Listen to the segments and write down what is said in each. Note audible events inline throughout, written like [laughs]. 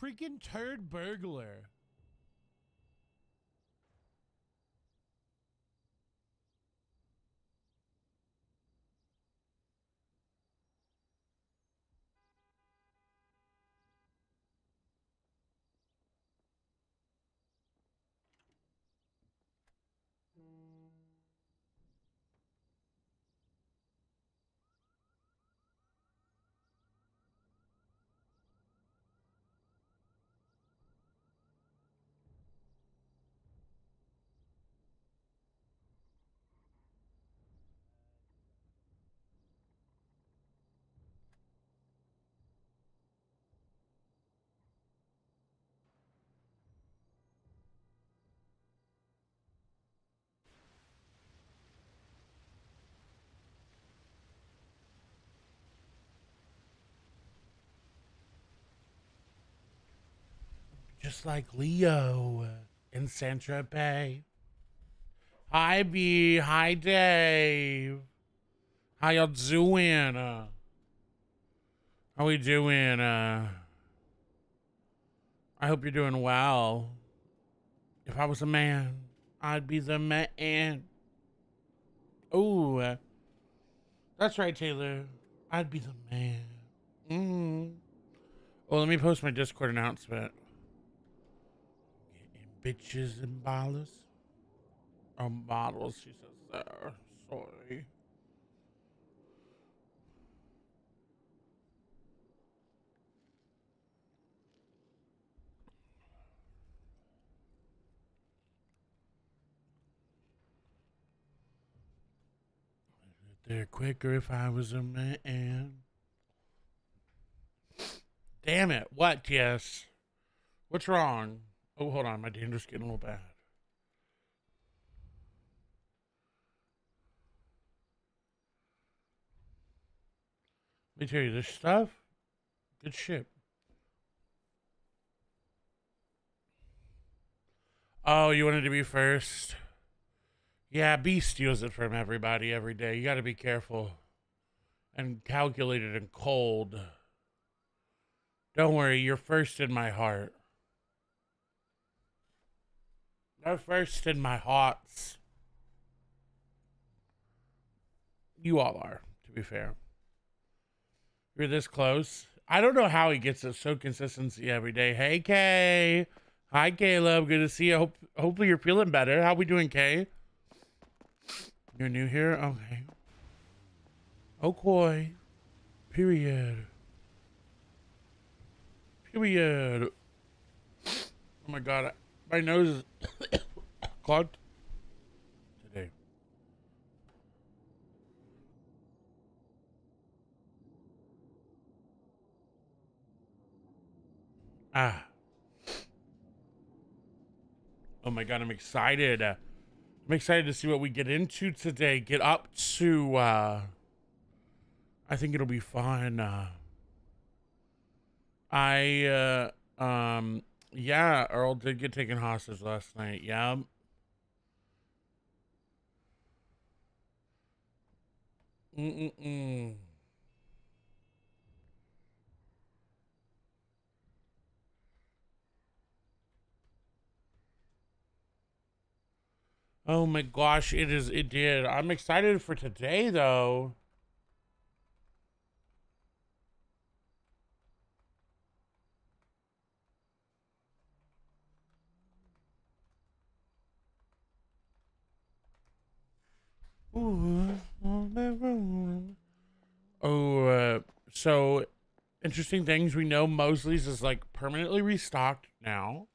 Freaking turd burglar. Just like Leo in Saint-Tropez. Hi, B. Hi, Dave. How y'all doing? Uh, how we doing? Uh, I hope you're doing well. If I was a man, I'd be the man. Oh, that's right, Taylor. I'd be the man. Mm. Well, let me post my Discord announcement. Bitches and bottles. Or um, bottles, she says there. Sorry. They're quicker if I was a man. Damn it. What, yes? What's wrong? Oh, hold on. My danger's getting a little bad. Let me tell you, this stuff, good shit. Oh, you wanted to be first? Yeah, B steals it from everybody every day. You got to be careful and calculated and cold. Don't worry, you're first in my heart. You're first in my hearts. You all are, to be fair. You're this close. I don't know how he gets it so consistency every day. Hey, Kay. Hi, Caleb. Good to see you. Hope, hopefully you're feeling better. How we doing, Kay? You're new here? Okay. Okay. Period. Period. Oh my god. My nose is [coughs] clogged today. Ah. Oh my god, I'm excited. I'm excited to see what we get into today. Get up to uh I think it'll be fun. Uh I uh um yeah, Earl did get taken hostage last night. Yeah. Mm-mm-mm. Oh my gosh, it is it did. I'm excited for today though. Oh, uh, so interesting things. We know Mosley's is like permanently restocked now.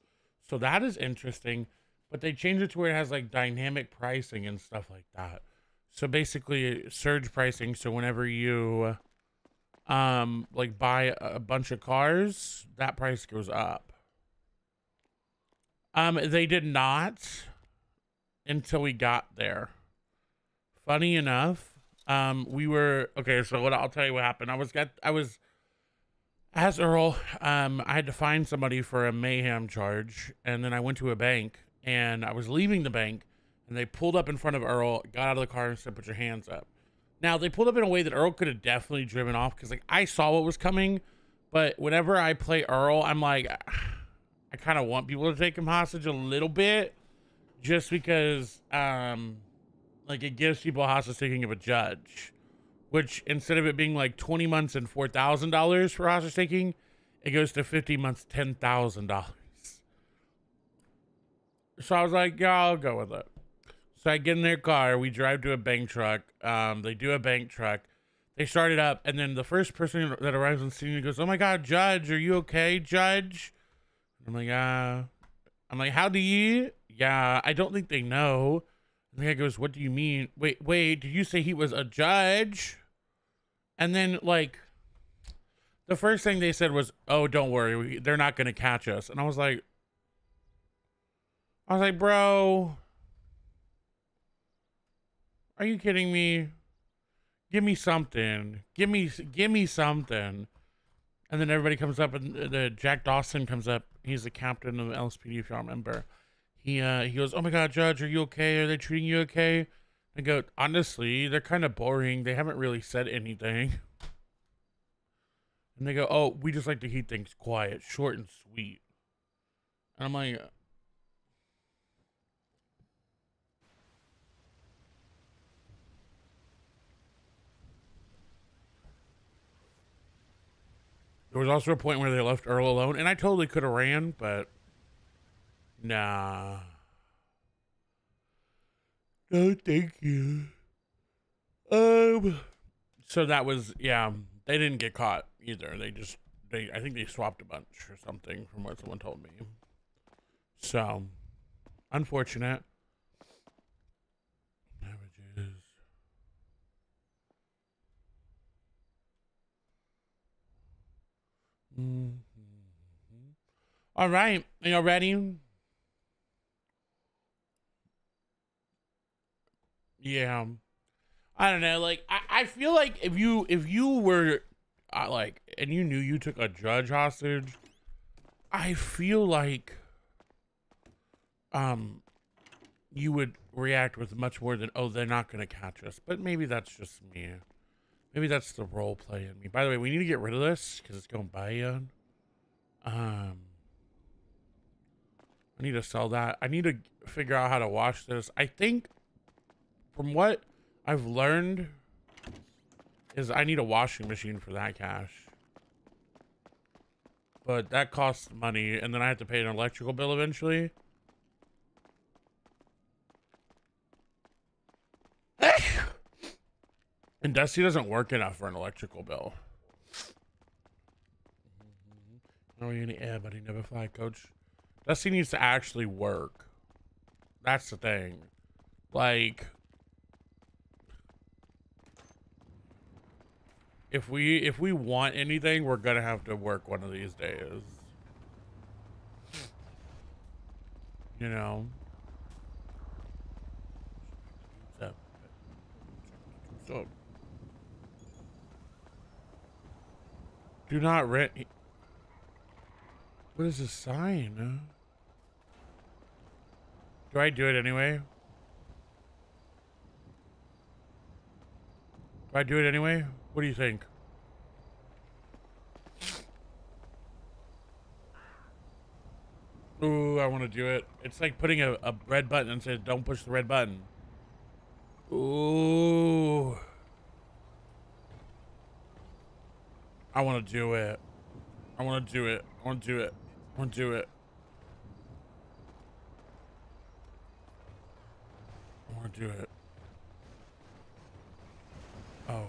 So that is interesting. But they changed it to where it has like dynamic pricing and stuff like that. So basically surge pricing. So whenever you um like buy a bunch of cars, that price goes up. Um, they did not until we got there. Funny enough, um, we were okay. So what I'll tell you what happened. I was got I was as Earl. Um, I had to find somebody for a mayhem charge, and then I went to a bank, and I was leaving the bank, and they pulled up in front of Earl, got out of the car, and said, "Put your hands up." Now they pulled up in a way that Earl could have definitely driven off because like I saw what was coming, But whenever I play Earl, I'm like, [sighs] I kind of want people to take him hostage a little bit, just because, um, like it gives people hostage taking of a judge, which instead of it being like 20 months and four thousand dollars for hostage taking, it goes to 50 months, ten thousand dollars. So I was like, yeah, I'll go with it. So I get in their car, we drive to a bank truck. Um, they do a bank truck. They start it up, and then the first person that arrives on scene goes, "Oh my God, Judge, are you okay, Judge?" I'm like, "Uh," I'm like, "How do you?" Yeah, I don't think they know. The guy goes, "What do you mean? Wait, wait, did you say he was a judge?" And then like, the first thing they said was, "Oh, don't worry, they're not gonna catch us." And I was like, I was like, "Bro." Are you kidding me? Give me something. Give me give me something. And then everybody comes up and uh, the Jack Dawson comes up. He's the captain of the LSPD if y'all remember. He uh he goes, "Oh my god, judge, are you okay? Are they treating you okay?" I go, "Honestly, they're kind of boring. They haven't really said anything." And they go, "Oh, we just like to keep things quiet, short and sweet." And I'm like, There was also a point where they left Earl alone, and I totally could have ran, but nah. No, thank you. Um, so that was yeah. They didn't get caught either. They just they I think they swapped a bunch or something from what someone told me. So, unfortunate. Mm-hmm. All right, are you ready? Yeah, I don't know. Like, I, I feel like if you if you were uh, like and you knew you took a judge hostage, I feel like um you would react with much more than oh they're not gonna catch us. But maybe that's just me. Maybe that's the role play in me. By the way, we need to get rid of this because it's going by. Um, I need to sell that. I need to figure out how to wash this. I think from what I've learned is I need a washing machine for that cash. But that costs money, and then I have to pay an electrical bill eventually. [laughs] And Dusty doesn't work enough for an electrical bill. No, you any air, but he never fly, coach. Dusty needs to actually work. That's the thing. Like, if we if we want anything, we're gonna have to work one of these days. You know. Up? Do not rent. What is this sign? Do I do it anyway? Do I do it anyway? What do you think? Ooh, I want to do it. It's like putting a, a red button and says, don't push the red button. Ooh. I want to do it. I want to do it. I want to do it. I want to do it. I want to do it. Oh.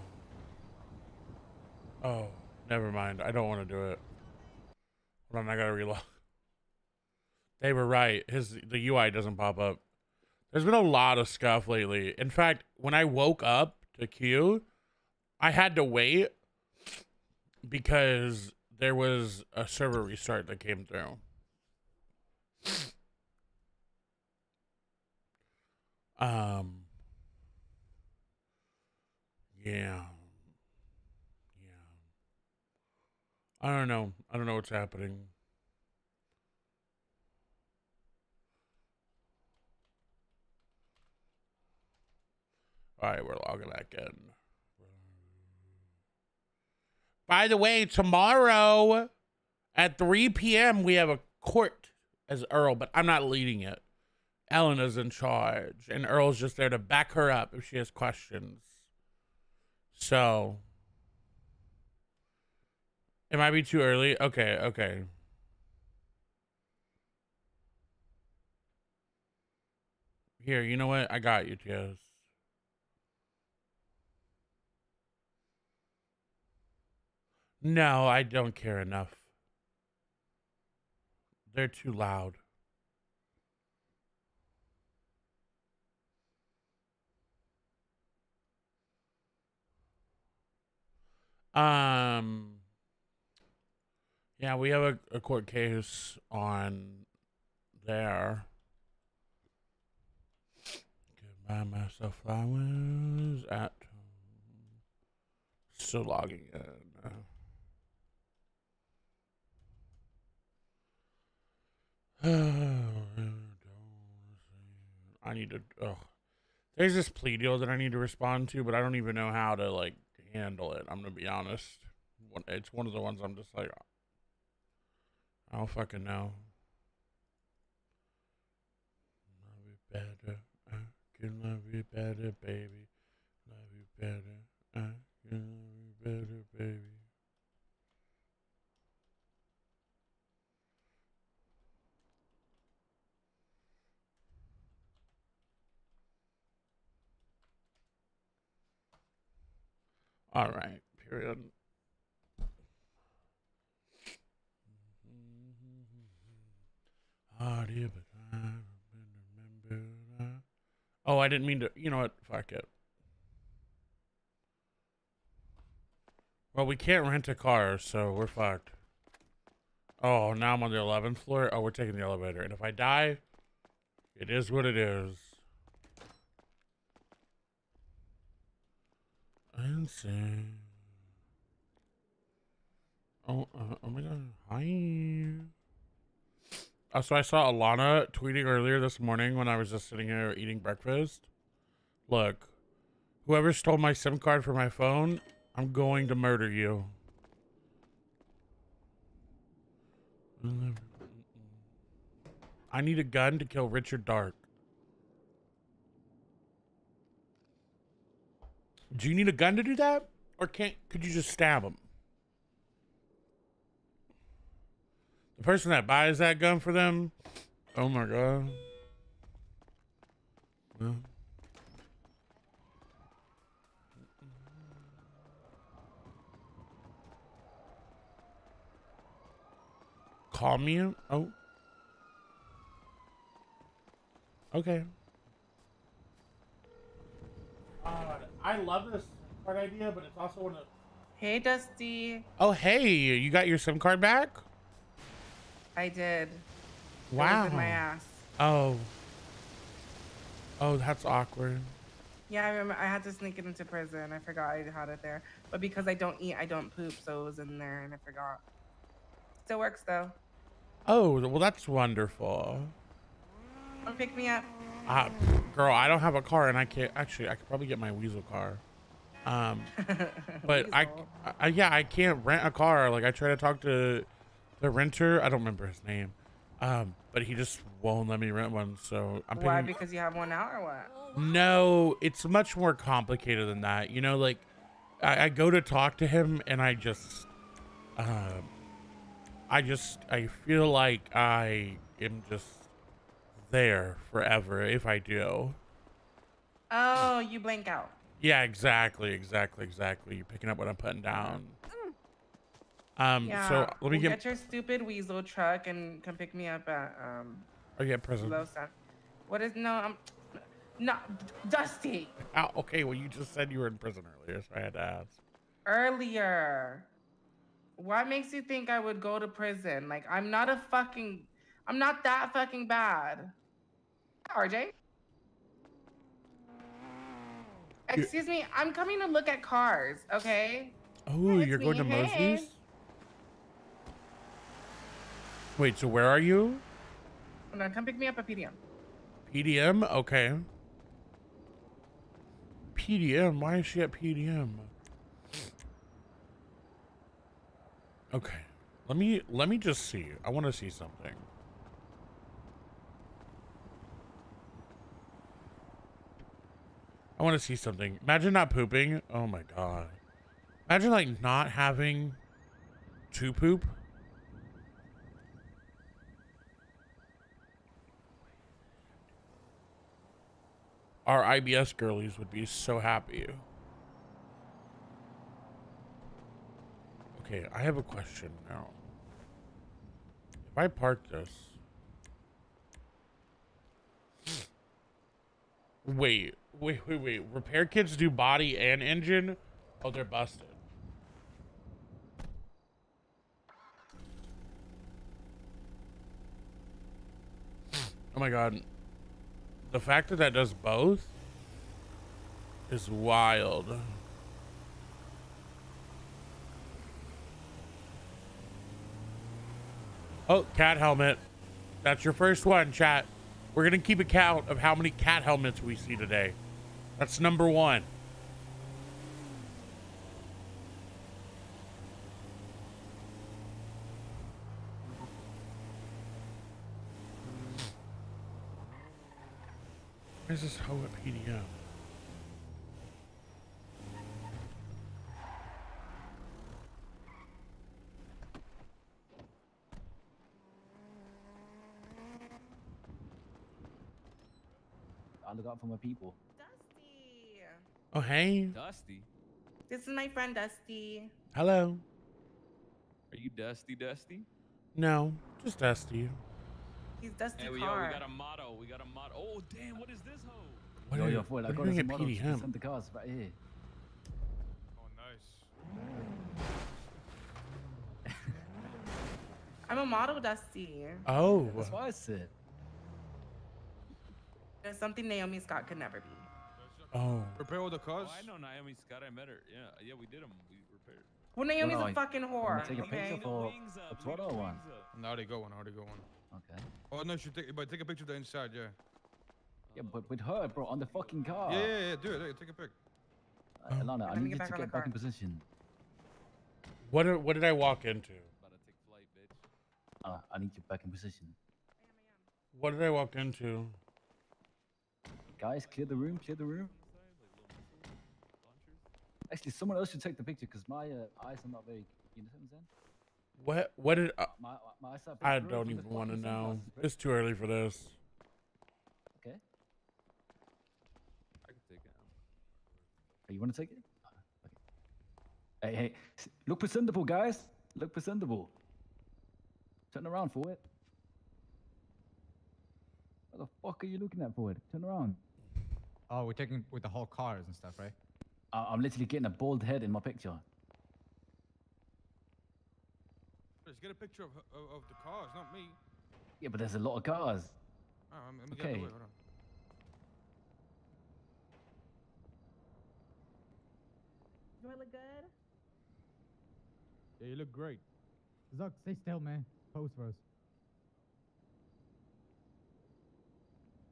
Oh. Never mind. I don't want to do it. Hold on, I gotta reload. They were right. His the UI doesn't pop up. There's been a lot of scuff lately. In fact, when I woke up to queue, I had to wait because there was a server restart that came through. Um. Yeah. Yeah. I don't know. I don't know what's happening. All right, we're logging back in. By the way, tomorrow at 3 p.m. we have a court as Earl, but I'm not leading it. Elena's in charge, and Earl's just there to back her up if she has questions. So, it might be too early. Okay, okay. Here, you know what? I got you, Jess. No, I don't care enough. They're too loud. Um, yeah, we have a, a court case on there. Buy myself flowers at Still logging in. [sighs] I need to. Oh, there's this plea deal that I need to respond to, but I don't even know how to like handle it. I'm gonna be honest. It's one of the ones I'm just like, I don't fucking know. Love you better. Uh, I can love you better, baby. Love you better. Uh, I can love you better, baby. All right, period. Oh, I didn't mean to. You know what? Fuck it. Well, we can't rent a car, so we're fucked. Oh, now I'm on the 11th floor. Oh, we're taking the elevator. And if I die, it is what it is. Insane. Oh, uh, oh my god. Hi. Uh, so I saw Alana tweeting earlier this morning when I was just sitting here eating breakfast. Look, whoever stole my SIM card for my phone, I'm going to murder you. I need a gun to kill Richard Dark. Do you need a gun to do that? Or can't could you just stab him? The person that buys that gun for them, oh my god. Well. Call me? Oh. Okay. Uh, I love this card idea, but it's also one of. Hey, Dusty. Oh, hey, you got your SIM card back? I did. Wow. in my ass. Oh. Oh, that's awkward. Yeah, I remember. I had to sneak it into prison. I forgot I had it there. But because I don't eat, I don't poop, so it was in there, and I forgot. Still works though. Oh, well, that's wonderful. Come pick me up. Uh, girl, I don't have a car, and I can't. Actually, I could probably get my Weasel car. Um, [laughs] but I, I, yeah, I can't rent a car. Like I try to talk to the renter. I don't remember his name. Um, but he just won't let me rent one. So I'm. Why? Because you have one out or what? No, it's much more complicated than that. You know, like I, I go to talk to him, and I just, uh, I just, I feel like I am just there forever if I do. Oh, you blank out. Yeah, exactly, exactly, exactly. You're picking up what I'm putting down. Um, Yeah. so let me well, get. get your stupid weasel truck and come pick me up at um Oh yeah, prison. What is no? I'm not Dusty. Oh, okay, well you just said you were in prison earlier, so I had to ask. Earlier. What makes you think I would go to prison? Like I'm not a fucking. I'm not that fucking bad. RJ. Excuse me, I'm coming to look at cars, okay? Oh, you're going to me. Hey. Mosley's? Wait, so where are you? No, come pick me up at PDM. PDM? Okay. PDM? Why is she at PDM? Okay. Let me let me just see. I want to see something. I want to see something. Imagine not pooping. Oh my god. Imagine like not having to poop. Our IBS girlies would be so happy. Okay, I have a question now. If I park this. Wait, wait, wait, wait. Repair kits do body and engine? Oh, they're busted. Oh my god. The fact that that does both is wild. Oh, cat helmet. That's your first one, chat. We're going to keep a count of how many cat helmets we see today. That's number one. Why is this hoe at PDM? I look out for my people. Dusty. Oh, hey. Dusty? This is my friend Dusty. Hello. Are you Dusty Dusty? No, just Dusty. He's Dusty Hey, we, yo, we got a motto. We got a motto. Oh, damn, what is this hoe? What yo, are, yo, fool, I what got are you us doing a at model to PDM? send the cars right here. Oh, nice. I'm a model, Dusty. Oh, That's what I said. There's something Naomi Scott could never be. oh. Repair all the Oh, cars. I know Naomi Scott. I met her. Yeah, yeah, we did them. We repaired. Well, Naomi's no, a I- fucking whore. take a Okay. picture for Wings a Twitter one. wings up. No, they go one. How they go one. Okay. Oh no, you should take, but take a picture of the inside. Yeah. Yeah, but with her, bro, on the fucking car. Yeah, yeah, yeah. Do it. yeah, Take a pic. Uh, Alana, I need get you to get back in position. What, are, what did I walk into? About to take flight, bitch. Uh, I need you back in position. What did I walk into? Guys, clear the room, clear the room. Actually, someone else should take the picture because my uh, eyes are not very. You know what I'm saying? What, what did, uh, My, my eyes are. a bit I don't even want to know. It's too early for this. Okay. I can take it. Hey, you want to take it? Uh, Okay. Hey, hey, s- look presentable, guys. Look presentable. Turn around, forward. What the fuck are you looking at, forward? Turn around. Oh, we're taking with the whole cars and stuff, right? I- I'm literally getting a bald head in my picture. Just get a picture of, of, of the cars, not me. Yeah, but there's a lot of cars. Oh, let me get out Okay. way. Hold on. Do I look good? Yeah, you look great. Zuck, stay still, man. Pose for us.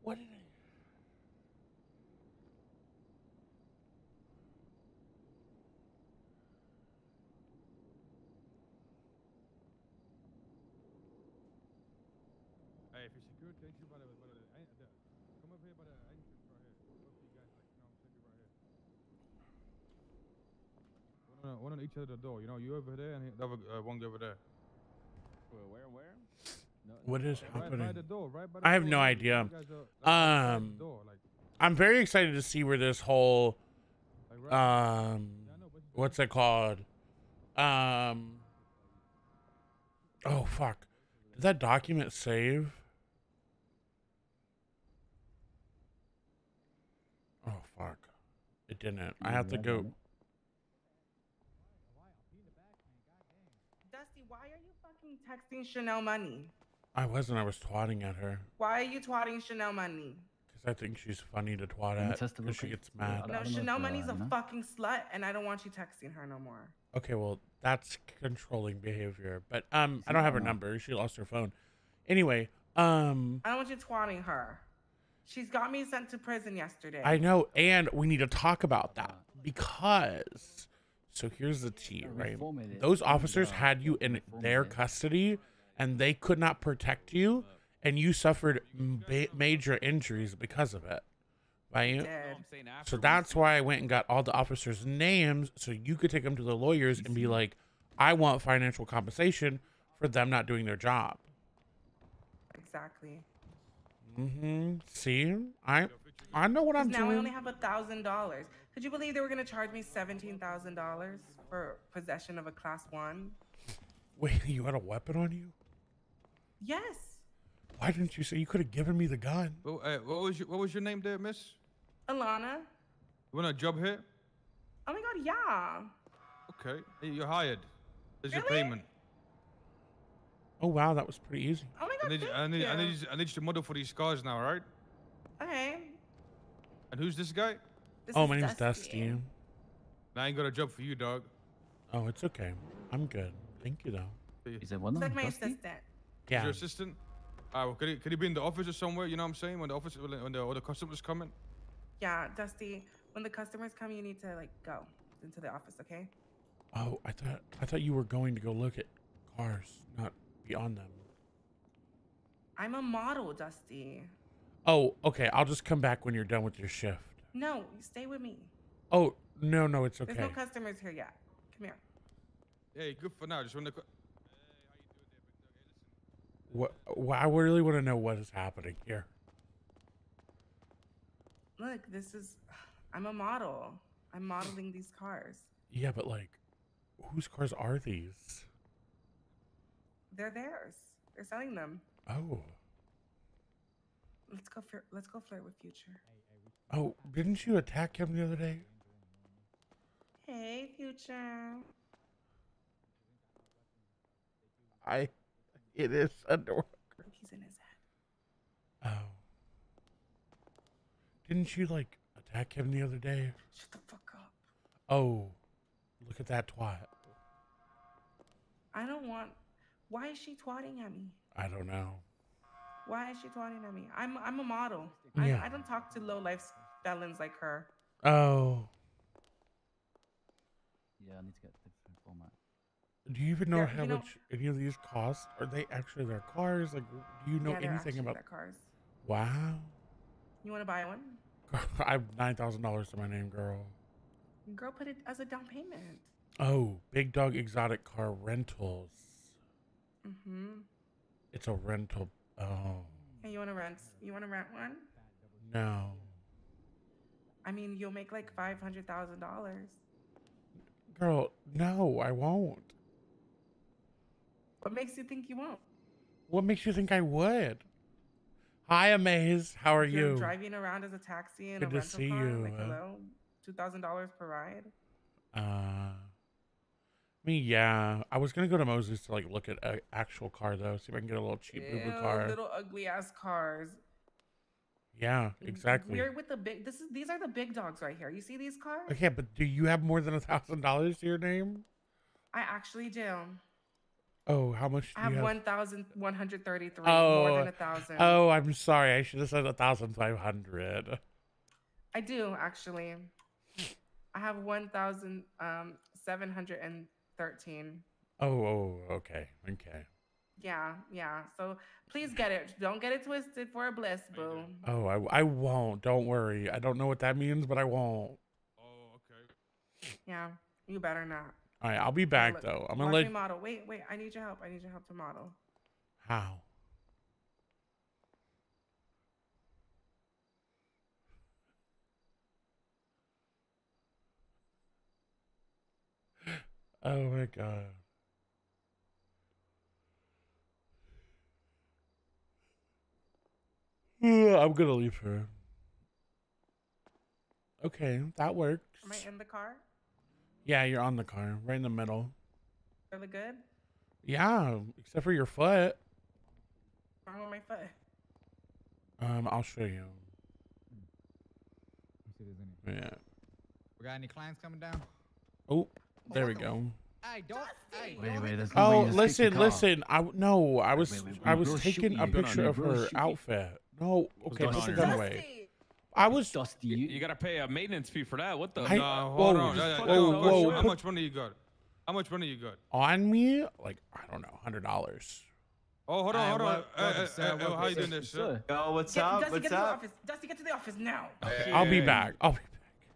What did I? Hey, if you're secure, take you by the, by the, en- the come up here by the entrance right here. Both of you guys, like, you know, take you right here. One on, one on each side of the door. You know, you over there and the other uh, one over there. Where, where, where? No, What is Right by happening? the door. Right by the I have door. no idea. Are, like, Um, door, like, I'm very excited to see where this whole, like right. um, yeah, I know, but you- what's it called? Um, oh fuck, did that document save? Oh fuck, it didn't. I have to go. Dusty, why are you fucking texting Chanel money? I wasn't. I was twatting at her Why are you twatting Chanel money? because I think she's funny to twat at test because she gets mad. don't- No, Chanel money's a fucking slut, and I don't want you texting her no more. Okay, well, that's controlling behavior. But um, I don't have her number. She lost her phone. Anyway, um, I don't want you twatting her. She's got me sent to prison yesterday. I know, and we need to talk about that because So here's the tea, Uh, right? Those officers uh, had you in their custody, and they could not protect you, and you suffered ma- major injuries because of it, right? Dead. So that's why I went and got all the officers' names so you could take them to the lawyers and be like, I want financial compensation for them not doing their job. Exactly. Mm-hmm. See, I I know what I'm now I doing. only have a thousand dollars. Could you believe they were gonna charge me seventeen thousand dollars for possession of a class one? Wait, [laughs] you had a weapon on you? Yes. Why didn't you say you could have given me the gun? Well, uh, what was your What was your name there, Miss? Alana. You want a job here? Oh my god, yeah. Okay, you're hired. There's your payment. Oh wow, that was pretty easy. Oh my I god, need, thank I need, you. I need, you- I need you to model for these cars now, all right? Okay. And who's this guy? This oh, is my name's Dusty. I ain't got a job for you, dog. Oh, it's okay. I'm good. Thank you though. Is there one He's of like my them? Dusty? assistant. Is Yeah. your assistant? Ah, well, could he, could he be in the office or somewhere? You know what I'm saying? When the office, when the, when the customers coming? Yeah, Dusty. When the customers come, you need to like go into the office, okay? Oh, I thought I thought you were going to go look at cars, not be on them. I'm a model, Dusty. Oh, okay. I'll just come back when you're done with your shift. No, you stay with me. Oh, no, no, it's okay. There's no customers here yet. Come here. Hey, good for now. Just when the. cu- What, what I really want to know what is happening here. Look, this is. I'm a model. I'm modeling these cars. Yeah, but like, whose cars are these? They're theirs. They're selling them. Oh, Let's go. Flirt, let's go flirt with Future. oh, didn't you attack him the other day? Hey, Future. I, it is adorable. He's in his head. Oh, didn't you like attack him the other day? Shut the fuck up. Oh, look at that twat. I don't want. Why is she twatting at me? I don't know. Why is she twatting at me? I'm I'm a model. Yeah. I, I don't talk to low life felons like her. Oh, Yeah, I need to get different format. do you even know Yeah, how you know- much any of these cost? Are they actually their cars? Like, do you know yeah, anything about? their cars. Wow. You want to buy one? [laughs] I have nine thousand dollars to my name, girl. Girl, put it as a down payment. Oh, Big Dog Exotic Car Rentals. Mm-hmm. It's a rental. Oh Hey, you want to rent? You want to rent one? no, I mean, you'll make like five hundred thousand dollars. girl, no, I won't. What makes you think you won't? What makes you think I would? Hi, Amaze. How are You're you? driving around as a taxi in Good a to rental see car. you, Like, uh, hello, two thousand dollars per ride. Uh, me, yeah. I was gonna go to Moses to like look at an actual car though, see if I can get a little cheap boo boo car. little ugly ass cars. Yeah, exactly. We're with the big. This is these are the big dogs right here. You see these cars? Okay, but do you have more than a thousand dollars to your name? I actually do. Oh, how much do I have have? one thousand one hundred thirty-three. Oh, more than a thousand. Oh, I'm sorry. I should have said a thousand five hundred. I do actually. I have one thousand um seven hundred and thirteen. Oh, oh, okay, okay. Yeah, yeah. So please get it. Don't get it twisted for a bliss, boo. Oh, I, I won't. Don't worry. I don't know what that means, but I won't. Oh, okay. Yeah, you better not. All right, I'll be Now back look, though. I'm gonna watch let. me model. Wait, wait. I need your help. I need your help to model. How? Oh my god. I'm gonna leave her. Okay, that works. Am I in the car? Yeah, you're on the car, right in the middle. Really good. Yeah, except for your foot. What's wrong with my foot? Um, I'll show you. Let's see if there's any. Yeah. We got any clients coming down? Oh, there we go. Hey, don't. Hey, Wait, wait, hit there's no Oh, you just kicked the listen, listen. I no, I was wait, wait, I was taking a Gun on picture of her shoot you. outfit. No, okay, gun put the gun away. I was Dusty, You, you, you gotta pay a maintenance fee for that. What the? I- Nah, whoa, hold on. just Yeah, yeah, fuck yeah, whoa, whoa, How much money you got? How much money you got? on me like I don't know, hundred dollars. Oh, hold on, Uh, hold on. what- Uh, what uh, is that? uh, What how you doing this, this, sir? Yo, what's Get, up? Dusty, What's get to the up? office. Dusty, get to the office now. I'll be Okay. back. I'll be back.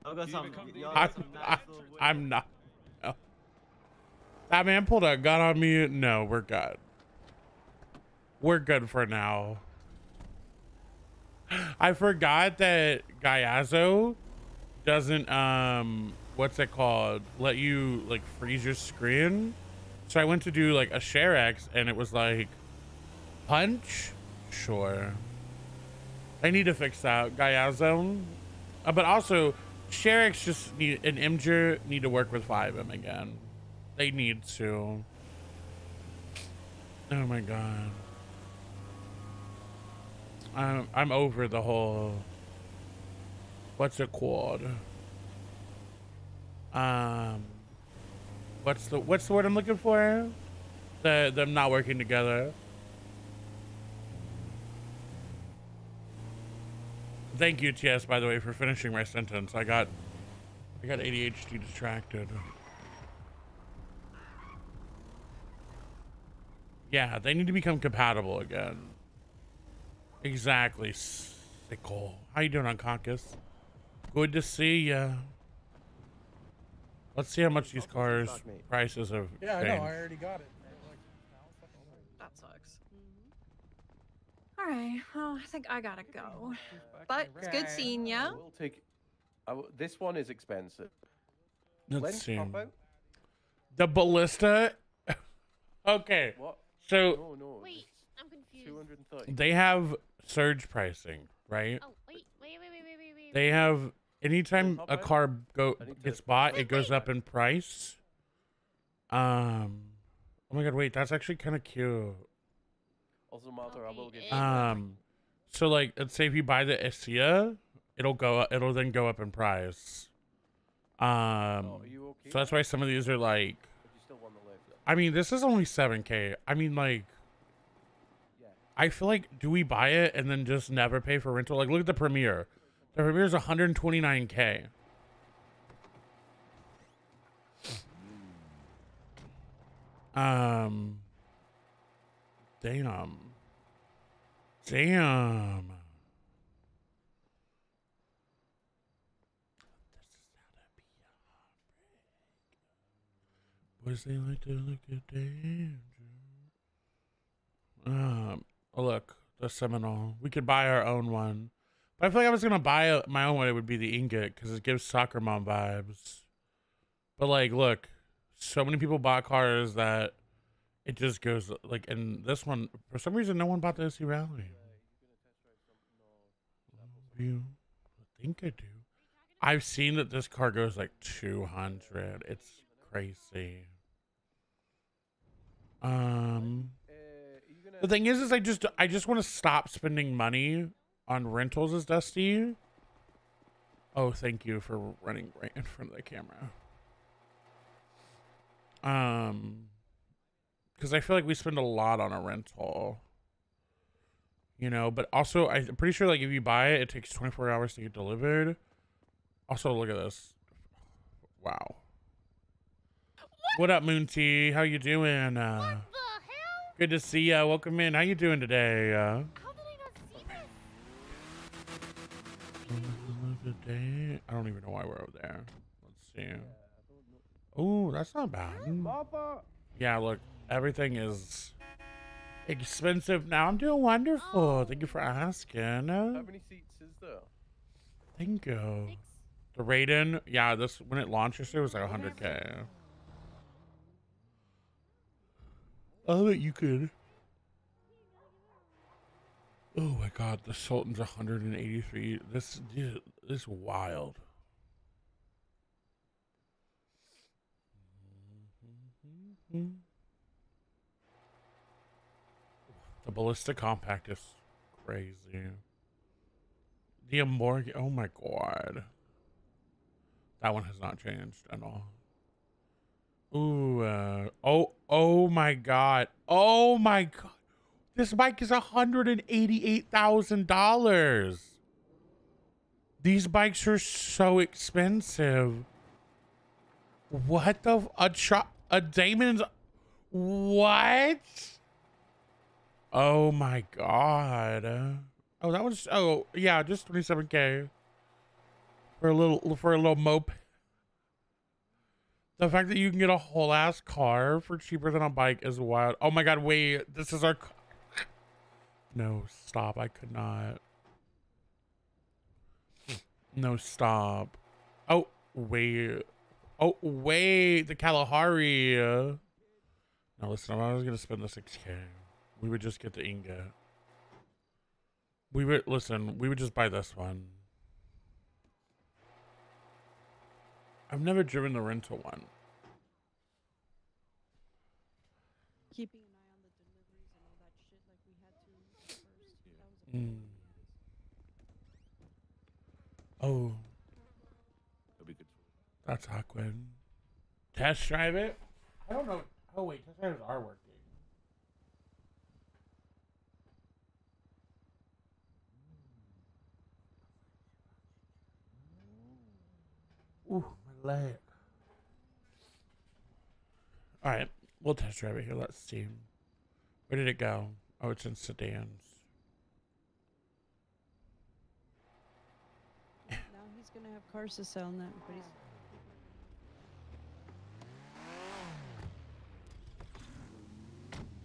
Y'all got some. even come to the y'all I, got some [laughs] I, nice little wood- I'm not. That man pulled a gun on me. No, we're good. We're good for now. I forgot that Gyazo doesn't um what's it called? Let you like freeze your screen. So I went to do like a ShareX and it was like punch? Sure. I need to fix that. Gyazo. Uh, but also ShareX just need and Imgur need to work with FiveM again. They need to. Oh my god. I'm I'm over the whole what's it called? Um what's the what's the word I'm looking for? The them not working together. Thank you, TS, by the way, for finishing my sentence. I got I got ADHD distracted. Yeah, they need to become compatible again. Exactly, sickle. How you doing, Unconscious? Good to see ya. Let's see how much these cars prices have Yeah, I know. I already got it. That sucks. Mm-hmm. All right. Well, I think I gotta go. But it's good seeing ya. We'll take. I will- this one is expensive. Let's Lens see. pop out? The ballista. [laughs] okay, What? So No, no. Wait, I'm confused. Two hundred and thirty. they have surge pricing, right? Oh, wait, wait, wait, wait, wait, wait, wait. They have anytime a car go I need to- gets bought, Wait, it goes wait. up in price. Um, oh my god, wait, that's actually kind of cute. Also, Martha, I will Okay, give you. Um, so like, let's say if you buy the Essia, it'll go, up, it'll then go up in price. Um, oh, are you okay? so that's why some of these are like, But you still want the lift. I mean, this is only seven k. I mean, like. I feel like, do we buy it and then just never pay for rental? Like, look at the Premier. The Premier is 129k. Um. Damn. Damn. Boys, they like to look at danger. Um, oh, look, the Seminole. We could buy our own one. But I feel like I was gonna buy a, my own one. It would be the Ingot because it gives soccer mom vibes. But like, look, so many people bought cars that it just goes like. And this one, for some reason, no one bought the SC Rally. You I think I do. I've seen that this car goes like 200. It's crazy. Um, Uh, are you gonna? the thing is, is I just I just want to stop spending money on rentals as Dusty. Oh, thank you for running right in front of the camera. Um, because I feel like we spend a lot on a rental. You know, but also I'm pretty sure like if you buy it, it takes 24 hours to get delivered. Also, look at this. Wow. What up, Moon T? How you doing? Uh, What the hell? good to see ya. Welcome in. How you doing today? Uh, How did I not see this? today? I don't even know why we're over there. Let's see. Oh, that's not bad. Yeah, look, everything is expensive now. I'm doing wonderful. Thank you for asking. How many seats is there? thank you. Six? The Raiden, yeah, this when it launched yesterday it was like 100k. Oh, that you could. Oh my God, the Sultan's 183. This this is wild. The Ballista Compact is crazy. The Amorg, oh my God. That one has not changed at all. Ooh, uh, oh, oh my God. Oh my God. This bike is $188,000. These bikes are so expensive. What the a cho- a Damon's what? Oh my god. Oh, that was oh yeah, just 27k for a little for a little mope. The fact that you can get a whole ass car for cheaper than a bike is wild. Oh my god, wait, this is our. No, stop. I could not. No, stop. Oh, wait. Oh, wait. The Kalahari. Now, listen, I was going to spend the 6K. We would just get the ingot. We would, listen, we would just buy this one. I've never driven the rental one. Keeping an eye on the deliveries and all that shit like we had to at first. That was a Mm. Oh, That'd be good. that's awkward. Test drive it? I don't know. Oh, wait, test drives are working. Ooh, leg. All right, we'll test drive it here. Let's see. Where did it go? Oh, it's in sedans. Now he's gonna have cars to sell now, but he's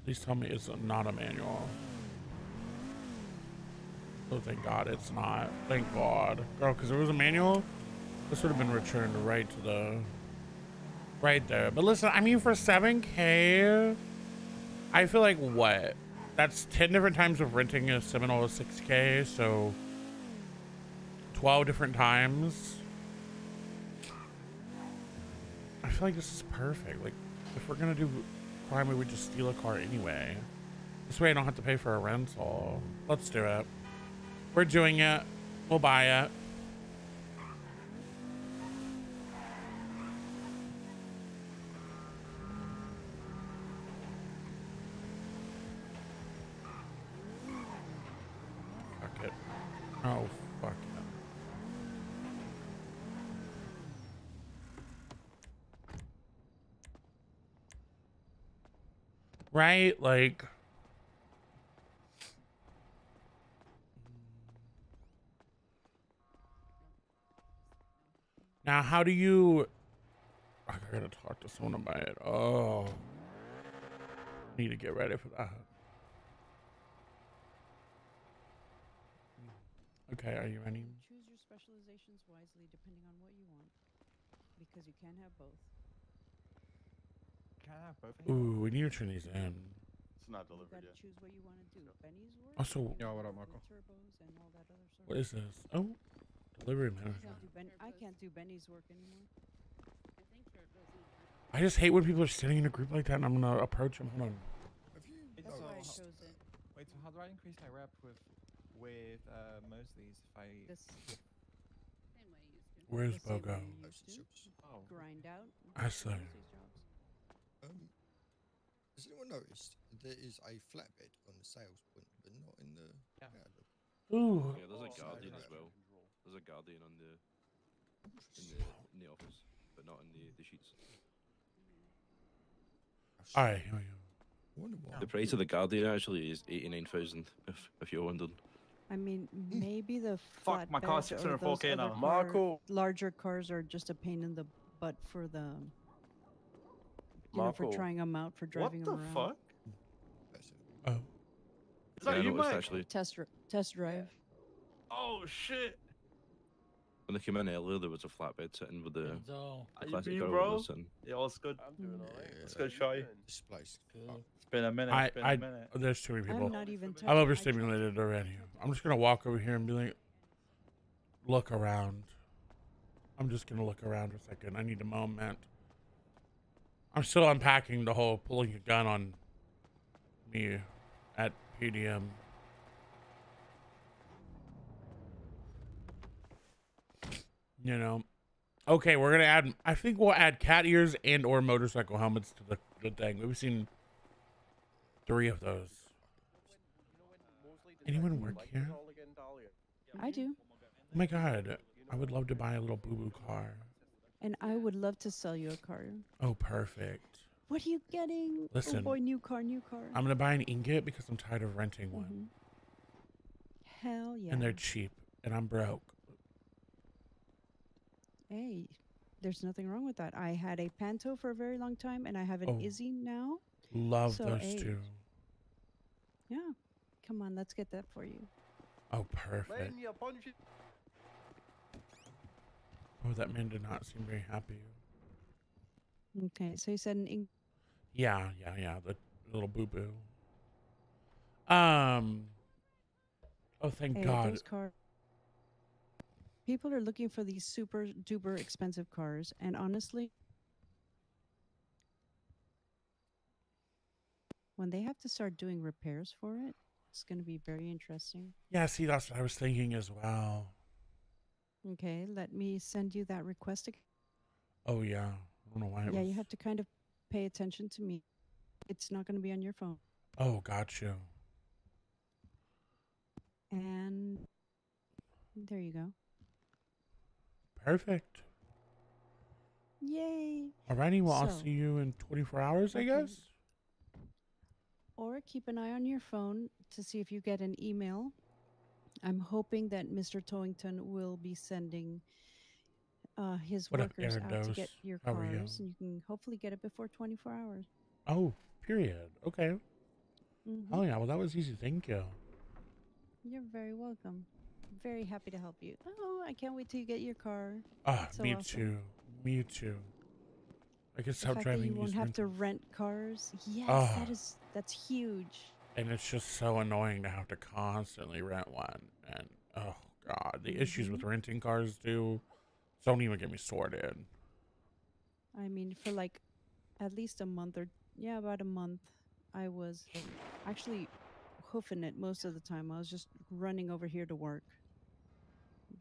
Please tell me it's not a manual. Oh, thank God it's not. Thank God. Girl, because it was a manual, this would have been returned right to the... Right there. But listen, I mean, for 7K, I feel like what? That's 10 different times of renting a Seminole 6k, so 12 different times. I feel like this is perfect. Like, if we're gonna do crime, we would just steal a car anyway. This way I don't have to pay for a rental. Let's do it. We're doing it. We'll buy it. Fuck it. Oh, fuck it. Right? Like. Now, how do you. I gotta talk to someone about it. Oh. Need to get ready for that. Okay, are you ready? choose your specializations wisely depending on what you want. Because you can't have both. Can I have both? Ooh, we need to turn these in. It's not delivered yet. choose what you wanna do. Benny's work Also, Yo, what up, Marco? turbos and all that other stuff. what is this? Oh, delivery I manager. can't do Ben I can't do Benny's work anymore. I just hate when people are sitting in a group like that and I'm gonna approach them. Hold on. That's So, why I chose it. Wait, so how do I increase my rep with with uh, Mosley's if I? This Where's the same way Bogo? you used to. Oh. Grind out. I see. Mosley's jobs. Um, has anyone noticed there is a flatbed on the sales point, but not in the? Yeah. Ooh. Yeah, there's a Oh, guardian as well. There's a guardian on the in the in the office, but not in the the sheets. All right, here we go. Wonder why. The price of the guardian actually is eighty nine thousand. If if you're wondering. I mean, maybe the Fuck, my car's 604K now. car- Marco. larger cars are just a pain in the butt for the, you know, for trying them out, for driving the them around. fuck? That's it. Oh. Is Yeah, that I you, noticed Mike? actually. Test test drive. Oh shit! When they came in earlier, there was a flatbed sitting with the, How the you classic been, bro? was. Yeah, all's good. I'm doing alright. Yeah, Let's go, What Shy. you doing? This place. fuck. It's been a minute. I, it's been I, a minute. there's too many people. I'm not even. touching- I'm I overstimulated already. I'm just gonna walk over here and be like, look around. I'm just gonna look around for a second. I need a moment. I'm still unpacking the whole pulling a gun on me at PDM. You know. Okay, we're gonna add. I think we'll add cat ears and or motorcycle helmets to the, the thing. We've seen three of those. You know when Mosley Anyone work here? it all again, Dahlia? I do. Oh my god. I would love to buy a little boo boo car. And I would love to sell you a car. Oh, perfect. What are you getting? Listen, oh boy, new car, new car. I'm gonna buy an ingot because I'm tired of renting one, Mhm. Hell yeah. and they're cheap, and I'm broke. Hey, there's nothing wrong with that. I had a Panto for a very long time, and I have an Oh. Issi now. Love So, those hey, two. Yeah. Come on, let's get that for you. Oh, perfect. Man, yeah, punch it. Oh, that man did not seem very happy. Okay, so you said an ink. Yeah, yeah, yeah. The little boo boo. Um. Oh, thank Hey, God. those car. People are looking for these super duper expensive cars, and honestly, when they have to start doing repairs for it, it's going to be very interesting. Yeah, see, that's what I was thinking as well. Okay, let me send you that request. ag- Oh yeah, I don't know why it Yeah, was. you have to kind of pay attention to me. It's not going to be on your phone. Oh, got you. And there you go. Perfect. Yay! Alrighty, well, I'll see you in 24 hours, I guess. Or keep an eye on your phone to see if you get an email. I'm hoping that Mr. Towington will be sending uh, his What workers out to get your How cars, and you can hopefully get it before 24 hours. Oh, period. Okay. Mhm. Oh yeah, well that was easy. Thank you. You're very welcome. Very happy to help you. Oh, I can't wait till you get your car. Ah, So me awesome. too. Me too. I can stop fact that driving you won't have to rent cars. Yes, Ah. that is that's huge. And it's just so annoying to have to constantly rent one. And oh god, the issues with Mm-hmm. renting cars too. Don't even get me started. I mean, for like at least a month or yeah, about a month, I was actually hoofing it most of the time. I was just running over here to work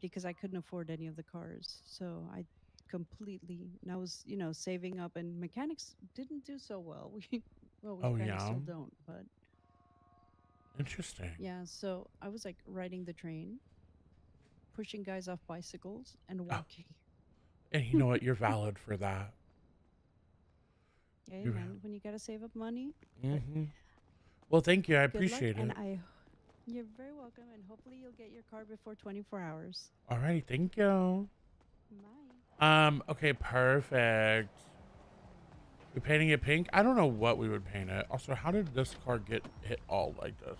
because I couldn't afford any of the cars. So I completely and I was, you know, saving up and mechanics didn't do so well. [laughs] We well, we Oh, of still don't, but Interesting. yeah, so I was like riding the train, pushing guys off bicycles and Ah. walking. And you know what? You're [laughs] valid for that. Yeah, You're man, when you got to save up money, Mm-hmm. [laughs] Well, thank you. I Good luck, appreciate And it. I, you're very welcome, and hopefully you'll get your car before 24 hours. Alrighty, thank you. Bye. Um, okay, perfect. We painting it pink? I don't know what we would paint it. Also, how did this car get hit all like this?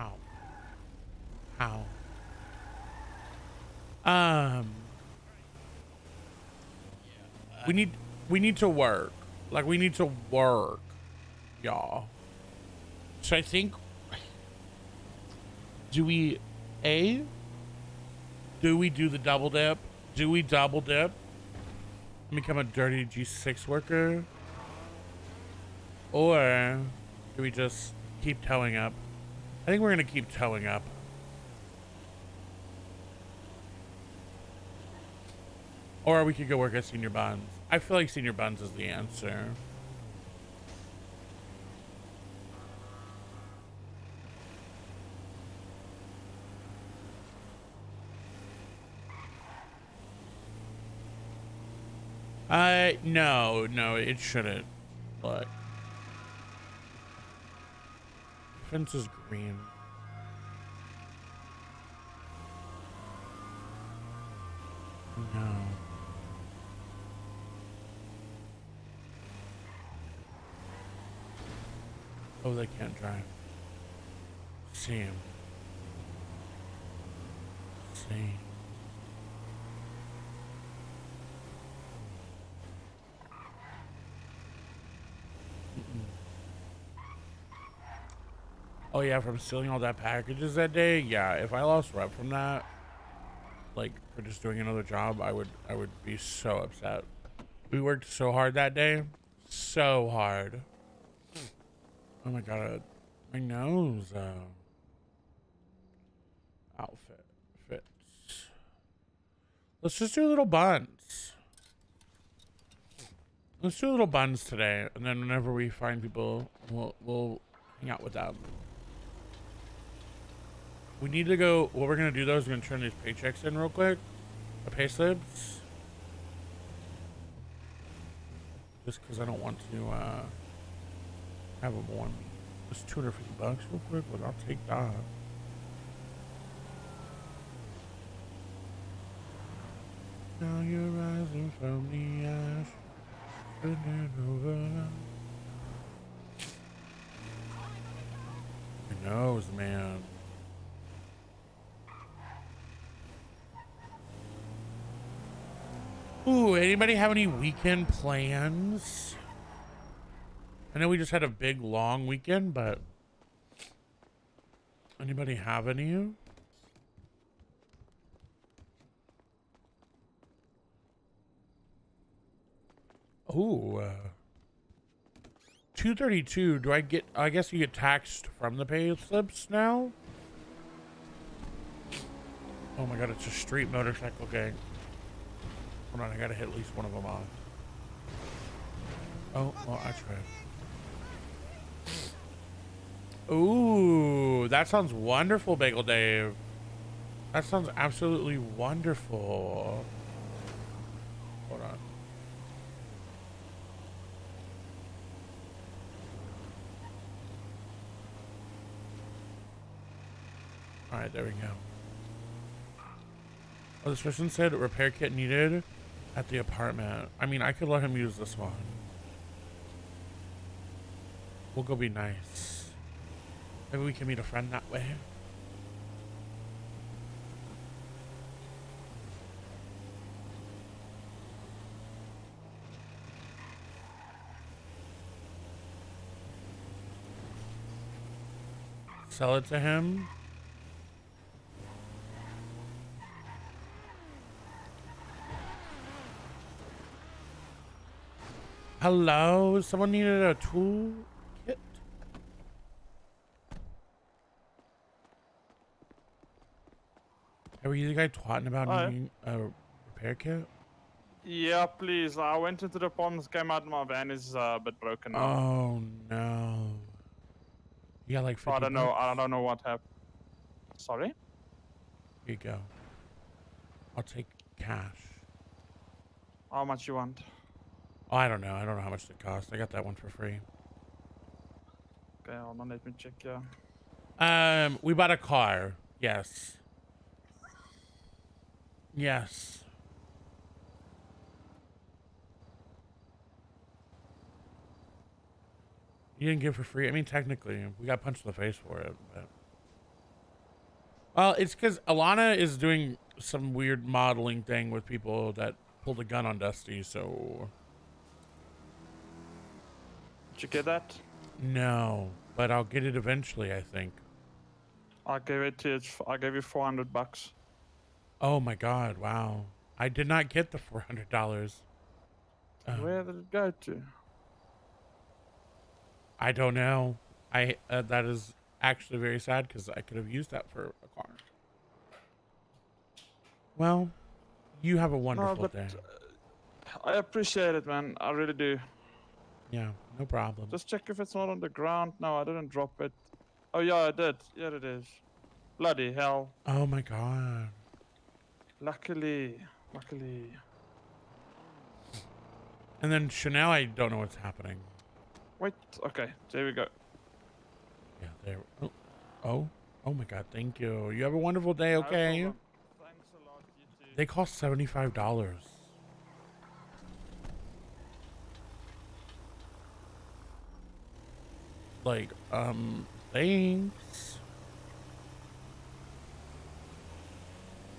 Ow. Ow. Um We need we need to work. Like we need to work. Y'all. So I think do we A do we do the double dip? Do we double dip? Become a dirty G6 worker? Or do we just keep towing up? I think we're gonna keep towing up. Or we could go work at Senior Buns. I feel like Senior Buns is the answer. Uh, no, no, it shouldn't. But fence is green. No. Oh, they can't drive. Sam. Sam. Oh yeah, from stealing all that packages that day. Yeah, if I lost rep from that, like for just doing another job, I would I would be so upset. We worked so hard that day, so hard. Oh my god, my nose. Uh, outfit fits. Let's just do little buns. Let's do little buns today, and then whenever we find people, we'll we'll hang out with them. We need to go. What we're gonna do though is we're gonna turn these paychecks in real quick. The pay slips. Just because I don't want to uh, have them on me. Just 250 bucks real quick, but I'll take that. Now you're rising from the ash. turning over. Knows, man? Ooh, anybody have any weekend plans? I know we just had a big long weekend, but anybody have any? Ooh, uh, 232. Do I get, I guess you get taxed from the pay slips now? Oh my god, it's a street motorcycle gang. Hold on, I gotta hit at least one of them off. Oh, well, I tried. Ooh, that sounds wonderful, Bagel Dave. That sounds absolutely wonderful. Hold on. All right, there we go. Oh, this person said repair kit needed at the apartment. I mean, I could let him use this one. We'll go be nice. Maybe we can meet a friend that way. Sell it to him. Hello? Someone needed a tool kit? Were you the guy twatting about Hi. needing a repair kit? Yeah, please. I went into the ponds, came out, my van is uh, a bit broken now. Oh no. You got like 50 I don't know. bucks? I don't know what happened. Sorry? Here you go. I'll take cash. How much you want? Oh, I don't know. I don't know how much it cost. I got that one for free. Okay, hold on. Let me check. Yeah. Um, we bought a car. Yes. Yes. You didn't get for free. I mean, technically, we got punched in the face for it, but. Well, it's because Alana is doing some weird modeling thing with people that pulled a gun on Dusty, so. Did you get that? No, but I'll get it eventually, I think. I gave it to you. I gave you 400 bucks. Oh my god, wow. I did not get the $400. Um, Where did it go to? I don't know. I uh, that is actually very sad because I could have used that for a car. Well, you have a wonderful but, day. I appreciate it, man. I really do. Yeah, no problem. Just check if it's not on the ground. No, I didn't drop it. Oh, yeah, I did. Yeah, it is. Bloody hell. Oh, my God. Luckily. Luckily. And then Chanel, I don't know what's happening. Wait. Okay. There we go. Yeah, there. Oh. Oh, oh my God. Thank you. You have a wonderful day, okay? No Thanks a lot. You too. They cost $75. Like, um, thanks.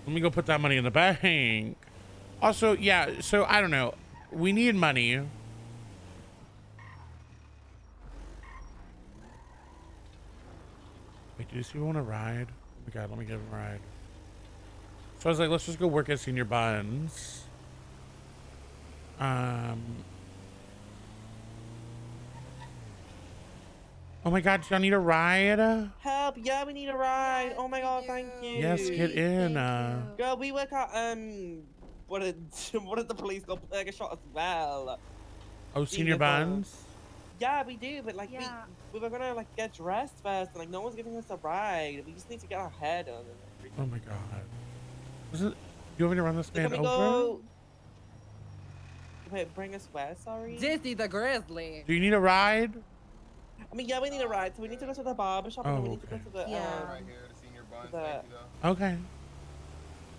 Let me go put that money in the bank. Also, yeah, so I don't know. We need money. Wait, do these people want to ride? Oh my god, let me give him a ride. So I was like, let's just go work at Senior Buns. Um. Oh my god, do y'all need a ride? Help! Yeah, we need a ride. Oh my god, thank you. Yes, get in. Uh, Girl, we work at um, what did [laughs] what did the police call Burger Shot as well? oh, Senior Senior Buns. Buns? Yeah, we do, but like Yeah. we, we were gonna like get dressed first, and like no one's giving us a ride. We just need to get our hair done. And everything. Oh my god. Was it? You want me to run this So man can we over? go? Wait, bring us where? Sorry. Dizzy the Grizzly. Do you need a ride? I mean, yeah, we need a ride, so we need to go to the barber shop, and then we Oh, need to go to the Yeah. um, Right here, the senior buns. the- you. Okay.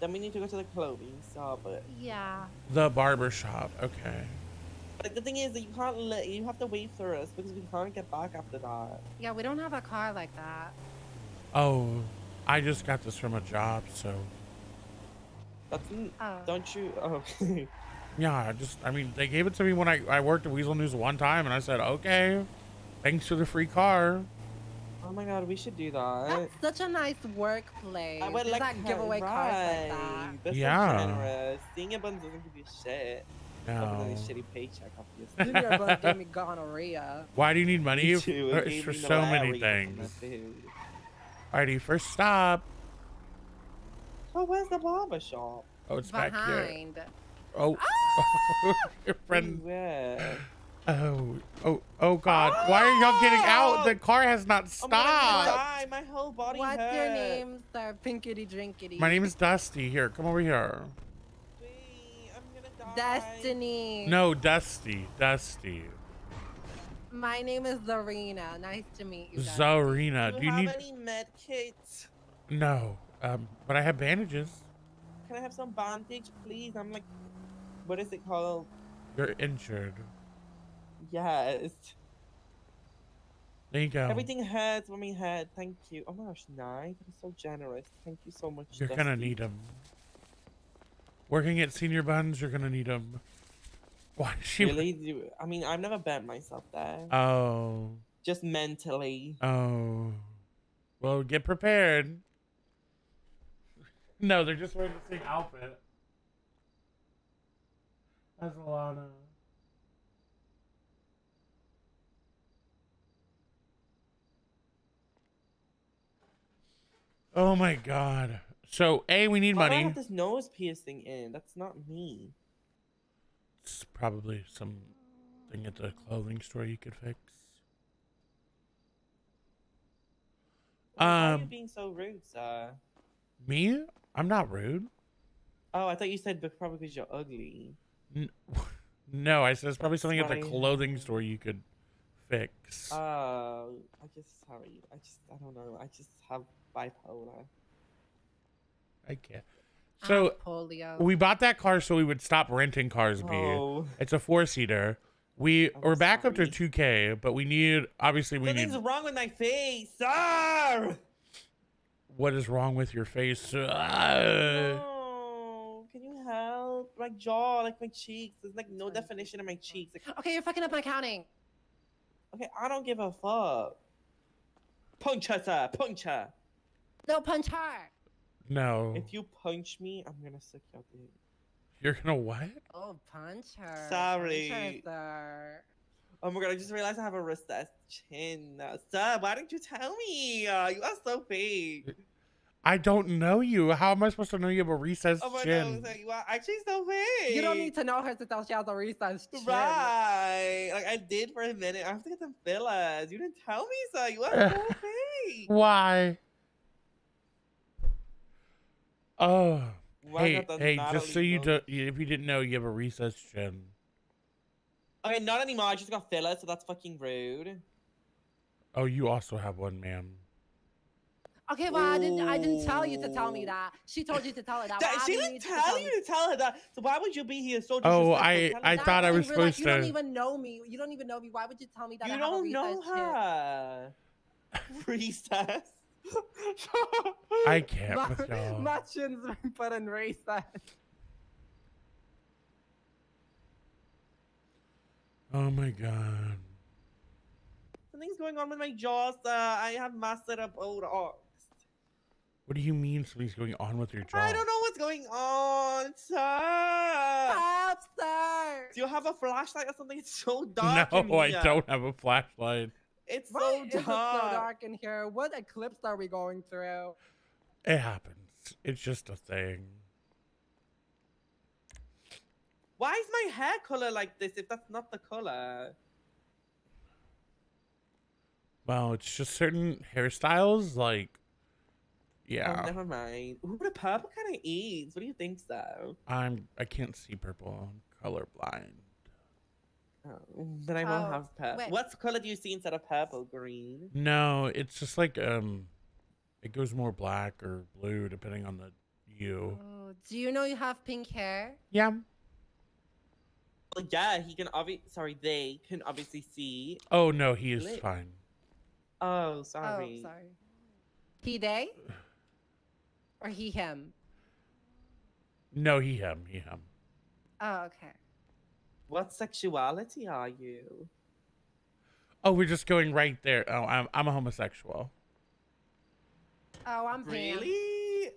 then we need to go to the clothing so, But Yeah. The barber shop. Okay. like the thing is that you can't let you have to wait for us because we can't get back after that. Yeah, we don't have a car like that. Oh, I just got this from a job, so That's Oh. don't you? Oh. [laughs] yeah. I just, I mean, they gave it to me when I I worked at Weazel News one time, and I said, okay, thanks for the free car. oh my god, we should do that. That's such a nice workplace. I would There's like not to giveaway cars like that. right. That's Yeah. so generous. Senior buns doesn't give you shit. No. a shitty paycheck, obviously. Junior Bun gave me [laughs] gonorrhea. Why do you need money? Too, it gave It's for so many malaria from the things. food. Alrighty, first stop. Oh, where's the barber shop? Oh, it's back here. Behind. Oh, ah! [laughs] your friend. Where? Oh, oh, oh God! Why are y'all getting out? The car has not stopped. die. My whole body What's hurts. your name, sir? Pinkity drinkity. My name is Dusty. Here, come over here. Destiny. No, Dusty. Dusty. My name is Zarina. Nice to meet you. Dusty. Zarina. Do Do you you have need? any med kits? No. Um, but I have bandages. Can I have some bandage, please? I'm like, what is it called? You're injured. Yes. There you go. Everything hurts when we hurt. Thank you. Oh my gosh, nice. That is so generous. Thank you so much. You're gonna need them. Working at Senior Buns, you're gonna need them. Why she? Really? Do- I mean, I've never burnt myself there. Oh. Just mentally. Oh. Well, get prepared. No, they're just wearing the same outfit. That's a Oh my god. So, A, we need Why do I money. have this nose piercing in? That's not me. It's probably something at the clothing store you could fix. Why are you Um, being so rude, sir? me? I'm not rude. Oh, I thought you said bec- probably because you're ugly. N- [laughs] No, I said it's probably something at the clothing store you could fix. Oh, I just sorry. I just I don't know. I just have bipolar. I can't. I So have polio. we bought that car so we would stop renting cars. B. Oh. It's a four seater. We we're back up to two K, but we need obviously we Something's need. wrong with my face, sir. What is wrong with your face? Uh, Oh, can you help? My jaw, like my cheeks. There's like no definition in my cheeks. Like, Okay, you're fucking up my counting. okay, I don't give a fuck. Punch her, sir. Punch her. No, punch her. no, If you punch me, I'm gonna suck your dick. you're gonna what? Oh, punch her. Sorry. Punch her, sir. Oh my god, I just realized I have a recessed chin. Sir, why didn't you tell me? Uh, you are so big. I don't know you. How am I supposed to know you have a recessed chin? Oh my chin? god, you are actually so big. You don't need to know her to tell she has a recessed chin. Right. Like I did for a minute. I have to get some fillers. You didn't tell me, sir. You are so [laughs] big. Why? Oh, Why hey, hey! Just so you don't, if you didn't know, you have a recessed chin. Okay, not anymore. I just got fillers, so that's fucking rude. Oh, you also have one, ma'am. Okay, well, I didn't. I didn't tell you to tell me that. She told you to tell her that. That- she didn't didn't need to tell me. you to tell her that. So why would you be here so Oh. I- I That thought I wasn't was like, supposed You don't even know me. You don't even know me. Why would you tell me that? You I don't know recessed her. [laughs] Recess. [laughs] I can't My, with y'all. my chin's been [laughs] put in recess. Oh my god. Something's going on with my jaws. sir. I have mastered up Botox. What do you mean something's going on with your jaw? I don't know what's going on, sir. Help, sir. Do you have a flashlight or something? It's so dark. in No, I don't have a flashlight. It's Why so is it so dark. dark in here? What eclipse are we going through? It happens. It's just a thing. Why is my hair color like this if that's not the color? Well, it's just certain hairstyles, like, Oh, yeah. never mind. Ooh, the purple kind of is. What do you think, so? I'm I can't see purple. I'm colorblind. Oh, then I won't Oh, have purple. wait. What color do you see instead of purple? Green. No, it's just like um, it goes more black or blue depending on the you. Oh, do you know you have pink hair? Yeah. Well, yeah, he can obviously. Sorry, they can obviously see. Oh no, he is Lit. fine. Oh, sorry. Oh, sorry. He they? Or he him? No, he him, he him. Oh, okay. What sexuality are you? Oh, we're just going right there. Oh, I'm I'm a homosexual. Oh, I'm pan. Really?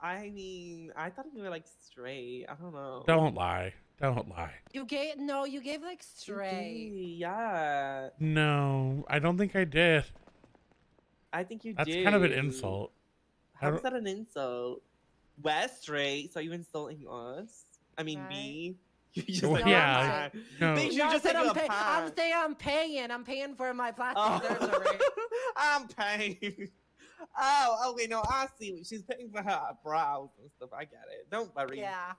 I mean, I thought you were like straight. I don't know. Don't lie. Don't lie. You gave no, you gave like straight. Yeah. No, I don't think I did. I think you That's did. kind of an insult. I How is that an insult? We're straight, so are you insulting us? I mean, me. [laughs] You just Well, said yeah, you're no. Bitch, you No, I just said said I'm, pay- I'm saying I'm paying. I'm paying for my plastic Oh. surgery. [laughs] I'm paying. Oh, okay, no, I see. She's paying for her brows and stuff. I get it. Don't worry. Yeah.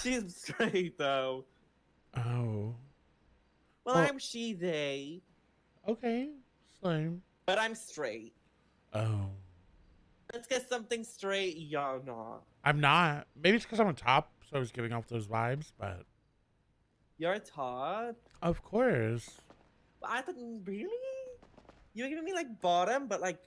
She's [laughs] straight though. Oh. Well, Well- I'm she they, Okay. Same. but I'm straight. Oh. Let's get something straight. You're not. I'm not. Maybe it's because I'm on top, so I was giving off those vibes, but You're top. of course. But I thought really. You were giving me like bottom, but like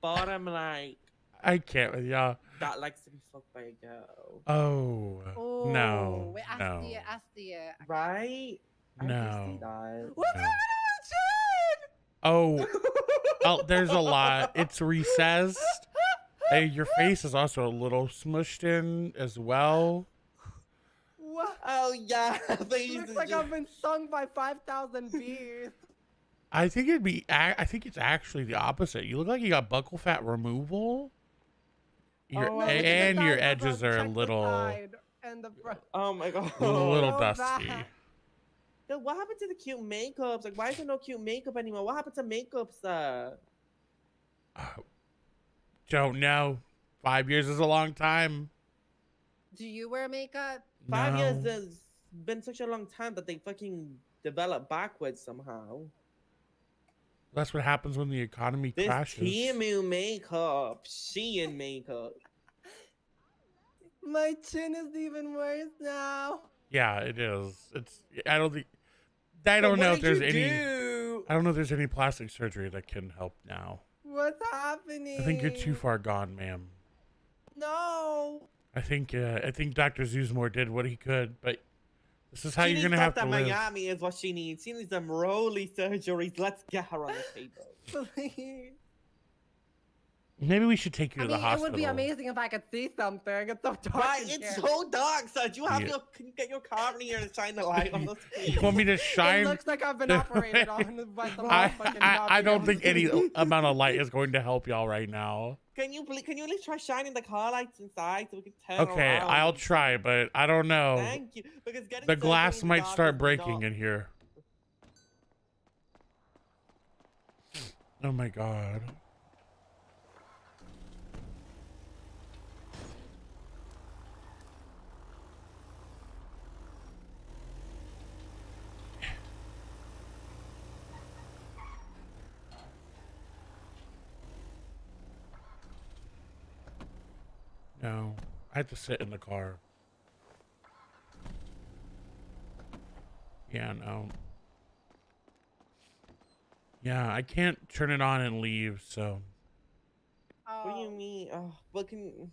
bottom like I can't with y'all. that likes to be fucked by a girl. Oh. Oh, no. Wait, I no. see it. I see. Right? I No. see that. What's No. Oh. [laughs] oh, there's a lot. It's recessed. Hey, your face is also a little smushed in as well. What? Oh yeah, [laughs] please. Looks like I've been stung by 5,000 [laughs] bees. I think it'd be. I think it's actually the opposite. You look like you got buccal fat removal. Your Oh, a- look and your edges are a little, And the front. Oh my god. a [laughs] little oh, dusty. bad. Yo, what happened to the cute makeups? Like, why is there no cute makeup anymore? What happened to makeup, sir? [sighs] Don't know. Five years is a long time. Do you wear makeup? Five years has been such a long time that they fucking develop backwards somehow. That's what happens when the economy This crashes. Temu makeup, Shein makeup. My chin is even worse now. Yeah, it is. It's. I don't think. I don't what know if there's any. do? I don't know if there's any plastic surgery that can help now. What's happening? I think you're too far gone, ma'am. No. I think. Uh, I think Dr. Zuzmore did what he could, but this is how she you're gonna have Dr. to live. Miami is what she needs. She needs some roly surgeries. Let's get her on the table. [laughs] Please. Maybe we should take you I to mean, the hospital. it would be amazing if I could see something. It's so dark. Right, in it's here. so dark, sir. Do you have Yeah. your can you get your car in here and shine the light on the [laughs] screen? You want me to shine? It looks like I've been [laughs] operated on by the I, fucking I, I don't think any [laughs] amount of light is going to help y'all right now. Can you please, can you at least try shining the car lights inside so we can turn Okay, around? I'll try, but I don't know. Thank you. Because getting The surgery glass might dark start breaking not- in here. Oh my god. No, I had to sit in the car. Yeah, no. Yeah, I can't turn it on and leave, so What do you mean? Oh, what can?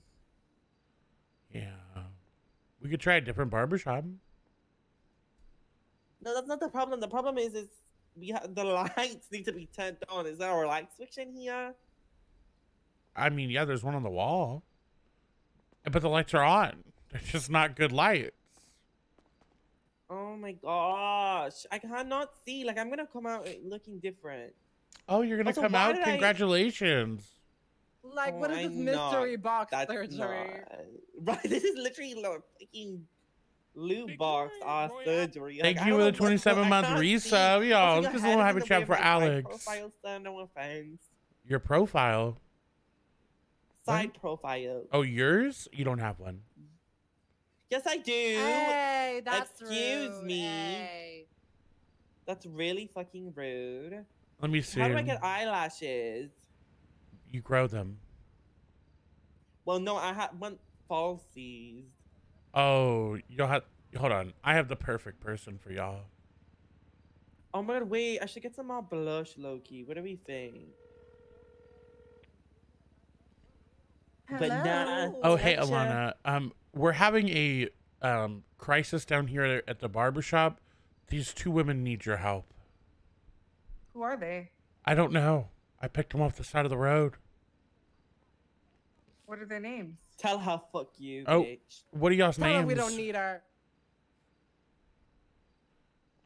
yeah. We could try a different barbershop. No, that's not the problem. The problem is, is we have the [laughs] lights need to be turned on. Is there a light switch in here? I mean, yeah, there's one on the wall. But the lights are on. They're just not good lights. Oh my gosh, I cannot see. Like I'm gonna come out looking different. Oh, you're gonna come out? did I- Congratulations. Like, Oh, what is I'm this mystery not. box That's surgery? not- Right, [laughs] this is literally like fucking Lou box our surgery. Thank Like, you don't for the 27 I month can't see resub. Yo, what's in let's your just head. have a little happy chat for way of my Alex. Profile, sir, no offense. Your profile. Side profile. Oh, yours? You don't have one. Yes, I do. Hey, that's Excuse rude. me. Hey. That's really fucking rude. Let me see. How do I get eyelashes? You grow them. Well, no, I have one falsies. Oh, you'll have. Hold on. I have the perfect person for y'all. Oh my god, wait, I should get some more blush, Loki. What do we think? Banana. Oh, hey, toucha. Alana. Um, we're having a um crisis down here at the barbershop. These two women need your help. Who are they? I don't know. I picked them off the side of the road. What are their names? Tell her fuck you, Oh, bitch. what are y'all's Tell her names? we don't need our.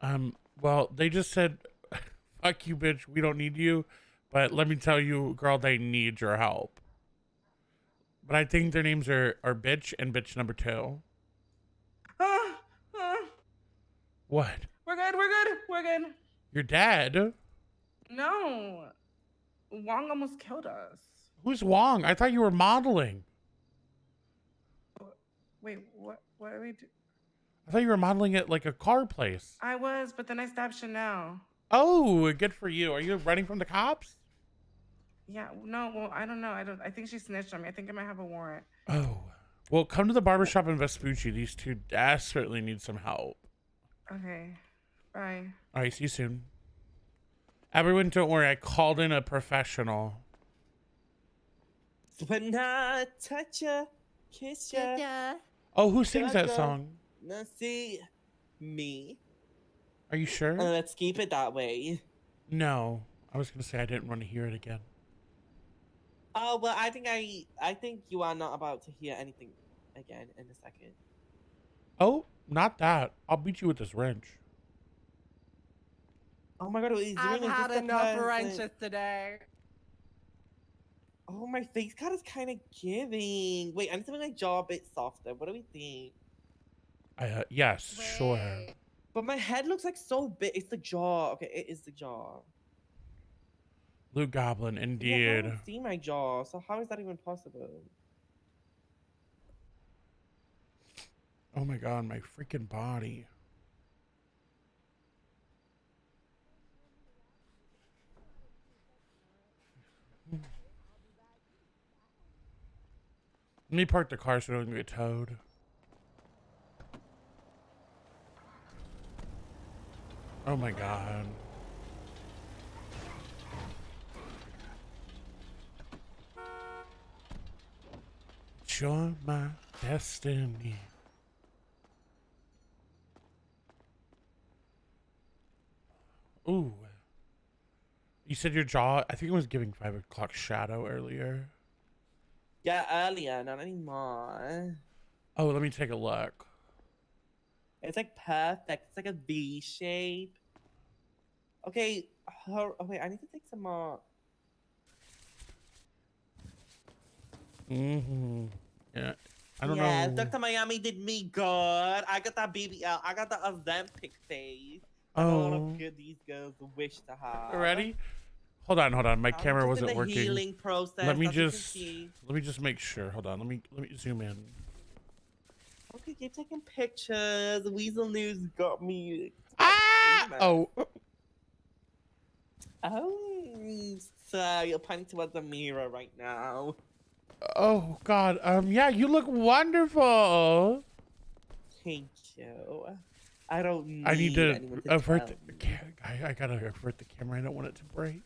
Um, well, they just said, [laughs] "Fuck you, bitch. We don't need you." But let me tell you, girl, they need your help. But I think their names are are bitch and bitch number two. Ah, ah, What? we're good. We're good. We're good. Your dad? No, Wong almost killed us. Who's Wong? I thought you were modeling. Wait, what? What are we do? I thought you were modeling at like a car place. I was, but then I stabbed Chanel. Oh, good for you. Are you running from the cops? Yeah, no, well, I don't know. I don't. I think she snitched on me. I think I might have a warrant. Oh. Well, come to the barbershop in Vespucci. These two desperately need some help. Okay, bye. All right, see you soon. Everyone, don't worry. I called in a professional. When I touch ya, kiss ya. Oh, who sings that Gaga. song? Now see me. Are you sure? And let's keep it that way. No. I was gonna say I didn't want to hear it again. Oh well, I think I I think you are not about to hear anything again in a second. Oh, not that. I'll beat you with this wrench. Oh my god, what he's doing I've is had enough person. wrenches today. Oh, my face cut is kind of giving. Wait, I need to make my jaw a bit softer. What do we think? I, uh, yes, sure. But my head looks like so big. It's the jaw. Okay, it is the jaw. Luke Goblin, Yeah, I indeed. don't see my jaw. So how is that even possible? Oh my god, my freaking body. Let me park the car so it doesn't get towed. Oh my god. You're my destiny. Ooh. You said your jaw, I think it was giving five o'clock shadow earlier. Yeah, earlier, not anymore. Oh, let me take a look. It's like perfect. It's like a V shape. Okay. Her, oh wait, I need to take some more. Mm-hmm. Yeah. I don't yeah, know. Dr. Miami did me good. I got that BBL. I got the Ozempic face. I got a lot Oh. of good these girls wish to have. You Ready? Hold on, hold on. My I'm camera wasn't the working. healing process, Let me as you can just let me just make sure. Hold on. Let me let me zoom in. Okay, keep taking pictures. Weazel News got me. Ah! Oh. Oh, so you're pointing towards the mirror right now. Oh God. Um. Yeah. You look wonderful. Thank you. I don't need I need to to avert. The. I, I gotta avert the camera. I don't want it to break.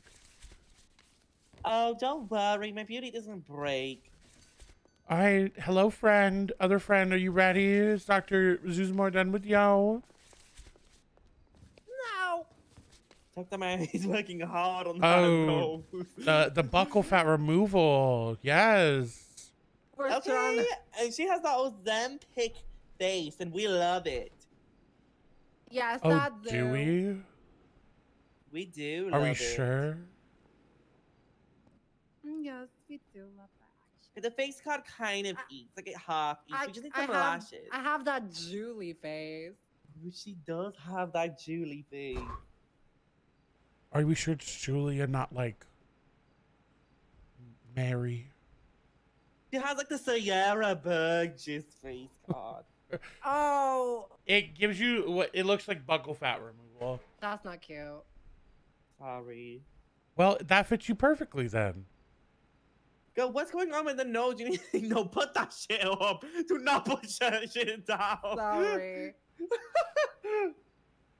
Oh, don't worry. My beauty doesn't break. All right. Hello, friend. Other friend. Are you ready? Is Doctor Zuzmore done with you? No. Dr. Miami's [laughs] working hard on Oh, that nose. the the buccal fat removal. Yes. We're Okay, and she has that Ozempic face, and we love it. Yes, Oh, that do we? We do. Are we it. sure? Mm, Yes, we do love that. The face card kind of eats, like it half eats. I, we just need I some have, lashes. I have that Julie face. Ooh, She does have that Julie face. Are we sure it's Julia, not like Mary? She has like the Sierra Burgess face card. [laughs] Oh, It gives you what it looks like buccal fat removal. that's not cute. Sorry. Well, that fits you perfectly then. Girl, what's going on with the nose? You need to [laughs] no put that shit up. Do not put that shit down. Sorry. [laughs]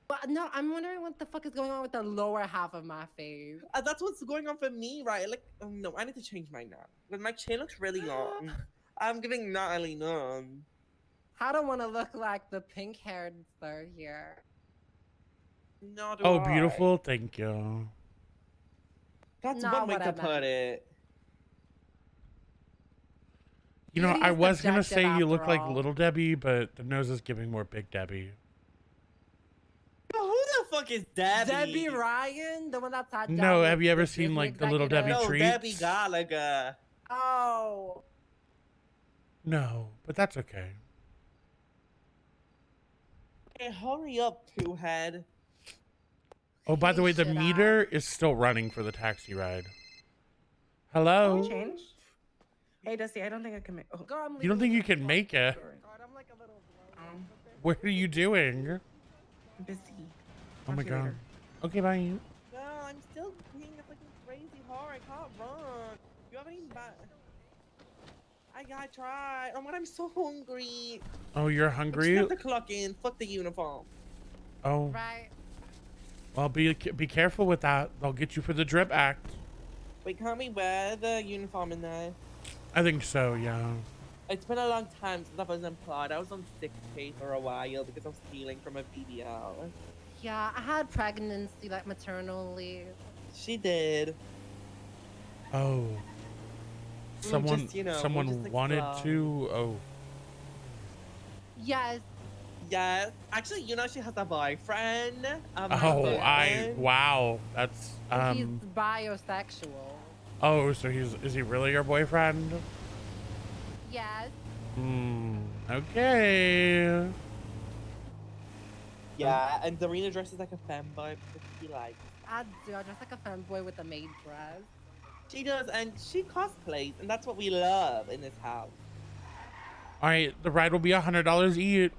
But no, I'm wondering what the fuck is going on with the lower half of my face. Uh, that's what's going on for me, right? Like, oh, no, I need to change mine now. But my chin looks really [gasps] long. I'm giving Natalie none. I don't want to look like the pink-haired sir here. No, Oh, I. beautiful. Thank you. That's Not one way what to I put it. You know, I was gonna say you look after like. Little Debbie, but the nose is giving more Big Debbie. But the fuck is Debbie? Debby Ryan, the one that sat down. No, have you ever the seen like the Little Debbie executive? no, treats? Debbie Gallagher. Oh, No, but that's okay. Okay, hurry up, two head. Oh, by the way, the shit out. meter is still running for the taxi ride. Can Hello. we change? Hey, Dusty, I don't think I can make. Oh, girl, I'm You don't think you can make it? God, sorry. Um, What are you doing? I'm busy. Oh my Talk to you god. later. Okay, bye. Girl, I'm still being a fucking crazy whore. I can't run. You haven't even ba- I gotta try. Oh my god, I'm so hungry. Oh, you're I just hungry? have to clock in. Fuck the uniform. Oh, Right. well, be be careful with that. They'll get you for the drip act. Wait, can't we wear the uniform in there? I think so. Yeah. It's been a long time since I was employed. I was on sick pay for a while because I was stealing from a BBL. Yeah, I had pregnancy, like maternal leave. She did. Oh. Someone, just, you know, someone just wanted explore. to. Oh. Yes. Yes. Actually, you know she has a boyfriend. a Oh, I. Wow. That's and he's um. bisexual. Oh, so he's is he really your boyfriend? Yes. Hmm. Okay. Yeah, and Darina dresses like a femboy because she likes. I do. I dress like a femboy with a maid dress. She does, and she cosplays, and that's what we love in this house. All right. The ride will be a hundred dollars each.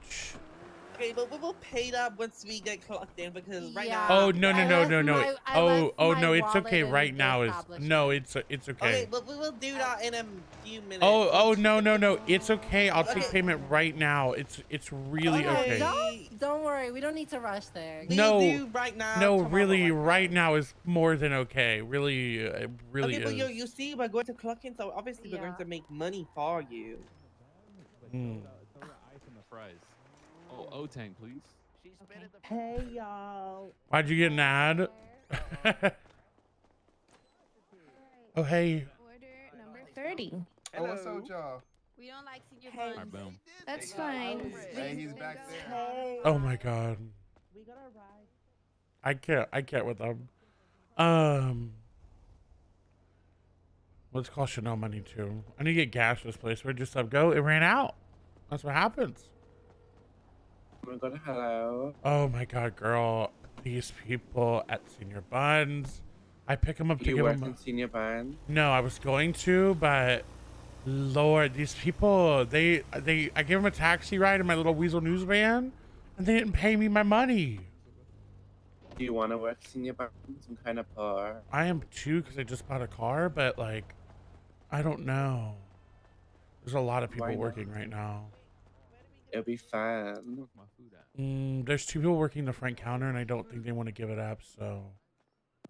Okay, but we will pay that once we get clocked in because right Yeah. now. Oh no no no no no! my- oh oh no! It's okay right now. is no. It's it's Okay, okay. but we will do that in a few minutes. Oh oh no no no! It's okay. I'll take payment right now. It's it's really Okay. okay. Don't, don't worry. We don't need to rush there. We'll No, do right now. No, really, right right now is more than okay. Really, uh, it really okay, but is. you, you see, we're going to clock in, so obviously we're going to make money for you. Mm. Throw the ice on the fries. Oh, O-Tang, please. Hey, y'all. Why'd you get an ad? [laughs] oh hey. Order number 30. Oh, what's up, y'all? We don't like senior Hey. Alright, boom. That's fine. Hey, he's back there. Hey. Oh my god. We got a ride. I can't. I can't with them. Um. Let's call Chanel money too. I need to get gas for this place. Where'd your sub go? It ran out. That's what happens. Oh my god, hello. Oh my god, girl. These people at Senior Buns. I pick them up to You give work them. in senior band? No, I was going to, but Lord, these people, they they I gave them a taxi ride in my little Weazel News van, and they didn't pay me my money. Do you want to work senior band? Some kind of poor. I am too because I just bought a car, but like, I don't know. There's a lot of people working right now. It'll be fun. Where's my food at? Mm, there's two people working the front counter, and I don't think they want to give it up. So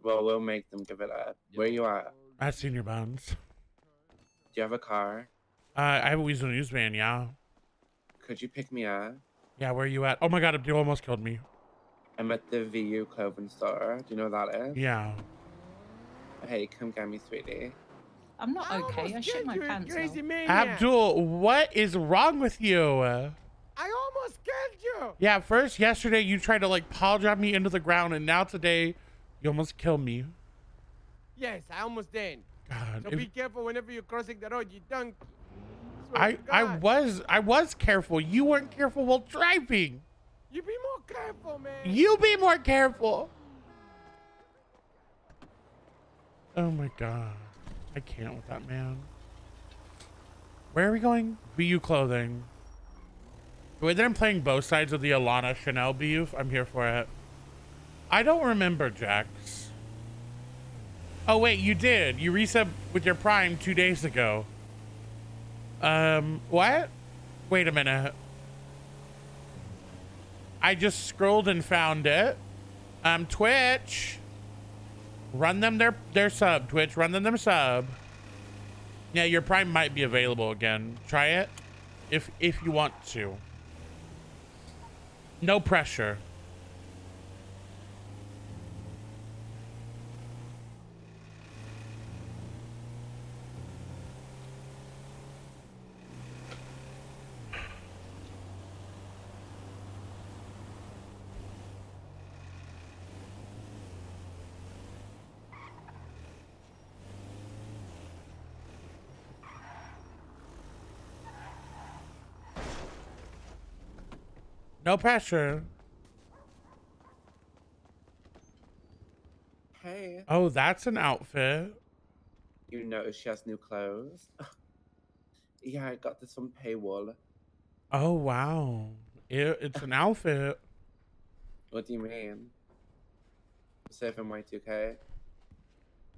Well, we'll make them give it up. Where you at? at Senior Buns, Do you have a car? uh, I have a Weazel News van. Yeah, Could you pick me up? yeah. Where are you at? Oh my God, Abdul almost killed me. I'm at the VU clothing store. Do you know what that is? Yeah. Hey, come get me, sweetie. I'm not okay. I shit my pants. now. Abdul, what is wrong with you? I almost killed you. Yeah, first yesterday you tried to like pile drive me into the ground, and now today you almost killed me. Yes, I almost did. God. So if- be careful whenever you're crossing the road, you don't. I I was I was careful. You weren't careful while driving. You be more careful, man. You be more careful. Oh my god. I can't with that man. Where are we going? BU clothing. Wait, then I'm playing both sides of the Alana Chanel beef. I'm here for it. I don't remember, Jax. Oh wait, you did. You reset with your prime two days ago. Um, what? Wait a minute. I just scrolled and found it. Um, Twitch. Run them their their sub. Twitch, run them their sub. Yeah, your Prime might be available again. Try it, if if you want to. No pressure. No pressure. Hey, Oh, that's an outfit. you notice she has new clothes? [laughs] yeah, I got this from Paywall. Oh wow. It, it's an outfit. What do you mean? Surfing my 2K?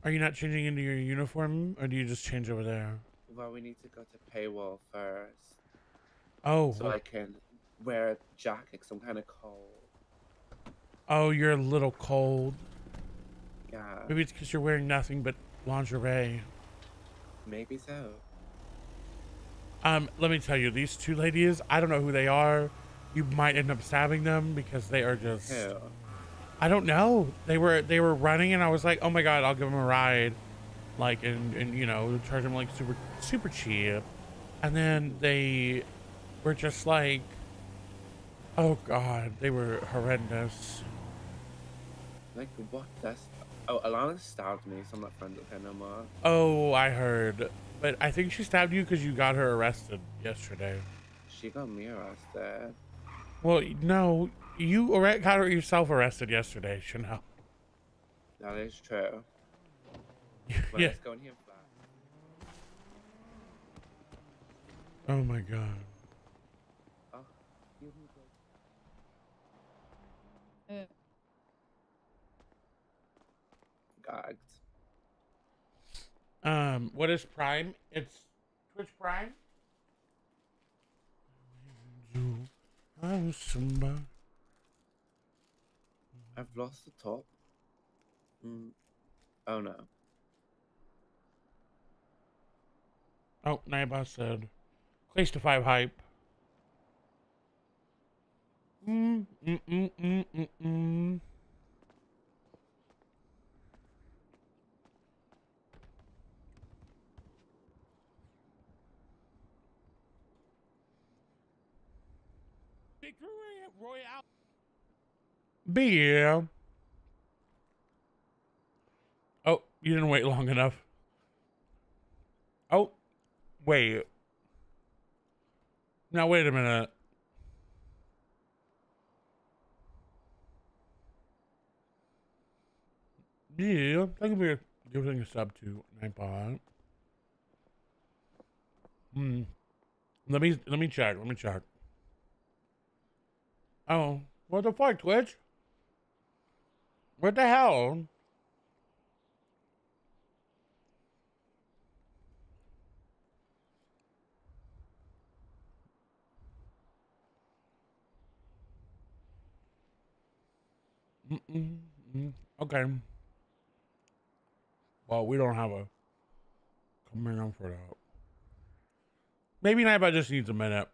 Are you not changing into your uniform, or do you just change over there? Well, we need to go to Paywall first. Oh, So I can wear a jacket 'cause I'm kind of cold. oh, you're a little cold. Yeah, Maybe it's because you're wearing nothing but lingerie. maybe so. Um, let me tell you, these two ladies, I don't know who they are. You might end up stabbing them because they are just. Who? I don't know. They were they were running, and I was like, oh my god, I'll give them a ride, like and and you know charge them like super super cheap, and then they were just like, oh god, they were horrendous. Like, what? That's. Oh, Alana stabbed me, so I'm not friends with her no more. Oh, I heard, but I think she stabbed you because you got her arrested yesterday. She got me arrested. Well, no, you got her yourself arrested yesterday, Chanel. That is true. [laughs] Well, Yeah. Let's go in here flat. Oh my god. Oh, you can go. Gagged. Um, what is Prime? It's Twitch Prime. I've lost the top. Mm. Oh no. Oh, Nightbot said, "Place to five hype." Mm, mm, mm, mm, mm, mm. Beer. Oh, you didn't wait long enough. Oh, wait. Now wait a minute. Yeah, that could be a good thing to sub to Nightbot. Hmm. Let me let me check. Let me check. Oh, what the fuck, Twitch? What the hell? Mm-mm, mm, okay. Well, we don't have a command for that. Maybe Nightbot just needs a minute.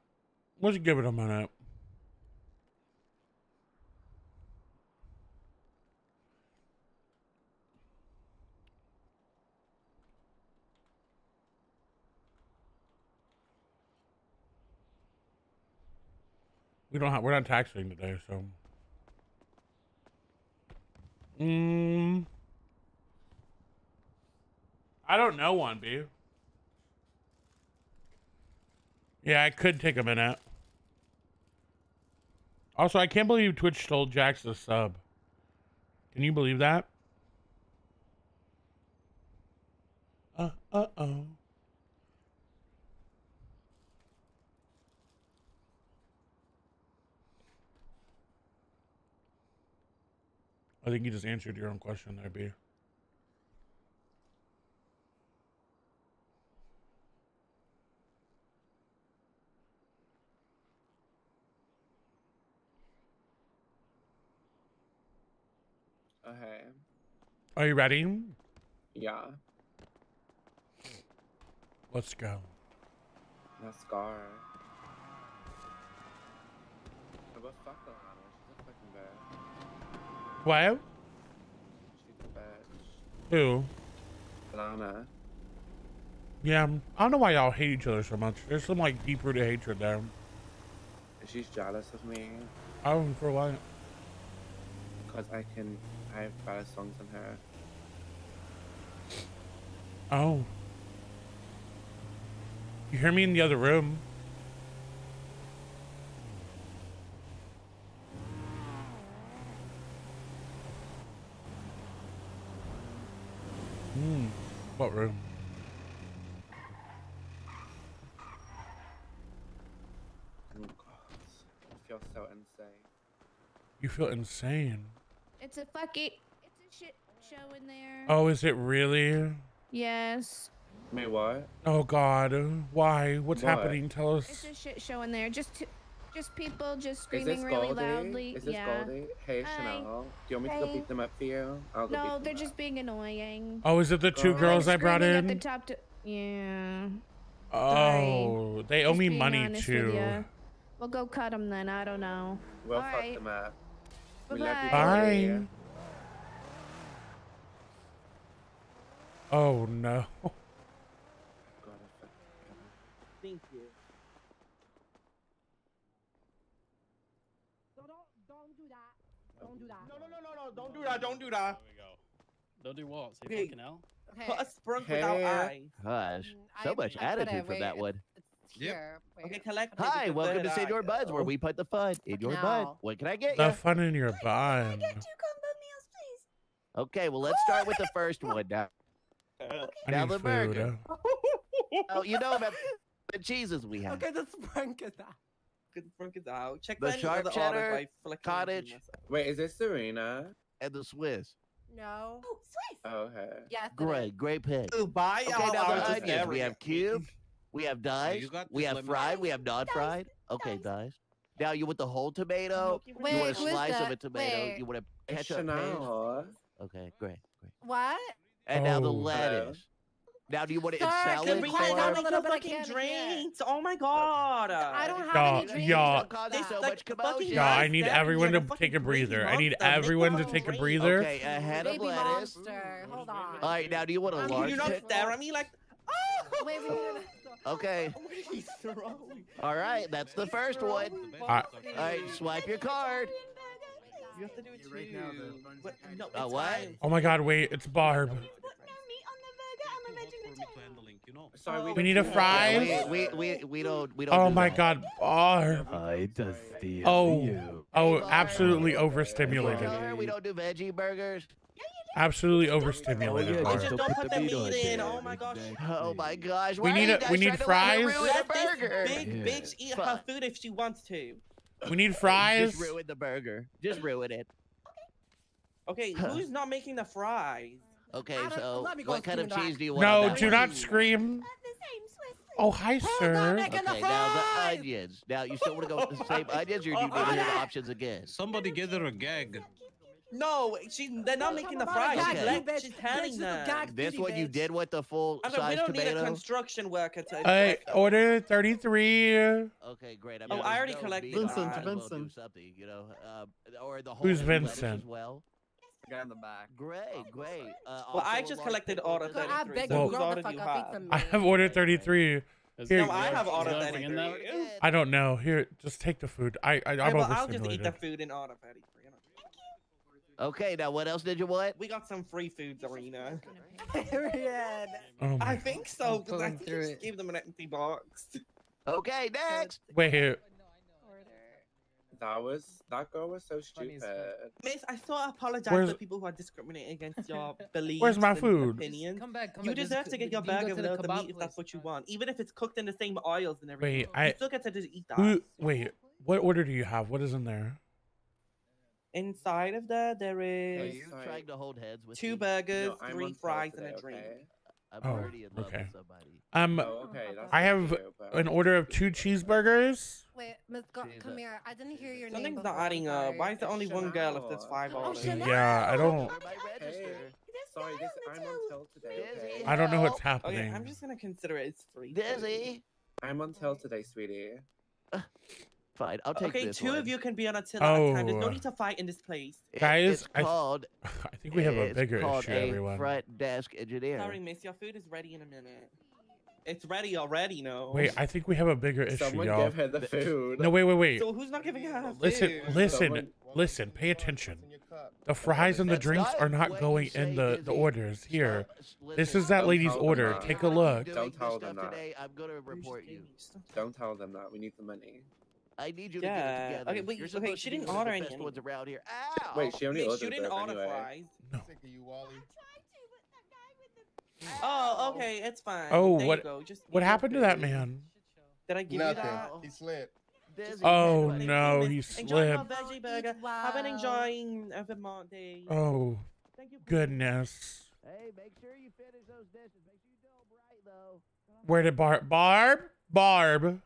Let's give it a minute. We don't have. We're not taxing today, so. Mm. I don't know one, B. Yeah, I could take a minute. Also, I can't believe Twitch stole the sub. Can you believe that? Uh uh I think you just answered your own question there, B. Okay. Are you ready? Yeah. Let's go. Let's go. Oh, but fuck. What? She's a bitch. Who? Alana. Yeah, um, I don't know why y'all hate each other so much. There's some like deep rooted hatred there. She's jealous of me I don't for what? because I can. I have better songs than her. Oh. You hear me in the other room? Hmm. What room? Oh god. I feel so insane. You feel insane. It's a fucking. It's a shit show in there. Oh, is it really? Yes. Wait, what? Oh God. Why? What's What? happening? Tell us. It's us. a shit show in there. Just, t- just people just screaming really Goldie? loudly. Is this yeah. Goldie? Hey, Hi. Chanel. Do you want me to go beat them up for you? I'll No, they're up. just being annoying. Oh, is it the two Girl. girls I brought in? At the top to, yeah. Oh, they owe Just me money too. ya. Well, go cut them then. I don't know. We'll All fuck right. them up. We Bye-bye. Bye. Oh no. [laughs] God, I fucking- Thank you. Don't, don't do that. Don't do that. No, no, no, no, no. Don't do that. Don't do that. There we go. Don't do what? Say Okay. fucking hell? Put a sprunk without eyes. Hush. So I- much I attitude it from that one. Here. wait. Okay, collect. Hi, welcome to third Your Buds, where we put the fun in your bud. now. What can I get The fun in your bun. Okay, well, let's start with the [laughs] first one now. [laughs] I Now the food. burger. Uh. Oh, you know about the cheeses we have. Okay, the sprunk is out. Okay, the sprunk out. Check The the cheddar, by cottage, Wait, is this Serena? and the Swiss. No. Oh, Swiss. Oh, okay. Yes. it Great, great pick. Ooh, buy Okay, all now ours the onions. We have oh, cube. we have diced, got we have lemon. fried, we have non-fried. Okay, diced. Now you want the whole tomato? Wait, you want a who is slice of a tomato? Wait. You want a It's ketchup paste? Okay, great, great. What? And now the Oh. lettuce. Now do you want it in Sir, can salad we Can quiet we down a little bit? Fucking drinks? Oh my god. I don't have Y'all- any drinks. y'all- Don't cause They so much the fucking commotion. Yeah, I need everyone to take a breather. I need everyone to take a breather. Okay, a head of Baby lettuce. monster. Hold on. All right, now do you want a Um, Can large you not pit? stare at me like, oh! Wait, wait, wait. Okay, [laughs] What are you throwing? all right, that's the first one. I- All right, swipe your card. You have to do it too. Right now, the buns What? are No, Uh, what? fine. Oh my God! Wait, it's Barb. Sorry, We oh. need a don't- fries? Yeah, we, we, we, we don't we don't. Oh do my that. God, Barb. I just Oh, you. oh, absolutely overstimulated. we don't do veggie burgers. Absolutely Oh, overstimulated. yeah, just don't don't put put the the meat in. Oh my gosh. Oh my gosh. We need are a- we need trying to let her fries? Let this big Yeah. bitch eat her food if she wants to. We need fries. Just ruin the burger. Just ruin it. Okay, who's not making the fries? Okay, so let me go what kind of scream cheese do you want? No, do not scream. Oh, hi, sir. making the Okay, now the onions. Now you still want to go with the same [laughs] onions, or do you need to hear the options again? Somebody give her a gag. No, she's they're not making the Talk about a fries. gag, She's, you let- bitch. she's Bitch, telling this is a them. This Bitty one you did with the full I don't, we don't need a construction worker to. Hey, fix them. order 33. Okay, great. I Oh, I already collected Vincent, might as well do Vincent. something, you know, um, or the whole Who's Vincent? as well. Guy in the back. Great, great. Uh, Well, I just collected pickle order with Girl, it. I 33. So Well- you, whose grow order the do you fuck up. Eat have? I have ordered 33. Here, No, I have order is there anything in there? 33. I don't know. Here, just take the food. I, I Yeah, I'm well, I'll just eat the food in order 33. Okay, now what else did you want? We got some free foods, Arena. [laughs] Period. Oh my I think so, because I think just it. gave them an empty box. [laughs] Okay, next. Wait, That was that girl was so stupid. Miss, I still apologize Where's- to people who are discriminating against your [laughs] beliefs. Where's my and food? Opinions. Come back, come You back. Deserve c- to get your you go burger to the without the kebab meat if that's what you want. Even if it's cooked in the same oils and everything. wait, you I still get to just eat that. who? Wait, what order do you have? What is in there? Inside of there, there is. Are you trying to hold heads with two burgers, No, three fries, today, and a drink. okay? I'm Oh, already in love okay. with somebody. Um, Oh, okay. I have an order of two cheeseburgers. Wait, Miss, Go- She's come here. I didn't hear your name. Something's before, not adding up. Why is there only one girl if there's five Oh, orders? Chanel. Yeah, I don't. My. Sorry, this I'm on till today. Okay? I don't know what's Help. Okay, happening. I'm just gonna consider it it's free. Dizzy. I'm on till today, sweetie. [laughs] Fine, I'll take Okay, this two one. of you can be on a till at a time. There's no Oh. need to fight in this place. Guys, it's I called. [laughs] I think we have a it's bigger called issue, a everyone. front desk engineer. Sorry, miss, your food is ready in a minute. It's ready already, no? Wait, I think we have a bigger issue, Someone y'all. give her the food. No, wait, wait, wait. So who's not giving her her Listen, food? listen, Someone- listen. Pay attention. The fries and the That's drinks not are not going in the, the orders here. So, This is that lady's order. Take a If I keep look. Don't tell them that. Today, I'm gonna report you. Don't tell them that. We need the money. I need you Yeah, to get it together. okay, wait, You're okay, supposed she to didn't one of the order best any. ones around here. Ow! Wait, she only Miss, ordered you didn't order anyway. fries. No. Sick of you, Wally. Oh, okay, it's fine. Oh, There you what- go. Just What happened to that man? Did I give Nothing. you that? He slipped. Dizzy, Oh Thank no, miss. he Enjoy your slipped. veggie burger. I've an enjoying of Vermont day. Oh Thank you. goodness. Hey, make sure you finish those dishes. Make sure you do them right, though. Where did Barb? Barb? Barb?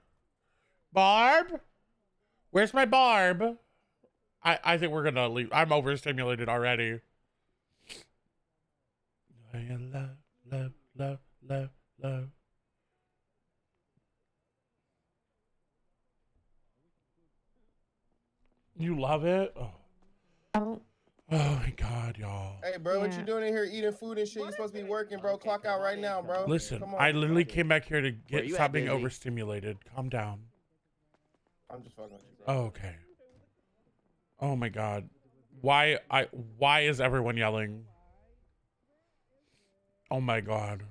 Barb? Where's my Barb? I I think we're gonna leave. I'm overstimulated already. Love, love, love, love, love. You love it? Oh. Oh my god, y'all. Hey, bro, what you doing in here eating food and shit? You supposed to be working, bro. Clock out right now, bro. Listen, Come on. I literally came back here to get you stop being overstimulated. Calm down. I'm just fucking with you, bro. Oh, okay. Oh my god. Why I why is everyone yelling? Oh my god.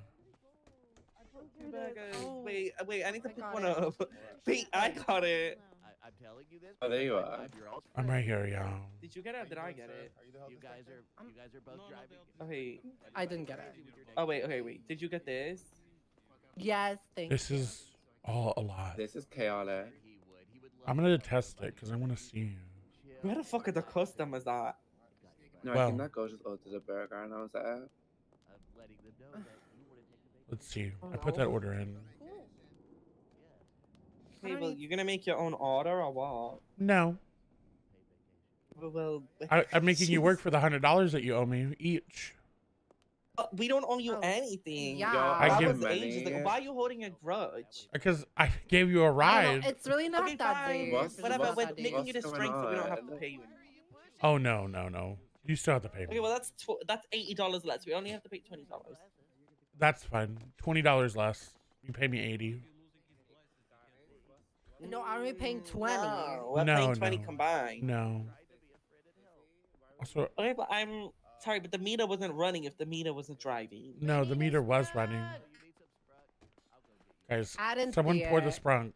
Oh, Wait, uh, wait, I need to pick one it. up. [laughs] Wait, I got it. I, I'm telling you this. Oh, there you are. I'm your old I'm friend. right here, y'all. Did you get it did I get it? Are you the health You guys are you guys are both driving. Okay. I didn't get it. Oh, wait, okay, wait. Did you get this? Yes, thank This is all a lot. This is chaotic. He would. He would love I'm gonna test it because I want to see you. Where the fuck are the customers at? No, I Well- think that girl just ordered a burger and I was like, I'm letting them know that you want to take the Let's see. I put that order in. Hey, well, you're gonna make your own order or what? No, Well, well I, I'm making you work for the hundred dollars that you owe me each. But we don't owe you Oh, anything. yeah. I that give was ages ago. money. Why are you holding a grudge? Because I gave you a don't know, ride. It's really not okay, that fine. deep. What's- It's Whatever, not we're that making you this What's drink so we don't have to pay you. Oh no, no, no. You still have to pay Okay, me. well that's tw- that's eighty dollars less. We only have to pay twenty dollars. That's fine. Twenty dollars less. You pay me eighty. No, are we paying 20? No, we're No, paying twenty no. combined. No. Also, Okay, but I'm sorry, but the meter wasn't running if the meter wasn't driving. no, the meter was running. Guys, someone see pour the it. sprunk.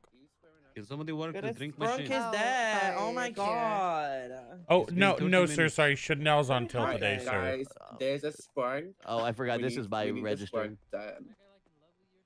Can somebody work But the drink Brunk machine? is Oh. Oh my god. Oh It's no, 30 no, sir. Sorry, Chanel's on till Right, today, sir. guys, there's a sprunk. Oh, I forgot. We This need- is my we need the register.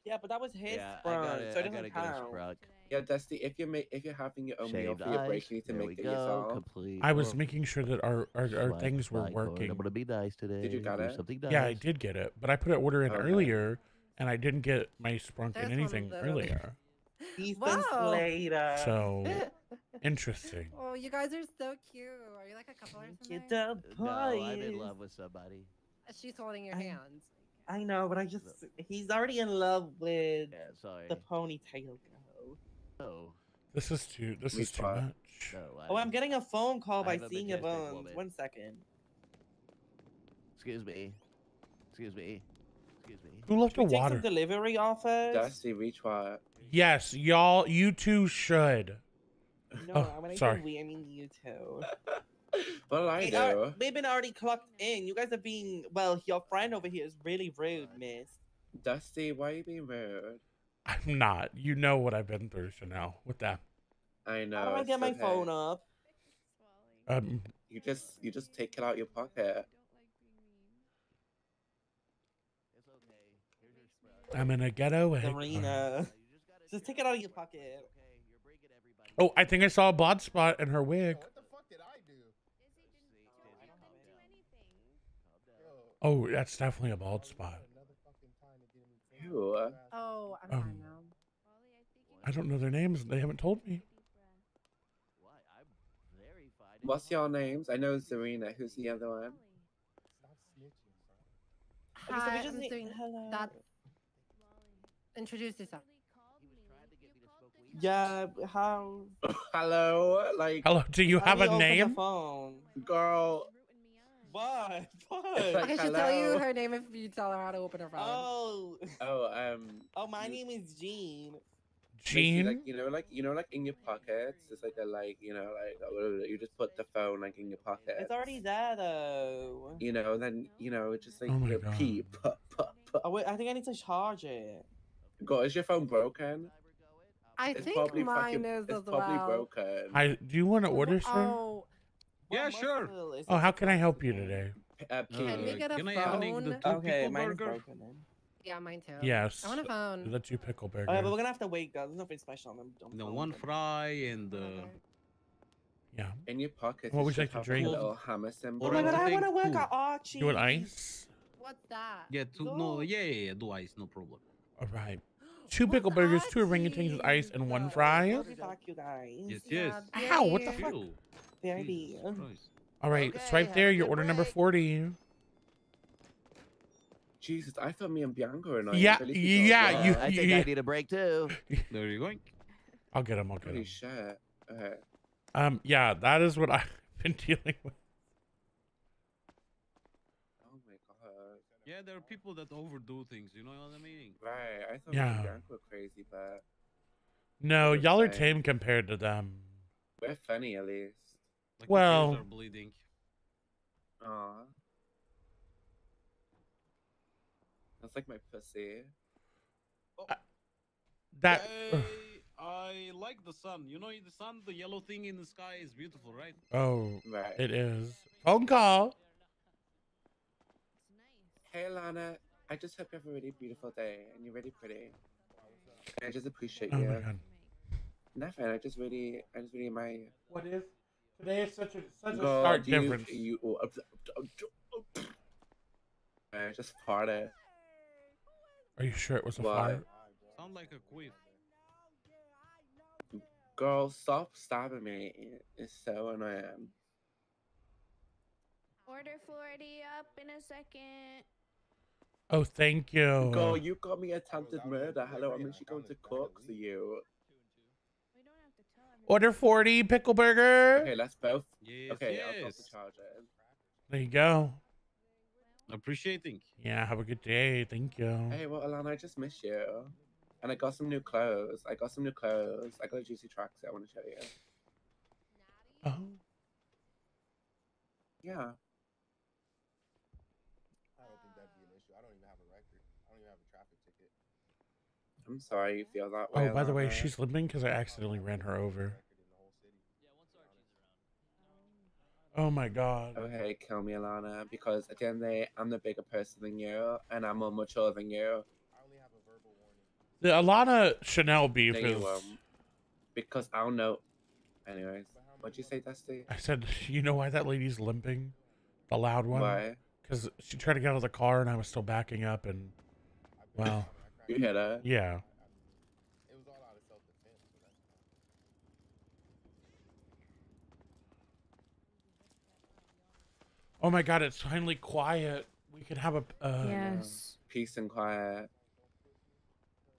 Yeah, but that was his Yeah, I gotta, so it I doesn't gotta get a count. Sprung. Yeah, Dusty, if you make if you're having your own meal Shaved for your break, ice. you need to There make it go. yourself. Complete. I was making sure that our our, our swipe things were my card. I'm working. gonna be nice today. you got it? Something nice. Yeah, I did get it, but I put an order in Okay. earlier, and I didn't get my sprunk There's in anything earlier. [laughs] Ethan Wow. Slater. So [laughs] interesting. Oh, you guys are so cute. Are you like a couple or Get something? the No, I'm in love with somebody. Uh, she's holding your I- hands. I know, but I just he's already in love with Yeah, sorry. the ponytail girl. No, This is too. This Me is too too. much. no. Oh, I'm getting a phone call I by have a seeing your bones. woman. One second. Excuse me. Excuse me. Excuse me. Who left Should a we take water? some delivery offers? Dusty, reach what? Yes, y'all. You two should. No, Oh, when I sorry. say we, I mean you two. [laughs] Well, I They are- do. they've been already clocked in. You guys are being well. Your friend over here is really rude, Miss. Dusty, why are you being rude? I'm not. You know what I've been through, Chanel, with that. I know. How do I it's get my okay. phone up? Um, You just you just take it out your pocket. I'm in a ghetto. egg [laughs] Serena. Just take it out of your pocket. Oh, I think I saw a blood spot in her wig. What the fuck did I do? Oh, that's definitely a bald spot. Ew. Oh, I'm Um, fine now. I don't know their names. They haven't told me. What's your names? I know Serena. Who's the other one? Okay, so Hi, just I'm need- doing that. Introduce yourself. Yeah, how? [laughs] Hello, like. Hello, do you have a name? phone? Girl. What? What? Okay, she'll tell you her name if you tell her how to open her phone. Oh. Oh, um. Oh, my name is Jean. Jean? Like you know, like you know, like in your pockets. It's like a like you know, like you just put the phone like in your pocket. It's already there though. You know, then you know, it's just like Oh my you God. pee. Puh, puh, puh. Oh wait, I think I need to charge it. God, is your phone broken? I It's think probably mine fucking, is it's as probably well. broken. I do you want to order, sir? Oh, Yeah, sure. Oh, how can I help you today? Uh, Can we get a can I have any- the phone? Okay, pickle mine's burger? broken then. yeah, mine too. Yes. I want a phone. Let's do pickle burgers. Oh yeah, but we're gonna have to wait, guys. There's nothing special on them. on The phone. one fry and the. Yeah. In your pocket. What would you like to have a drink? little hammer symbol. Oh my god, I wanna work two. at Archie. You want ice? What's that? Yeah, two, no, yeah, yeah, yeah, do ice, no problem. All right. Two pickle burgers, two orangutans with ice, and one fry. I'll be you guys. Yes, yes. Ow, what the fuck? Ew. There Jesus be. Christ. All right, Okay, swipe have there. Your good order number 40. Jesus, I thought me and Bianca were not. Yeah, yeah, you- I think yeah. I need a break too. [laughs] There you go. I'll get him. I'll get Holy him. shit. Okay. Um, yeah, that is what [laughs] I've been dealing with. Oh my god. Yeah, there are people that overdo things, you know what I mean? Right. I thought me and Yeah. Bianca were crazy, but No, y'all are tame compared to them. we're funny at least. Like Well- ears are bleeding. Aw. That's like my pussy. Oh. That Hey, I like the sun. You know the sun, the yellow thing in the sky is beautiful, right? oh, Right. it is phone call. Hey Lana, I just hope you have a really beautiful day and you're really pretty. I just appreciate Oh you. my god. Nothing. I just really, I just really admire you. What is today? Is such a such a God, stark you, difference. You, oh, I just farted. Are you sure it was a Why? fart? Sound like a quiff. Girl, stop stabbing me. It's so annoying. Order 40 up in a second. Oh, thank you. Girl, you got me attempted murder. Hello, I'm actually going to cook for you. Order forty pickle burger. Okay, let's both. Yes, Okay, I'll the yes. charger. There you go. Appreciating. Yeah, have a good day. Thank you. Hey, well, Alana, I just miss you. And I got some new clothes. I got some new clothes. I got a juicy tracksuit I want to show you. Oh. Yeah. I don't think that'd be an issue. I don't even have a record. I don't even have a traffic ticket. I'm sorry you feel that way. Oh, by the way, she's limping because I accidentally ran her over. Oh my god. Oh, okay, kill me, Alana, because at the end of the day, I'm the bigger person than you, and I'm more mature than you. I only have a verbal warning. The Alana Chanel beef No, is. won't. Because I don't know. Anyways, what'd you say, Dusty? I said, [laughs] you know why that lady's limping? The loud one? Why? Because she tried to get out of the car and I was still backing up and. Well. You hit her? Yeah. It was all out of self defense. So that's Oh my god, it's finally quiet. We could have a. Uh, Yes. Peace and quiet.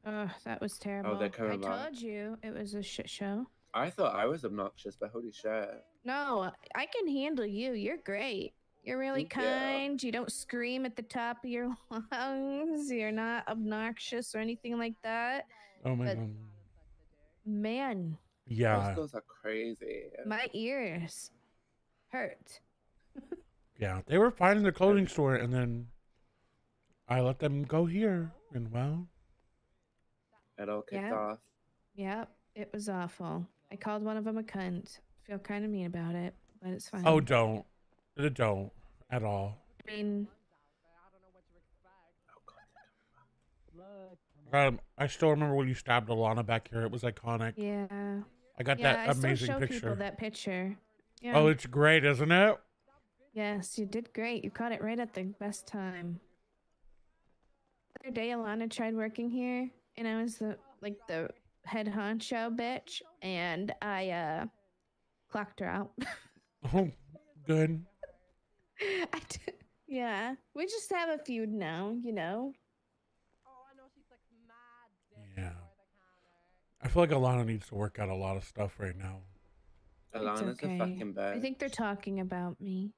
Ugh, that was terrible. they're coming I back. told you it was a shit show. I thought I was obnoxious, but holy shit. No, I can handle you. You're great. You're really Thank you. kind. You don't scream at the top of your [laughs] lungs. You're not obnoxious or anything like that. Oh my But- god. Man, Yeah. Those girls are crazy. my ears hurt. Yeah, they were fine in the clothing store, and then I let them go here, and well, It all kicked Yeah. off. Yep, it was awful. I called one of them a cunt. Feel kind of mean about it, but it's oh, fine. oh, don't, Uh, don't at all. I mean, Um, I still remember when you stabbed Alana back here. It was iconic. yeah. I got yeah, that I still amazing show picture. people that picture. Yeah. Oh, it's great, isn't it? Yes, you did great. You caught it right at the best time. The other day, Alana tried working here, and I was the like the head honcho bitch, and I uh clocked her out. [laughs] Oh, good. [laughs] I did, yeah, we just have a feud now, you know. Yeah. I feel like Alana needs to work out a lot of stuff right now. It's Alana's okay. a fucking bitch. I think they're talking about me.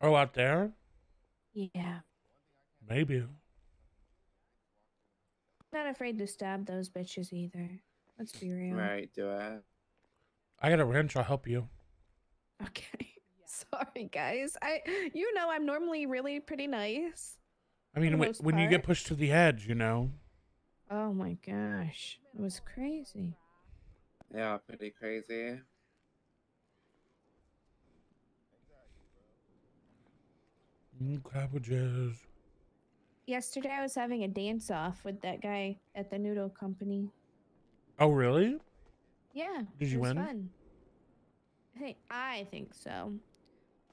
Oh, out there? Yeah, Maybe. Not afraid to stab those bitches either. Let's be real. Right, do it. I got a wrench. I'll help you. Okay. [laughs] Sorry, guys. I, you know, I'm normally really pretty nice. I mean, the wh- when you get pushed to the edge, you know. Oh my gosh, it was crazy. Yeah, pretty crazy. Mm, cabbages. Yesterday, I was having a dance off with that guy at the noodle company. Oh, really? Yeah. Did you win? Fun. I think I think so.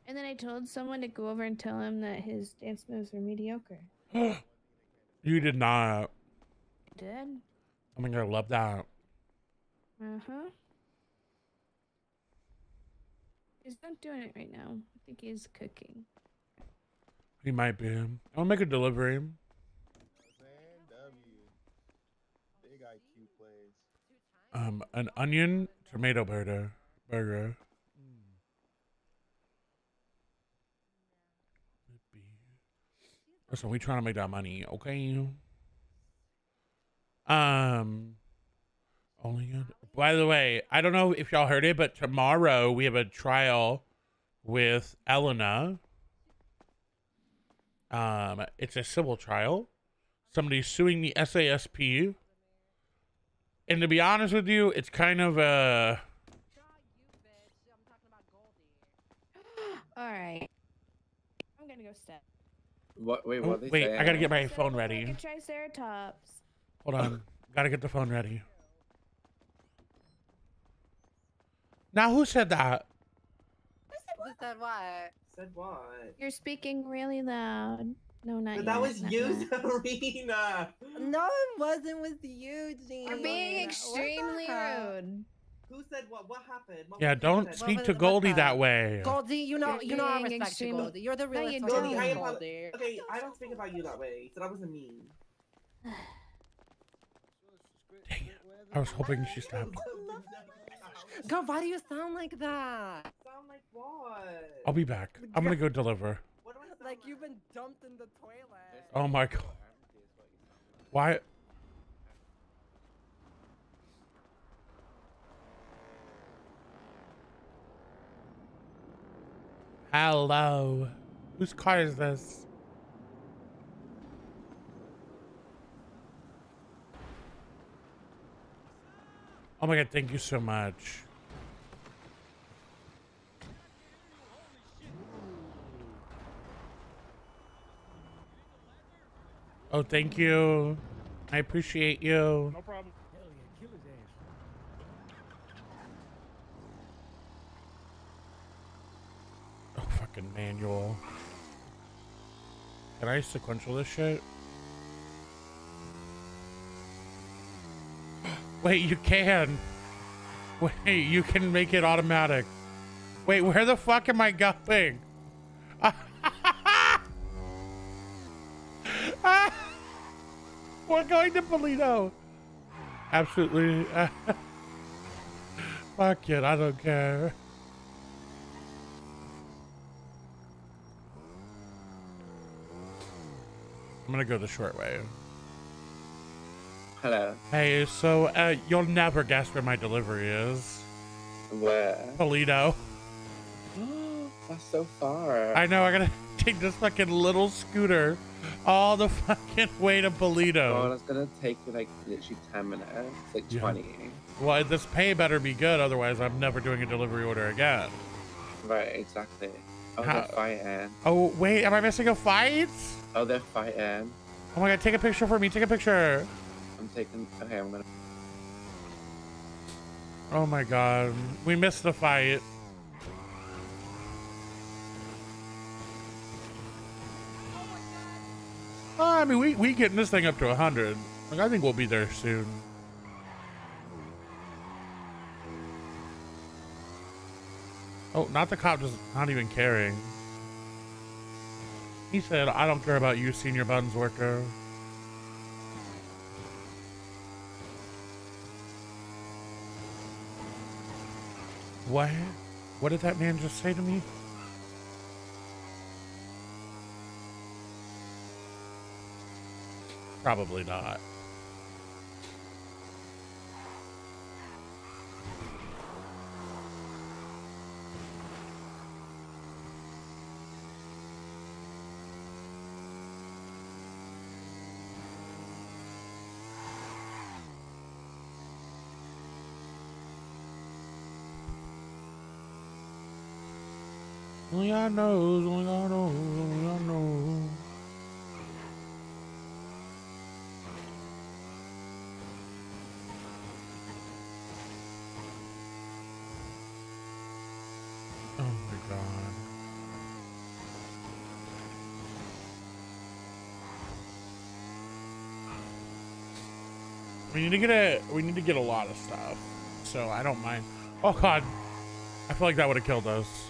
And then I told someone to go over and tell him that his dance moves were mediocre. [gasps] you did not. Did? My god, I love that. Uh huh. He's not doing it right now. I think he's cooking. He might be. I'll make a delivery. Man, W. Big IQ plays. Um, an onion tomato burger. Burger. Listen, we trying to make that money, okay? Um, only good. By the way, I don't know if y'all heard it, but tomorrow we have a trial with Elena. Um, it's a civil trial. Somebody's suing the SASP. And to be honest with you, it's kind of a [gasps] All right. I'm gonna go step. What? Wait, Oh, what? They wait, say? I gotta get my phone ready. Like triceratops. Hold on. Gotta get the phone ready. Now, who said that? Who said what? Said what? You're speaking really loud. No, not But yet, that was not you, yet. Serena. No, it wasn't with you, Jean. You're being extremely rude. Who said what? What happened? What Yeah, don't said? speak to Goldie that way. Goldie, you know, You're you know, I being respect you, extreme- Goldie. You're the No, realest you one Goldie, I am. Goldie. Okay, I don't speak about you that way, so that wasn't mean. I was hoping she stopped. [laughs] God, why do you sound like that? Sound like what? I'll be back. I'm gonna go deliver. Like you've been dumped in the toilet. Oh my god. Why? Hello. Whose car is this? Oh my god, thank you so much. Oh, thank you. I appreciate you. No problem. Hell yeah, kill his ass. Oh, fucking manual. Can I sequential this shit? [laughs] Wait, you can. Wait, you can make it automatic. Wait, where the fuck am I going? [laughs] We're going to Paleto. Absolutely. [laughs] Fuck it, I don't care. I'm gonna go the short way. Hello. Hey, so uh, you'll never guess where my delivery is. Where? Paleto. [gasps] That's so far. I know. I gotta [laughs] take this fucking little scooter all the [laughs] fucking way to Oh, Paleto. it's gonna take like literally 10 minutes, like Yeah. 20. Well, this pay better be good, otherwise I'm never doing a delivery order again. Right, exactly. Oh, How- they're fighting. Oh wait, am I missing a fight? Oh, they're fighting. Oh my god, take a picture for me. Take a picture. I'm taking. Okay, I'm gonna. Oh my god, we missed the fight. Oh, I mean, we we getting this thing up to 100. Like, I think we'll be there soon. Oh, not the cop, just not even caring. He said, I don't care about you, Senor Buns worker. What? What did that man just say to me? Probably not. Only God knows, only God knows, only God knows. Oh my god. We need to get a we need to get a lot of stuff. So I don't mind. Oh god. I feel like that would have killed us.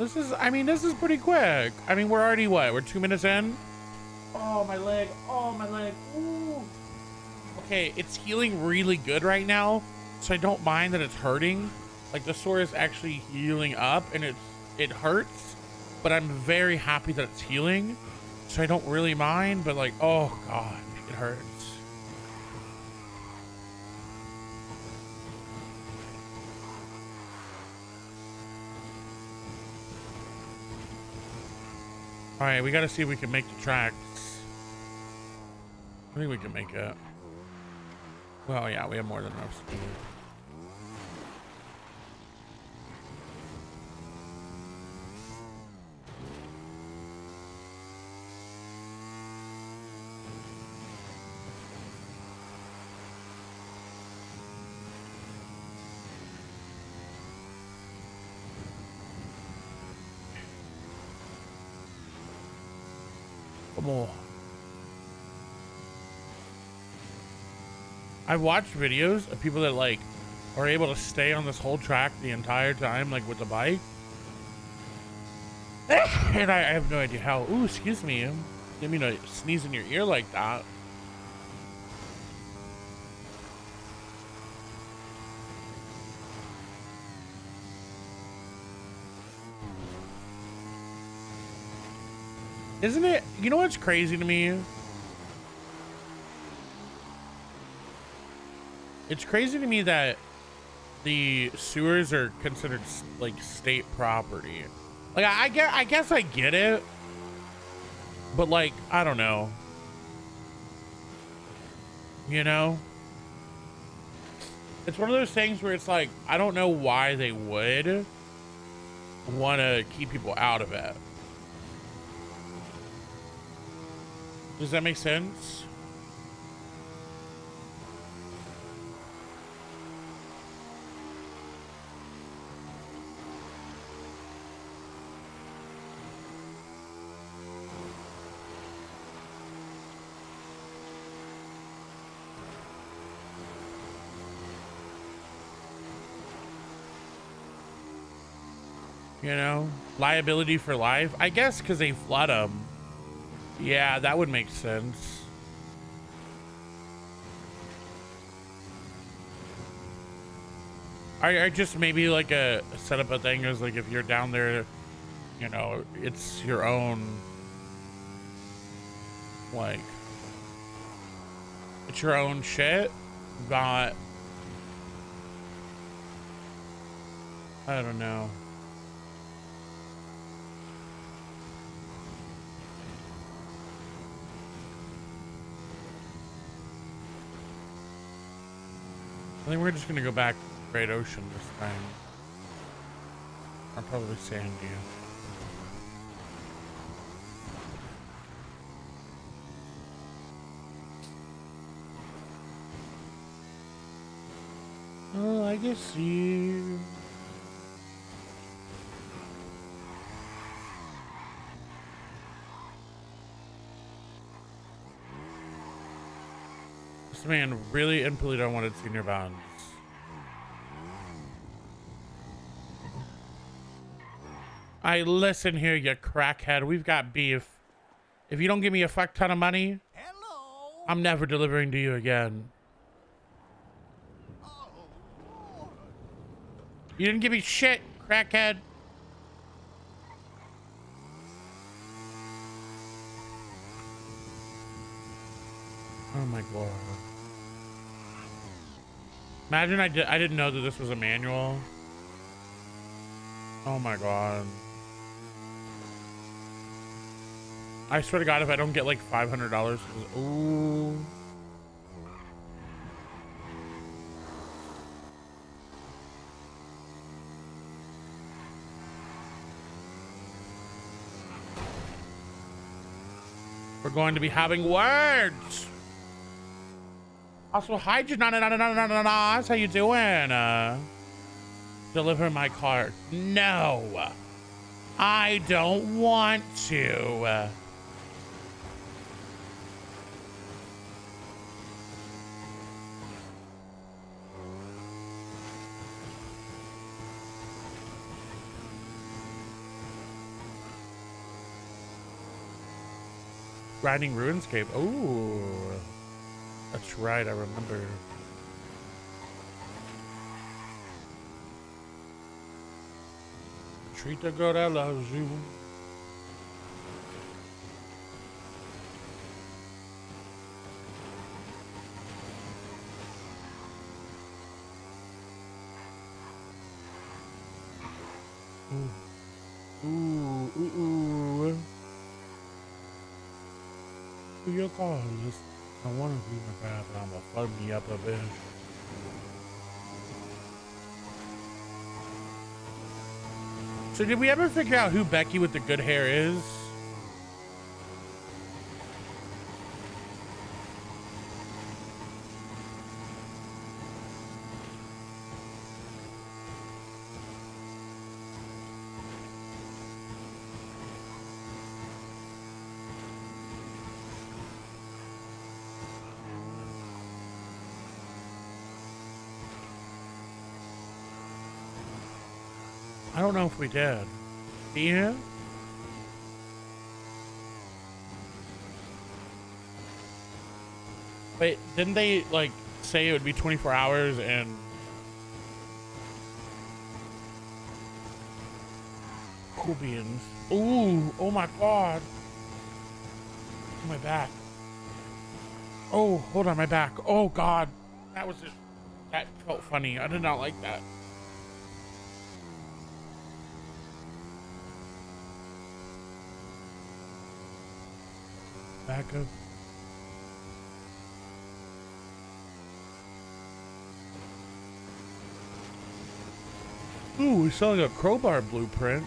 This is, I mean, this is pretty quick. I mean, we're already, what, we're two minutes in? Oh, my leg. Oh, my leg. Ooh. Okay, it's healing really good right now, so I don't mind that it's hurting. Like, the sore is actually healing up, and it's, it hurts, but I'm very happy that it's healing, so I don't really mind, but like, oh, God, it hurts. All right, we got to see if we can make the tracks. I think we can make it. Well, yeah, we have more than enough speed. Come on. I've watched videos of people that like are able to stay on this whole track the entire time, like with the bike. [laughs] and I, I have no idea how. Ooh, excuse me. Um, didn't mean to sneeze in your ear like that. Isn't it? You know what's crazy to me? It's crazy to me that the sewers are considered like state property. Like I, I get, I guess I get it, but like I don't know. You know, it's one of those things where it's like I don't know why they would want to keep people out of it. Does that make sense? You know, liability for life. I guess because they flood them. Yeah, that would make sense. I, I just maybe like a set up a thing is like if you're down there, you know, it's your own like It's your own shit, but I don't know. I think we're just gonna go back to the Great Ocean this time. Or probably Sandy. Oh, I guess you. This man really and Paleto wanted senior bonds. I listen here, you crackhead. We've got beef. If you don't give me a fuck ton of money, Hello. I'm never delivering to you again. You didn't give me shit, crackhead. Oh my god. Imagine I did I didn't know that this was a manual. Oh my god. I swear to god if I don't get like $500 ooh. We're going to be having words. Also, hi, Janana. How you doing? Uh, deliver my card. No, I don't want to. Grinding RuneScape. Ooh. That's right, I remember. Treat the girl that loves you. Ooh. Ooh, ooh, ooh. Your call is? I want to be my but I'm gonna fuck me up a bit. So did we ever figure out who Becky with the good hair is? Don't know if we did. Yeah? Wait, didn't they like say it would be 24 hours and cool beans? Ooh, oh my god. My back. Oh, hold on, my back. Oh god. That was just that felt funny. I did not like that. Ooh, we're selling a crowbar blueprint.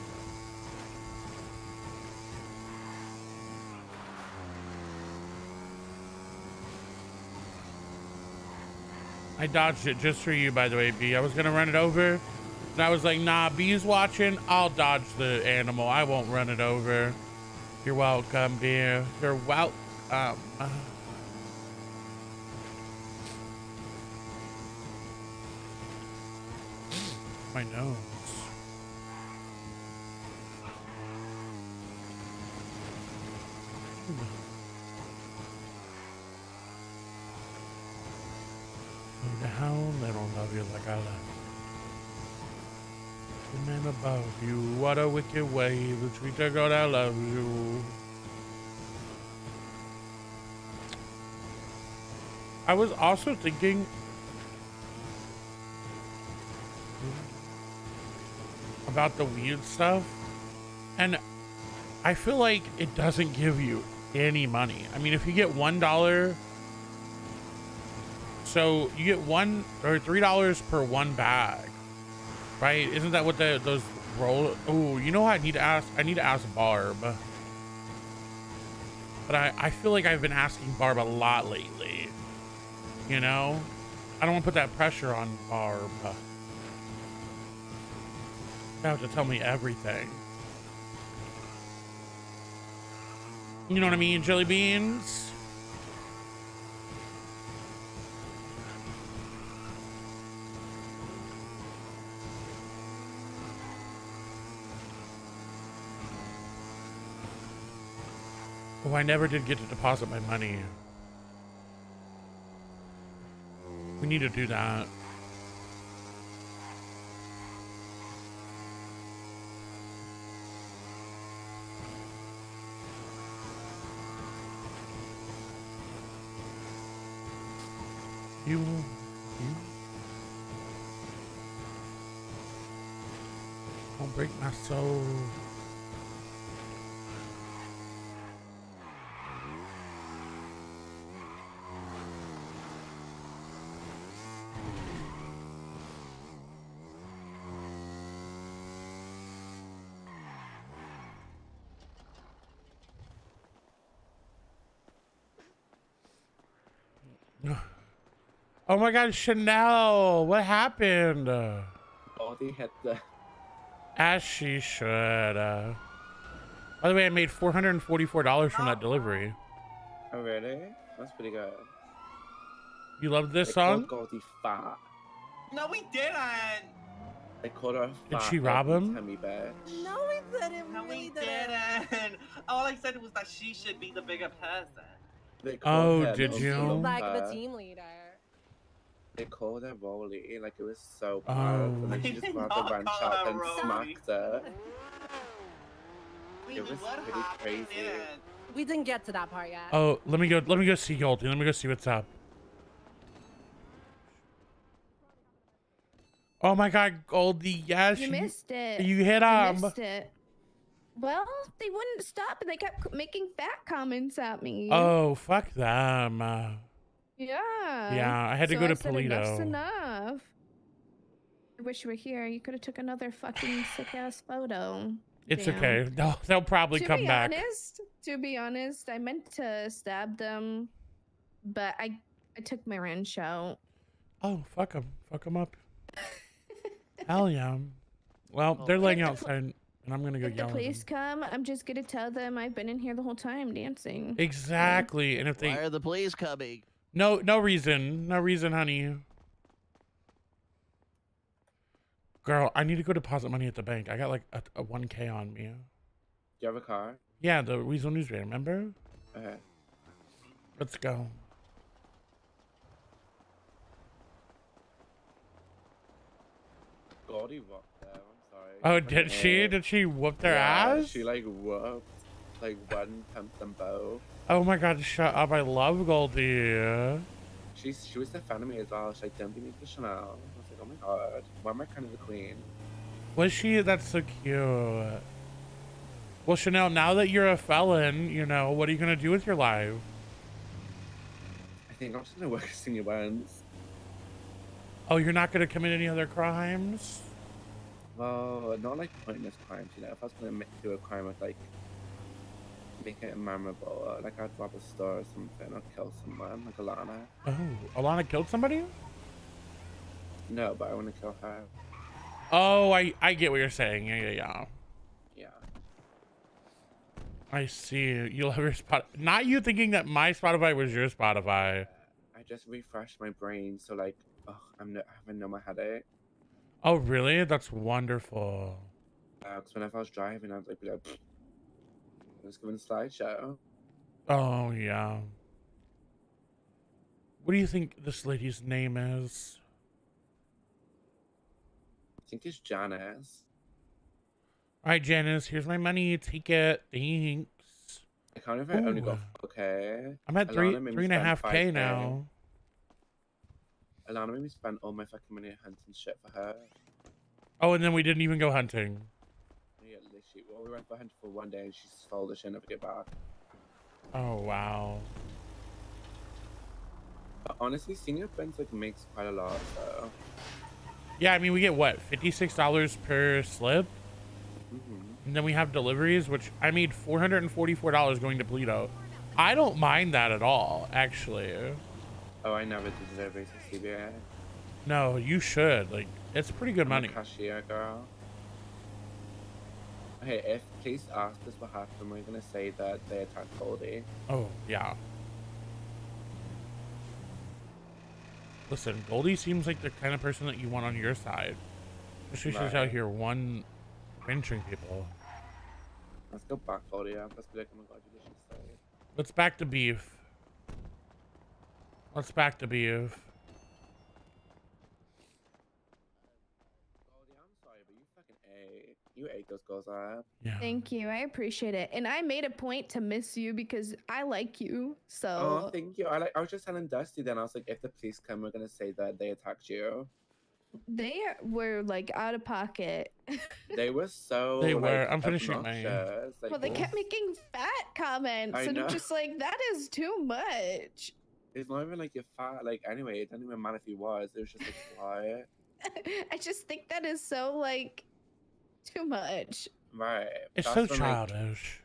I dodged it just for you, by the way, B. I was gonna run it over, and I was like, nah, B's watching. I'll dodge the animal. I won't run it over. You're welcome, B. You're welcome. Um, uh, my nose. Slow down, they don't love you like I love you. The man above you, what a wicked way to treat a girl I love you. I was also thinking about the weird stuff, and I feel like it doesn't give you any money. I mean, if you get one dollar, so you get one or three dollars per one bag, right? Isn't that what the those roll? Oh, you know what? I need to ask. I need to ask Barb. But I, I feel like I've been asking Barb a lot lately. You know? I don't want to put that pressure on Barb. You have to tell me everything. You know what I mean, jelly beans? Oh, I never did get to deposit my money. We need to do that. You, you. Don't break my soul. Oh my god, Chanel, what happened? Goldie had the. As she should. Uh, by the way, I made $444 from that delivery. Oh, really? That's pretty good. You love this They song? Goldie fat. No, we didn't. They called her Did she rob him? Tummy bitch. No, we didn't. No, really we didn't. All I said was that she should be the bigger person. They Oh, did you? Like the team leader. They called her Rolly, like it was so bad. Oh. And then she just did [laughs] grabbed not the wrench call out and Rolly. smacked her. [laughs] We It was pretty crazy. didn't. We didn't get to that part yet. Oh, let me go. Let me go see Goldie. Let me go see what's up. Oh my God, Goldie! Yes, You missed it. You hit You missed it. Well, they wouldn't stop and they kept making fat comments at me. Oh, fuck them. Yeah. Yeah, I had to So go to said, Enough's Paleto." enough. I wish you were here. You could have took another fucking sick ass photo. it's Damn. okay. [laughs] They'll, they'll probably to come be back. honest, to be honest, I meant to stab them, but I I took my wrench out. Oh, fuck them. Fuck them up. [laughs] Hell yeah. Well, they're laying If the outside, and I'm gonna go If the yell at them. police come, I'm just gonna tell them I've been in here the whole time dancing. Exactly. And if they Why are the police coming? No no reason, no reason, honey. Girl, I need to go deposit money at the bank. I got like a, a 1k on me. Do you have a car? Yeah, the Weazel Newsreader, remember? Okay. Let's go. Goldie whooped them. I'm sorry. Oh, did she? Did she whoop their Yeah, ass? She like whooped, like one pumped them both. Oh my god, shut up. I love Goldie. She's she was the fan of me as well. She's like, don't be me for Chanel. I was like, oh my god, why am I kind of the queen? Was she? That's so cute. Well, Chanel, now that you're a felon, you know, what are you going to do with your life? I think I'm just gonna work [laughs] as senior ones. Oh, you're not going to commit any other crimes? Well, not like pointless crimes, you know. If I was gonna ma- do a crime, I'd like make it memorable. Uh, like I'd rob a store or something, or kill someone, like Alana. Oh, Alana killed somebody? No, but I want to kill her. Oh, I, I get what you're saying. Yeah, yeah, yeah. Yeah. I see. You'll have your spot. Not you thinking that my Spotify was your Spotify. I just refreshed my brain, so like, ugh, I'm no, I have a number headache. Oh, really? That's wonderful. Because whenever I was driving, I was like, like "Pfft." I was giving a slideshow. Oh, yeah. What do you think this lady's name is? I think it's Janice. All right, Janice, here's my money. Take it. Thanks. I can't if I only got okay. I'm at three three and a half k now. Alana made me spend all my fucking money hunting shit for her. Oh, and then we didn't even go hunting. Literally. Well, we went for hunting for one day and she stole the shit and never get back. Oh wow. But honestly, senior friends like makes quite a lot, so. Yeah, I mean we get what fifty six dollars per slip, Mhm. and then we have deliveries, which I made four hundred and forty four dollars going to Paleto. I don't mind that at all, actually. Oh, I never did deliveries to CBA. No, you should. Like, it's pretty good I'm a money. cashier girl. Hey, if police ask us what happened, we're gonna say that they attacked Goldie. Oh yeah. Listen, Goldie seems like the kind of person that you want on your side. She's out here one pinching people. Let's go back, Goldie. Let's be like, oh my god, you say. Let's back to beef. Let's back to beef. Goldie, I'm sorry, but you fucking ate. You ate those girls up. Yeah. Thank you. I appreciate it. And I made a point to miss you because I like you. So Oh, thank you. I like. I was just telling Dusty then. I was like, if the police come, we're gonna say that they attacked you. they were like out of pocket. [laughs] They were so. They like, were. I'm finishing mine. Like, well, they kept making fat comments, I and I'm just like, that is too much. It's not even like you're fat. Like anyway, it doesn't even matter if he was. It was just like [laughs] why? I just think that is so like too much. Right. It's That's so when, like, childish.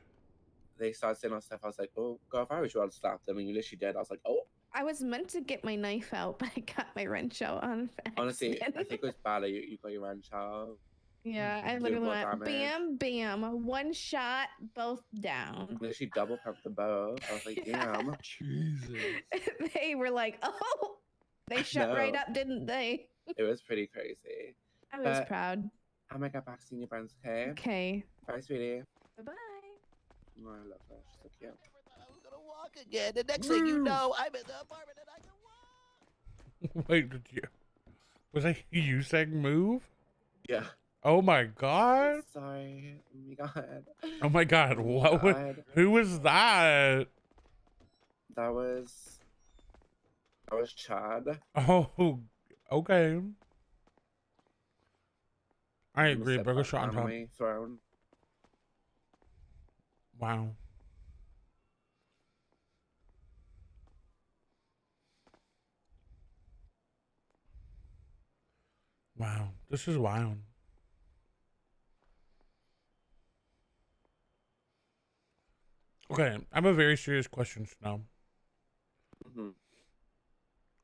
they started saying all stuff. I was like, oh god, if I was you, I'd slap them. And you literally did. I was like, oh. I was meant to get my knife out, but I got my wrench out on Honestly, I think it was bad that you, you got your wrench out. Yeah, I literally more went bam, bam, one shot, both down. Literally double pumped the both. I was like, [laughs] damn. Jesus. [laughs] they were like, [laughs] oh, they shut right up, didn't they? It was pretty crazy. I was But proud. I'm gonna get back seeing your friends, okay? Okay. Bye, sweetie. Bye bye. Oh, I love her. She's so cute. Walk again. The next thing you know, I'm in the apartment and I can walk. Wait, did you? Was I you saying move? Yeah. Oh my god. Sorry. Oh my god. Oh my god. Oh what? was- God. who was that? That was. That was Chad. Oh, okay. I agree. Burger shot on top. my throne. Wow. Wow. This is wild. Okay, I have a very serious question now. Mhm.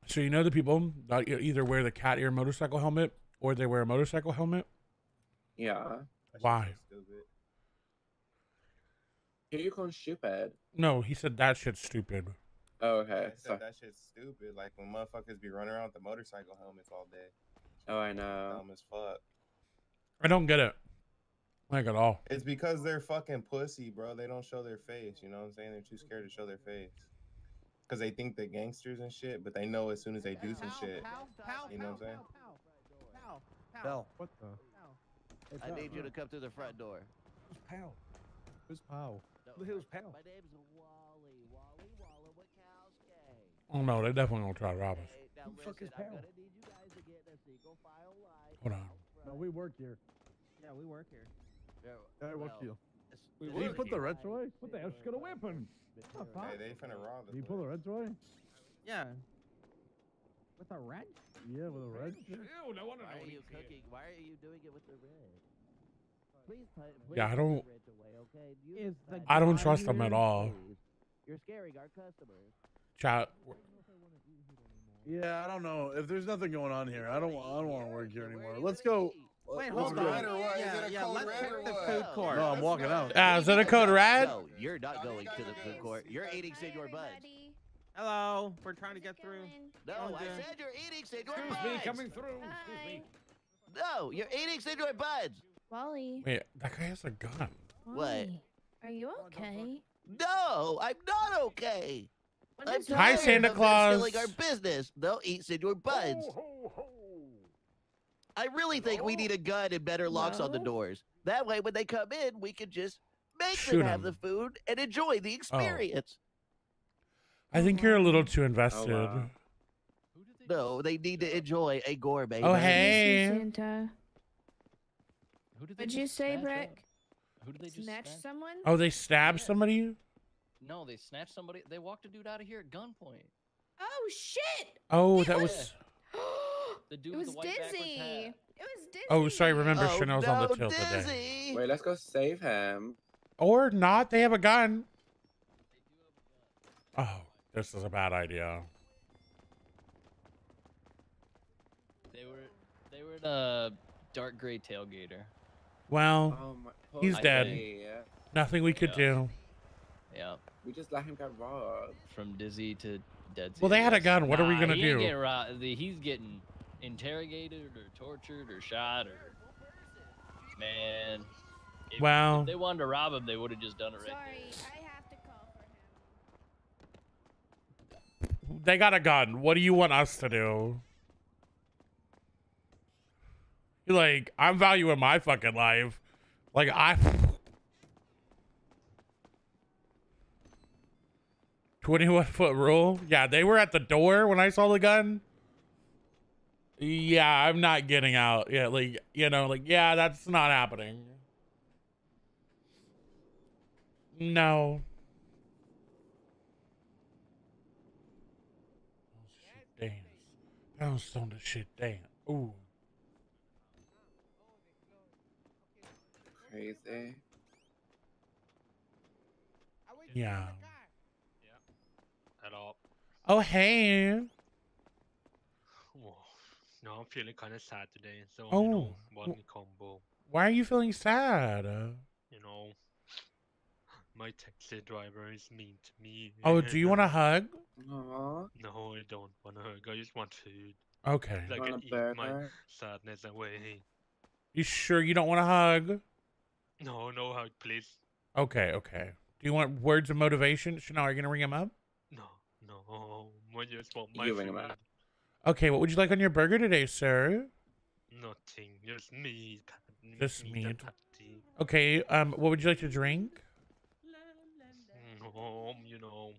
So you know the people that either wear the cat ear motorcycle helmet or they wear a motorcycle helmet? Yeah. Why? Here you calling stupid. No, he said that shit's stupid. Oh, okay. I said So- that shit's stupid. Like when motherfuckers be running around with the motorcycle helmets all day. oh, I know. Dumb as fuck. I don't get it. Like at all. It's because they're fucking pussy, bro. They don't show their face. You know what I'm saying? They're too scared to show their face. Because they think they're gangsters and shit, but they know as soon as they do some shit. You know what I'm saying? Bell. What the? Hey, I Pal, need you to come to the front door. Who's Pal? Who's Pal? Who the hell's Pal? My name's Wally. Wally Walla Wachowski. Oh no, they're definitely gonna try to rob us. Now Who the fuck listen, is I'm Pal? need you guys to get in file line. Hold on. No, we work here. Yeah, we work here. I work well, here. it's- Did it's he put the here. wrench away? What the hell? She's gonna whip him. Oh, fuck. Hey, they finna rob us. Did he us. pull the wrench away? Yeah. With a wrench? Yeah, with a wrench. Ew, no wonder Why are you cooking? Why are you doing it with the red? Please, put, please Yeah, I don't- the red away, okay? You Is the I don't trust them at all. You're scaring our customers. Chat. Yeah, I don't know. If there's nothing going on here, I don't. I don't want to work here anymore. Let's go. Wait, let's hold go. on. Yeah, yeah, let's check the food court. No, I'm walking out. Ah, is that a code red? No, you're not going to the food court. You're eating Senor Buns. Hello, we're trying to get through. No, Oh, I dear. said you're eating Senor Excuse Buds. me, coming through. Excuse me. No, you're eating Senor Buns. Wally. Wait, that guy has a gun. What? Wally, Are you okay? No, I'm not okay. I'm is Hi, Santa of them Claus. stealing our business. They'll eat Senor Buns. I really think we need a gun and better locks on the doors. That way, when they come in, we can just make Shoot them have 'em. the food and enjoy the oh. experience. I think you're a little too oh, invested. wow. No, they need to enjoy a gourmet. Oh, hey. Santa. Who did they What'd you say, Brick? Who did they just Snatch snatch? someone? Oh, they stabbed somebody? No, they snatched somebody. They walked a dude out of here at gunpoint. Oh shit! Oh, that was. [gasps] The dude It with was the white Dizzy. It was Dizzy. Oh, sorry. Remember, Oh, Chanel's on the no, tilt today. Wait, let's go save him. Or not. They have a gun. Oh, this is a bad idea. They were they were in a dark gray tailgater. Well, um, Oh my. he's I dead. think- Nothing we could Yeah. do. Yeah, We just let him get robbed. from dizzy to dead. Well, they had a gun. What are we gonna do? getting ro- he's getting interrogated or tortured or shot or man. If, Well- if they wanted to rob him, they would have just done it right Sorry, I have to call for him. They got a gun. What do you want us to do? Like, I'm valuing my fucking life. Like, I. 21 foot rule? Yeah, they were at the door when I saw the gun. Yeah, I'm not getting out. Yeah, like, you know, like, yeah, that's not happening. No. Dance. Bounce on the shit Damn. Ooh. Crazy. Yeah. Hello. Oh, hey. Oh, no, I'm feeling kind of sad today. So, Oh, you know, one combo. Why are you feeling sad? Uh, You know, my taxi driver is mean to me. Oh, do you want a hug? Aww. No, I don't want to hug. I just want food. Okay. Like Want I a eat my sadness away. You sure you don't want a hug? No, no hug, please. Okay, okay. Do you want words of motivation? Chanel, are you going to ring him up? No, no. I just want my You ring him up. Okay, what would you like on your burger today, sir? Nothing. Just meat. Just and meat. Okay, um, what would you like to drink? No, you know,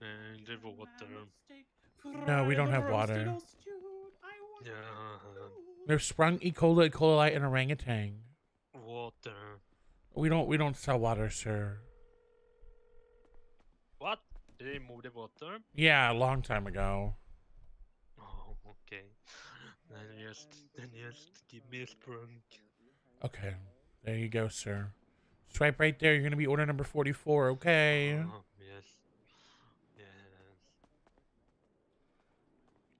and the water. No, we don't have water. Yeah, There's Sprunk, E. coli, E. coli and Orang-O-Tang. water. We don't we don't sell water, sir. What? Did they move the water? Yeah, a long time ago. Oh, okay. Then just, then just give me a Sprunk. Okay, there you go, sir. Swipe right there. You're gonna be order number forty-four. Okay. Oh, yes. Yes.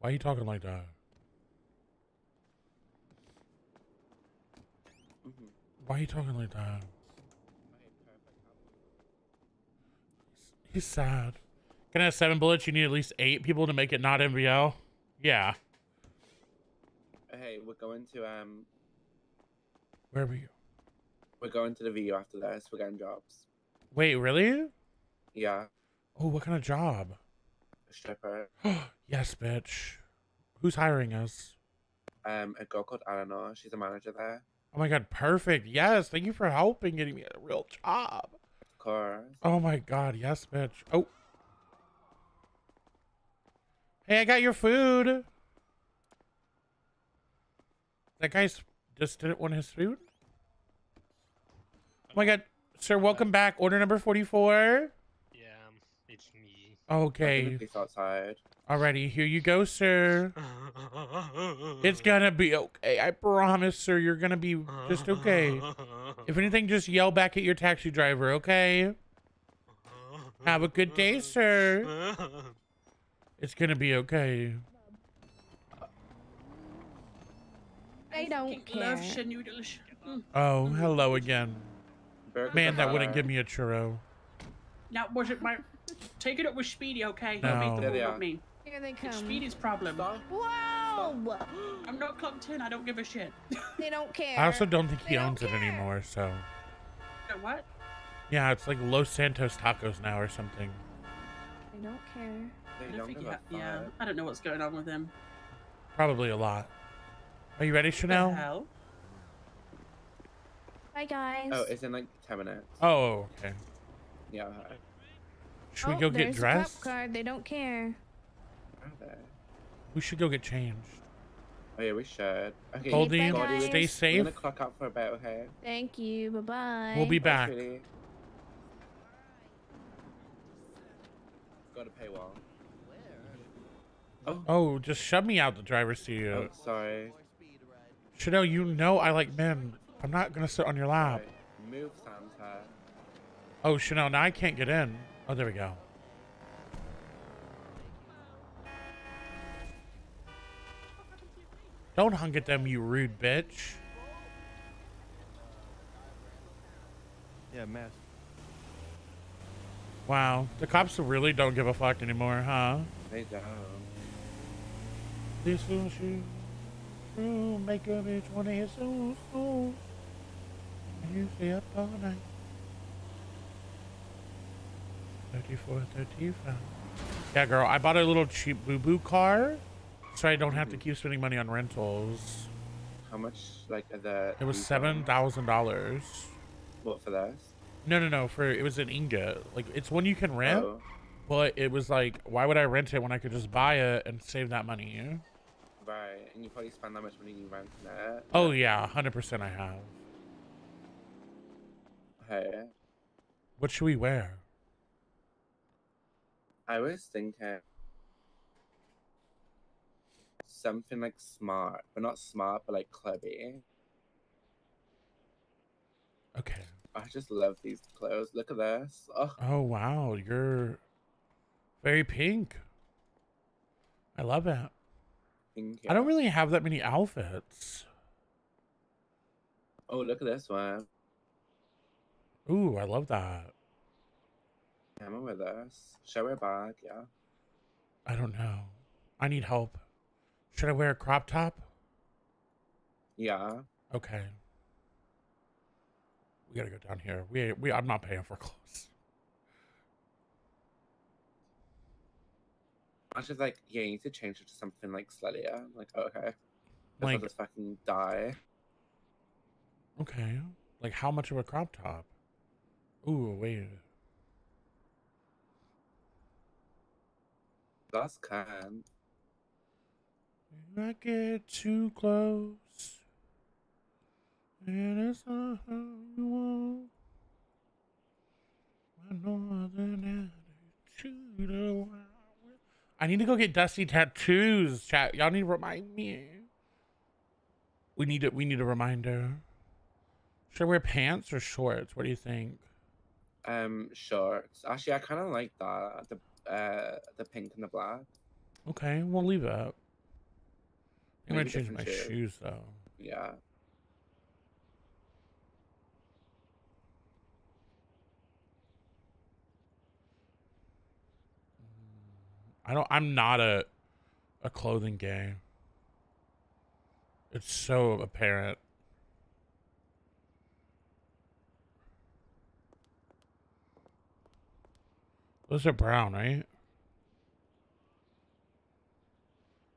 Why are you talking like that? Mhm. Why are you talking like that? He's sad. Can I have seven bullets? You need at least eight people to make it not MVL. Yeah. Hey, we're going to um, Where were you? We're going to the VU after this. We're getting jobs. Wait, really? Yeah, Oh, what kind of job? stripper. [gasps] yes, bitch. Who's hiring us? Um, a girl called Eleanor. She's a manager there. Oh my god, perfect. Yes, thank you for helping getting me a real job. Of course. Oh my god, yes, bitch. Oh. Hey, I got your food. That guy's just didn't want his food. Oh my god, sir, welcome back. Order number 44. Yeah, it's me. Okay. It's outside. Alrighty, here you go, sir. [laughs] It's gonna be okay. I promise, sir. You're gonna be just okay. If anything, just yell back at your taxi driver, okay? Have a good day, sir. It's gonna be okay. I don't care. Love noodles. Oh, hello again. Burgers Man, that wouldn't give me a churro. Now, wasn't my. Take it up with Speedy, okay? No. Don't make the There ball they not are. me. Here they It's. Speedy's problem. Whoa! I'm not clocked in. I don't give a shit. [laughs] They don't care. I also don't think he They don't owns it anymore, so. What? Yeah, it's like Los Santos Tacos now or something. They don't care. They I don't don't think give a ha- yeah. I don't know what's going on with him. Probably a lot. Are you ready, The Chanel? Hell? Bye, guys. Oh, it's in like 10 minutes. Oh, okay. Yeah. okay. Should we Oh, go get there's the cop dressed? card. They don't care. Are they? We should go get changed. Oh yeah, we should. Okay, Goldie, Goldie, stay we're safe. gonna clock out for a bit, okay? Thank you. Bye bye. We'll be Bye, back. sweetie. Gotta pay well. Oh, just shove me out the driver's seat. Oh, sorry. Chanel, you know I like men. I'm not gonna sit on your lap. Move, Santa. Oh, Chanel, now I can't get in. Oh, there we go. Don't hung at them, you rude bitch. Yeah, mess. Wow, the cops really don't give a fuck anymore, huh? They don't. This will shoot through, make a bitch wanna hit so so. Stay up all night. 34, 35. Yeah, girl, I bought a little cheap boo boo car so I don't have to mm-hmm. keep spending money on rentals. How much, like, the... It was these seven ones? thousand dollars. What, for this? No, no, no. For it was an ingot. Like it's one you can rent, Oh. but it was like, why would I rent it when I could just buy it and save that money? Right, and you probably spend that much money you rent it. Oh yeah, hundred percent. I have. Hey, What should we wear? I was thinking something like smart, but not smart, but like clubby. Okay. I just love these clothes. Look at this. Oh, Oh wow, you're very pink. I love it. I don't really have that many outfits. Oh, look at this one. Ooh, I love that. Emma with this. Should I wear? Yeah. I don't know. I need help. Should I wear a crop top? Yeah. Okay. We gotta go down here. We we I'm not paying for [laughs] clothes. I was just like, yeah, you need to change it to something like sluttier. I'm like, oh, okay. Like, Like- I'll just fucking die. Okay. Like how much of a crop top? Ooh, wait. That's kind. I get too close. And it's not how you want. My northern attitude. I I need to go get dusty tattoos, chat. Y'all need to remind me. We need it. We need a reminder. Should I wear pants or shorts? What do you think? Um, shorts. Actually, I kind of like that. The uh, the pink and the black. Okay, we'll leave it. I'm gonna change my different shoe. shoes though. Yeah. I don't. I'm not a a clothing gay. It's so apparent. Those are brown, right?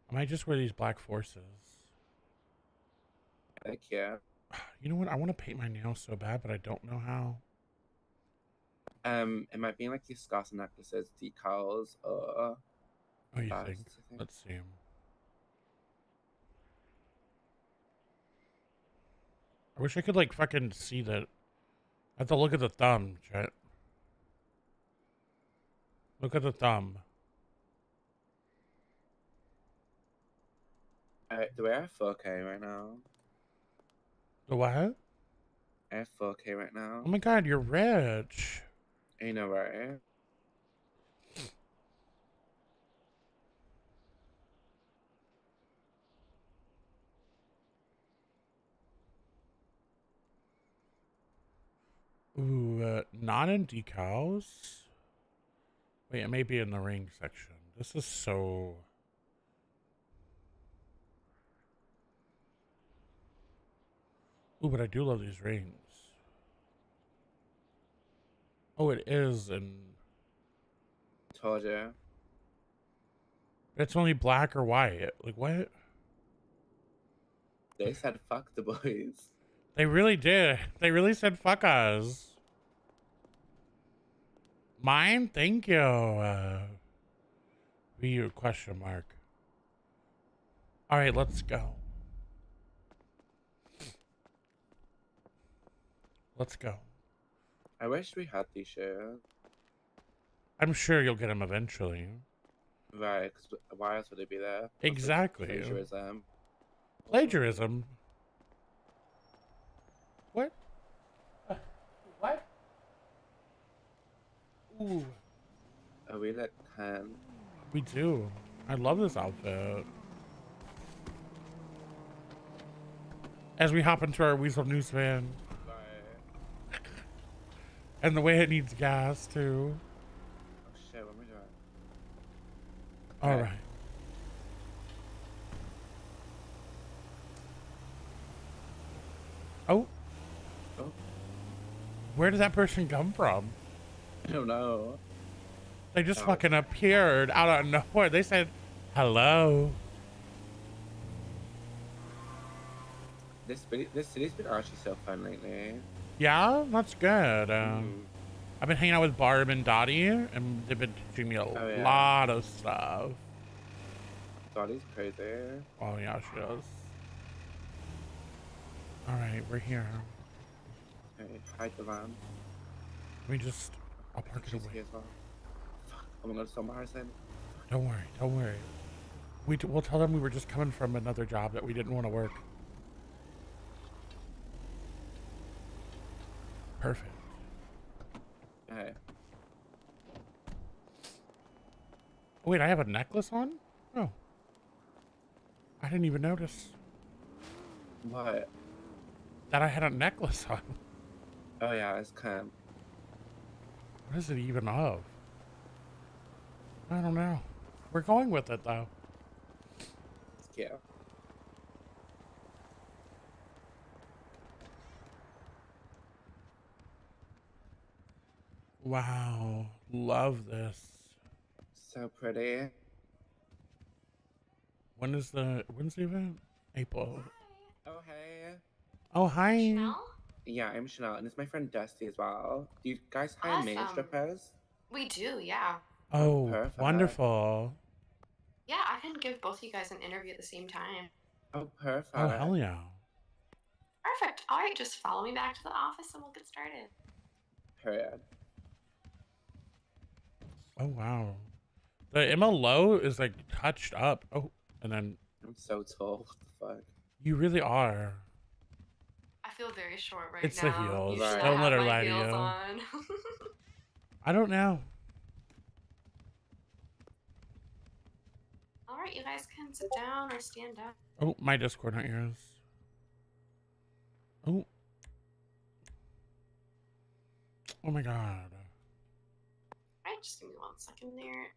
I might just wear these black forces. Heck yeah. [sighs] You know what? I want to paint my nails so bad, but I don't know how. Um, it might be like these and necklaces, decals, or. Oh, you think? I think. Let's see. I wish I could like fucking see that. I have to look at the thumb, chat. Look at the thumb. Uh, do I have 4K right now? The what? I have 4K right now. Oh my god, you're rich. You know, right? Ooh, uh, not in decals. Wait, it may be in the ring section. This is so. Ooh, but I do love these rings. Oh, it is, and Told you. it's only black or white. Like what? They said fuck the boys. They really did. They really said fuck us. Mine? Thank you. Uh, you question mark. All right, let's go. Let's go. I wish we had these shares. I'm sure you'll get them eventually. Right, 'cause why else would they be there? What's the Exactly. Plagiarism. Plagiarism. What? What? Ooh. Oh, we lit 10. We do. I love this outfit. As we hop into our Weazel News van. And the way it needs gas, too. Oh shit, what am I doing? All Okay. right. Oh. Oh. Where did that person come from? I don't know. They just Oh. fucking appeared out of nowhere. They said, hello. This this city's been actually so fun lately. Yeah, that's good. Um, Mhm. I've been hanging out with Barb and Dottie, and they've been teaching me a Oh, yeah. lot of stuff. Dottie's crazy. Oh, yeah, she does. All right, we're here. Okay, hide the van. Let me just, I'll park it away. here as well. Fuck, oh my god, so embarrassing. Don't worry, don't worry. We d- we'll tell them we were just coming from another job that we didn't want to work. Perfect. Okay. Oh, wait, I have a necklace on? Oh. I didn't even notice What? that I had a necklace on. Oh yeah, it's camp. What is it even of? I don't know. We're going with it though. Yeah. Wow. Love this. So pretty. When is the when's the event? April. Oh hey. Oh hi. Yeah, I'm Chanel, and it's my friend Dusty as well. Do you guys hire maid Awesome. strippers? We do, yeah. Oh, Perfect. wonderful. Yeah, I can give both you guys an interview at the same time. Oh, perfect. Oh hell yeah. Perfect. All right, just follow me back to the office and we'll get started. Period. Oh wow. The MLO is like touched up. Oh, and then I'm so tall. What the fuck? you really are. I feel very short right It's the heels. Usually I Don't let her lie to you. [laughs] I don't know. All right, you guys can sit down or stand up. Oh, my Discord, not yours. Oh. Oh my god. All right, just give me one second there.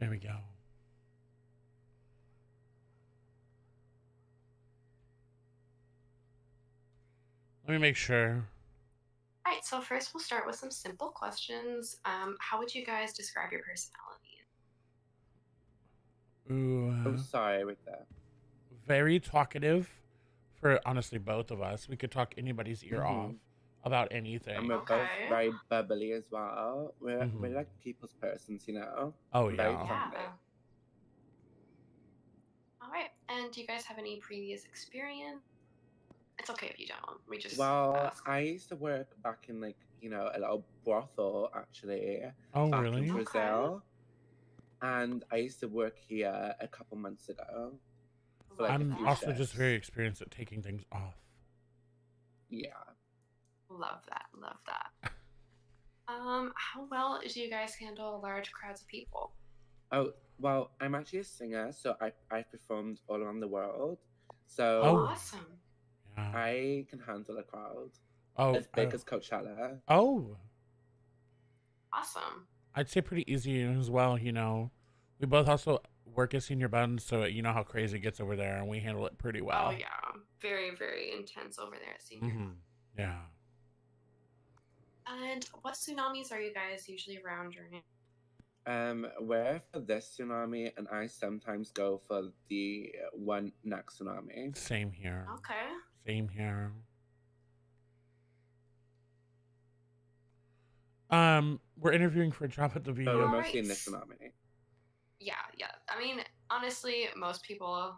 There we go. Let me make sure. All right, so first we'll start with some simple questions. Um, how would you guys describe your personality? Ooh. I'm sorry with that. Very talkative for honestly both of us. We could talk anybody's ear Mhm. off about anything. And we're both very bubbly as well. We're, we're Mhm. like people's persons, you know? Oh, Very yeah. friendly. Yeah. All right, and do you guys have any previous experience? It's okay if you don't. We just Well, ask. I used to work back in like you know a little brothel actually. Oh, back really? In Okay. Brazil, and I used to work here a couple months ago. For, like, a I'm also shifts. just very experienced at taking things off. yeah. Love that. Love that. Um, how well do you guys handle large crowds of people? Oh well, I'm actually a singer, so I I've performed all around the world. So Oh. Awesome. I can handle a crowd. Oh, as big oh. as Coachella. Oh, Awesome. I'd say pretty easy as well. You know, we both also work as Senor Buns, so you know how crazy it gets over there, and we handle it pretty well. Oh yeah, very very intense over there at Senor. hmm Yeah. And what tsunamis are you guys usually around during? Um, we're for this tsunami, and I sometimes go for the one next tsunami. Same here. Okay. Same here. Um, we're interviewing for a job at the VU. So we're mostly in this tsunami. Yeah, yeah. I mean, honestly, most people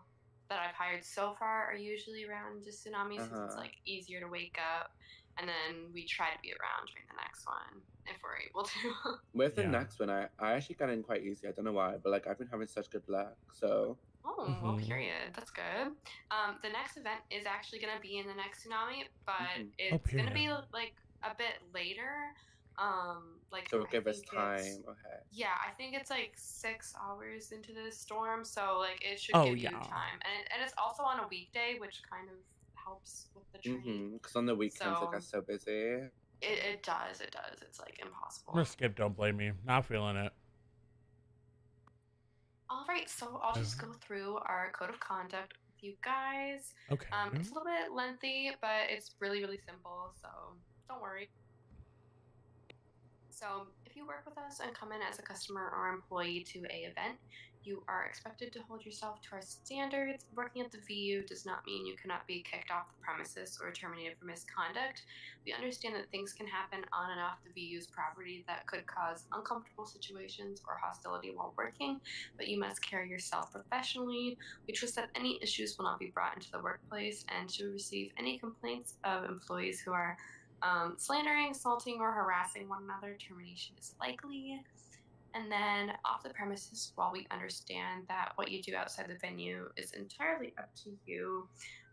that I've hired so far are usually around just tsunamis since it's Uh-huh. like easier to wake up, and then we try to be around during the next one if we're able to. [laughs] With the Yeah. next one, I, I actually got in quite easy. I don't know why, but like I've been having such good luck. So Oh, well, Mhm. period. That's good. Um, the next event is actually going to be in the next tsunami, but Mhm. Oh, it's going to be like a bit later. Um, like so I give us time. Okay. Yeah, I think it's like six hours into the storm, so like it should Oh, give you time, and and it's also on a weekday, which kind of helps with the train. Mm-hmm. Because on the weekends, So- I'm so busy. It, it does, it does. It's like impossible. I'm gonna skip. Don't blame me. Not feeling it. All right, so I'll just go through our code of conduct with you guys. Okay. Um, it's a little bit lengthy, but it's really, really simple, so don't worry. So, if you work with us and come in as a customer or employee to a event, you are expected to hold yourself to our standards. Working at the VU does not mean you cannot be kicked off the premises or terminated for misconduct. We understand that things can happen on and off the VU's property that could cause uncomfortable situations or hostility while working, but you must carry yourself professionally. We trust that any issues will not be brought into the workplace and to receive any complaints of employees who are um, slandering, assaulting, or harassing one another. Termination is likely. And then off the premises, while we understand that what you do outside the venue is entirely up to you,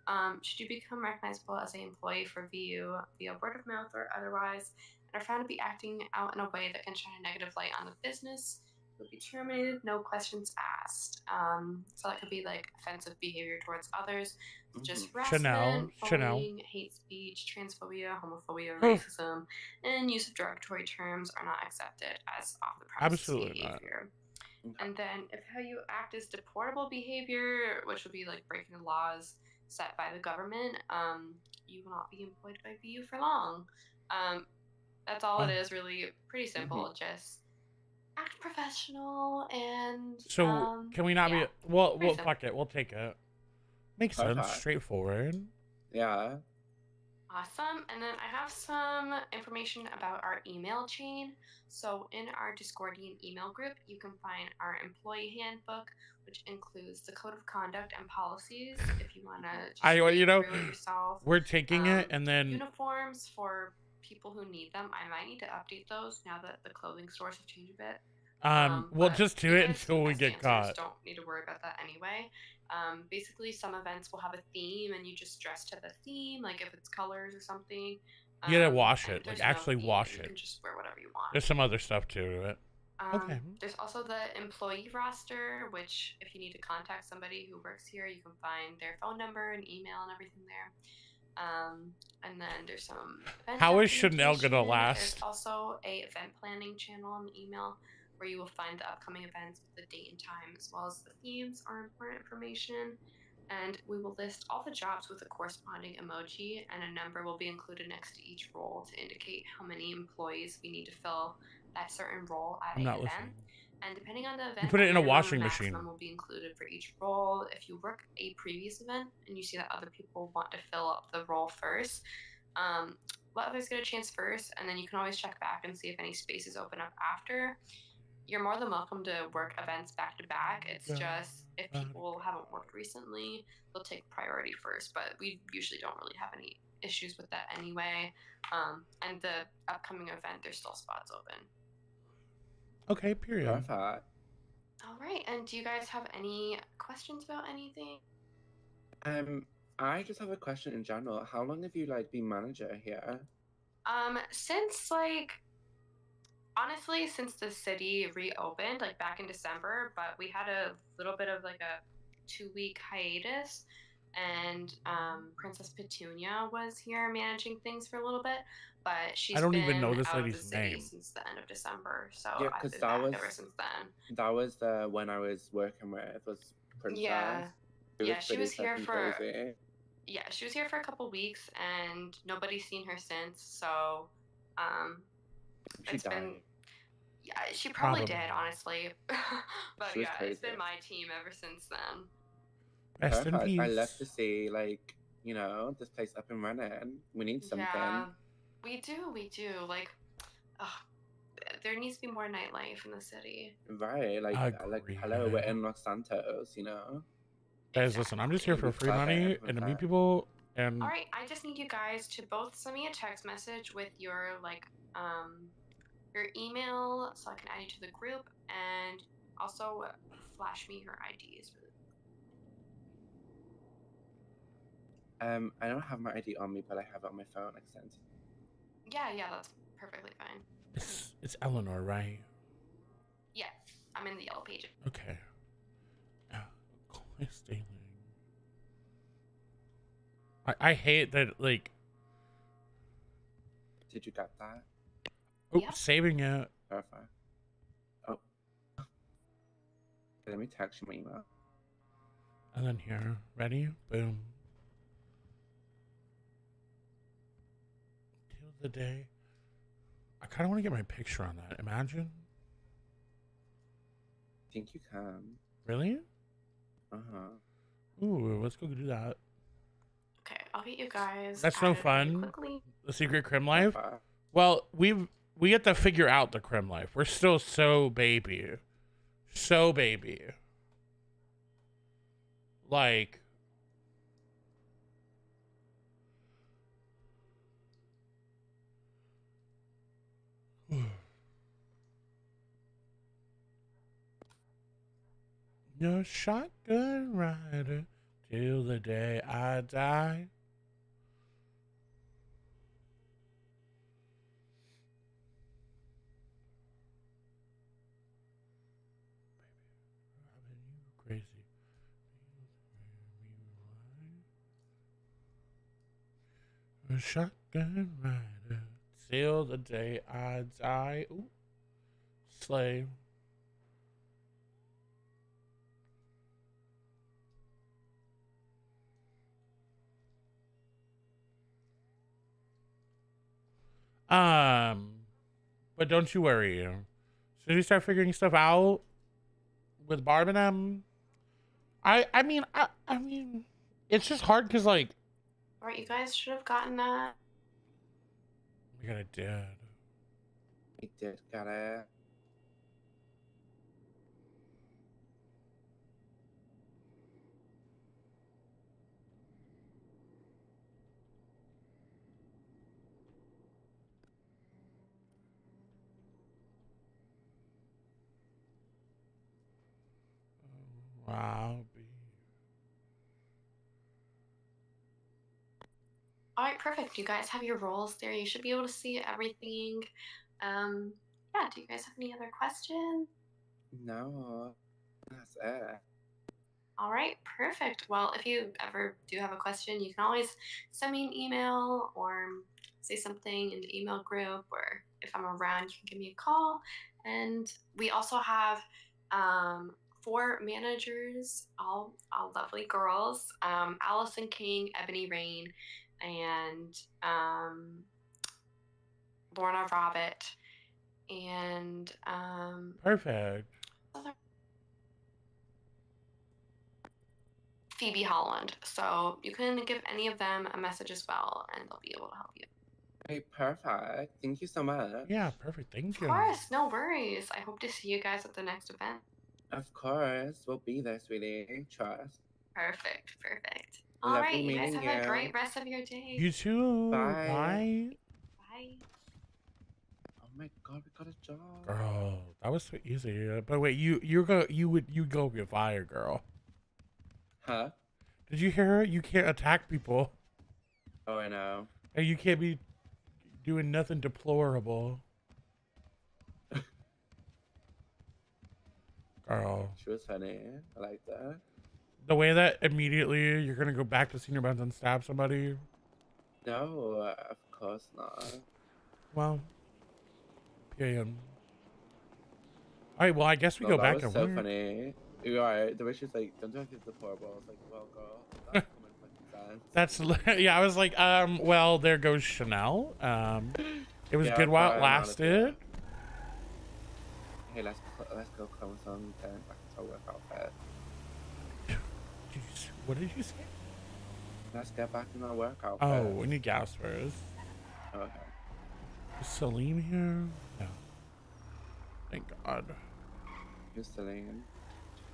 um, should you become recognizable as an employee for VU via word of mouth or otherwise, and are found to be acting out in a way that can shine a negative light on the business, you'll be terminated, no questions asked. Um, so that could be like offensive behavior towards others, just Mhm. Chanel, harassment, Chanel. bullying, hate speech, transphobia, homophobia, racism, and use of derogatory terms are not accepted as off the premises Absolutely not. And then, if how you act is deportable behavior, which would be like breaking the laws set by the government, um, you will not be employed by VU for long. Um, that's all it is, really. Pretty simple. Just act professional and. So um, can we not yeah, be? Well, pretty well, simple. fuck it. We'll take it. Makes sense. Okay. Straightforward. Yeah. Awesome. And then I have some information about our email chain. So, in our Discordian email group, you can find our employee handbook, which includes the code of conduct and policies. If you want to, I, you know, yourself. we're taking it, Um, and then uniforms for people who need them. I might need to update those now that the clothing stores have changed a bit. um, we'll just do it until we get dancers, caught. Don't need to worry about that anyway. Um, basically, some events will have a theme, and you just dress to the theme, like if it's colors or something. You gotta Um, wash it, like no actually wash you it. can just wear whatever you want. There's some other stuff too to it. Um, Okay. There's also the employee roster, which if you need to contact somebody who works here, you can find their phone number and email and everything there. Um, and then there's some. Event How is Chanel gonna last? There's also a event planning channel and email where you will find the upcoming events with the date and time, as well as the themes or important information. And we will list all the jobs with a corresponding emoji, and a number will be included next to each role to indicate how many employees we need to fill that certain role at an not event. listening. And depending on the event, you put it in a washing machine. maximum will be included for each role. If you work a previous event and you see that other people want to fill up the role first, um, let others get a chance first, and then you can always check back and see if any spaces open up after. You're more than welcome to work events back to back. It's Got it. just if people haven't worked recently, they'll take priority first. But we usually don't really have any issues with that anyway. Um, and the upcoming event, there's still spots open. Okay. Period. Perfect. All right. And do you guys have any questions about anything? Um, I just have a question in general. How long have you like been manager here? Um, since like honestly, since the city reopened, like back in December, but we had a little bit of like a two week hiatus and um Princess Petunia was here managing things for a little bit, but she's I don't even know this out lady's name. since the end of December. So Yeah, I've 'cause been that was- ever since then. That was the when I was working with was Princess. Yeah. It Yeah, she was here for crazy. yeah, she was here for a couple weeks and nobody's seen her since. So, um, She it's died. been yeah, she probably, Probably. did, honestly. [laughs] but She was yeah, it's crazy. been my team ever since then. Rest in Perfect. I love to see like you know this place up and running. We need something. Yeah, we do, we do. Like, ugh, there needs to be more nightlife in the city. Right, like, uh, like hello, we're in Los Santos, you know. Guys, listen, I'm just here for free money and to with meet people and All right, I just need you guys to both send me a text message with your like um your email so I can add you to the group and also flash me your IDs. Um, I don't have my ID on me, but I have it on my phone. I can send. Yeah, yeah, that's perfectly fine. it's it's Eleanor, right? Yeah, I'm in the yellow page. Okay. Yeah, Chloe Staling. I I hate that like Did you get that? Oops, saving it. Perfect. Oh. Let me text you my email. And then here, ready? Boom. Till the day. I kind of want to get my picture on that. Imagine. think you can. Really? Uh huh. Ooh, let's go do that. Okay, I'll get you guys. That's no fun. Quickly. The secret crim life. Well, we've we have to figure out the crim life. We're still so baby, so baby. Like. [sighs] Your shotgun rider till the day I die. A shotgun rider till the day I die. Ooh. Slave. Um, but don't you worry. As you start figuring stuff out with Barb and them, I I mean I I mean it's just hard because like All right, you guys should have gotten that. we got a dad. We did got it. Wow. All right, perfect. You guys have your roles there. You should be able to see everything. Um, yeah. Do you guys have any other questions? No, that's it. All right, perfect. Well, if you ever do have a question, you can always send me an email or say something in the email group, or if I'm around, you can give me a call. And we also have um, four managers, all all lovely girls: um, Allison King, Ebony Rain, and um, Lorna Robert, and um, Perfect. Phoebe Holland. So you can give any of them a message as well, and they'll be able to help you. Hey, perfect. Thank you so much. Yeah, perfect. Thank Of you. Of course, no worries. I hope to see you guys at the next event. Of course, we'll be there, sweetie. Trust. Perfect, perfect. All Lovely right, you guys have meeting a great rest of your day. You too. Bye. Bye. Bye. Oh my god, we got a job. Girl, that was so easy. But wait, you you're go you would you go get fired, girl. Huh? Did you hear her? You can't attack people, Oh, I know. and you can't be doing nothing deplorable. [laughs] Girl, She was funny. I like that. The way that immediately you're gonna go back to Senor Buns and stab somebody. No, uh, of course not. Well, period. All right. Well, I guess we No, go that back was and so work. funny. Right. The way she's like, don't do anything deplorable. I was like, well, girl, [laughs] that's. That's [laughs] yeah. I was like, um, well, there goes Chanel. Um, it was Yeah, good while it lasted. Hey, let's let's go clone some then back to our work outfit. Did you s- What did you say? Let's get back in our work outfit. Oh, we need gas first. Okay. Is Celine here? No. Thank God. Who's Celine?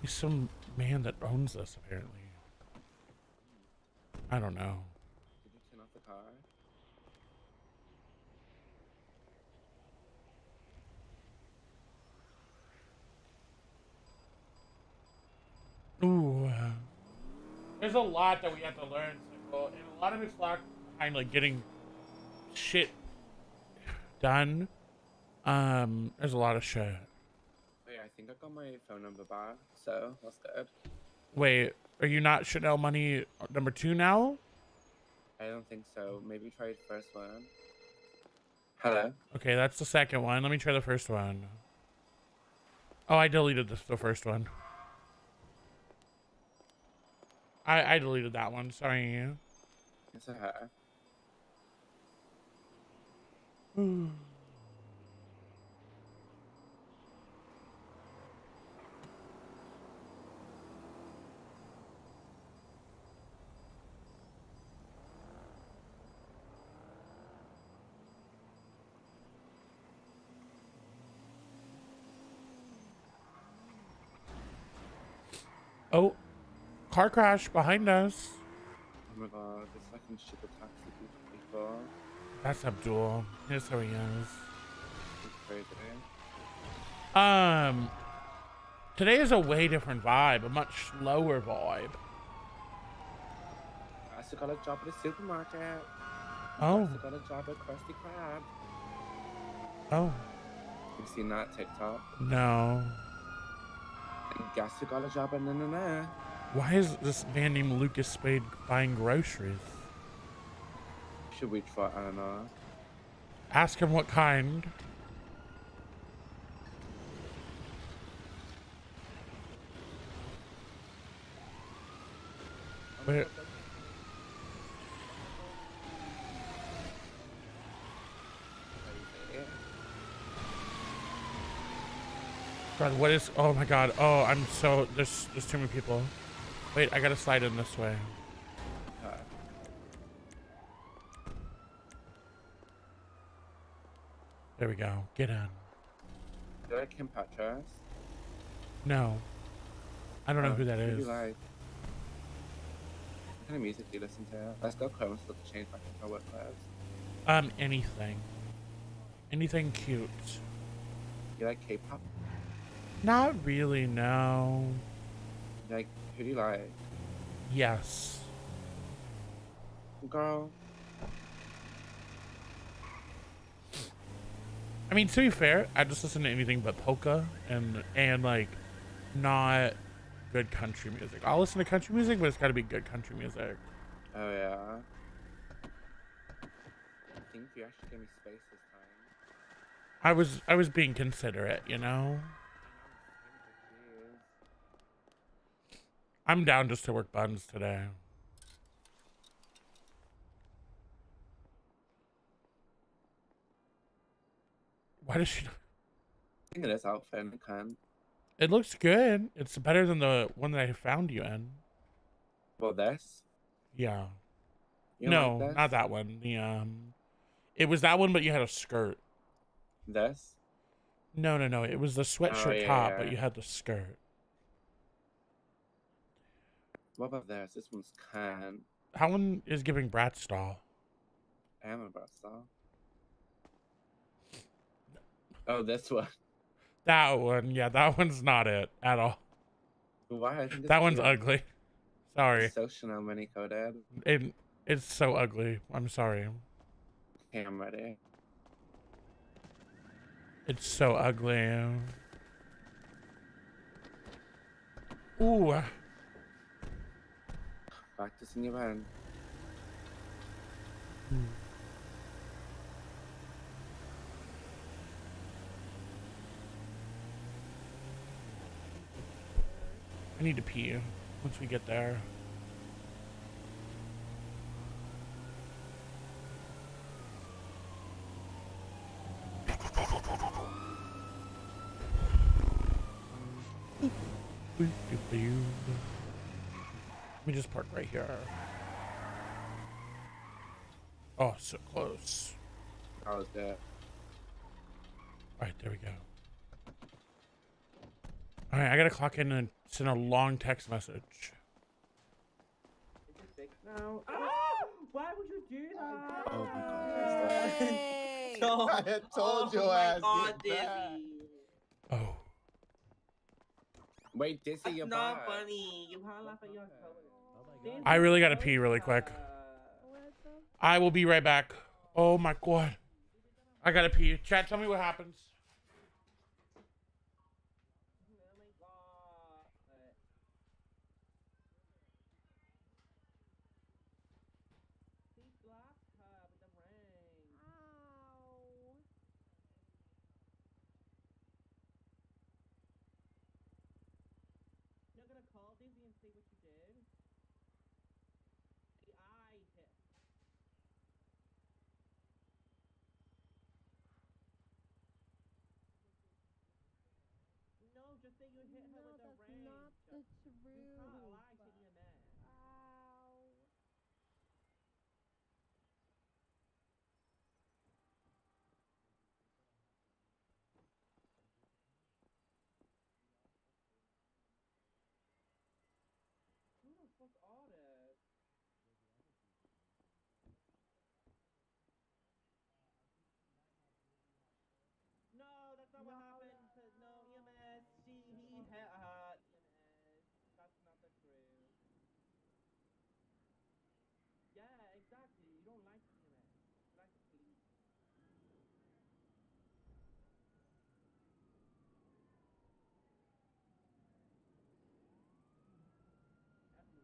He's some man that owns this, apparently. I don't know. Did you turn off the car? Ooh. uh, There's a lot that we have to learn, and a lot of it's locked behind like getting shit done. Um, there's a lot of shit. Wait, I think I got my phone number back, so that's good. Wait, are you not Chanel Money number two now? I don't think so. Maybe try the first one. Hello? Okay, that's the second one. Let me try the first one. Oh, I deleted the, the first one. I I deleted that one. Sorry. It's a [sighs] her. Hmm. Oh, car crash behind us. Oh my god, this fucking stupid taxi people. That's Abdul. Here's how he is. Um, today is a way different vibe, a much slower vibe. I still got a job at the supermarket. Oh. I got a job at Krusty Krab. Oh, You seen that TikTok? no. And guess who got a job at Nana? Why is this man named Lucas Spade buying groceries? Should we try? I don't know. Ask him what kind. Wait. God, what is? Oh my God! Oh, I'm so there's there's too many people. Wait, I gotta slide in this way. There we go. Get in. Do you like Kim Petras? No, I don't know Oh, who that is. like? What kind of music do you listen to? Let's go Chrome so to change back into our work lives. Um, anything, anything cute. You like K-pop? Not really. No. Like, who do you like? Yes. Girl. I mean, to be fair, I just listen to anything but polka and and like not good country music. I'll listen to country music, but it's got to be good country music. Oh yeah. I think you actually gave me space this time. I was I was being considerate, you know. I'm down just to work buns today. Why does she? I think of this outfit can. It looks good. It's better than the one that I found you in. Well, this. Yeah. You no, like not that one. The um, it was that one, but you had a skirt. This. No, no, no. It was the sweatshirt yeah, top, yeah. but you had the skirt. What about this? This one's can. That one is giving Brat style. I am a brat style. Oh, this one. [laughs] That one, yeah, that one's not it at all. Why? That one's cute. ugly. Sorry. So Chanel mini coded. It, it's so ugly. I'm sorry. Okay, I'm ready. It's so ugly. Ooh. Practicing your band. Hmm. I need to pee once we get there. Let me just park right here. Oh, so close. That was good. All right, there we go. All right, I gotta clock in and send a long text message. No. Ah! Why would you do that? Oh my god. Hey! [laughs] I had told oh your my ass. God, get back. Dizzy. Oh. Wait, Dizzy, That's you're not back. funny. You can't laugh at your cover. I really gotta pee really quick. I will be right back. Oh my god. I gotta pee. Chat, tell me what happens. You're gonna call Dizzy and see what you did? I hit. No, say you hit her with a wrench. not the truth. You can't lie to EMS. Who the fuck are they? No, that's not what happened. to- No, EMS. She, he hit her. EMS. That's not the truth. Yeah, exactly. You don't like EMS. You like the police. As you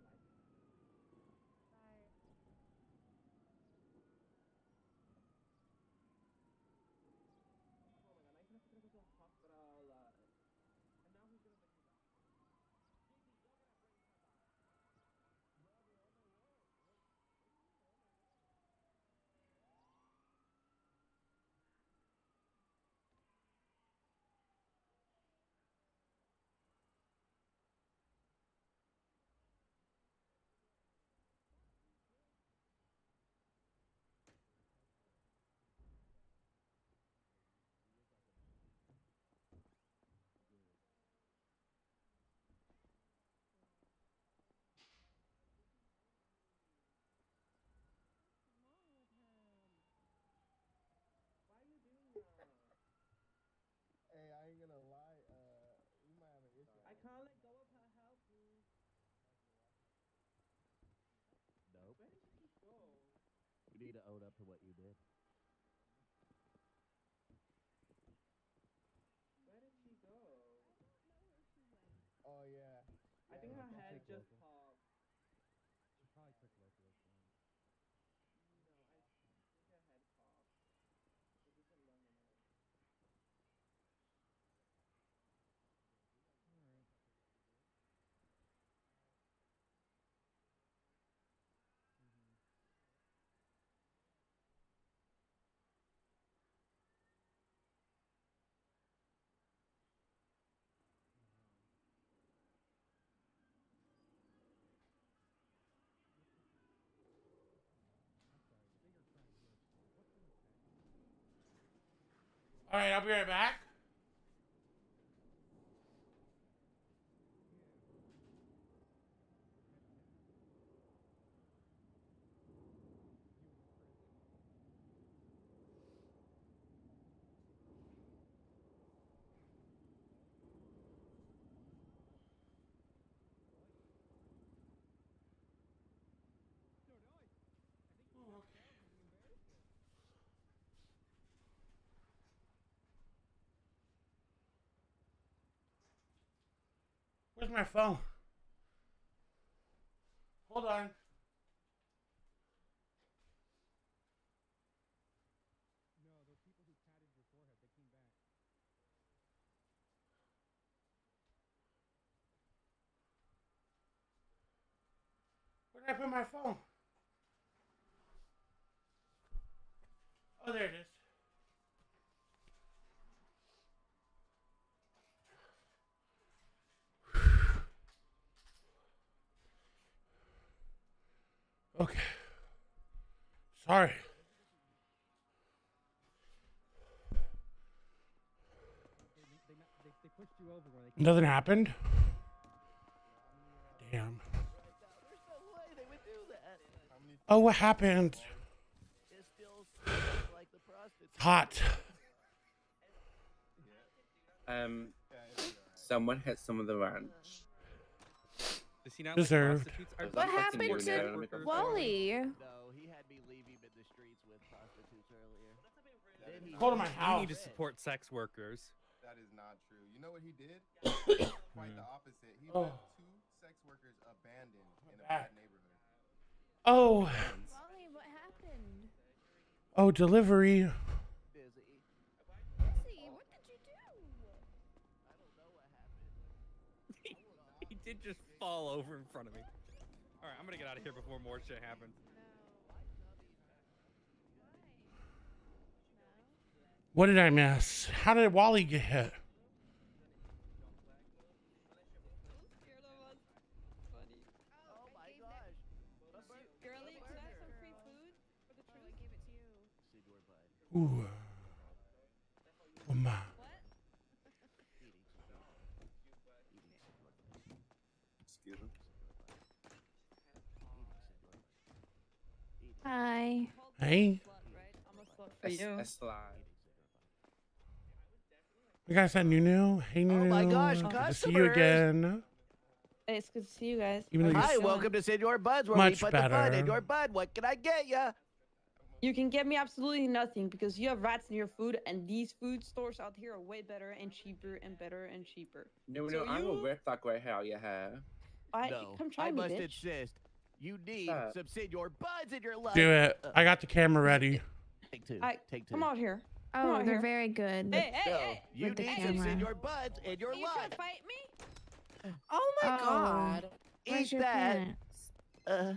like. Oh my god, now he's gonna have to go to the hospital. Uh, and now who's gonna bring you back? Dizzy, you're gonna bring her back. Why are you doing that? Hey, I ain't gonna lie. Uh, we might have an issue. I can't let go of her. Help me. Nope. Where did she go? You need to own up to what you did. Where did she go? Oh yeah. I think her head just popped. She probably took locals. Man. No, I think her head popped. It isn't long enough. All right, I'll be right back. My phone? Hold on. No, those people who tatted your forehead, they came back. Where did I put my phone? Oh, there it is. Okay. Sorry. Nothing happened. Damn. Oh, what happened? Hot. Um, someone hit some of the ranch. Does he not Deserved. like What What happened doing there? Let me to Wally? No, he had me leave him in the streets with prostitutes earlier. Go to my You house. need to support sex workers. That is not true. You know what he did? [coughs] Quite the opposite. He Oh. left two sex workers abandoned in a bad neighborhood. Oh, Wally, what happened? oh, delivery. busy. Missy, what did you do? I don't know what happened. he did just fall over in front of me. All right, I'm gonna get out of here before more shit happens. What did I miss? How did Wally get hit? Oh my gosh. Girlie, can I have some free food for the trip? Ooh. Oh my. Excuse him. Hi. Hey, I'm a slut for you. a slide. you guys that Nunu? Hey, oh Nunu. my gosh, Good to see you again. Hey, it's good to see you guys. Even though How you Hi, doing? welcome to Senor Buns, where Much we put the fun in better. your bud. What can I get ya? You can get me absolutely nothing because you have rats in your food, and these food stores out here are way better and cheaper and better and cheaper. No, So no, I'm gonna you- rip that grey hair out your hair. I no, come try I me, must bitch. insist. You need Stop. some Senor Buns in your life. Do it. Uh, I got the camera ready. Take two. I take two. come out here. Oh, out they're here. very good. Hey, hey, No, hey! you With the need some camera. Senor Buns in your You life. trying to fight me? Oh my Oh. god! Where's Eat your that. parents? Uh,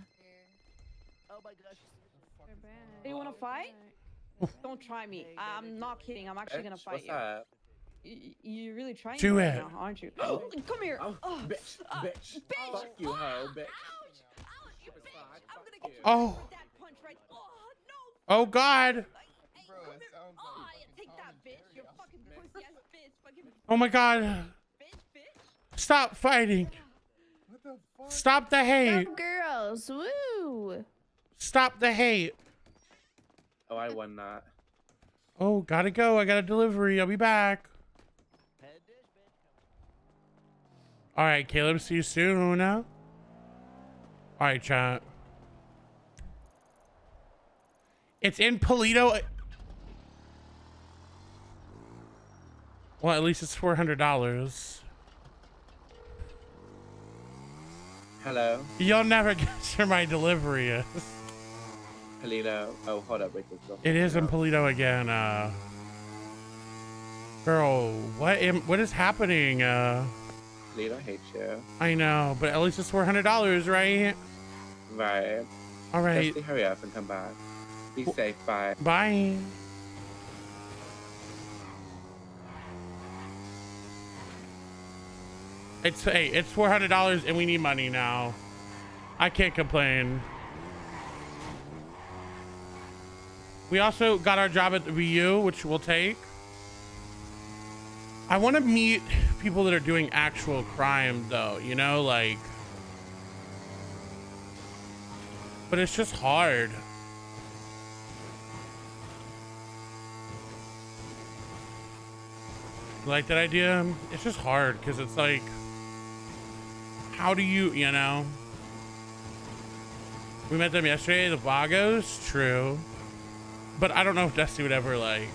oh my gosh. Do You wanna fight? Don't try me. I'm not kidding. I'm actually gonna fight what's you. up? Y- You're really trying Do me right it. now, aren't you? Oh. Come here. Oh, Oh, bitch, uh, bitch. bitch. Fuck you, hoe, bitch. you Fuck, bitch. I'm fuck gonna you. get you Oh. with that punch right. Oh. Oh God. Hey, Bro, come it here. sounds Oh, like yeah, take that, bitch. You fucking pussy ass bitch. Fucking Oh my God. bitch, bitch. Stop fighting. What the fuck? Stop the hate. Go girls, woo! Stop the hate. Oh, I won that. Oh, gotta go. I got a delivery. I'll be back. Head dish, bitch. All right, Caleb. See you soon. Now. All right, chat. It's in Paleto. Well, at least it's four hundred dollars. Hello, You'll never [laughs] guess where my delivery is. Paleto. Oh, hold up, wait. It is in. Paleto again. Uh, girl, what am, what is happening? Uh, Paleto hates you. I know, but at least it's four hundred dollars, right? Right. All right. Just hurry up and come back. Be safe. Bye. Bye. It's hey, it's four hundred dollars, and we need money now. I can't complain. We also got our job at the VU, which we'll take. I want to meet people that are doing actual crime, though. You know, like. But it's just hard. Like that idea? It's just hard because it's like, how do you, you know? We met them yesterday, the Vagos, true. But I don't know if Dusty would ever like.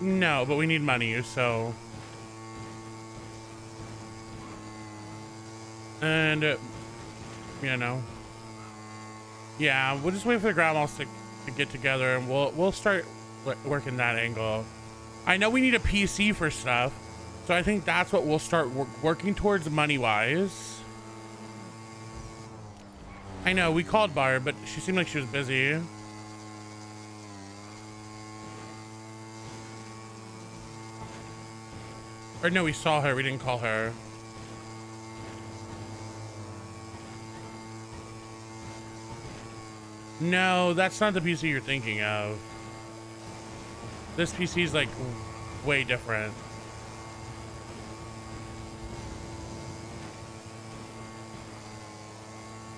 No, but we need money, so. And, uh, you know. Yeah, we'll just wait for the grandmas to, to get together and we'll we'll start working that angle. I know we need a PC for stuff, so I think that's what we'll start wor- working towards money wise. I know we called Barb, but she seemed like she was busy. Or no, we saw her. We didn't call her. No, that's not the PC you're thinking of. This PC is like way different.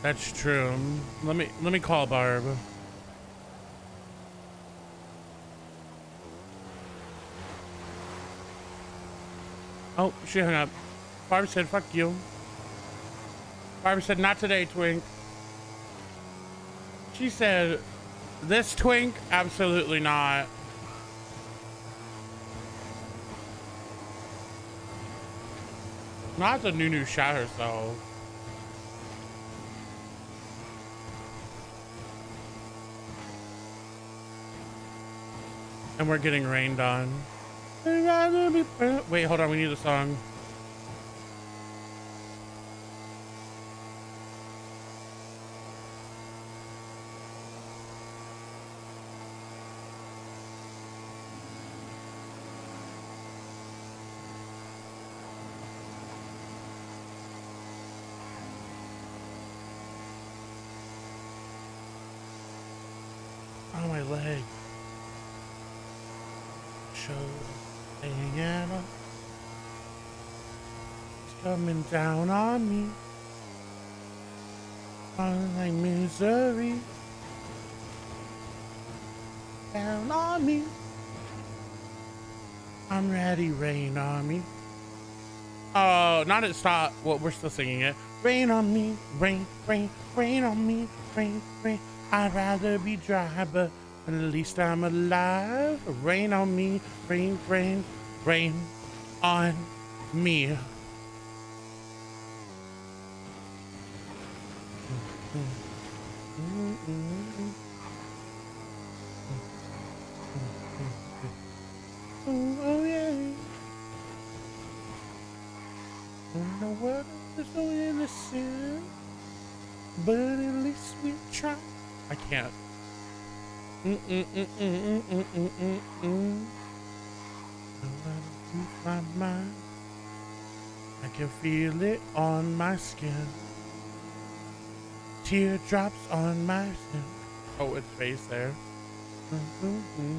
That's true. Let me let me call Barb. Oh, she hung up. Barb said, fuck you. Barb said, not today, Twink. She said, this Twink? Absolutely not. Not the new new shot herself. And we're getting rained on. Wait, hold on. We need a song. Oh, my leg. Show hanging out. It's coming down on me. On like misery. Down on me. I'm ready, rain on me. Oh, not it stop. Well, we're still singing it. Rain on me, rain, rain, rain on me, rain, rain. I'd rather be dry, but at least I'm alive. Rain on me, rain, rain, rain on me. Oh, yeah. The world innocent, but at least we try. I can't. Mm mm mm mm mm mm mm mm. I can feel it on my skin. Teardrops on my skin. Oh, it's face there. Mm-hmm.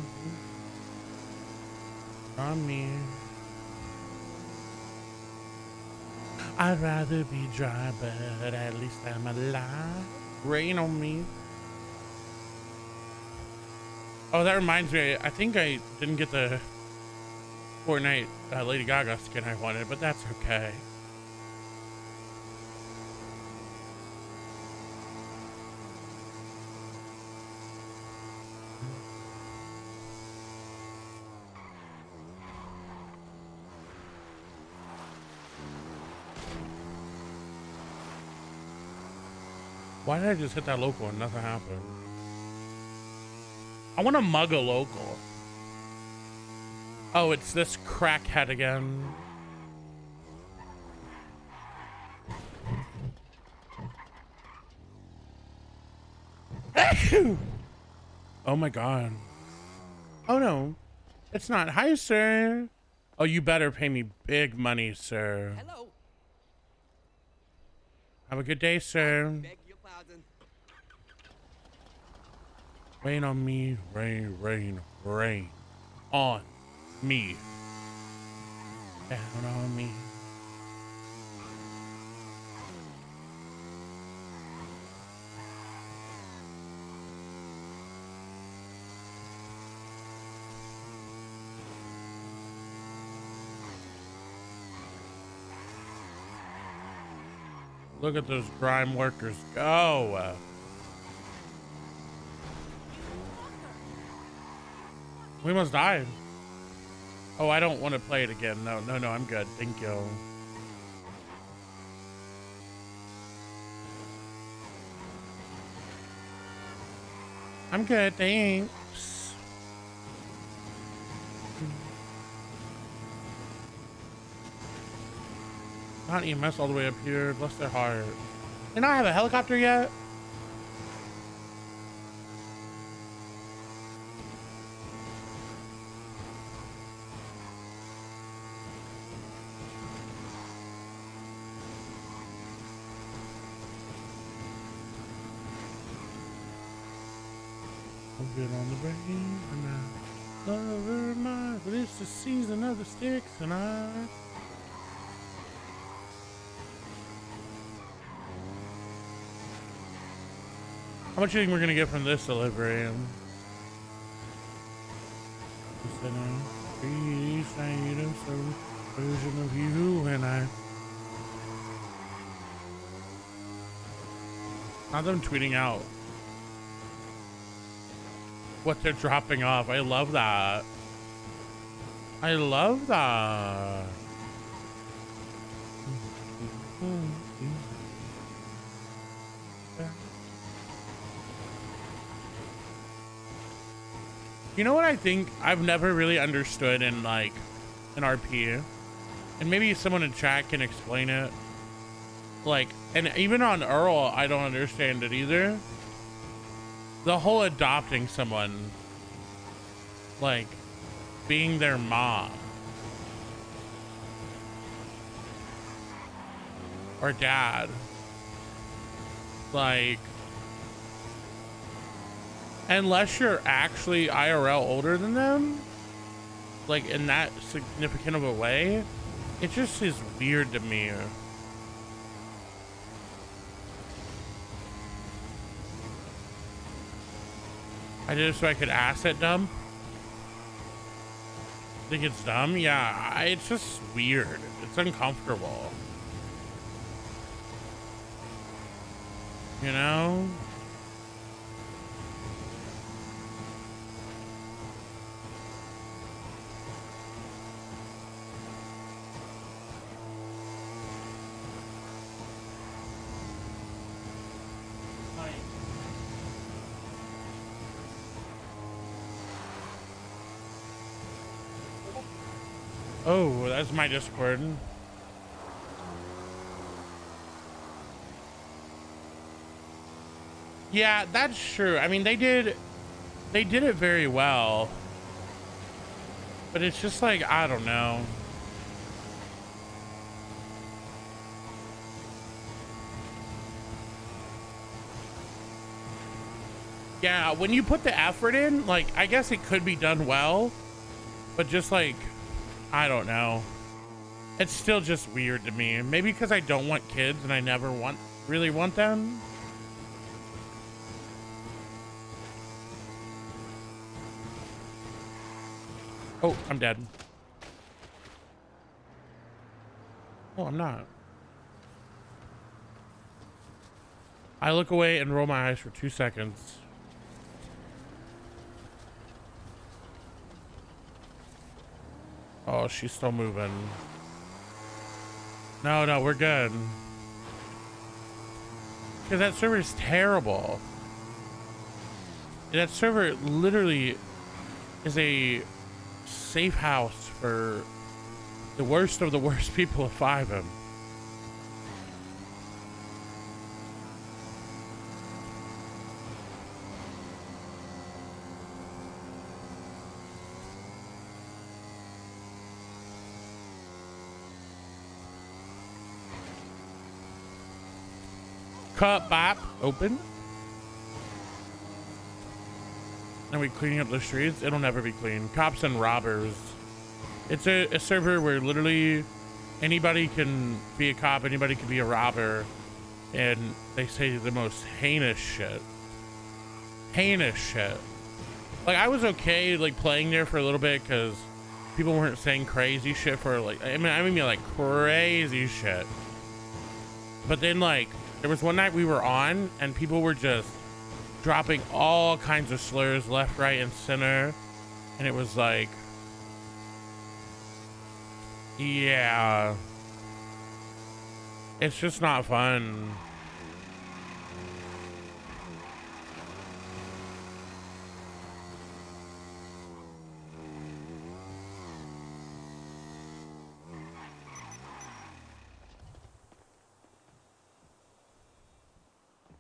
On me. I'd rather be dry, but at least I'm alive. Rain on me. Oh, that reminds me. I think I didn't get the Fortnite uh, Lady Gaga skin I wanted, but that's okay. Why did I just hit that local and nothing happened? I want to mug a local. Oh, it's this crackhead again. [coughs] oh my god. Oh no. It's not. Hi, sir. Oh, you better pay me big money, sir. Hello. Have a good day, sir. Rain on me, rain, rain, rain on me. Down on me. Look at those grime workers go. We must die. Oh, I don't want to play it again. No, no, no, I'm good. Thank you. I'm good, thanks. Not EMS all the way up here. Bless their heart. They not have a helicopter yet? On the. Lover mine, but it's the season of the sticks and I. How much do you think we're gonna get from this delivery? Version of you and I. Not them tweeting out what they're dropping off. I love that. I love that. You know what I think I've never really understood in like an RP, and maybe someone in chat can explain it. Like, and even on Earl, I don't understand it either. The whole adopting someone, like, being their mom or dad, like unless you're actually IRL older than them, like in that significant of a way, it just is weird to me. I did it so I could asset dump. Think it's dumb? Yeah, I, it's just weird. It's uncomfortable. You know? That's my Discord. Yeah, that's true. I mean, they did, they did it very well. But it's just like, I don't know. Yeah, when you put the effort in, like, I guess it could be done well. But just like, I don't know. It's still just weird to me. Maybe because I don't want kids and I never want really want them. Oh, I'm dead. Oh, I'm not. I look away and roll my eyes for two seconds. Oh, she's still moving. No, no, we're good. Because that server is terrible. That server literally is a safe house for the worst of the worst [laughs] people of FiveM. Cut bop open. And we cleaning up the streets. It'll never be clean. Cops and robbers. It's a, a server where literally anybody can be a cop, anybody can be a robber, and they say the most heinous shit. Heinous shit. Like I was okay like playing there for a little bit because people weren't saying crazy shit for like I mean I mean like crazy shit. But then like there was one night we were on and people were just dropping all kinds of slurs left, right, and center. And it was like, yeah, it's just not fun.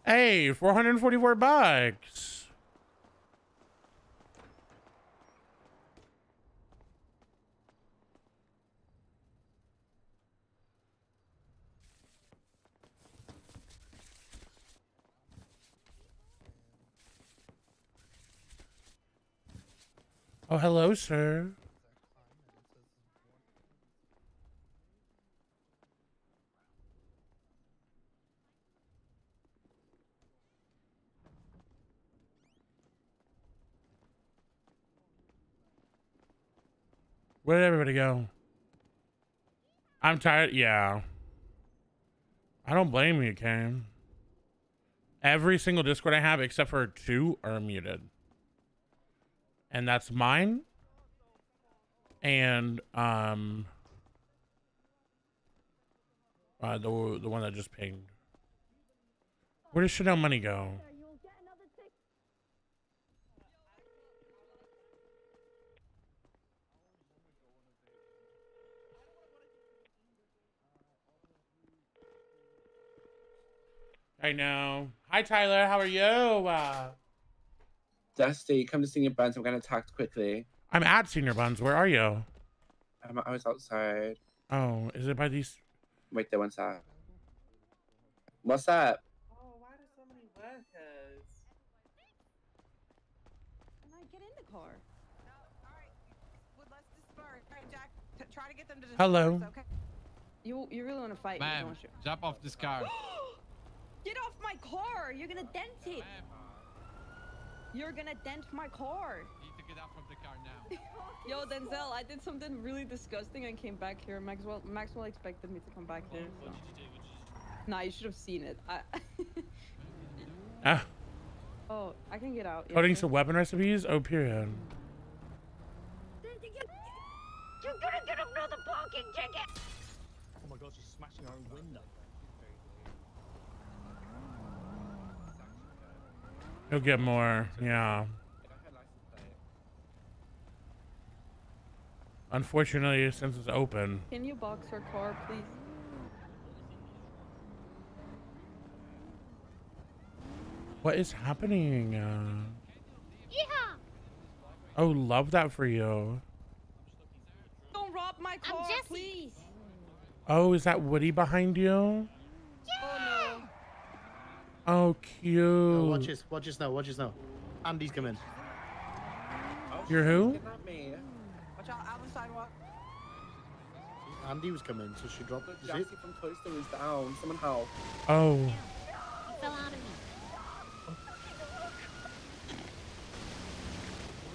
Hey, 444 bucks. Oh, hello, sir. Where did everybody go? I'm tired. Yeah. I don't blame you, Cam. Every single Discord I have, except for two, are muted. And that's mine. And um uh, the the one that just pinged. Where does Chanel money go? I know. Hi Tyler, how are you? Uh, Dusty, come to Senor Buns. I'm gonna talk quickly. I'm at Senor Buns. Where are you? I'm, I was outside. Oh, is it by these? Wait there one sec. What's up? Oh, why do so many workers? Can I get in the car? Jack, try to get them to Hello. okay? You you really want to fight me, Ma'am, don't you? jump off this car. [gasps] [gasps] Get off my car! You're gonna dent it. You're gonna dent my car. You Need to get out from the car now. [laughs] Yo, Denzel, I did something really disgusting and came back here. Maxwell Maxwell expected me to come back here. So. Nah, you should have seen it. I Ah, [laughs] oh, I can get out. yeah, coding sure. some weapon recipes? Oh, period. You're gonna get another parking ticket! Oh my god, she's smashing her own window. You'll get more. Yeah. Unfortunately, since it's open. Can you box her car, please? What is happening? Uh, Yeah! oh, love that for you. Don't rob my car, please. Oh, is that Woody behind you? Oh, cute. Oh, watch this, watch this now, watch this now. Andy's coming. Oh, You're who? Watch out, out on the sidewalk. Andy was coming, so she dropped it. You it? Jessie from Toy Story's down. Someone help. Oh. He fell out of me.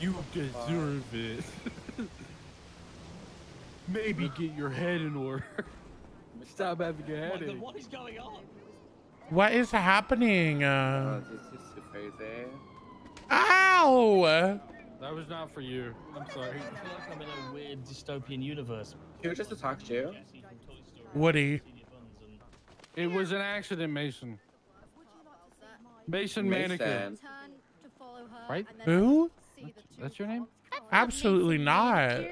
You deserve it. [laughs] Maybe get your head in order. Stop having your head in. What is going on? What is happening? Uh, Oh, this is crazy. ow! That was not for you. I'm sorry. I feel like I'm in a weird dystopian universe. Who just attacked you? Woody. It was an accident, Mason. Mason Mason. Mannequin. Right? Who? That's your name? Absolutely not.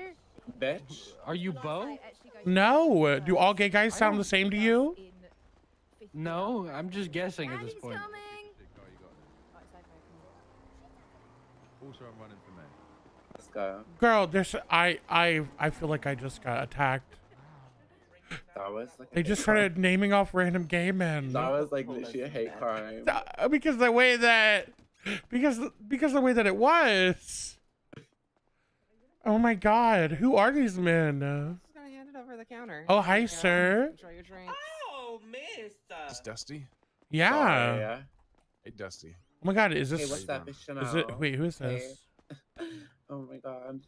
Bitch. Are you Bo? No. Do all gay guys sound the same to you? No, I'm just guessing at this point. Also, I'm running for mayor. Let's go. Girl, there's I I I feel like I just got attacked. That was like. They hate just crime. started naming off random gay men. That was like literally a hate crime. Because the way that because because the way that it was. Oh my god, who are these men? Just gonna hand it over the counter. Oh, hi, Yeah, sir. Enjoy your drink. Oh, mister. Is Dusty? Yeah. Sorry, yeah. Hey, Dusty. Oh my god, is this Hey, what's up, Miss Is it wait, who is Hey. this? [laughs] Oh my god.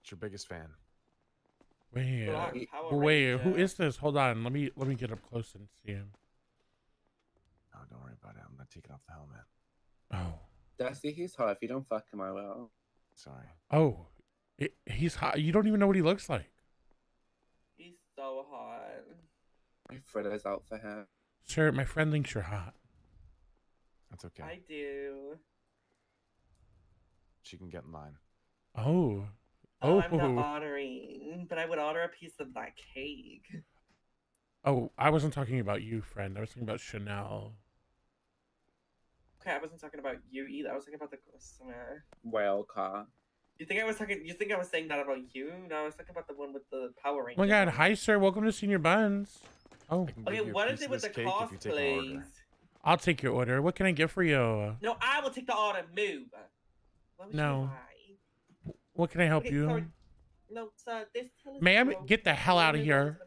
It's your biggest fan. Wait, Black uh, wait, who Ranger. is this? Hold on, let me let me get up close and see him. Oh, don't worry about it. I'm not taking off the helmet. Oh, Dusty, he's hot. If you don't fuck him, I will. Sorry. oh, it, he's hot. You don't even know what he looks like. He's so hot. My Fritta's out for him. Sir, my friend thinks you're hot. That's okay. I do. She can get in line. Oh, Oh, oh, I'm not oh. ordering, but I would order a piece of that cake. oh! I wasn't talking about you, friend. I was talking about Chanel. Okay, I wasn't talking about you either. I was talking about the customer. Whale car. You think I was talking? You think I was saying that about you? No, I was talking about the one with the Power Oh Ranger. my god, hi, sir. Welcome to Senor Buns. Oh, Okay, what is it with the cosplays? I'll take your order. What can I get for you? No, I will take the order. Move. What No. like? What can I help Okay, you? sorry. No, sir, this Ma'am, get the hell out of here.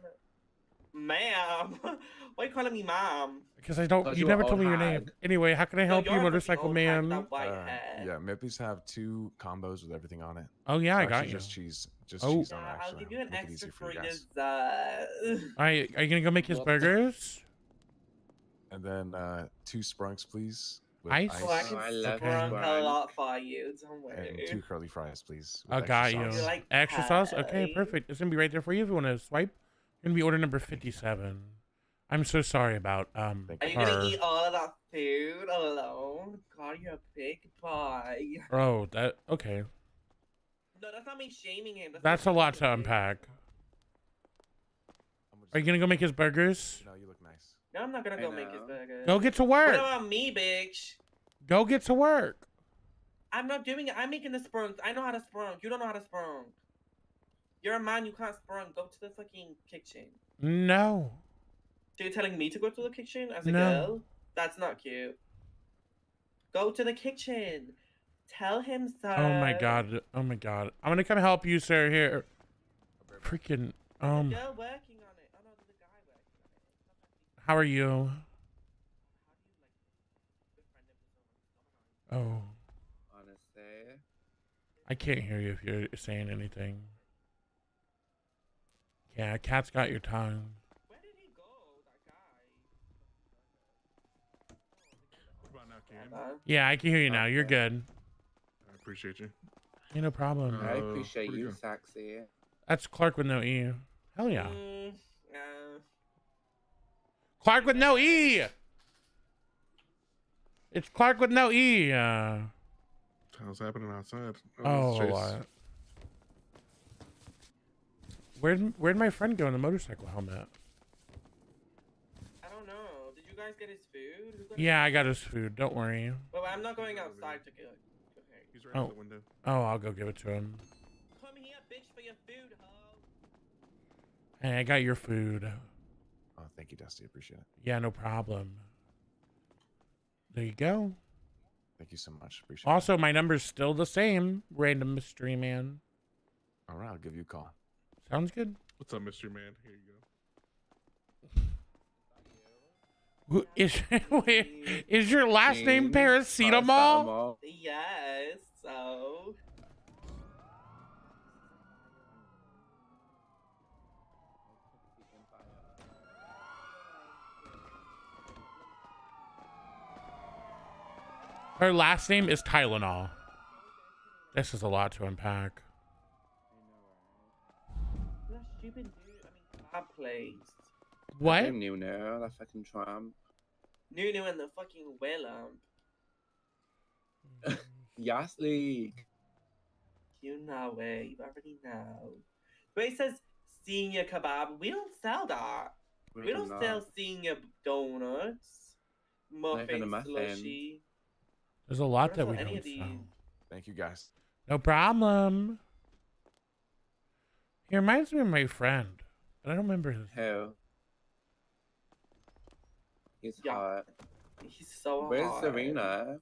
Ma'am, [laughs] why are you calling me mom? Because I don't. Thought You you never told me your name. hag. Anyway, how can I help you, you're the motorcycle man? Uh, yeah, Mippies have two combos with everything on it. Oh, yeah, I got you. Just cheese, just Oh. cheese on it. Yeah, I'll give you an Make it extra easy for for you your guys. uh, [laughs] Are you, are you gonna go make his Well- burgers? And then uh, two sprunks, please. with Ice? Oh, I can I love sprunk a lot for you. Don't And two curly fries, please. I got you. sauce. like Extra sauce? Okay, perfect. It's gonna be right there for you if you want to swipe. It's Gonna be order number fifty-seven. I'm so sorry about um Are you her. gonna eat all of that food alone? God, you're a big boy. Bro, that okay. No, that's not me shaming him. That's, That's a lot to unpack. Are you gonna go make his burgers? No, you look nice. No, I'm not gonna I go make his burgers. Go get to work. What work. about me, bitch? Go get to work. I'm not doing it. I'm making the Sprunk. I know how to Sprunk. You don't know how to Sprunk. You're a man. You can't Sprunk. Go to the fucking kitchen. No. So you're telling me to go to the kitchen as a No. girl? That's not cute. Go to the kitchen. Tell him, sir. Oh my god. Oh my god. I'm gonna come help you, sir. Here. Freaking. Um. Working on it. Oh no, there's guy working on it. How are you? Oh, Honestly. I can't hear you if you're saying anything. Yeah, cat's got your tongue. Where did he go? That What about now, Cam? guy. Yeah, I can hear you now. You're good. I appreciate you. Yeah, no problem. I Uh, appreciate you, good. Saxy. That's Clark with no E. Hell yeah. mm, uh, Clark with no E. It's Clark with no E. Uh, How's happening outside? oh, it's a lot. Where'd Where'd my friend go in the motorcycle helmet? I don't know. Did you guys get his food? Yeah, I got his food. Don't worry. Well, I'm not going outside to get. Okay. He's right Oh. out the oh. window. Oh, I'll go give it to him. Come here, bitch, for your food, ho. Hey, I got your food. Oh, thank you, Dusty. Appreciate it. Yeah, no problem. There you go. Thank you so much. Appreciate it. Also, my number's still the same. Random mystery man. All right, I'll give you a call. Sounds good. What's up, mystery Man? Here you go. Who is [laughs] wait, is your last name Jane paracetamol? Paracetamol. Yes. So. Her last name is Tylenol. This is a lot to unpack. That stupid dude. I mean, bad. What? I'm new now. That fucking tramp. Nunu and the fucking whale lamp. [laughs] Yas League. You know it. You already know. But it says senior kebab. We don't sell that. We, do don't not. sell senior donuts, Not even a muffins, muffin. slushy. There's a lot that don't we don't sell. Thank you, guys. No problem. He reminds me of my friend, but I don't remember his. Who? He's Yeah. hot. He's so Where's hot. Serena?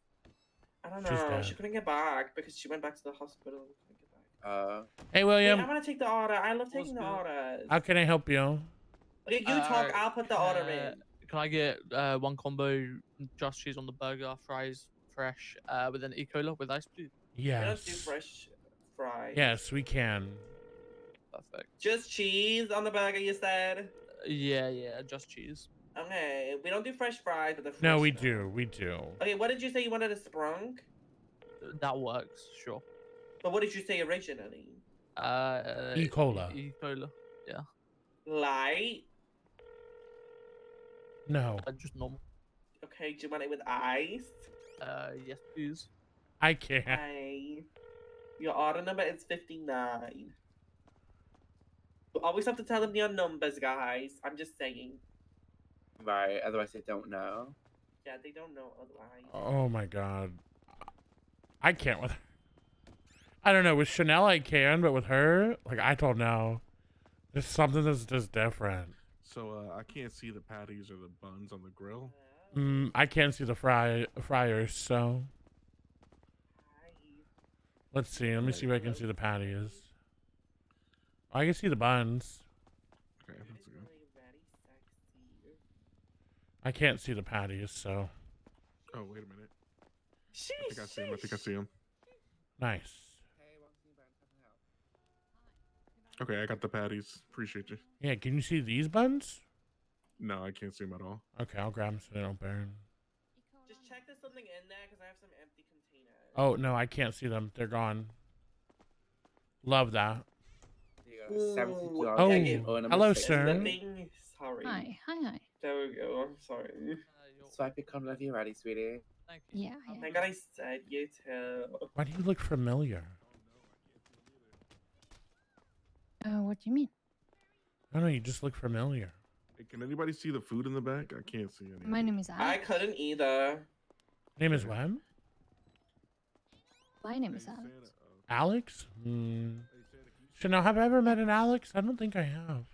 I don't know. She couldn't get back because she went back to the hospital. and couldn't get back. Uh, Hey, Wait, William, I want to take the order. I love taking the orders. how can I help you? Okay, you talk. I'll put the order in. Can I get uh, one combo just cheese on the burger, fries, fresh, uh, with an E. cola with ice, please? We don't Yes. fresh fries. Yes, we can. Perfect. Just cheese on the burger, you said? Yeah, yeah, just cheese. Okay, we don't do fresh fries, but the fresh No, we no. do. We do. Okay, what did you say you wanted a Sprunk? That works, sure. But what did you say originally? Uh, E. cola. E. cola, yeah. Light? No, Uh, just normal. Okay, do you want it with ice? Uh, yes, please. I can't. Hi. Your order number is 59. You always have to tell them your numbers, guys. I'm just saying. Right. Otherwise, they don't know. Yeah, they don't know otherwise. Oh my god. I can't with I don't know, with Chanel I can, but with her, like I don't know. There's something that's just different. So uh, I can't see the patties or the buns on the grill. Mm, I can't see the fry fryers, so Let's see. Let me see if I can see the patties. I can see the buns. Okay, that's good. I can't see the patties, so Oh, wait a minute. I think I see him. I think I see him. nice. Okay, I got the patties. Appreciate you. Yeah, can you see these buns? No, I can't see them at all. Okay, I'll grab them so they don't burn. Just check there's something in there because I have some empty containers. Oh no, I can't see them. They're gone. Love that. $72 Oh, hello, sir. Hi, hi, hi. There we go. I'm sorry. Swipe it, come love you ready, sweetie. Yeah, Oh yeah. my god, I said you too. Why do you look familiar? Uh, what do you mean? I don't know. You just look familiar. Hey, can anybody see the food in the back? I can't see any. My name is Alex. I couldn't either. Name is what? My name is Alex. Alex? Hmm. Chanel, have I ever met an Alex? I don't think I have.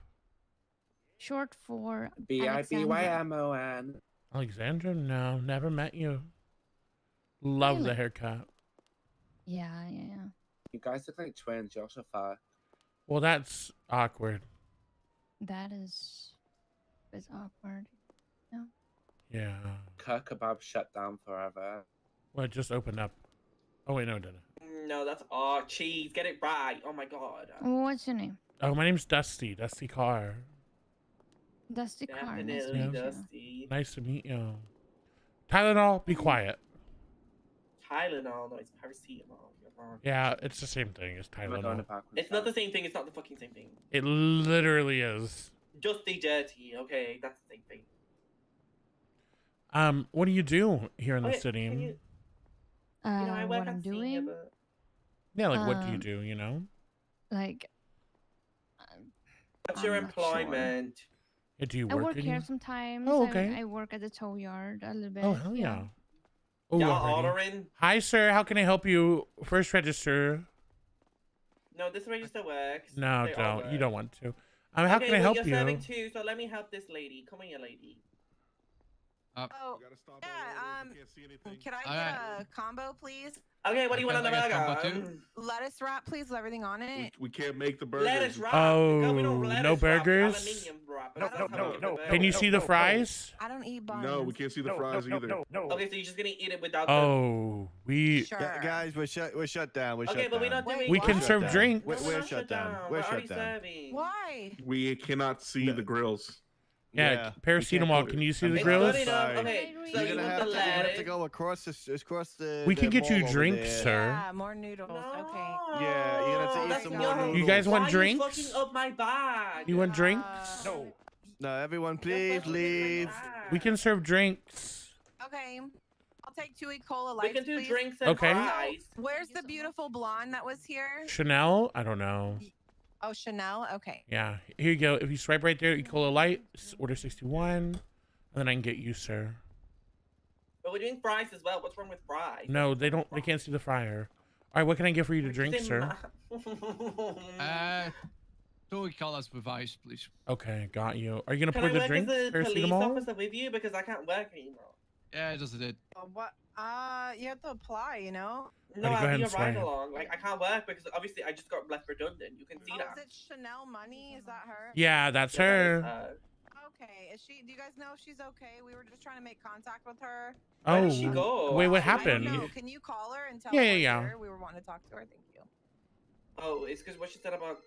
Short for B I B Y M O N. Alexandra. M O N. Alexandra? No, never met you. Love the haircut. Yeah, yeah, yeah. You guys look like twins. You also fuck. Well, that's awkward. That is, is awkward. No. Yeah. Kirk kebab shut down forever. Well, it just opened up. Oh wait, no, it didn't. No, that's oh cheese. Get it right. Oh my god. What's your name? Oh, my name's Dusty. Dusty Carr. Dusty Carr. Nice to Definitely Yeah. meet you. dusty. Nice to meet you. Tylenol, be quiet. Tylenol, no, it's paracetamol. You're. Yeah, it's the same thing as Tylenol. It's not the same thing. It's not the fucking same thing. It literally is. Dusty dirty. Okay, that's the same thing. Um, what do you do here in the city? you- Uh, You know, I work what I'm senior, doing, but Yeah, like what do you Um, do? You know? like, what's I'm your employment? sure. Employment? Do you I work? work in- here sometimes. Oh, okay. I, work at the tow yard a little bit. Oh hell yeah. Oh, Y'all ordering? Hi, sir. How can I help you? First register. No, this register works. No, They don't. You don't want to. Um, how okay, can I well, help you're serving you? two, so let me help this lady. Come on, here, lady. Oh, yeah. Um, can I get Alright. a combo, please? Okay, what do you want on the burger? Lettuce wrap, please, with everything on it. we can't make the burgers. Lettuce wrap. Oh, Girl, no lettuce wrap, burgers? aluminium wrap. No, That's no, how no, no, Can you burger. see the fries? I don't eat buns. No, we can't see the fries either. No. Okay, so you're just gonna eat it without Oh, we Sure. Guys, we're shut. We're shut down. We're Okay, shut but we're not doing We can serve drinks. We're, We're we're not shut down. down. We're We're shut down. Why? We cannot see the grills. Yeah, Yeah. paracetamol. Can you see the grills? good enough. Sorry. Okay, so You're gonna have to, you have to go across the across the. We can get you drinks, sir. Yeah, more noodles. Okay. Yeah, you're gonna have to oh, eat some more noodles. You guys want Why are drinks? You fucking up my bag. You want uh, drinks? No. No, everyone, please leave. We can serve drinks. Okay. I'll take two E cola We can do please. drinks and Okay. fries. Where's the beautiful blonde that was here? Chanel? I don't know. Oh, Chanel. Okay. Yeah, here you go. If you swipe right there, E. coli light, order 61, and then I can get you, sir. But we're doing fries as well. What's wrong with fries? No, they don't. They can't see the fryer. All right, what can I get for you to drink, sir? ma- [laughs] [laughs] Uh, two colors with ice, please. Okay, got you. Are you gonna Can pour I the work drink? as a police Paracetamol? officer with you because I can't work anymore? Yeah, just did. Uh, what? Uh, you have to apply. You know. No, I'll ahead be a ride along. Like I can't work because obviously I just got left redundant. You can see Oh, that. is it Chanel Money? Is that her? Yeah, that's Yeah, that is her. her. Okay. Is she? Do you guys know if she's okay? We were just trying to make contact with her. Oh, did she go? wait, what I don't happened? know. Can you call her and tell Yeah, her yeah, we're yeah. We were wanting to talk to her. Thank you. Oh, it's because what she said about.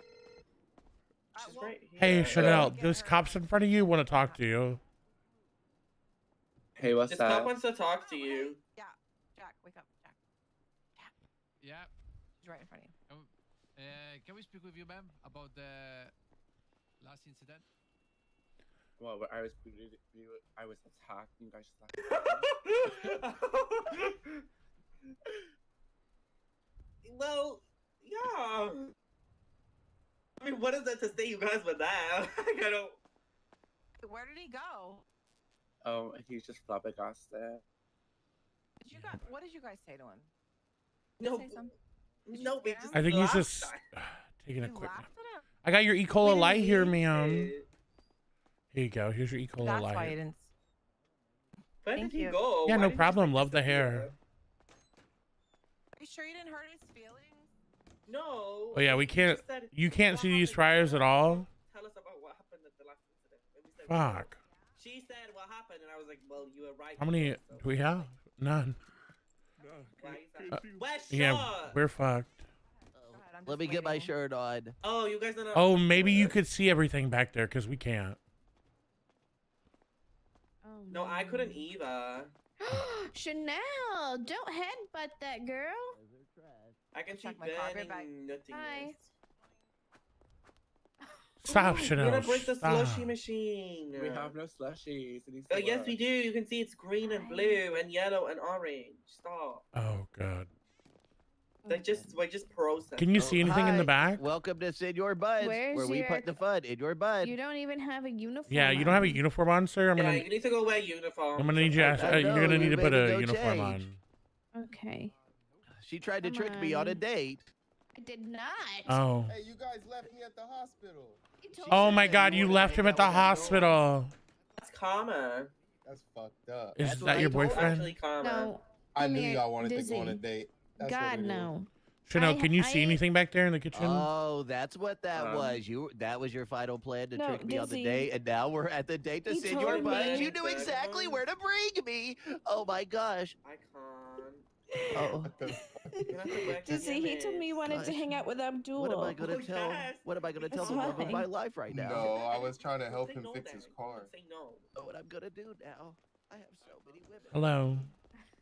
Uh, She's right here. Hey, Chanel, those her- cops in front of you want to talk to you. Hey, what's This that? cop wants to talk to you. Yeah. Jack, wake up. Jack. Jack. Yeah. She's right in front of you. Can we, uh, can we speak with you, ma'am, about the last incident? Well, I was I was attacked. You guys just [laughs] well, yeah. I mean, what is that to say? You guys were there. Like, I don't. Where did he go? Oh, he's just flabbergasted. Did you guys? What did you guys say to him? No, Say no, we just I think he's just [sighs] taking a You quick. laughed at him. I got your E. coli light here, didn't ma'am. Here you go. Here's your E. coli That's light. why you didn't. Where Thank did he you. go? Yeah, Why no problem. Love the hair. Are you sure you didn't hurt his feelings? No. Oh yeah, we can't. said, You can't see these happened?" fryers at all. Tell us about what happened at the last incident. And we said, "What happened?" Fuck. She said what happened, and I was like, well, you were right. How many here, do we have? None. Why is Uh, that? Where's yeah, we're fucked. Let me get my shirt on. Oh, you guys don't know. Oh, maybe you could see everything back there because we can't. No, I couldn't either. [gasps] Chanel, don't headbutt that girl. I can see Check my car, Ben back. and nothingness. Hi. Stop, We're gonna break the Stop. slushy machine. We have no slushies. It needs Oh yes, we do. You can see it's green and blue and yellow and orange. Stop. Oh god. They just, we just process. Can you see anything in the back? Welcome to Senor Buds, Where's where we your- put the fun in your bud. You don't even have a uniform. Yeah, you don't have a uniform on, sir. I'm Yeah, gonna. you need to go wear uniform. I'm gonna need you. I- ask- uh, you're gonna need to put a go uniform change. on. Okay. She tried to Come trick me on a date. I did not. Oh. Hey, you guys left me at the hospital. Oh my God! You left him at the hospital. That's karma. That's fucked up. Is That's that your I told her. boyfriend? Actually. No. I knew y'all wanted to go on a date. That's God no. Chanel, can you see I- anything back there in the kitchen? Oh, that's what that Um, was. You that was your final plan to No, trick me on the Dizzy. date, and now we're at the date to He send your butt. buds. You knew exactly where to bring me. Oh my gosh. I can't. Oh, You have to work Dizzy, he told me he wanted to hang out with Abdul. what am I gonna Oh, tell? yes. What am I gonna tell That's the love of my life right now? No, I was trying to help him no fix then. his car. Say no. know what I'm gonna do now. I have so many women. Hello.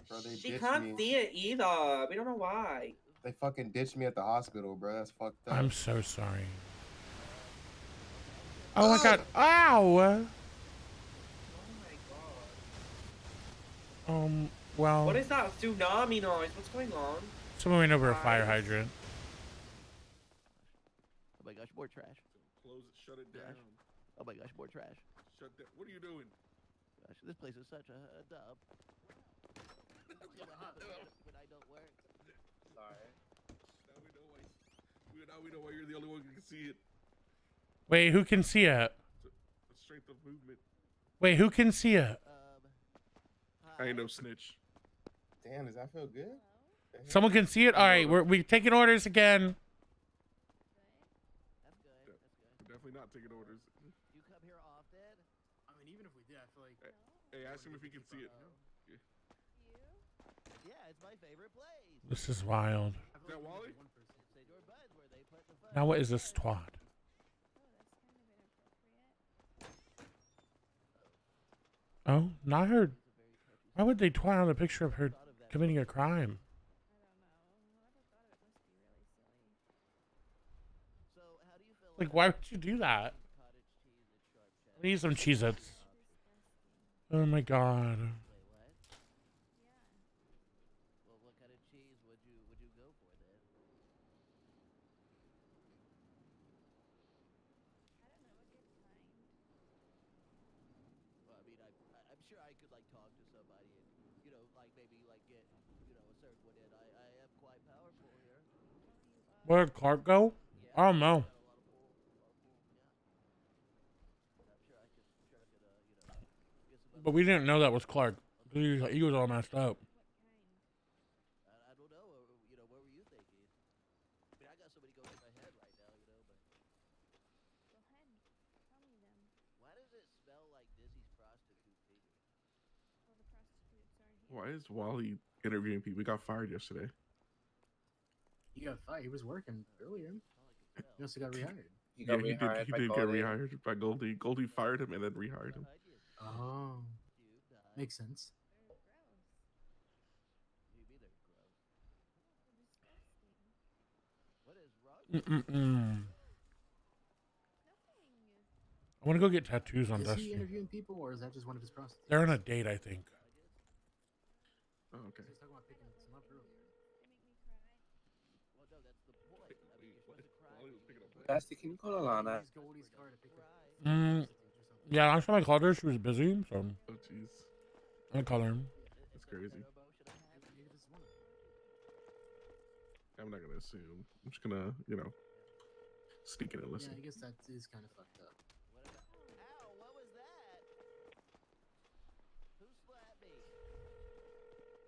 Bro, they She can't me. see it either. We don't know why. They fucking ditched me at the hospital, bro. That's fucked up. I'm so sorry. Oh my God! Ow! Oh my god. Um. Well, What is that tsunami noise? What's going on? someone went over a fire hydrant. Oh my gosh, more trash. Close it. Shut it down. Oh my gosh, more trash. Shut down. What are you doing? Gosh, this place is such a, a dub. when I don't work. Sorry. Now we know why. Now we know why you're the only one who can see it. Wait, who can see it? The strength of movement. Wait, who can see it? Um, I ain't no snitch. Damn, does that feel good? The? Someone can see it. All right, we're we taking orders again. We're definitely not taking orders. You come here often? I mean, even if we did, I feel like. Hey, ask him if he can see it. Yeah, it's my favorite place. This is wild. Is that Wally? Senor Buds, where they put the fun. Now what is this twat? Oh, oh, not her. Why would they twat on a picture of her committing a crime? Like, why would you do that? We need some Cheez Its. Oh my god. Well, what kind of cheese would you would you go for then? Well, I mean, I, I I'm sure I could like talk to somebody and you know like maybe like get you know a certain one in. I I am quite powerful here. Where did Clark go? I don't know. But we didn't know that was Clark. He was, he was all messed up. Why is Wally interviewing people? We got fired yesterday. He got fired. He was working earlier. He also got rehired. He yeah, got he did. He by did get rehired by Goldie. Goldie fired him and then rehired him. Oh, makes sense. What is wrong? Mm-mm-mm. I want to go get tattoos on Is he interviewing people, or is that just one of his prostitutes? They're on a date, I think. Oh, okay. He was talking about picking some up earlier. Well, no, that's the point. I mean, you're supposed to cry. Wally was picking up. Can you call Alana? Use Goldie's car to pick up. Mm, yeah, last time I called her, she was busy, so Oh, jeez. I called her. That's crazy. I'm not gonna assume. I'm just gonna, you know, sneak in and Yeah, listen. I guess that is kind of fucked up. Ow, what was that? Who slapped me?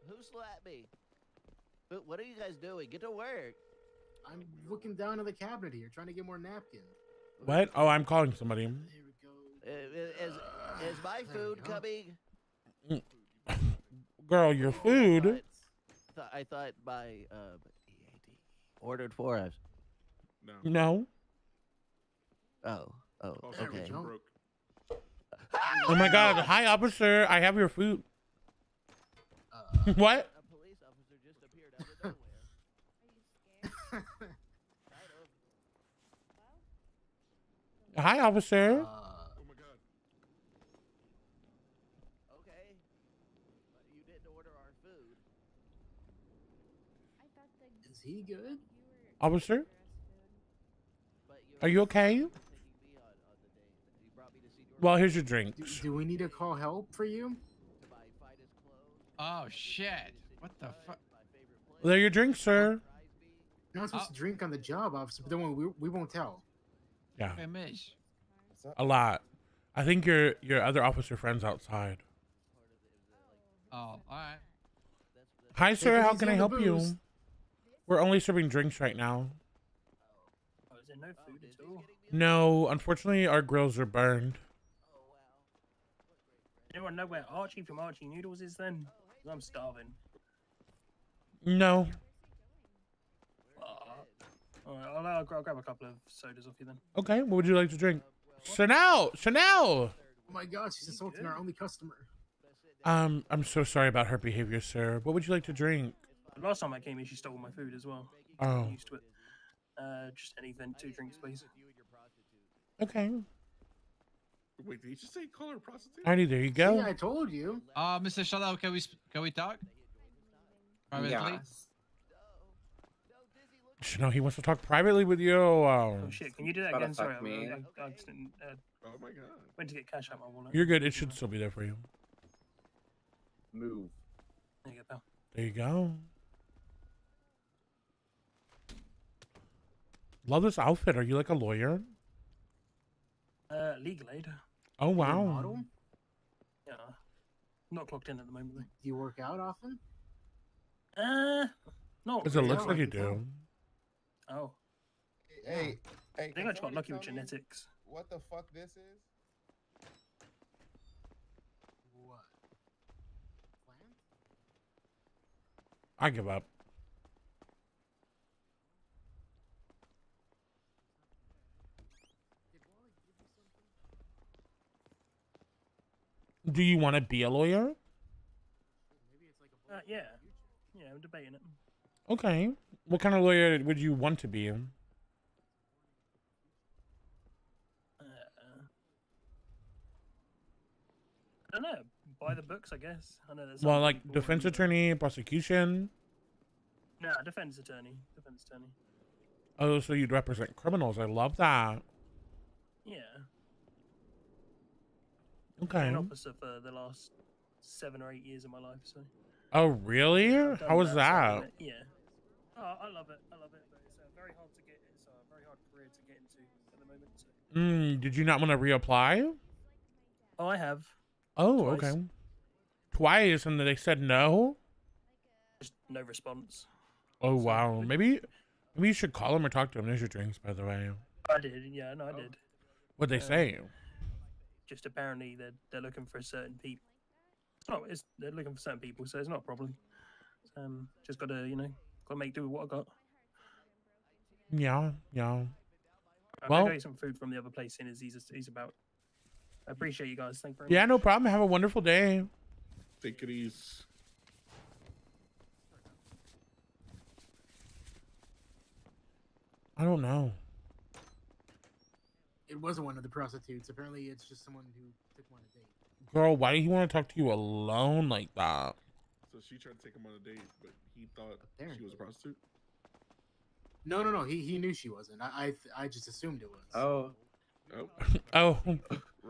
Who slapped me? What are you guys doing? Get to work. I'm looking down at the cabinet here, trying to get more napkins. What? Oh, I'm calling somebody. Here we Uh, Is, is my food coming? [laughs] Girl, your food. Th- I thought my um, EAD ordered for us. No. Oh, oh, okay. Oh my god. Hi, officer. I have your food. [laughs] what? Hi, officer. Is he good? Officer? Are you okay? Well, here's your drinks. Do we need to call help for you? Oh shit! What the fuck? They're your drinks, sir. You're not supposed to drink on the job, officer, but then we, we won't tell. Yeah. Hey, Mish. A lot. I think your your other officer friends outside. Oh, all right. Hi, sir. How can I help you? We're only serving drinks right now. Oh, is there no food at all? No, unfortunately, our grills are burned. Anyone know where Archie from Archie Noodles is then? I'm starving. No. Alright, I'll, I'll, I'll grab a couple of sodas off you then. Okay. What would you like to drink? Chanel. Chanel. Oh my god, she's assaulting our only customer. Um, I'm so sorry about her behavior, sir. What would you like to drink? Last time I came here, she stole my food as well. Oh. I'm used to it. Uh, just anything, two drinks, please. Okay. Wait, did he just say call her a prostitute? Alrighty, there you go. I told you. Uh, Mr. Chanel, can we can we talk? Privately? Chanel, he wants to talk privately with you. Um, Oh shit, can you do that again? Sorry, fuck I, me. I, I just didn't, uh, oh my god. Went to get cash out my wallet. You're good. It should still be there for you. Move. There you go, pal. There you go. Love this outfit. Are you like a lawyer? Uh, legal aid. Oh wow. model? Yeah. Not clocked in at the moment though. Do you work out often? Uh, no. Because it looks like you do. Oh. Hey, hey. I think I just got lucky with genetics. What the fuck this is? What? I give up. Do you want to be a lawyer? Uh, yeah. Yeah, I'm debating it. Okay. What kind of lawyer would you want to be? Uh, I don't know. Buy the books, I guess. I know there's. Well, like defense attorney, prosecution. No, defense attorney. Defense attorney. Oh, so you'd represent criminals. I love that. Yeah. Okay. I've been an officer for the last seven or eight years of my life, so. Oh, really? How was side that? Yeah. Oh, I love it. I love it, but it's uh, very hard to get. It's a very hard career to get into at the moment. So. Mm, did you not want to reapply? Oh, I have. Oh, Twice. okay. Twice, and they said no. Just no response. Oh wow. Maybe, maybe you should call them or talk to them. There's your drinks, by the way. I did. Yeah, no, I did. What'd they Uh, say? Just apparently they're they're looking for a certain people. Oh, it's they're looking for certain people, so it's not a problem. Um, just gotta you know gotta make do with what I got. Yeah, yeah. I'm Well- gonna get some food from the other place in as he's he's about. I appreciate you guys. Thank you very Yeah, much. no problem. Have a wonderful day. Take it easy. I don't know. It wasn't one of the prostitutes. Apparently, it's just someone who took one a date. Girl, why do he want to talk to you alone like that? So she tried to take him on a date, but he thought she was a prostitute. No, no, no. He he knew she wasn't. I I, I just assumed it was. Oh. [laughs] Oh. Oh,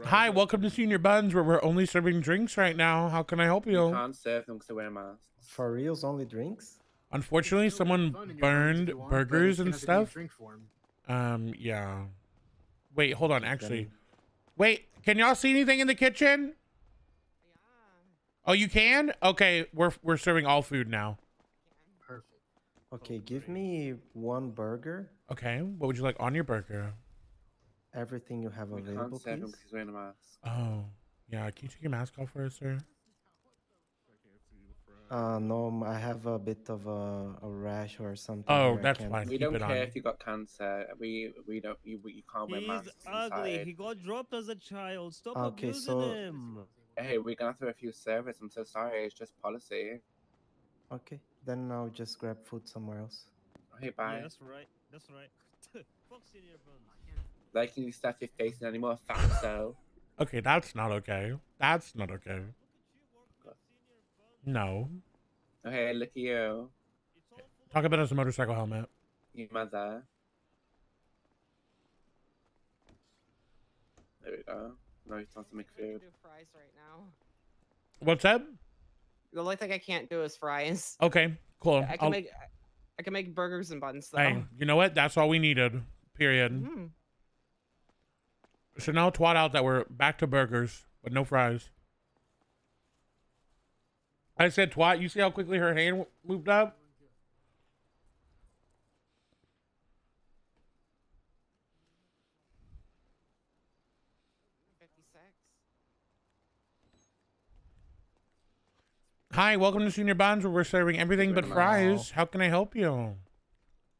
hi. Welcome to Senor Buns, where we're only serving drinks right now. How can I help You you? can't serve them because they wear masks. For reals, only drinks? Unfortunately, someone burned burgers and stuff. Drink for him. Um, yeah. Wait, hold on. Actually, wait. Can y'all see anything in the kitchen? Oh, you can. Okay, we're we're serving all food now. Perfect. Okay, give me one burger. Okay, what would you like on your burger? Everything you have We available, can't serve him please. because he's wearing a mask. Oh, yeah. Can you take your mask off for us, sir? Uh, no, I have a bit of a, a rash or something. Oh, that's fine. We Keep don't it on. care if you got cancer. We we don't you, you can't wear He's masks ugly. inside. He got dropped as a child. Stop Okay, abusing so- him. Hey, we're gonna have to refuse service. I'm so sorry. It's just policy. Okay, then I'll just grab food somewhere else. Hey, bye. Yeah, that's right. That's right. [laughs] Fuck Senor Buns. Like, can you stuff your face in anymore, fatso? Okay, that's not okay. That's not okay. No. Okay, look at you. Talk about it as a motorcycle helmet. You mother. There we go. No, he wants to make food. do fries right now. What's that? The only thing I can't do is fries. Okay, cool. I can I'll- make I can make burgers and buns though. Hey, you know what? That's all we needed. Period. Mhm. So now twat out that we're back to burgers, but no fries. I said twat. You see how quickly her hand moved up? Hi, welcome to Senor Buns, where we're serving everything but fries. How can I help you?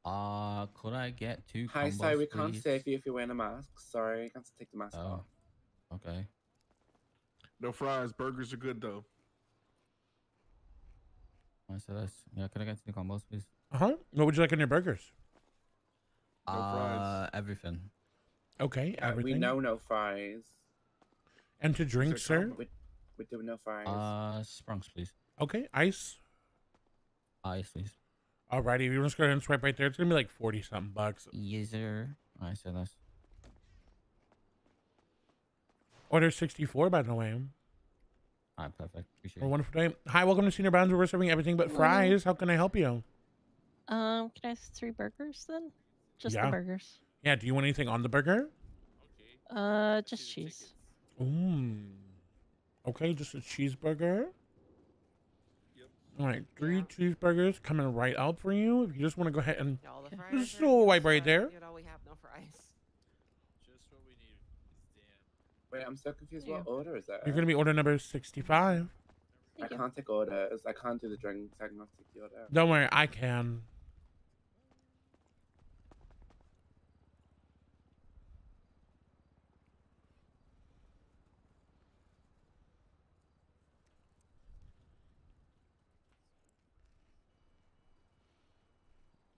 Uh, could I get two Hi, combos, sorry, we can't please? save you if you're wearing a mask. Sorry, you have to take the mask off. Okay. No fries. Burgers are good though. I said that's yeah. Could I get two combos, please? Uh huh. What would you like on your burgers? No uh, everything. Okay, Uh, we know no fries. And to drink, sir? com- We, we do no fries. Uh, sprunks, please. Okay, ice. Ice, please. Alrighty, if you want to go ahead and swipe right there, it's gonna be like forty something bucks. Yes, sir. I said this. Order sixty four, by the way. Alright, perfect. Appreciate Or it. wonderful day. Hi, welcome to Senor Buns, where we're serving everything but fries. How can I help you? Um, can I have three burgers then? Just Yeah. the burgers. Yeah. Do you want anything on the burger? Uh, just cheese. Ooh. Okay, just a cheeseburger. All right, three cheeseburgers coming right out for you. If you just want to go ahead and All the [laughs] just are a wipe right there. You know we have no fries. Wait, I'm so confused. What order is that? You're gonna be order number sixty-five. I can't take orders. I can't do the drinks. I can have to take the order. Don't worry, I can.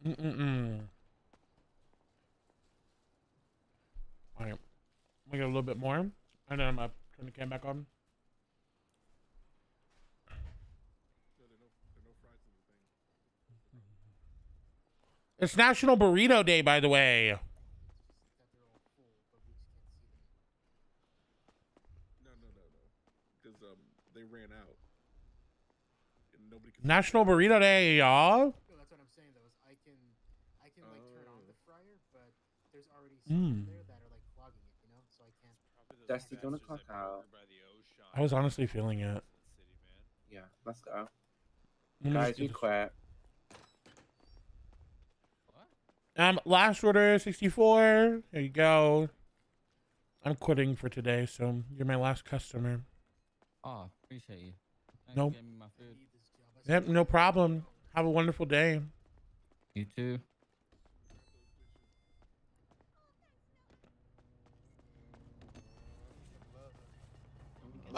Mm-mm-mm. All right. We got a little bit more, and then I'm gonna turn the cam back on. It's National Burrito Day, by the way. No, no, no, no. Because um, they ran out. And nobody could. National Burrito Day, y'all. No, that's what I'm saying though. Is I can, I can like turn on the fryer, but there's already some Mm. there that are like clogging it, you know. So I can't. Dusty, do you want clock out? I was honestly feeling it. Yeah, let's go. Let me Guys, do we this. quit. Um, last order, 64. There you go. I'm quitting for today, so you're my last customer. Oh, appreciate you. Thanks Nope. for me my food. Yep, no problem. Have a wonderful day. You too.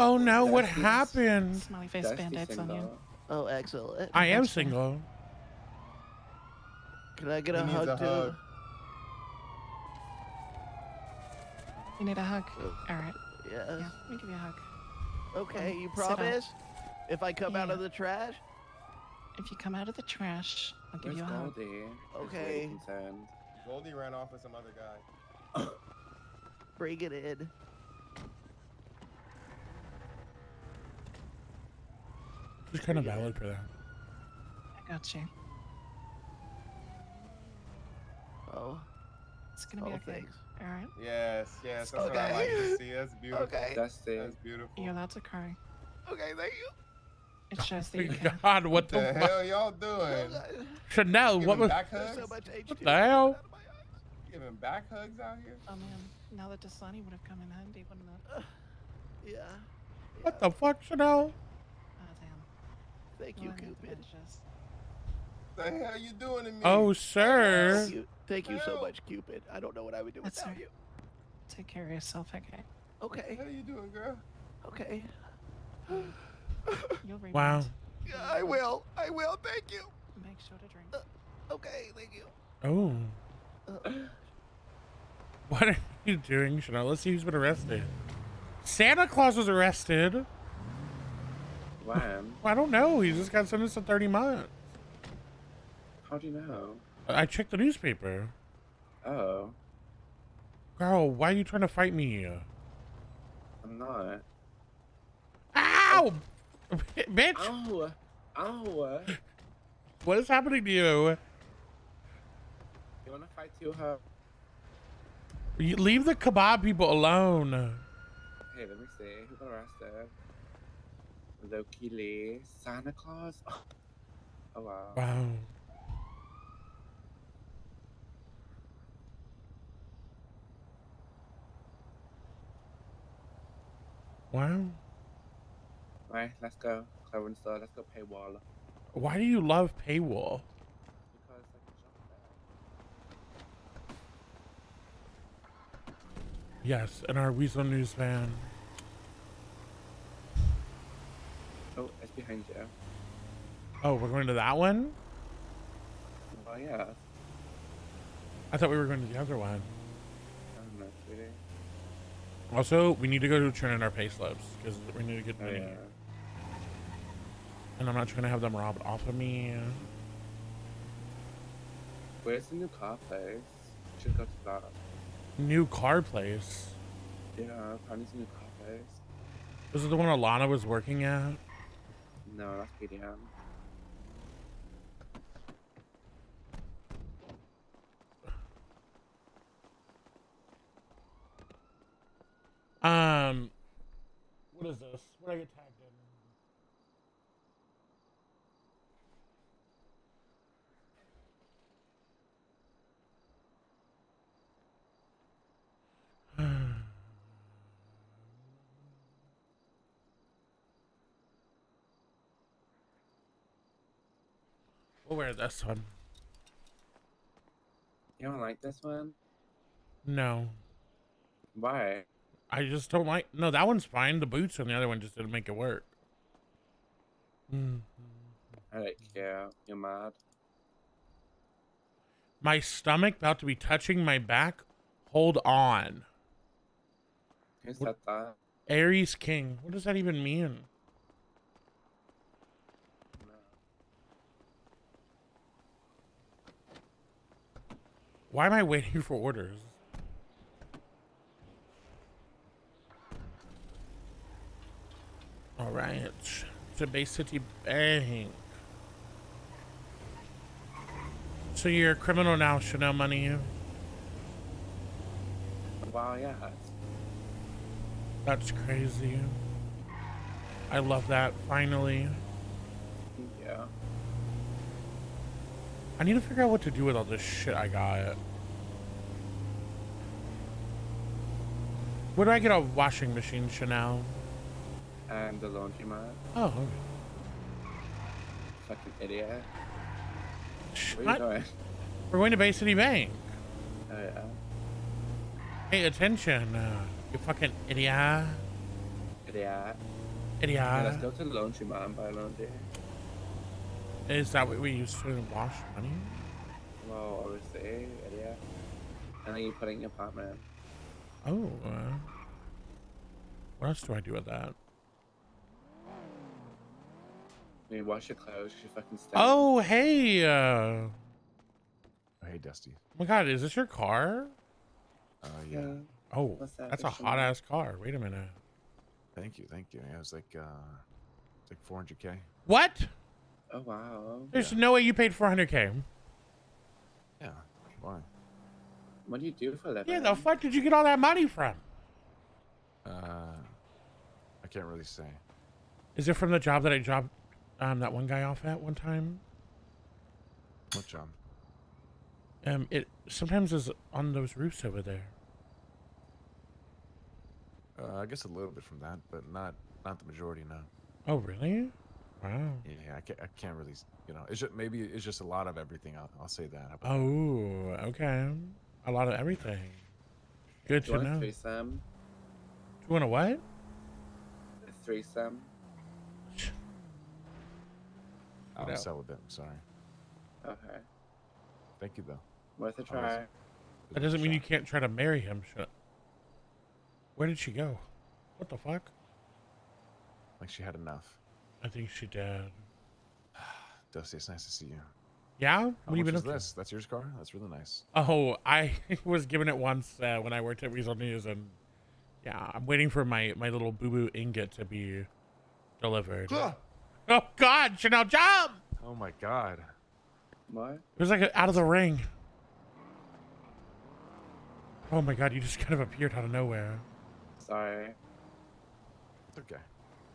Oh no, what happened? Smiley face Dusty band-aids on you. Oh, excellent. I am single. Can I get a hug a too? You need a hug. All right. Yes. Yeah, let me give you a hug. Okay, Um, you promise? If I come out of the trash? If you come out of the trash, I'll give Where's you a hug. Goldie? Okay. Goldie ran off with some other guy. Bring it in. She's kind of valid for that. I got you. Oh. It's gonna be Oh, okay. thanks. All right. Yes, yes, that's what I like to see. That's [laughs] beautiful. Okay. Dusty. That's beautiful. You're allowed to cry. Okay, thank you. It's just [laughs] Oh that you can't. God, what the, the fuck? hell y'all doing? [laughs] Chanel, what Giving was back hugs? what the hell? Giving back hugs out here? Oh man, now that Dasani would have come in handy, wouldn't it? Uh, yeah. What the fuck, Chanel? Oh. Thank you, Cupid. Precious. The hell you doing to me? Oh, sir. Thank you, thank you so much, Cupid. I don't know what I would do That's without all you. Take care of yourself, okay? Okay. How are you doing, girl? Okay. You'll rebound. Wow. Yeah, I will. I will. Thank you. Make sure to drink. Okay, thank you. Oh. Uh, What are you doing, Chanel? Let's see who's been arrested. Santa Claus was arrested. When? [laughs] I don't know. He just got sentenced to 30 months. How do you know? I checked the newspaper. Oh, Girl, why are you trying to fight me? I'm not. Ow! [laughs] Bitch! Ow! Ow! What is happening to you? You wanna fight too, huh? You leave the kebab people alone. Hey, let me see. Who got arrested? Loki Lee. Santa Claus? [laughs] Oh, wow. Wow. Wow. Right, let's go. Clever and Star, let's go paywall. Why do you love paywall? Because I can jump there. Yes, in our Weazel News van. Oh, it's behind you. Oh, we're going to that one? Well, yeah. I thought we were going to the other one. Oh, I don't know, sweetie. Also, we need to go to turn in our pay slips because we need to get Oh, yeah. And I'm not trying to have them robbed off of me. Where's the new car place? Should go to that. New car place. Yeah, apparently it's a new car place. This is the one Alana was working at. No, that's PDM. Um, what is this? What I get tagged in? We'll wear this one. You don't like this one? No. Why? I just don't like. No, that one's fine. The boots on the other one just didn't make it work. Mm. I like yeah. You're mad. My stomach about to be touching my back. Hold on. Who said that? Aries King. What does that even mean? Why am I waiting [laughs] for orders? All right. To Bay City Bank. So you're a criminal now, Chanel Money. Wow, yeah. That's crazy. I love that. Finally. Yeah. I need to figure out what to do with all this shit I got. Where do I get a washing machine, Chanel? And the laundromat. Oh, okay. Fucking idiot. What? What are you doing? We're going to Bay City Bank. Oh, yeah. Pay attention, uh, you fucking idiot. Idiot. Idiot. Yeah, let's go to the laundromat and buy laundry. Is that what we use to wash money? Well, obviously, idiot. And then you put it in your apartment. Oh. Uh, what else do I do with that? When you wash your clothes, you fucking stink. Oh, hey. Uh, Hey, Dusty. oh my God, is this your car? Uh, yeah. Oh, that, that's a hot ass car. Wait a minute. Thank you, thank you. Yeah, it was like, uh, it's like 400k. What? Oh, wow. There's no way you paid 400k. Yeah. Why? What do you do for that? living? Yeah, the fuck did you get all that money from? Uh, I can't really say. Is it from the job that I dropped um that one guy off at one time? What job? Um, it sometimes is on those roofs over there. Uh, I guess a little bit from that, but not not the majority. No. Oh, really? Wow. Yeah, I can't. I can't really. You know, it's just maybe it's just a lot of everything. I'll, I'll say that. How that? Oh, okay. A lot of everything. Good Do you to want a know. threesome? Do you want a what? A threesome? I'm No. celibate. I'm sorry. Okay. Thank you though. Worth a Always. try. That doesn't mean you can't try to marry him. Shut. Where did she go? What the fuck? Like she had enough. I think she did. [sighs] Dusty, it's nice to see you. Yeah? How What have you much been is this? That's your car. That's really nice. Oh, I [laughs] was given it once uh, when I worked at Weazel News, and yeah, I'm waiting for my my little boo boo ingot to be delivered. Ugh. oh God, Chanel, jump! Oh my God. What? It was like a, out of the ring. Oh my God, you just kind of appeared out of nowhere. Sorry. It's okay.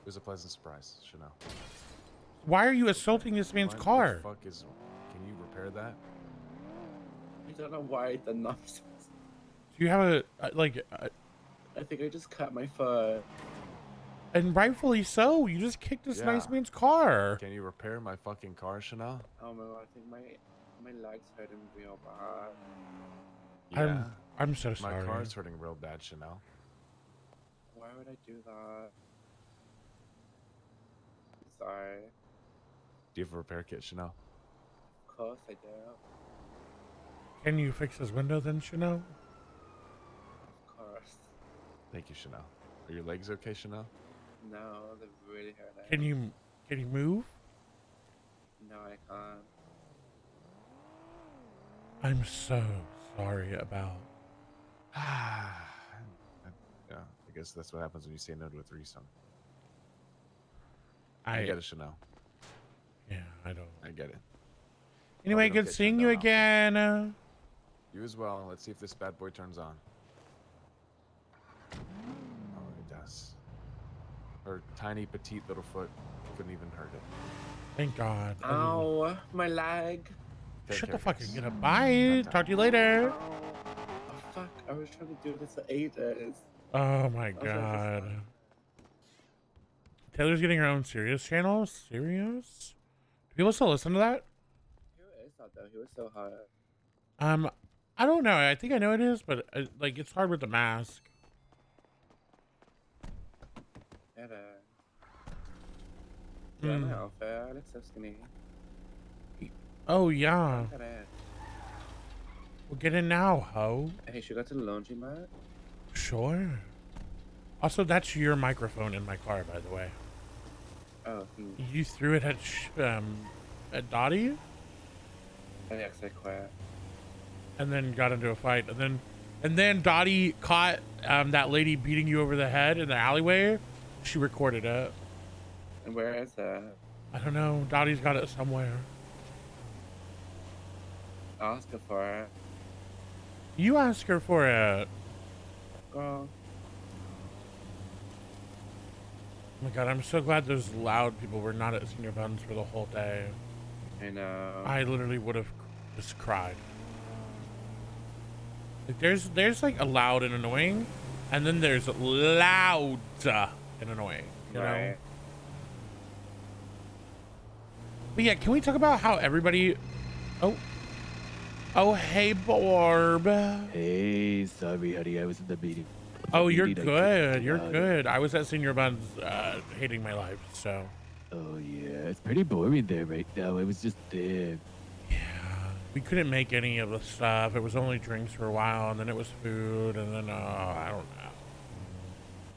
It was a pleasant surprise, Chanel. Why are you assaulting this man's What car? The fuck is? Can you repair that? I don't know why the numbers. [laughs] Do you have a uh, like? Uh, I think I just cut my foot. and rightfully so. You just kicked this nice man's car. Can you repair my fucking car, Chanel? Oh my god, I think my my legs hurting real bad. I'm I'm so sorry. My sorry. car's hurting real bad, Chanel. Why would I do that? Sorry. Do you have a repair kit, Chanel? Of course I do. Can you fix his window then, Chanel? Of course. Thank you, Chanel. Are your legs okay, Chanel? No, they're really hurting. Can you can you move? No, I can't. I'm so sorry about. [sighs] Yeah, I guess that's what happens when you say no to a threesome. I- I get it, Chanel. Yeah, I don't. I get it. Anyway, good seeing you again. Uh, You as well. Let's see if this bad boy turns on. Oh, it does. Her tiny, petite little foot couldn't even hurt it. thank God. Ow, my leg. Take Shut the fuck guys. up. Get a bye. Talk to you later. Oh fuck, I was trying to do this for ages. Oh my I was God. Taylor's getting her own Sirius channel. Sirius? Do people still listen to that? Who is that though? He was so hot. Um, I don't know. I think I know it is, but uh, like it's hard with the mask. Yeah. Yeah, my Mm. outfit. I look so skinny. Oh yeah. Look at it. We'll get in now, ho. Hey, should we go to the laundromat? Sure. Also, that's your microphone in my car, by the way. Oh, hmm. You threw it at sh- um at Dottie, Oh, yeah, I quit. and then got into a fight, and then and then Dottie caught um that lady beating you over the head in the alleyway. She recorded it. And where is it? I don't know. Dottie's got it somewhere. Ask her for it. You ask her for it. Girl. Oh my god, I'm so glad those loud people were not at Senor Buns for the whole day. I know. I literally would have just cried. Like there's there's like a loud and annoying, and then there's loud and annoying. You know. Right. But yeah, can we talk about how everybody? Oh, oh, hey, Barb. Hey, sorry, honey, I was in the meeting. Oh, you're Meeting, I couldn't good. You're out. good. I was at Senor Buns, uh, hating my life. So Oh yeah, it's pretty boring there right now. It was just there. Yeah. We couldn't make any of the stuff. It was only drinks for a while, and then it was food, and then uh, I don't know.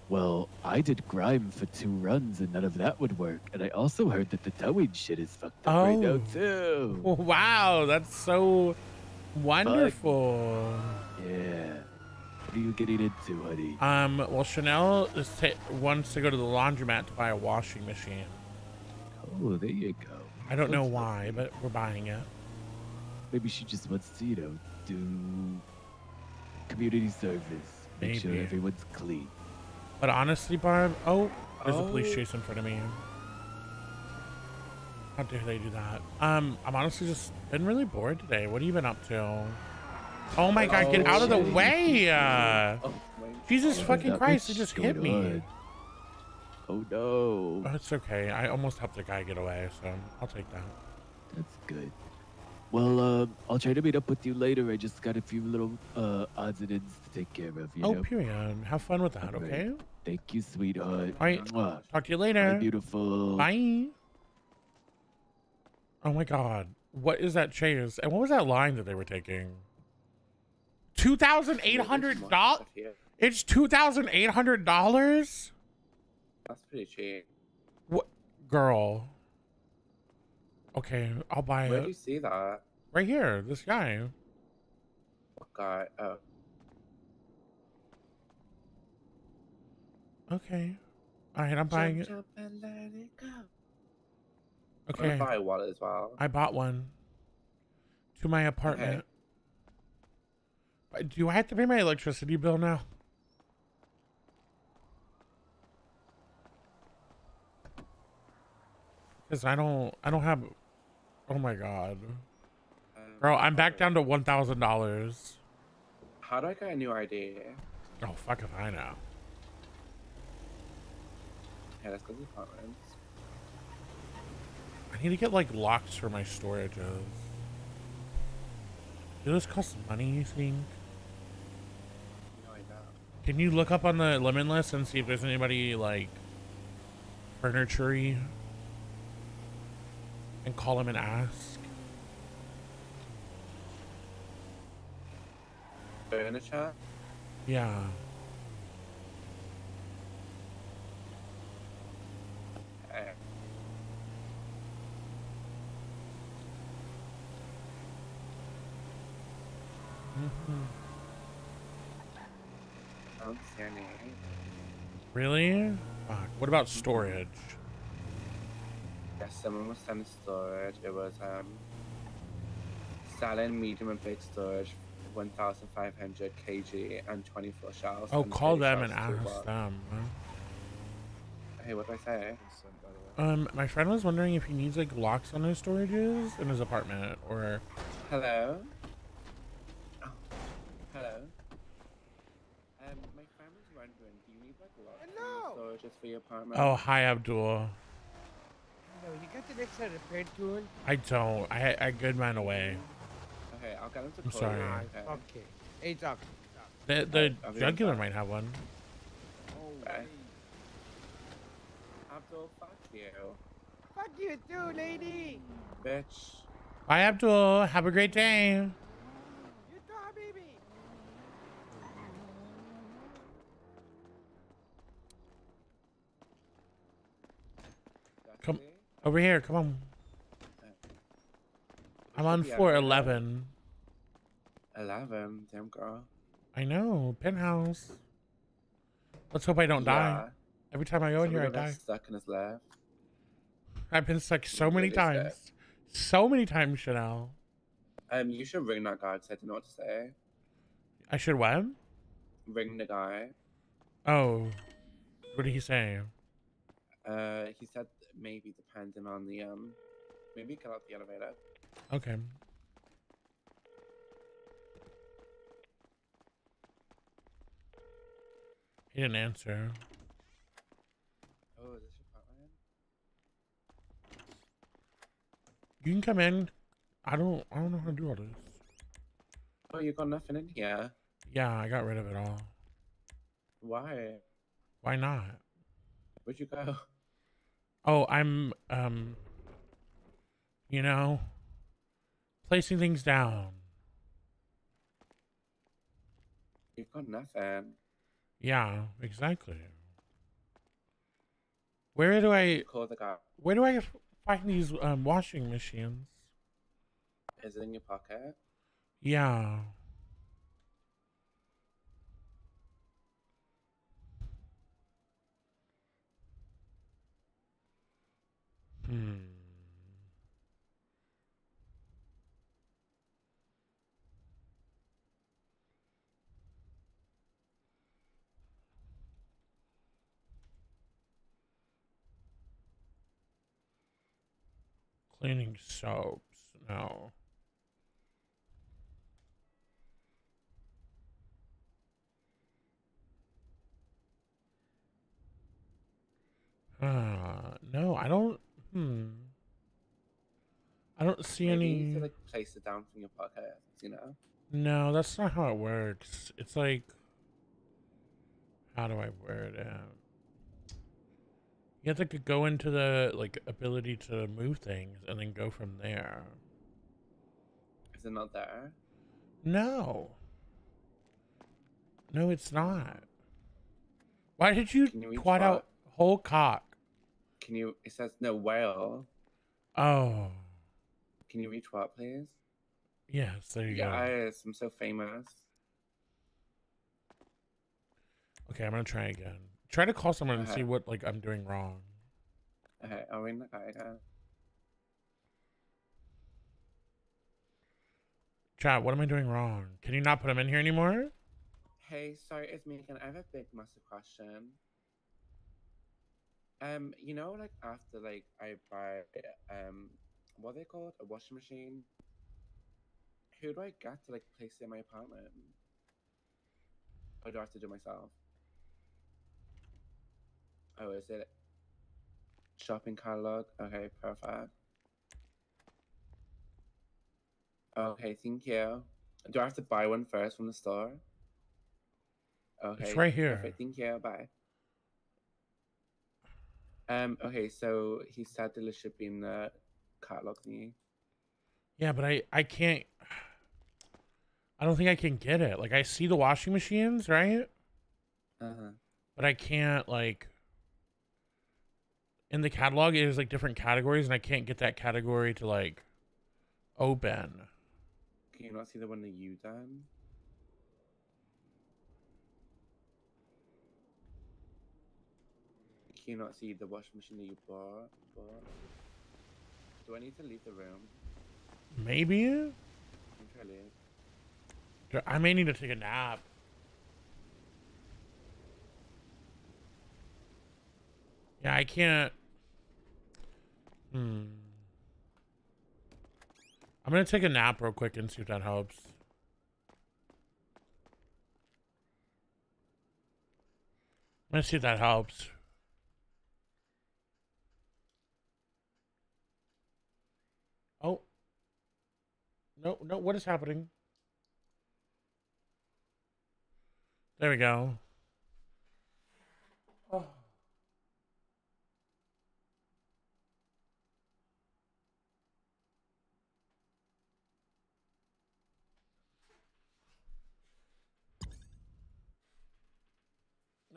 Well, I did grime for two runs and none of that would work. And I also heard that the towing shit is fucked up right now Oh. too. [laughs] Wow, that's so wonderful. Yeah. What are you getting into, honey? Um, well, Chanel wants to go to the laundromat to buy a washing machine. Oh, there you go. I don't know That's why, but we're buying it. Maybe she just wants to, you know, do community service. Make sure everyone's clean. But honestly, Barb, oh, there's a police Oh. chase in front of me. How dare they do that? Um, I'm honestly just been really bored today. What have you been up to? Oh my god, get Oh, out of the way! Uh, Oh. Jesus Oh, fucking Christ, it just hit me. Oh no. Oh, it's okay. I almost helped the guy get away, so I'll take that. That's good. Well, um, I'll try to meet up with you later. I just got a few little uh, odds and ends to take care of. You oh, know? period. Have fun with that, Alright. okay? Thank you, sweetheart. All right. Mwah. Talk to you later. Bye, beautiful. Bye. Oh my god. What is that chase? And what was that line that they were taking? Two thousand eight hundred dollars? It's two thousand eight hundred dollars? that's pretty cheap. What girl? Okay, I'll buy Where do you it. see that? Right here, this guy. What guy? Oh, Okay. Alright, I'm buying it. jump and let it go. I'm Okay. gonna buy a wallet as well. I bought one. To my apartment. Uh, Uh, do I have to pay my electricity bill now? Because I don't I don't have Oh my god. Bro, I'm back down to one thousand dollars. How do I get a new ID? Oh fuck if I know. Yeah, to the apartments. I need to get like locks for my storages. Do this cost money, you think? No, I know. Can you look up on the lemon list and see if there's anybody like furniture and call him and ask? Furniture? Yeah. Okay. Mm-hmm. Mhm. I don't see any. Really? Fuck. What about storage? Yes, someone was sending storage. It was um selling medium and big storage, 1,500 kg and 24 shells. Oh, call them and ask them. Hey, what did I say? Um, my friend was wondering if he needs like locks on his storages in his apartment or Hello? Oh, hello? Um, my friend was wondering, do you need like lots of for your apartment? Oh, hi Abdul. No, you got the next set of red tune? I don't. I I good man away. Okay, I'll get him to I'm call sorry. you. Nah, Okay. okay. Hey, Doc. The the I'll be right jugular might have one. Okay. Abdul, fuck you. Fuck you too, lady. Bitch. Bye Abdul. Have a great day. You too, habibi. Come over here. Come on. I'm on floor out there. eleven. 11, damn girl. I know. Penthouse. Let's hope I don't die. Every time I go in here, I die. Stuck in his left. I've been stuck so many Really times. So many times, Chanel. Um, you should ring that guy to say to know what to say. I should what? Ring the guy. Oh. What did he say? Uh, he said maybe depending on the um, maybe cut out the elevator. Okay. He didn't answer. Oh, is this your apartment? You can come in. I don't. I don't know how to do all this. Oh, you got nothing in here. Yeah, I got rid of it all. Why? Why not? Where'd you go? Oh, I'm um. You know, placing things down. You've got nothing. Yeah, exactly. Where do I? Call the guy. Where do I find these um, washing machines? Is it in your pocket? Yeah. Hmm. Cleaning soaps. No. Uh, no, I don't. Hmm. I don't see Maybe any. you need to like place it down from your podcast, you know? No, that's not how it works. It's like, how do I word it out? You have to go into the like ability to move things and then go from there. Is it not there? No. No, it's not. Why did you Can you reach twat out whole cock? Can you? It says no whale. Oh, Can you reach what, please? yes, there you go. Yes, I'm so famous. Okay, I'm gonna try again. Try to call someone and uh-huh. see what like I'm doing wrong. Uh-huh, okay, we in the uh, guide? Chat, what am I doing wrong? Can you not put him in here anymore? Hey, sorry, it's me, Megan. I have a big massive question. Um, you know, like after like I buy um what are they called? A washing machine? Who do I get to like place it in my apartment? Or do I have to do it myself? Oh, is it shopping catalog? Okay, perfect. Okay, thank you. Do I have to buy one first from the store? Okay. right here. Perfect. Thank you. Bye. Um. Okay. So he said that it should be in the catalog thingy. Yeah, but I I can't. I don't think I can get it. Like I see the washing machines, right? Uh huh. But I can't like. In the catalog, it is like different categories, and I can't get that category to like open. Can you not see the one that you done? You not see the washing machine that you bought? bought? Do I need to leave the room? Maybe. I'm trying to leave. I may need to take a nap. Yeah, I can't. Hmm. I'm gonna take a nap real quick and see if that helps. I'm gonna see if that helps. Oh. No, no, what is happening? There we go. Oh.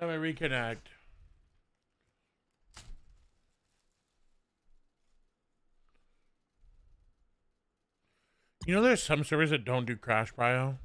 Let me reconnect. You know, there's some servers that don't do crash bio.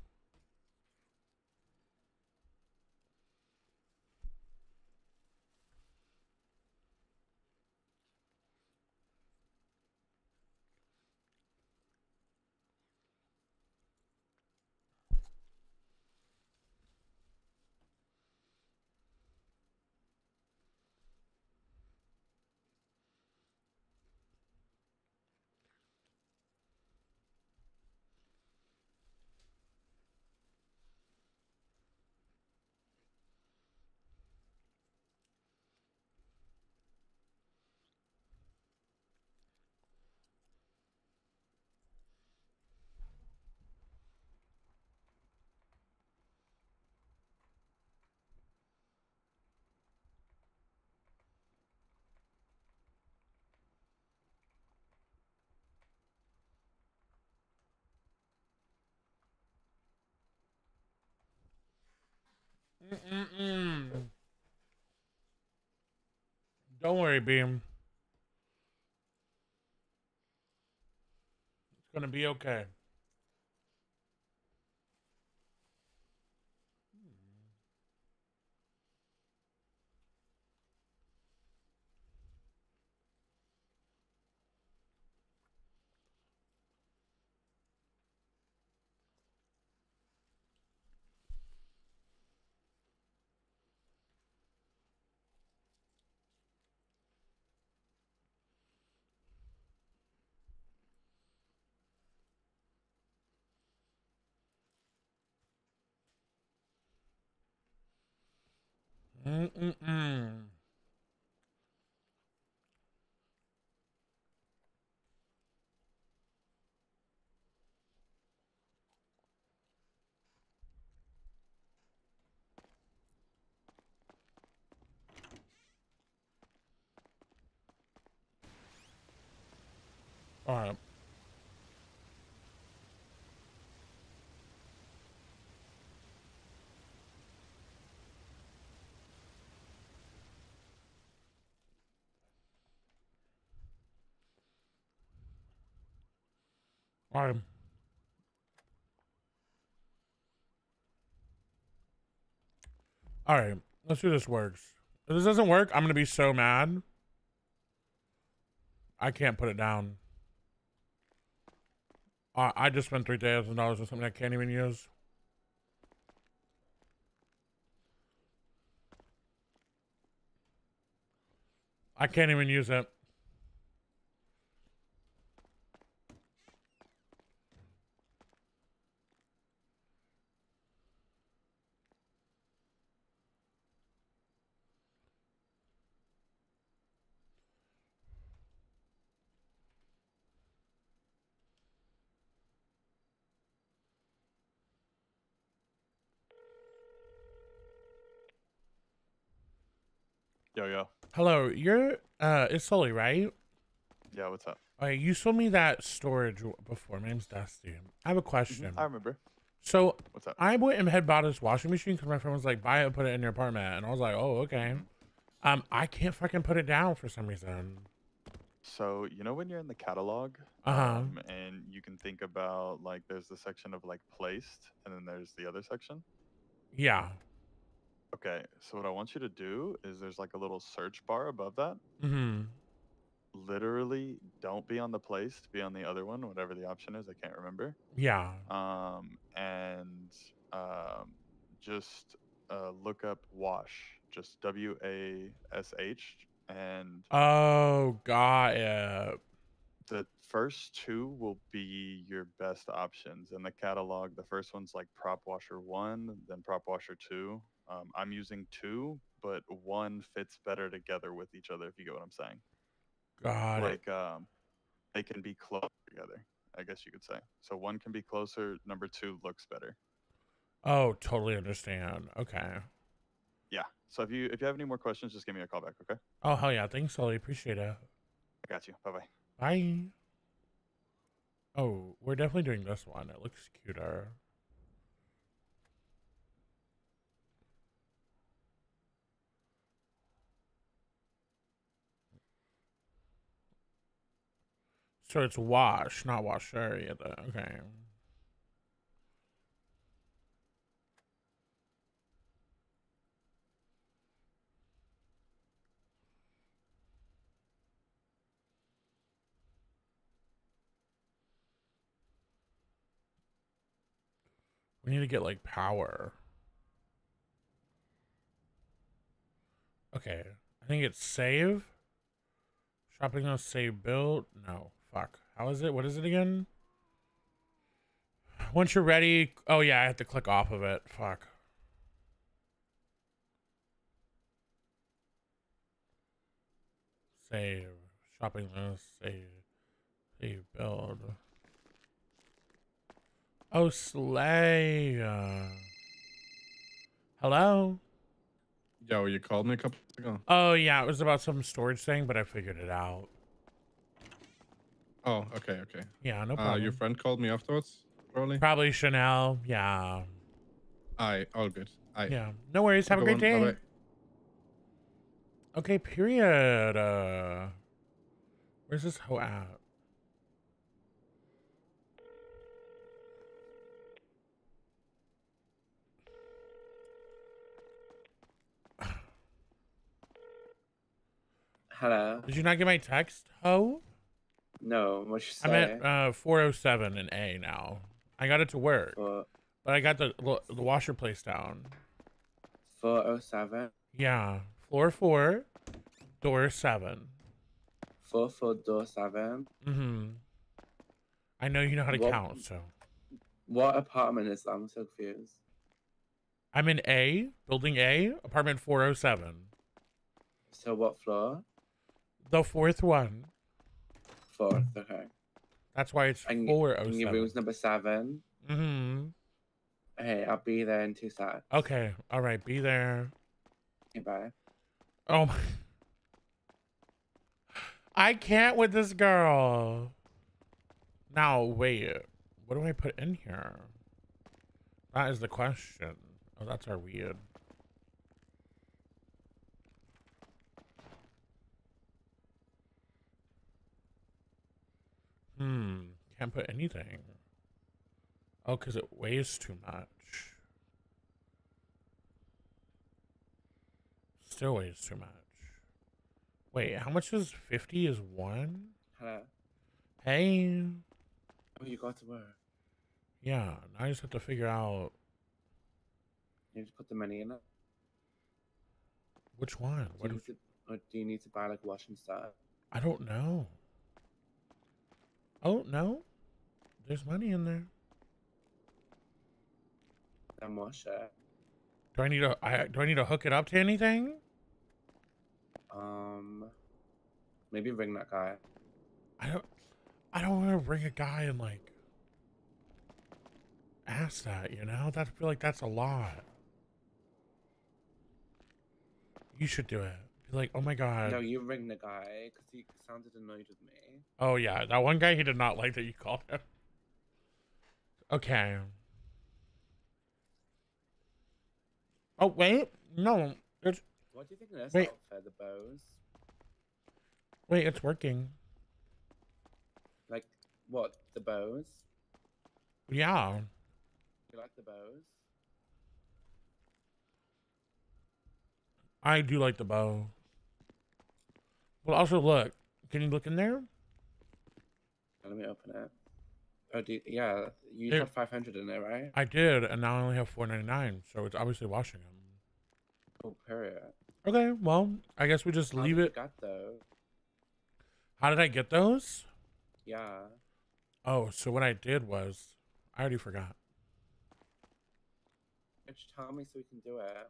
Mm-mm-mm. Don't worry, Beam. It's gonna be okay. Mm-mm-mm. All right. All right. All right. Let's see if this works. If this doesn't work, I'm gonna be so mad. I can't put it down. I I just spent three thousand dollars on something I can't even use. I can't even use it. Yo, yo. Hello, you're uh it's Sully, right? Yeah, what's up? All right, you sold me that storage before. My name's Dusty. I have a question. I remember. So What's up? I went and had bought this washing machine because my friend was like, buy it and put it in your apartment. And I was like, oh, okay. Um, I can't fucking put it down for some reason. So, you know when you're in the catalog, Uh-huh. um, and you can think about like there's the section of like placed, and then there's the other section. Yeah. Okay, so what I want you to do is there's like a little search bar above that. Mm-hmm. Literally, don't be on the place, be on the other one, whatever the option is. I can't remember. Yeah. Um, and um, just uh, look up wash, just W A S H, and Oh, got it. the first two will be your best options in the catalog. The first one's like prop washer one, then prop washer two. Um, I'm using two, but one fits better together with each other. If you get what I'm saying. Got it. like um, they can be close together. I guess you could say. So one can be closer. Number two looks better. Oh, totally understand. Okay. Yeah. So if you if you have any more questions, just give me a call back. Okay. Oh, hell yeah. Thanks, Sully. Appreciate it. I got you. Bye bye. Bye. Oh, we're definitely doing this one. It looks cuter. So it's wash, not washer. Yeah, the- okay. We need to get like power. Okay. I think it's save. Shopping on save build. No. Fuck. How is it? What is it again? Once you're ready. Oh yeah, I have to click off of it. Fuck. Save. Shopping list. Save. Save build. Oh, Slay. Uh, hello? Yo, you called me a couple ago. Oh, yeah. It was about some storage thing, but I figured it out. Oh, okay, okay. Yeah, no Uh, problem. your friend called me afterwards, probably. Probably Chanel. Yeah. Aye, all good. Aye. Yeah. No worries. Have a great one. day. Bye-bye. Okay, period. Uh, where's this hoe at? Hello. Did you not get my text, hoe? No, what you say? I'm at uh, 407 in A now. I got it to work. Four- But I got the the washer place down. 407 Yeah. Floor four, door seven. Four four door seven. Mm-hmm. I know you know how to What- count, so What apartment is that? I'm so confused. I'm in A, building A, apartment 407. So what floor? The fourth one. Fourth. Okay. That's why it's And, y- and your 407. room's number seven. Mm-hmm. Hey, I'll be there in two seconds. Okay. All right. Be there. Okay, bye. Oh my. [sighs] I can't with this girl. Now, wait. What do I put in here? That is the question. Oh, that's our weird. Hmm. Can't put anything. Oh, because it weighs too much. Still weighs too much. Wait, how much is 50 is one? Hello. Hey. Oh, you got to work. Yeah, now I just have to figure out You just put the money in it. which one. Do What you, do, to, or do you need to buy like washing stuff? I don't know. Oh, no. There's money in there. Then wash it. Do I need to I do I need to hook it up to anything? Um, maybe ring that guy. I don't I don't want to bring a guy and like ask that, you know? That I feel like that's a lot. You should do it. Like, oh my god. no, you ring the guy because he sounded annoyed with me. Oh yeah, that one guy he did not like that you called him. Okay. Oh wait, no, it's What do you think of this Wait. outfit? The bows. wait, it's working. Like what? The bows. Yeah. You like the bows? I do like the bow. But also look, can you look in there? Let me open it. Oh, do you, yeah. You have five hundred in there, right? I did, and now I only have four ninety nine, so it's obviously washing them. Oh, period. Okay, well, I guess we just How leave it. Got those? How did I get those? Yeah. Oh, so what I did was, I already forgot. Just tell me so we can do it.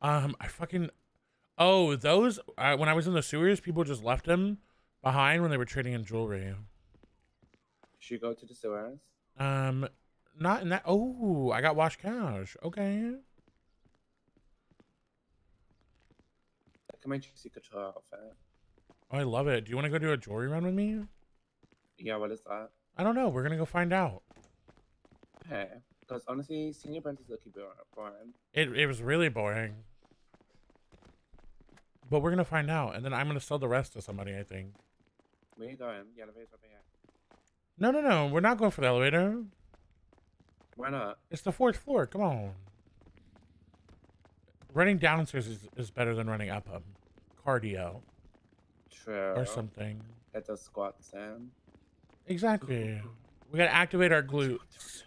Um, I fucking. Oh, those. Uh, when I was in the sewers, people just left them behind when they were trading in jewelry. Should you go to the sewers? Um, not in that. Oh, I got wash cash. Okay. Come on, juicy couture outfit. Oh, I love it. Do you want to go do a jewelry run with me? Yeah, what is that? I don't know. We're gonna go find out. Hey, because honestly, senior brand is looking boring. It it was really boring. But we're gonna find out, and then I'm gonna sell the rest to somebody. I think. Where you going? The elevator's over here. No, no, no. We're not going for the elevator. Why not? It's the fourth floor. Come on. Running downstairs is, is better than running up them. Cardio True. or something. Get those squats in. Exactly. We gotta activate our glutes.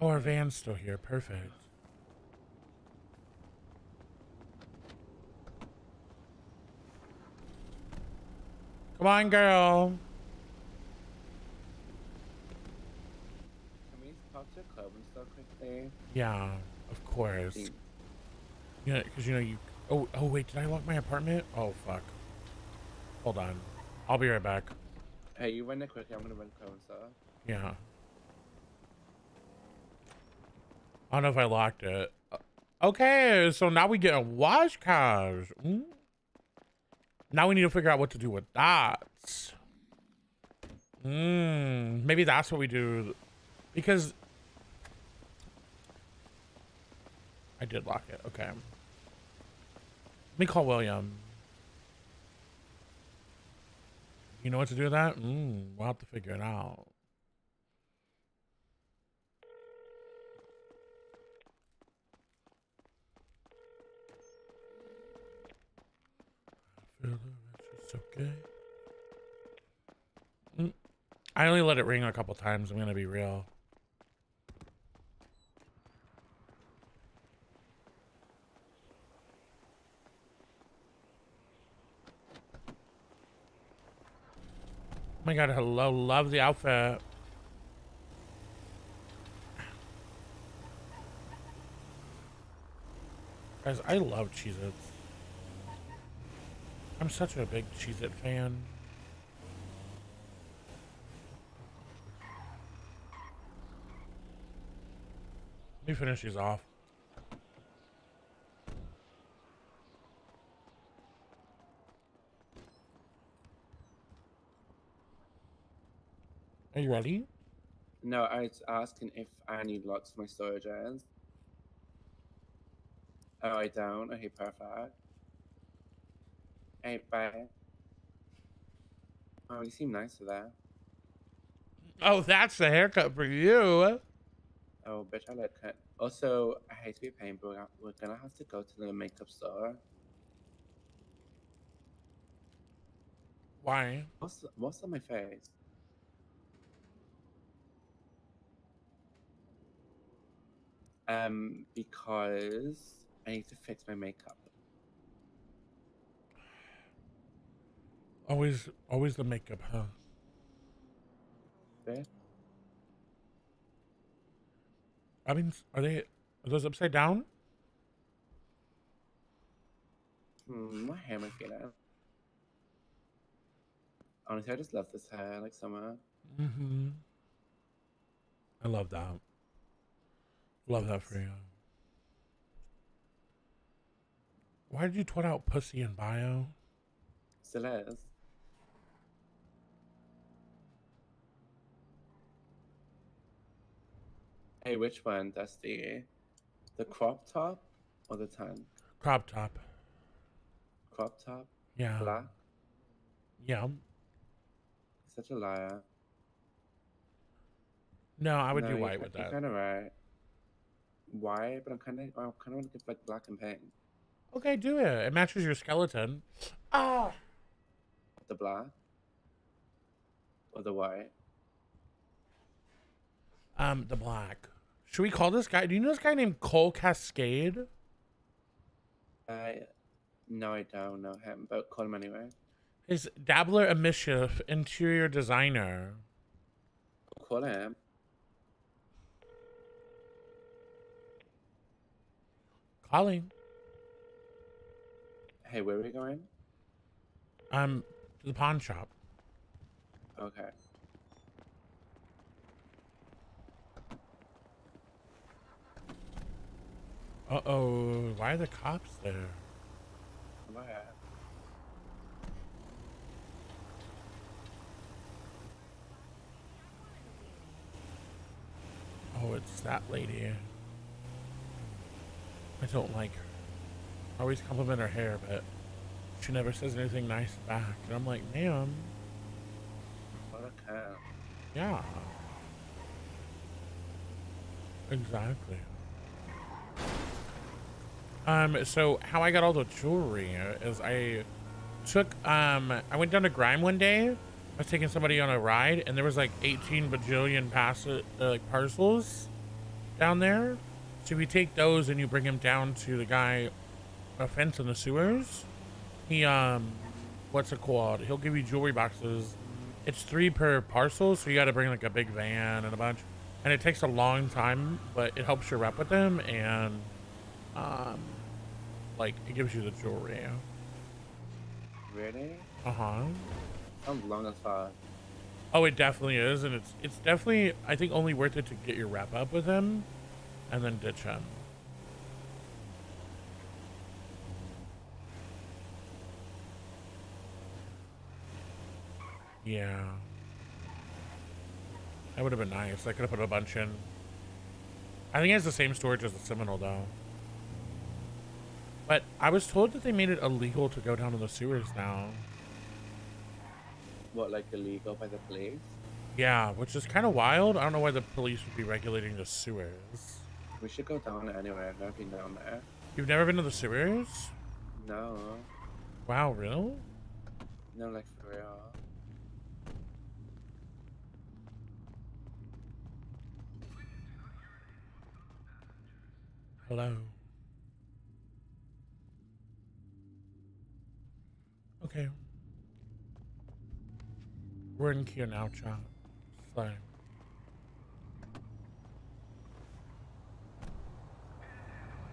Oh, our van's still here. Perfect. Come on, girl. Can we talk to Club and stuff quickly? Yeah, of course. Yeah, because you know you. Oh, oh wait, did I lock my apartment? Oh fuck. Hold on. I'll be right back. Hey, you run it quickly. I'm gonna run Club and stuff. Yeah. I don't know if I locked it. Uh, Okay, so now we get a wash cars. Mm. Now we need to figure out what to do with that. Mm, maybe that's what we do. Because I did lock it. Okay. Let me call William. You know what to do with that? Mm, we'll have to figure it out. It's okay. I only let it ring a couple times. I'm going to be real. Oh my god, hello. Love the outfit. Guys, I love Cheez-Its. I'm such a big Cheez It fan. Let me finish these off. Are you ready? No, I was asking if I need lots of my storage is. Oh, I don't. Okay, perfect. Hey, bye. Oh, you seem nice with that. Oh, that's the haircut for you. Oh, bitch, I like cut. Also, I hate to be a pain, but we're gonna- we're gonna have to go to the makeup store. Why? What's what's on my face? Um, because I need to fix my makeup. Always, always the makeup, huh? Okay. I mean, are they, are those upside down? Hmm, my hair might get out. Honestly, I just love this hair, like summer. Mm-hmm. I love that. Love that for you. Why did you twat out pussy in bio? Still Hey, which one? That's the the crop top or the tan? Crop top. Crop top? Yeah. Black? Yeah. Such a liar. No, I would No, do white with that. kind of right. White, but I'm kind of I kind of want to give like black and pink. Okay, do it. It matches your skeleton. Ah. The black or the white. Um, the black. Should we call this guy? Do you know this guy named Cole Cascade? I no, I don't know him, but call him anyway. His Dabbler a Mischief interior designer. Call him. Calling. Hey, where are we going? Um, to the pawn shop. Okay. Uh oh. Why are the cops there? Oh, it's that lady. I don't like her. I always compliment her hair, but she never says anything nice back. And I'm like, ma'am, What a cat. yeah. Exactly. Um, so how I got all the jewelry is I took, um, I went down to Grime one day. I was taking somebody on a ride and there was like 18 bajillion pass uh, like parcels down there. So if you take those and you bring them down to the guy, a fence in the sewers, he, um, what's it called? He'll give you jewelry boxes. It's three per parcel, so you got to bring like a big van and a bunch. And it takes a long time, but it helps you rep with them and, um, like it gives you the jewelry. Really? Uh huh. Sounds long as fuck. Oh, it definitely is, and it's it's definitely I think only worth it to get your wrap up with him, and then ditch him. Yeah. That would have been nice. I could have put a bunch in. I think it has the same storage as the Seminole, though. But I was told that they made it illegal to go down to the sewers now. What, like illegal by the police? Yeah, which is kind of wild. I don't know why the police would be regulating the sewers. We should go down anyway. I've never been down there. You've never been to the sewers? No. Wow, real? No, like for real. Hello. Okay. We're in queue now, chat. So.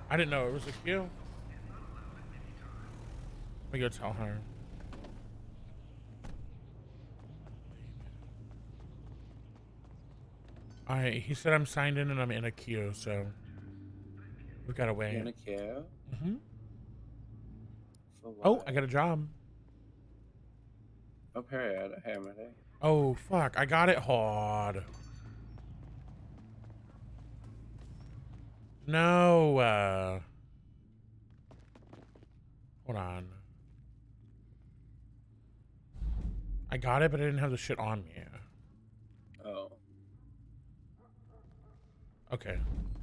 I didn't know it was a queue. Let me go tell her. Alright, he said I'm signed in and I'm in a queue, so we've got to wait. You in a queue? hmm Oh. I got a job. Oh, period. Hey, I'm ready. Oh, fuck. I got it hard. No. Uh, hold on. I got it, but I didn't have the shit on me. Oh. Okay.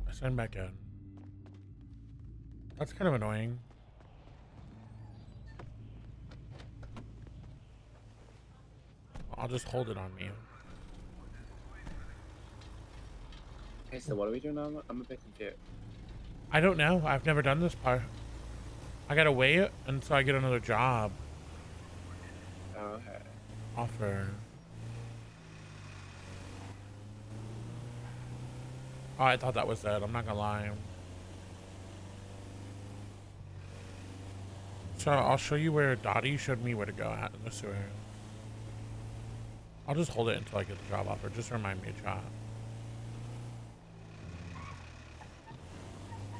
I signed back in. That's kind of annoying. I'll just hold it on me. Hey, so what are we doing now? I'm a bit confused. I don't know. I've never done this part. I gotta wait until I get another job Oh, okay. offer. Oh, I thought that was it. I'm not gonna lie. So I'll show you where Dottie showed me where to go at in the sewer. I'll just hold it until I get the job offer. Just remind me of chat.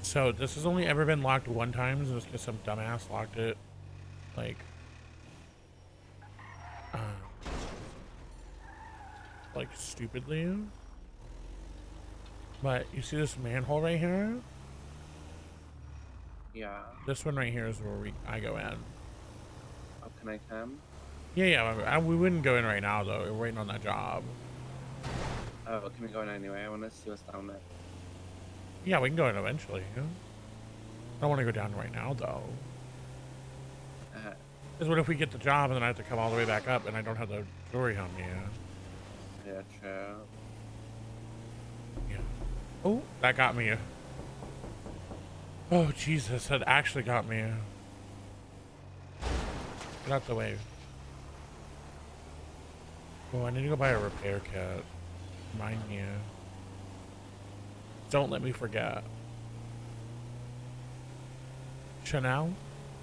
So this has only ever been locked one time, it's because some dumbass locked it, like, uh, like stupidly. But you see this manhole right here? Yeah. This one right here is where we I go in. Oh, can I come? Yeah, yeah. I, we wouldn't go in right now though. We're waiting on that job. Oh, can we go in anyway? I want to see what's down there. Yeah, we can go in eventually. I don't want to go down right now though. Uh, Because what if we get the job and then I have to come all the way back up and I don't have the jewelry on me? yeah, true. Oh, that got me. Oh, Jesus, that actually got me. Get out the way. Oh, I need to go buy a repair kit. Mind you. Don't let me forget. Chanel?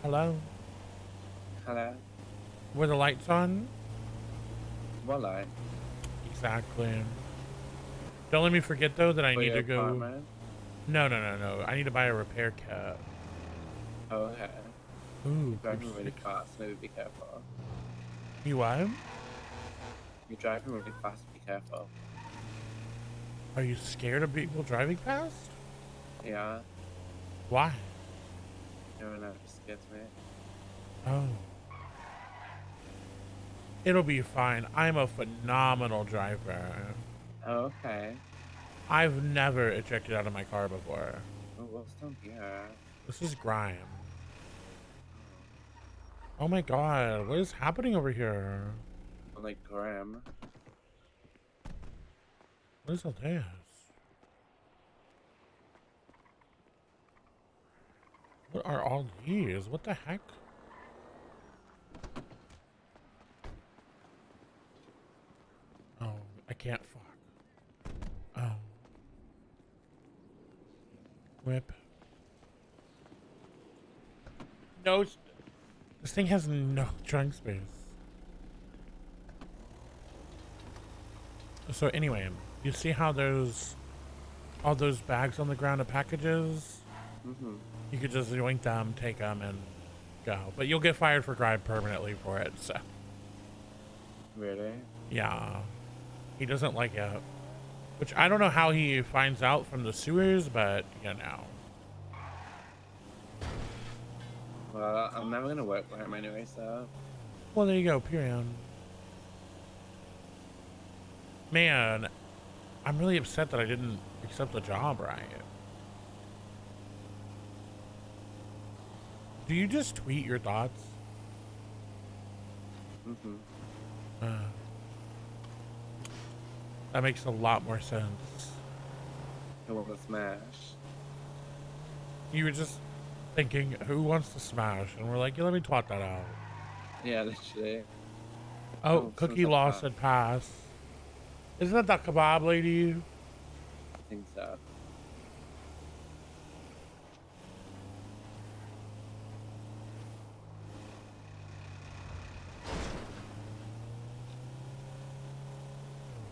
Hello? Hello. Were the lights on? What light? Exactly. Don't let me forget though that I For need to go. apartment? No, no, no, no. I need to buy a repair kit. Oh, okay. Ooh, driving really fast. Maybe be careful. You what? You're driving really fast. Be careful. Are you scared of people driving fast? Yeah. Why? You don't know. It just scares me. Oh. It'll be fine. I'm a phenomenal driver. Oh, okay. I've never ejected out of my car before. Oh, what's down here? This is grime. Oh my god, what is happening over here? Like Graham. What is all this? What are all these? What the heck? Oh, I can't fuck. Oh. Whip. No, this thing has no trunk space. So anyway, you see how there's all those bags on the ground of packages? Mm-hmm. You could just yoink them, take them, and go. But you'll get fired for grime permanently for it. So Really? yeah, he doesn't like it. Which I don't know how he finds out from the sewers, but you know. Well, I'm never gonna work for him anyway, so. Well, there you go. Period. Man, I'm really upset that I didn't accept the job Ryan. Do you just tweet your thoughts? Mm-hmm. Uh, that makes a lot more sense. Who wants to smash? You were just thinking, who wants to smash? And we're like, yeah, let me twat that out. Yeah, [laughs] literally. Oh, Oh, Cookie Law said pass. Isn't that the kebab lady? I think so.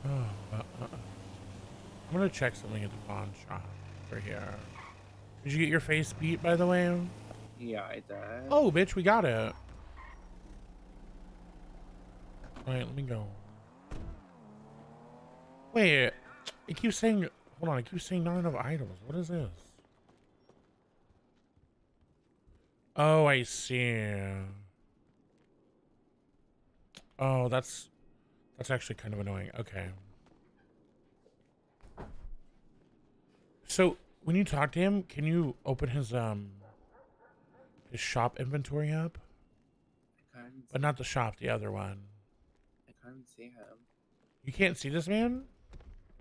Oh, uh-uh. I'm gonna check something at the pawn shop over here. Did you get your face beat, by the way? Yeah, I did. Oh, bitch, we got it. All right, let me go. Wait, it keeps saying. Hold on, it keeps saying not enough items. What is this? Oh, I see. Oh, that's that's actually kind of annoying. Okay. So when you talk to him, can you open his um his shop inventory up? I can't, But not the shop, the other one. I can't see him. You can't see this man?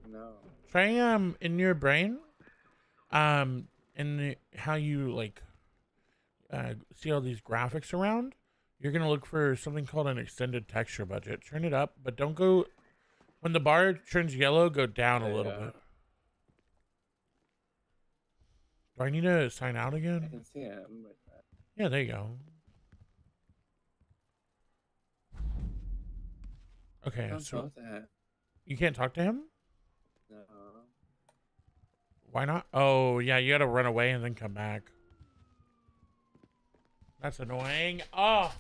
No. Try um in your brain, um, in the, how you like uh, see all these graphics around. You're gonna look for something called an extended texture budget. Turn it up, but don't go when the bar turns yellow. Go down a little Yeah. bit. Do I need to sign out again? I can see him. Yeah, there you go. Okay, Don't so you can't talk to him. Why not? Oh, yeah, you gotta run away and then come back. That's annoying. Oh,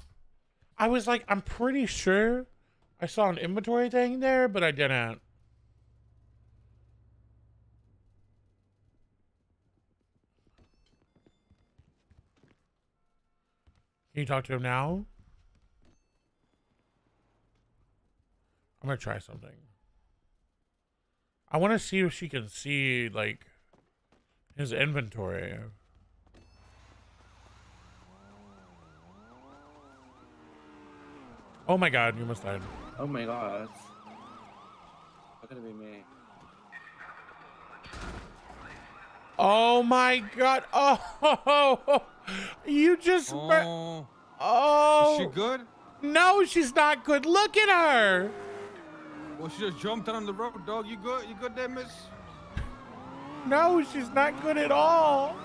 I was like, I'm pretty sure I saw an inventory thing there, but I didn't. Can you talk to him now? I'm gonna try something. I want to see if she can see like his inventory. Oh my god, you must died. Oh my god. How could it be me? Oh my god. [laughs] Oh, you just. Oh. Oh. is she good? No, she's not good. Look at her. Well, she just jumped on the road, dog. You good? You good there, miss? No, she's not good at all.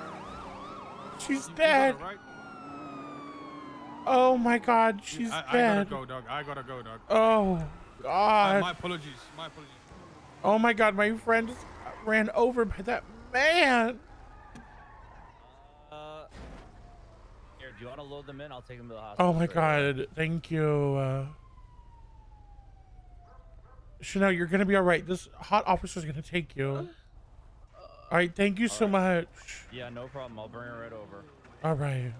She's dead. Right? Oh my god, she's I, I dead. gotta go, dog. I gotta go, dog. Oh Uh, god. my apologies. My apologies. Oh my god, my friend just ran over by that man. Uh, here, do you want to load them in? I'll take them to the hospital. Oh my straight away. god, thank you. Uh, Chanel, you're gonna be all right. This hot officer's gonna take you. All right, thank you so much. Yeah, no problem. I'll bring her right over. All right.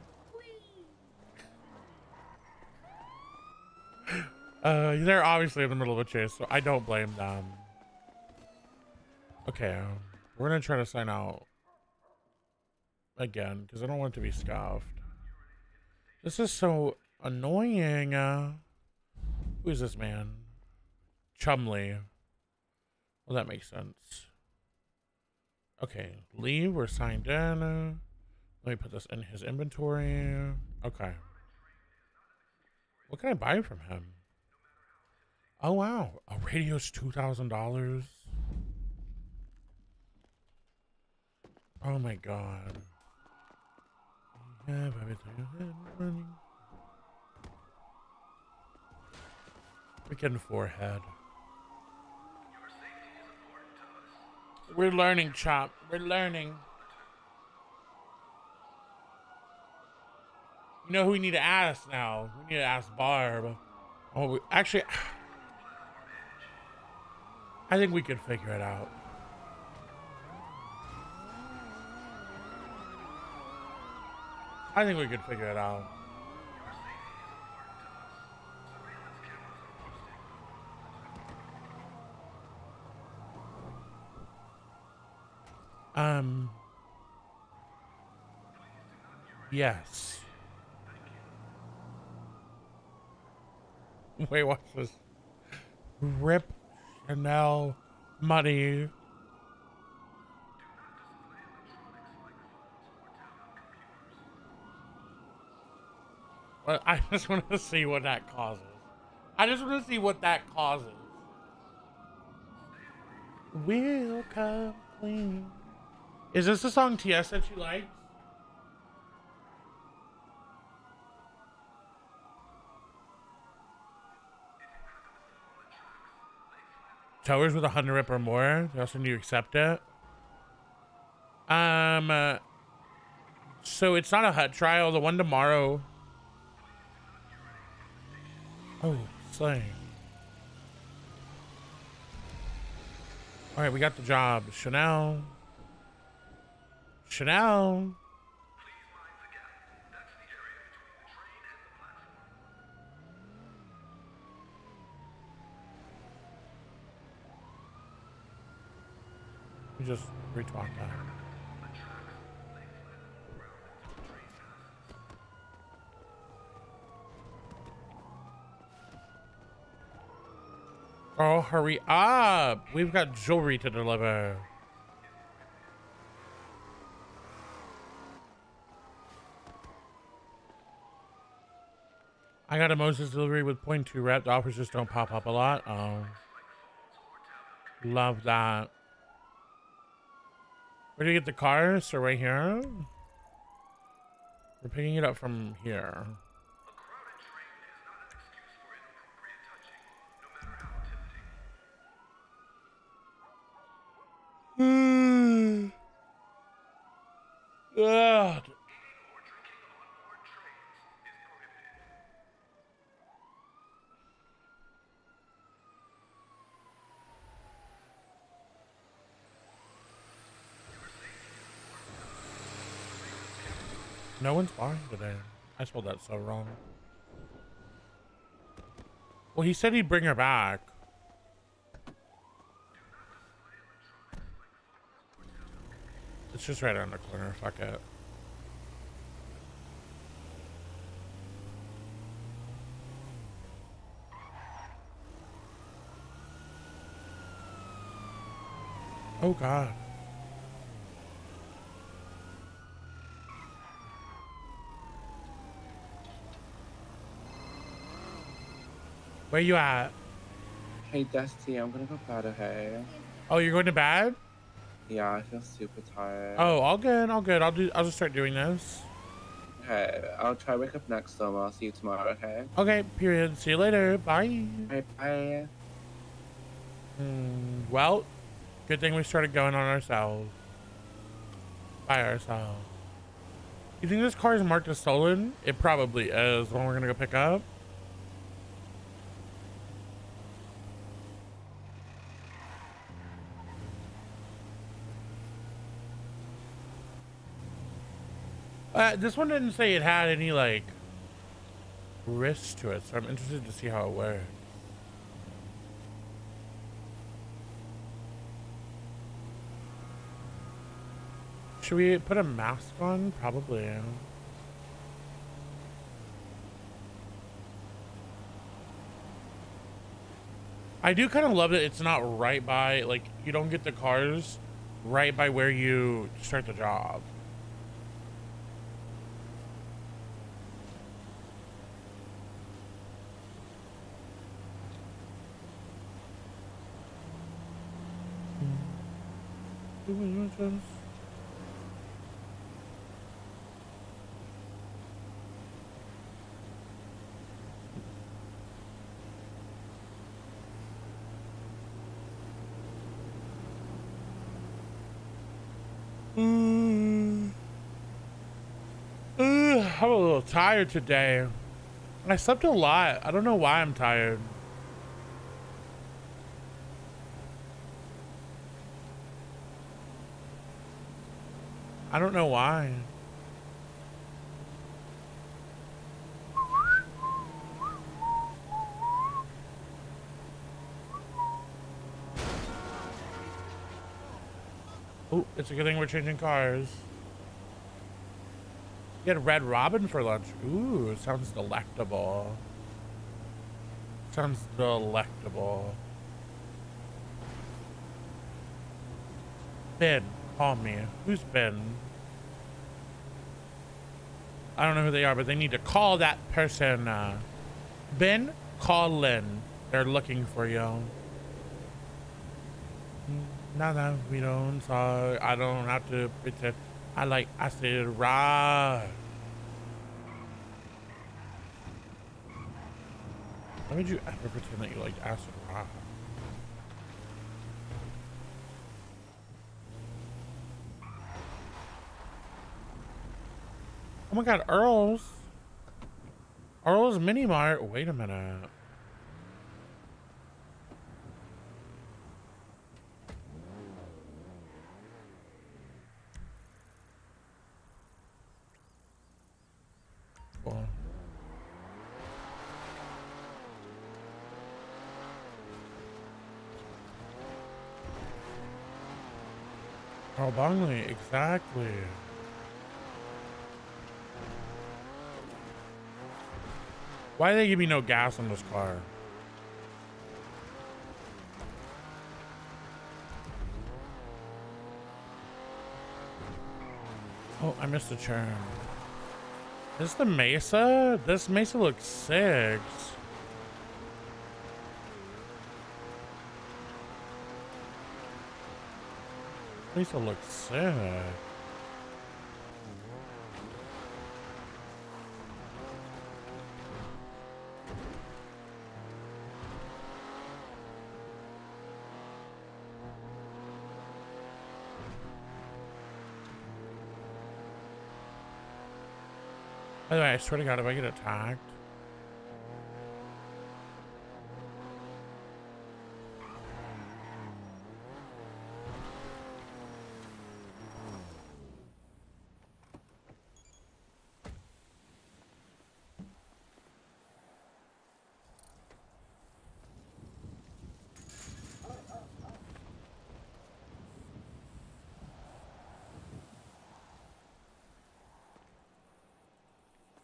[gasps] Uh, they're obviously in the middle of a chase, so I don't blame them. Okay, um, we're gonna try to sign out again because I don't want it to be scuffed. This is so annoying. Uh, who is this man? Chumley. Well, that makes sense. Okay, leave. We're signed in. Let me put this in his inventory. Okay. What can I buy from him? Oh wow, a radio's two thousand dollars. Oh my god. We have everything running. Freaking forehead. We're learning, Chop. We're learning. You know who we need to ask now? We need to ask Barb. Oh, we, actually, I think we could figure it out. I think we could figure it out. Um. Yes. [laughs] Wait, watch this. Rip Chanel money. Well, I [laughs] just want to see what that causes. I just want to see what that causes. We'll come clean. Is this the song TS that you like? towers with a hundred rip or more. They also to accept it. Um. uh, so it's not a hut trial. The one tomorrow. Oh, slang. All right, we got the job. Chanel. Chanel. We just retweet that. Oh, hurry up! We've got jewelry to deliver. I got a Moses delivery with point two rep. The offers just don't pop up a lot. Oh. Love that. Where do you get the car? So right here? We're picking it up from here. [sighs] Ugh. No one's buying today. I spelled that so wrong. Well, he said he'd bring her back. It's just right around the corner. Fuck it. Oh God. Where you at? Hey, Dusty, I'm gonna go bed, okay? Oh, you're going to bed? Yeah, I feel super tired. Oh, all good, all good. I'll do. I'll just start doing this. Okay, I'll try wake up next summer. I'll see you tomorrow, okay? Okay. Period. See you later. Bye. Bye bye. Hmm, well, good thing we started going on ourselves. By ourselves. You think this car is marked as stolen? It probably is. When we're gonna go pick up. Uh, this one didn't say it had any like risk to it, so I'm interested to see how it works. Should we put a mask on? Probably. I do kind of love that it's not right by, like, you don't get the cars right by where you start the job. Mm. Ugh, I'm a little tired today. I slept a lot. I don't know why I'm tired. I don't know why. Oh, it's a good thing we're changing cars. Get Red Robin for lunch. Ooh, sounds delectable. Sounds delectable. Ben, call me. Who's Ben? I don't know who they are, but they need to call that person. Uh, ben, call Lynn. They're looking for you. No, no, we don't. So I don't have to pretend. I like acid raw. How would you ever pretend that you liked acid raw? Oh my god, Earl's. Earl's Mini Mart. Wait a minute. Cool. Carl Bongley, exactly. Why did they give me no gas on this car? Oh, I missed a turn. Is the Mesa? This Mesa looks sick. Mesa looks sick. I swear to God, if I get attacked.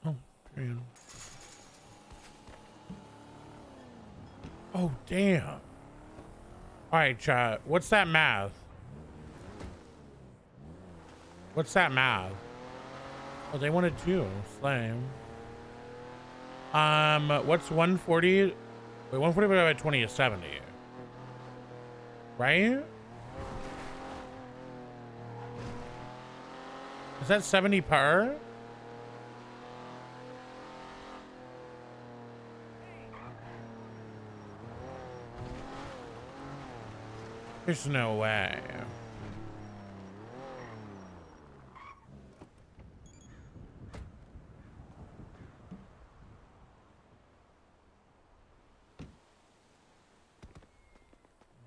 Oh, damn. Oh, damn. All right, chat. What's that math? What's that math? Oh, they wanted two. Slame. Um, what's 140? Wait, 140 divided by 20 is 70. Right? Is that 70 per? There's no way.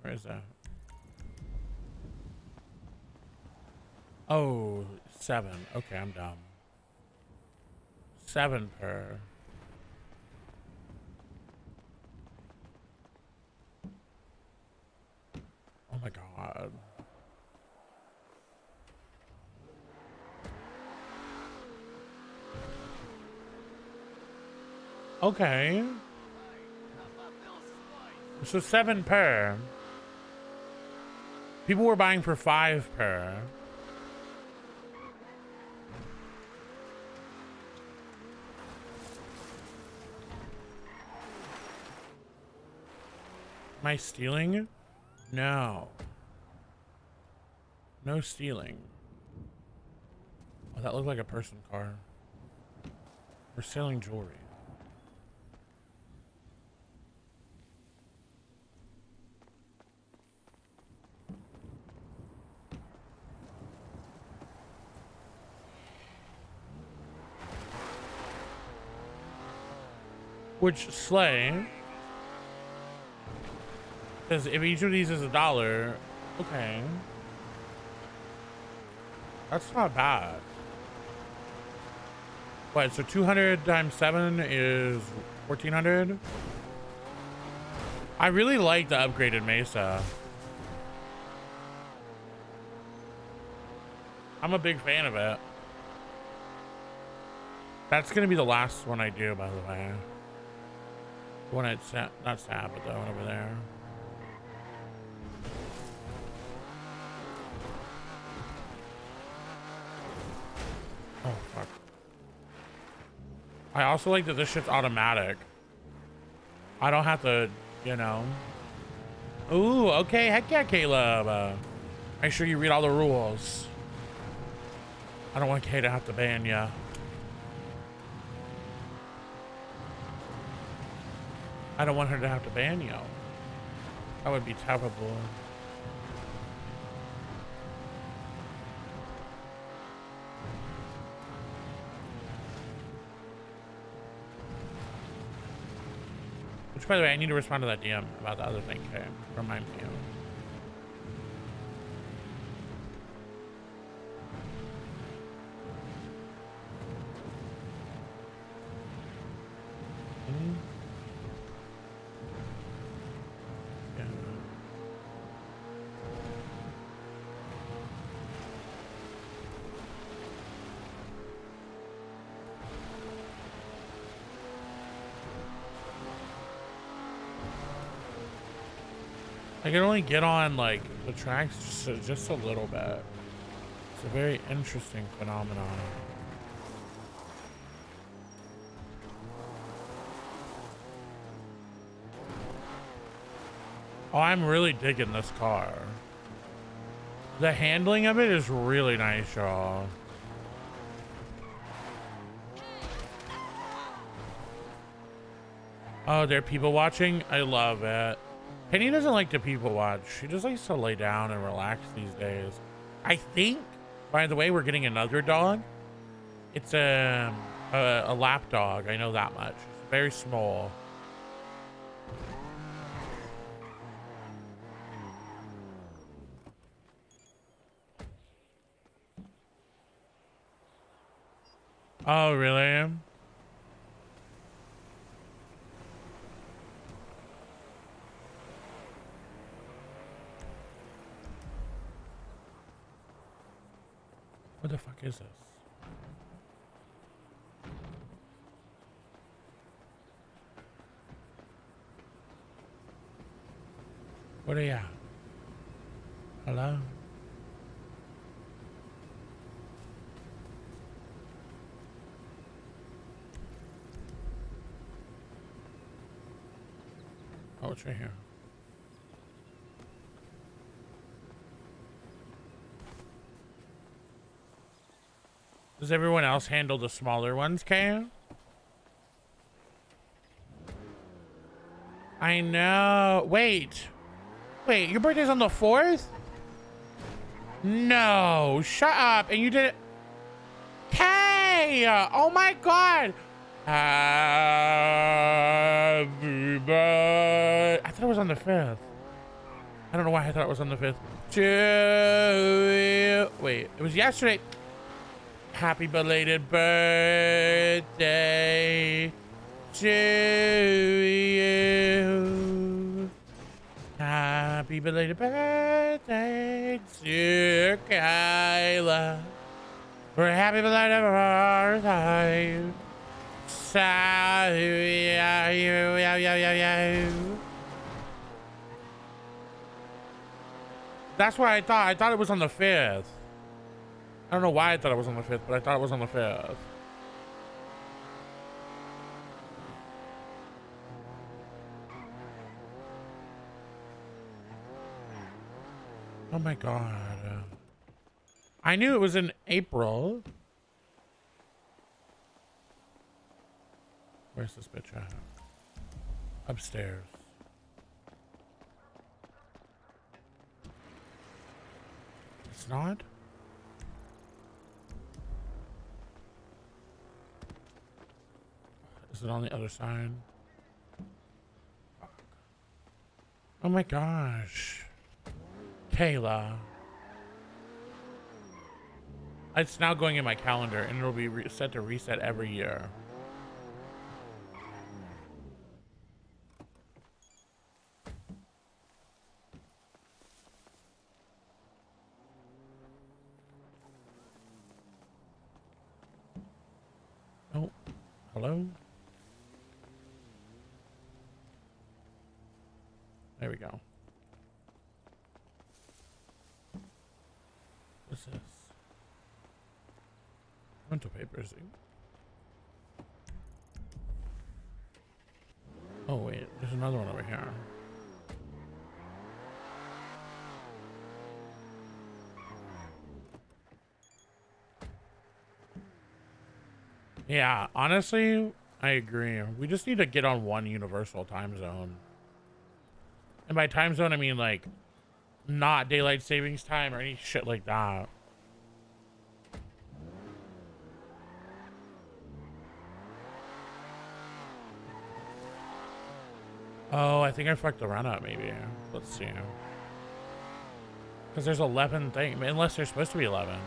Where is that? Oh, seven. Okay, I'm dumb. Seven per. Oh my god. Okay. So seven per. People were buying for five per. Am I stealing? No. No stealing. Oh, that looked like a person car. We're selling jewelry. Which slay? Because if each of these is a dollar, okay. That's not bad. What, so 200 times 7 is 1400? I really like the upgraded Mesa. I'm a big fan of it. That's going to be the last one I do, by the way. One at not Sabbath, though, one over there. Oh, fuck. I also like that this shit's automatic. I don't have to, you know. Ooh, okay. Heck yeah, Caleb. Uh, make sure you read all the rules. I don't want Kay to have to ban ya. I don't want her to have to ban you. That would be terrible. Which, by the way, I need to respond to that DM about the other thing. Okay, reminds me of. Can only get on like the tracks just just a little bit. It's a very interesting phenomenon. Oh, I'm really digging this car. The handling of it is really nice, y'all. Oh, there are people watching? I love it. Penny doesn't like to people watch. She just likes to lay down and relax these days. I think, by the way, we're getting another dog. It's a, a, a lap dog. I know that much. It's very small. Oh, really? Fuck is this? What are you? Hello? Oh, it's right here. Does everyone else handle the smaller ones, Kaya? I know. Wait. Wait, your birthday's on the 4th? No. Shut up. And you did it. Kay! Oh my god. Happy birthday. I thought it was on the 5th. I don't know why I thought it was on the 5th. To. Wait, it was yesterday. Happy belated birthday to you. Happy belated birthday to Kyla. For happy belated birthday. So, yeah. That's what I thought. I thought it was on the 5th. I don't know why I thought it was on the 5th, but I thought it was on the 5th. Oh my god. I knew it was in April. Where's this bitch at? Upstairs. It's not? It on the other side? Oh my gosh. Kayla. It's now going in my calendar and it'll be set to reset every year. Oh, hello? There we go. What's this? Oh wait, there's another one over here. Yeah, honestly, I agree. We just need to get on one universal time zone. And by time zone, I mean like not daylight savings time or any shit like that. Oh, I think I fucked the run up maybe. Let's see. Because there's 11 thing, unless there's supposed to be 11.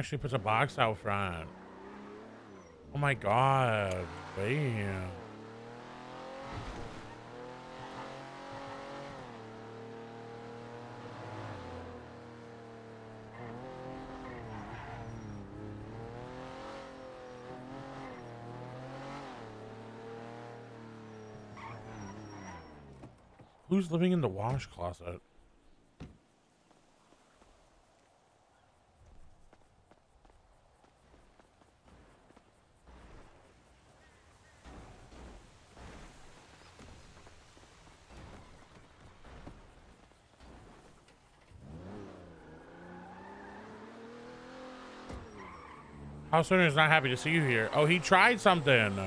Actually puts a box out front. Oh my god. Damn. Who's living in the wash closet? Owner is not happy to see you here. Oh, he tried something.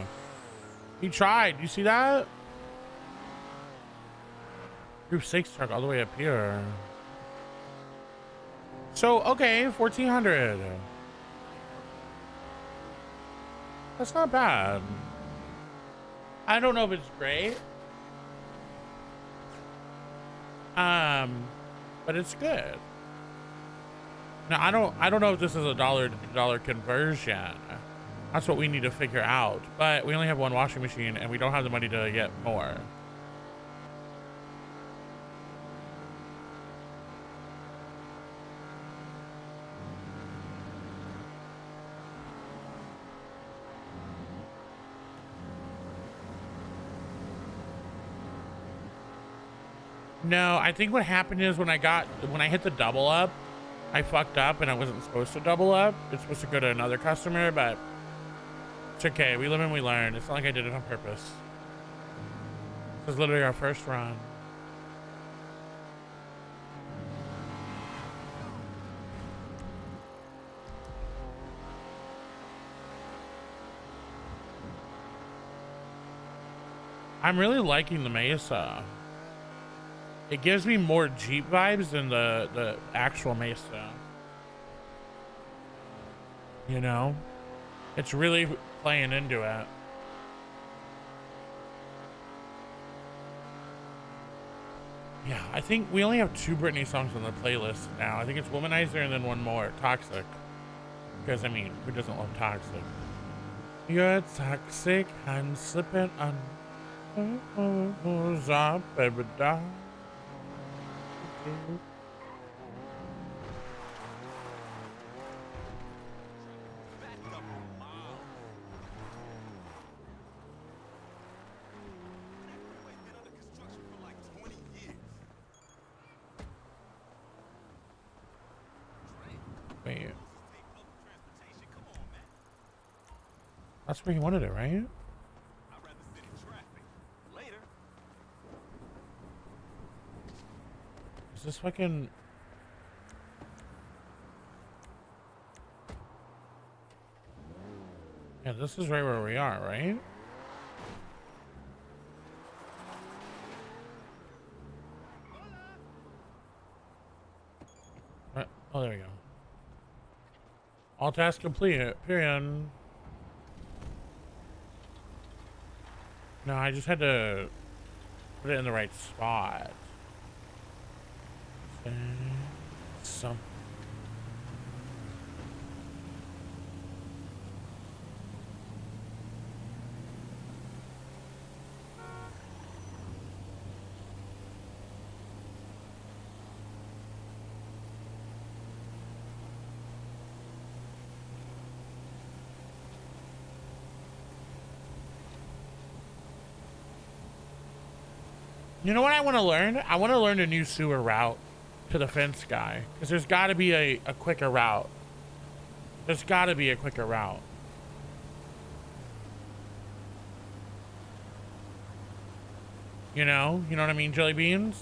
He tried. You see that? Group six truck all the way up here. So, okay, 1400. That's not bad. I don't know if it's great. Um, but it's good. Now I don't I don't know if this is a dollar dollar conversion. That's what we need to figure out. But we only have one washing machine and we don't have the money to get more. No, I think what happened is when I got when I hit the double up, I fucked up and I wasn't supposed to double up. It's supposed to go to another customer, but it's okay. We live and we learn. It's not like I did it on purpose. This is literally our first run. I'm really liking the Mesa. It gives me more Jeep vibes than the, the actual Mesa. You know? It's really playing into it. Yeah, I think we only have two Britney songs on the playlist now. I think it's Womanizer and then one more, Toxic. Because, I mean, who doesn't love Toxic? You're toxic, I'm slipping on. Oh, baby, die. That's where you wanted it, right? This fucking... Yeah, this is right where we are, right? Right. Oh, there we go. All tasks complete. Period. No, I just had to put it in the right spot. Some. You know what I want to learn? I want to learn a new sewer route to the fence guy. Because there's got to be a, a quicker route. There's got to be a quicker route. You know? You know what I mean, Jelly Beans?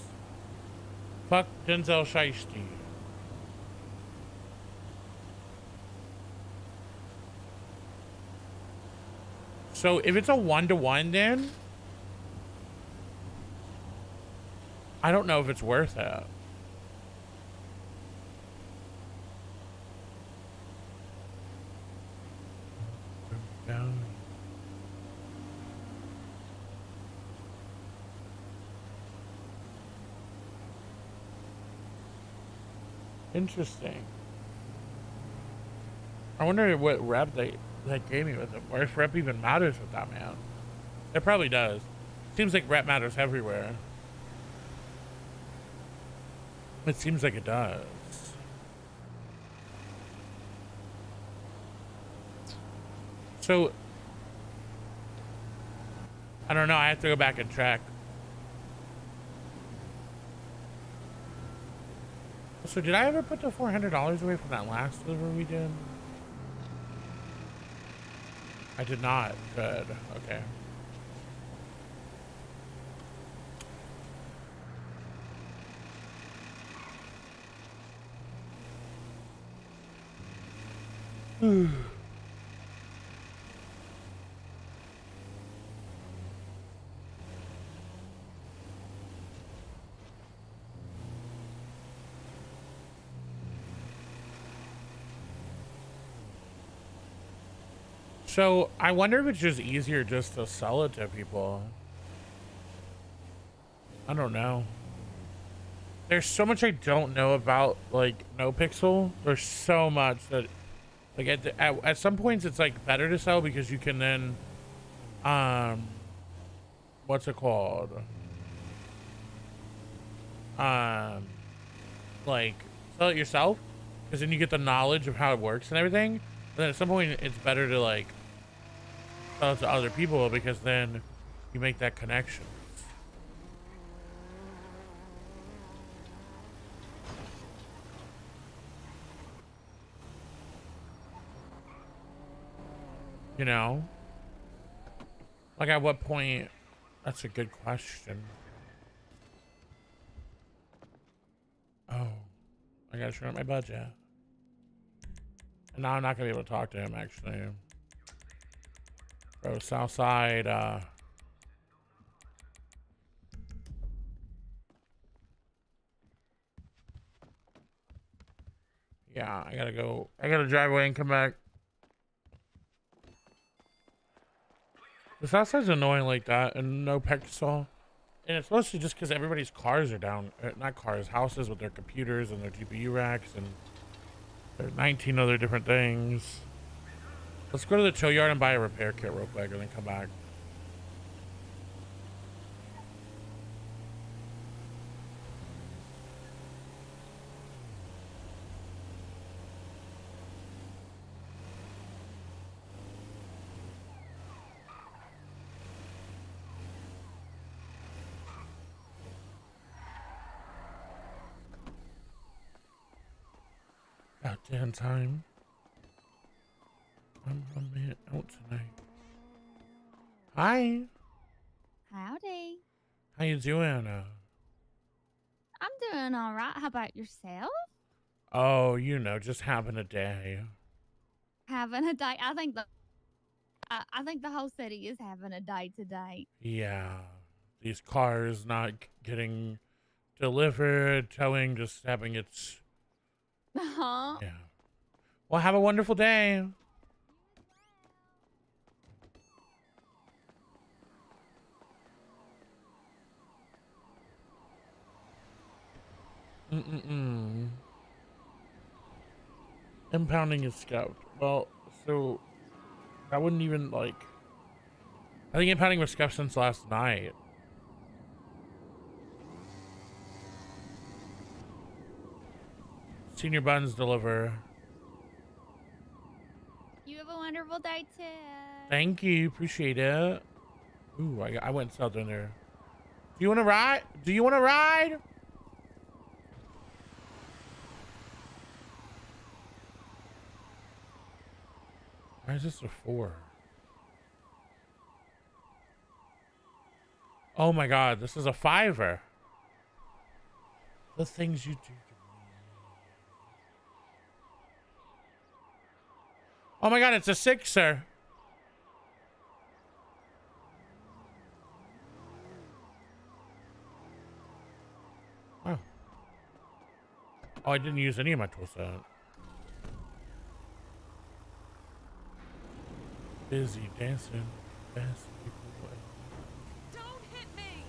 Fuck Denzel Shiesty. So if it's a one to one, then I don't know if it's worth it. Interesting. I wonder what rep they that gave me with him, or if rep even matters with that man. It probably does. Seems like rep matters everywhere. It seems like it does. So I don't know. I have to go back and track. So did I ever put the four hundred dollars away from that last delivery we did? I did not. Good. Okay. [sighs] Hmm. So I wonder if it's just easier just to sell it to people. I don't know. There's so much I don't know about like NoPixel. There's so much that like at, the, at at some points it's like better to sell because you can then um what's it called? Um like sell it yourself because then you get the knowledge of how it works and everything. But then at some point it's better to like sell it to other people because then you make that connection. You know? Like at what point? That's a good question. Oh, I gotta short my budget. And now I'm not gonna be able to talk to him actually. Bro, Southside, uh Yeah, I gotta go. I gotta drive away and come back. The Southside's annoying like that and NoPixel. And it's mostly just because everybody's cars are down. Uh, not cars, houses with their computers and their GPU racks and there's 19 other different things. Let's go to the tow yard and buy a repair kit real quick and then come back. Time. I'm one minute out tonight. Hi. Howdy. How you doing? Uh, I'm doing all right. How about yourself? oh, you know, just having a day. Having a day. I think the I, I think the whole city is having a day today. Yeah. These cars not getting delivered, towing just having its Uh-huh. Yeah. Well, have a wonderful day. Mm-mm-mm. Impounding is scout. Well, so I wouldn't even like. I think impounding was scout since last night. Senor Buns deliver. You have a wonderful day too. Thank you. Appreciate it. Ooh, I, I went southern there. Do you want to ride? Do you want to ride? is this for? Oh my god, this is a fiver. The things you do Oh my god, it's a sixer. Oh. Oh, I didn't use any of my tools. Busy dancing. Best people way. Don't hit me!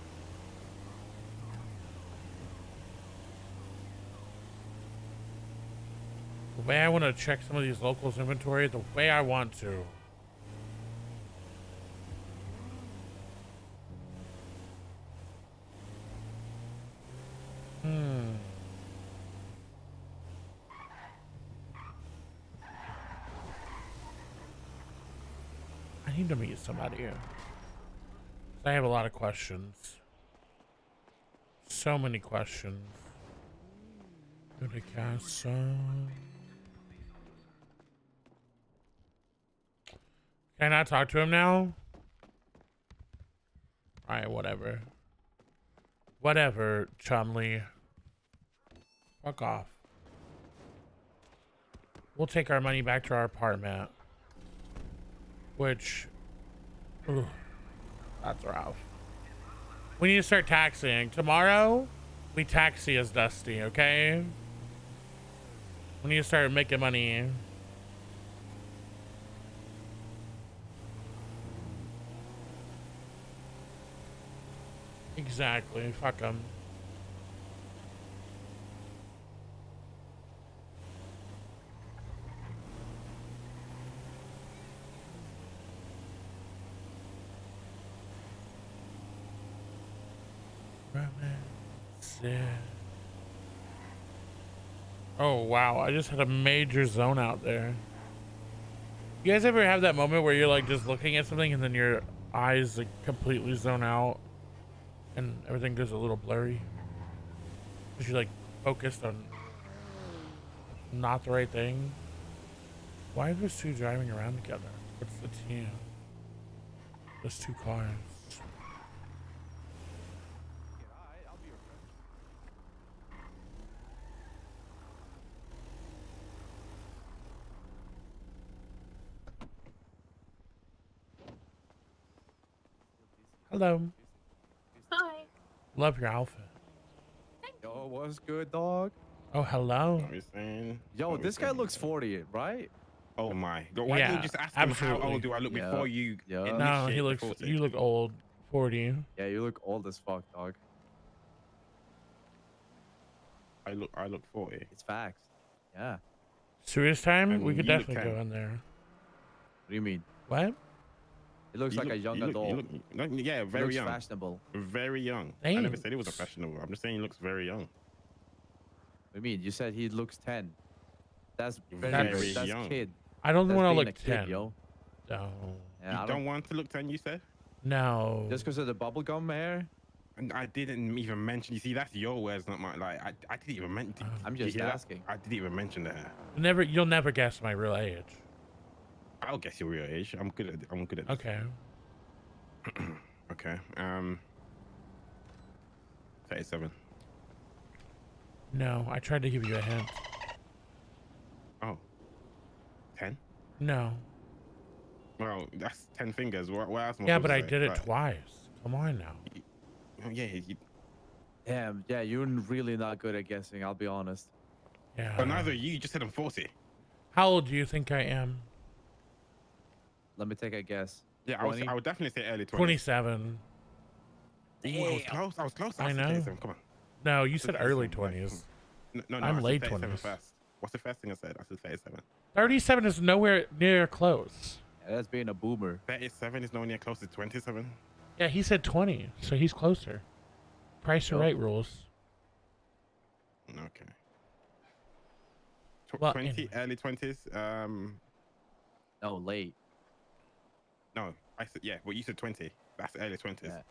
The way I want to check some of these locals inventory, the way I want to. Hmm. I need to meet somebody here. I have a lot of questions. So many questions. Go to castle. Can I talk to him now? Alright, whatever. Whatever, Chumley. Fuck off. We'll take our money back to our apartment. Which... Ooh, that's rough. We need to start taxing. Tomorrow, we taxi as Dusty, okay? We need to start making money. Exactly. Fuck them. Oh wow, I just had a major zone out there. You guys ever have that moment where you're like just looking at something and then your eyes like completely zone out and everything goes a little blurry? Because you're like focused on not the right thing. Why are those two driving around together? What's the team? Those two cars. Hello. Hi. Love your outfit. Yo, what's good, dog? Oh, hello. Yo, this guy looks 40, right? Oh my. Why didn't you just ask him how old do I look before you Yeah. No, initiate he looks. 40? You look old. Forty. Yeah, you look old as fuck, dog. I look I look 40. It's facts. Yeah. Serious time? I we could definitely go in there. What do you mean? What? He looks You like a look- young you look- adult. look- no, yeah, He very looks young. fashionable. Very young. I never said he was a fashionable. I'm just saying he looks very young. What do you mean? You said he looks 10. That's very, Very that's young. kid. I don't That's want to look a kid, 10. yo. No. Yeah, I you don't want to look 10, you said? No. Just because of the bubblegum hair? And I didn't even mention. You see, that's your words, not mine. Like I, I didn't even mention. I'm just hear that? asking. I didn't even mention that. Never. You'll never guess my real age. I'll guess your real age. I'm good at. I'm good at. This. Okay. [clears throat] Okay. Um. Thirty-seven. No, I tried to give you a hint. Oh. Ten. No. Well, that's ten fingers. What, what else? Yeah, but I say? did it Like, twice. Come on now. oh, yeah. You, Damn, yeah, you're really not good at guessing, I'll be honest. Yeah. but neither you. You just said I'm forty. How old do you think I am? Let me take a guess. Yeah, I, was, I would definitely say early twenties. Twenty-seven. Ooh, I was close. I was close. I said know. 37, Come on. No, you said early like, come on. twenties. No, no, no I'm late 37 20s. first. What's the first thing I said? I said thirty-seven. Thirty-seven is nowhere near close. Yeah, that's being a boomer. Thirty-seven is nowhere near close to twenty-seven. Yeah, he said twenty, so he's closer. Price or Oh. right rules. Okay. Tw- Well, 20, anyway. early 20s. Um, No, late. No, I said, yeah, well, you said 20. That's early 20s. Yeah.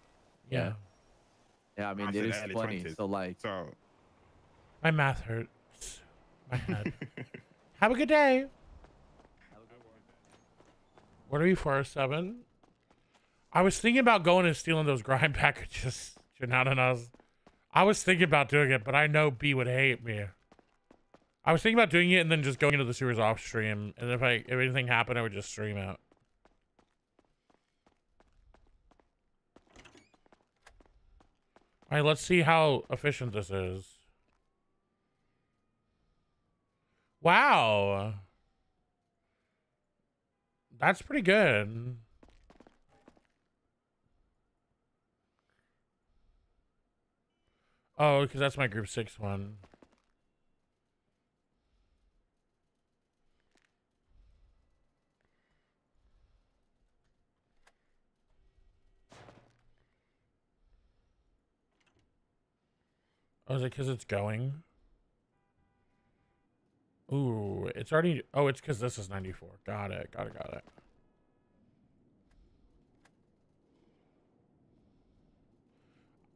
Yeah. Yeah, I mean, I it said 20, 20s. so like, So, My math hurts. My [laughs] head. Have a good day. What are we for? Seven? I was thinking about going and stealing those grind [laughs] packages. Janatanas. I was thinking about doing it, but I know B would hate me. I was thinking about doing it and then just going into the sewers off stream. And if I if anything happened, I would just stream it. All right, let's see how efficient this is. Wow. That's pretty good. Oh, because that's my group six one. Oh, is it because it's going? Ooh, it's already. Oh, it's because this is 94. Got it. Got it. Got it.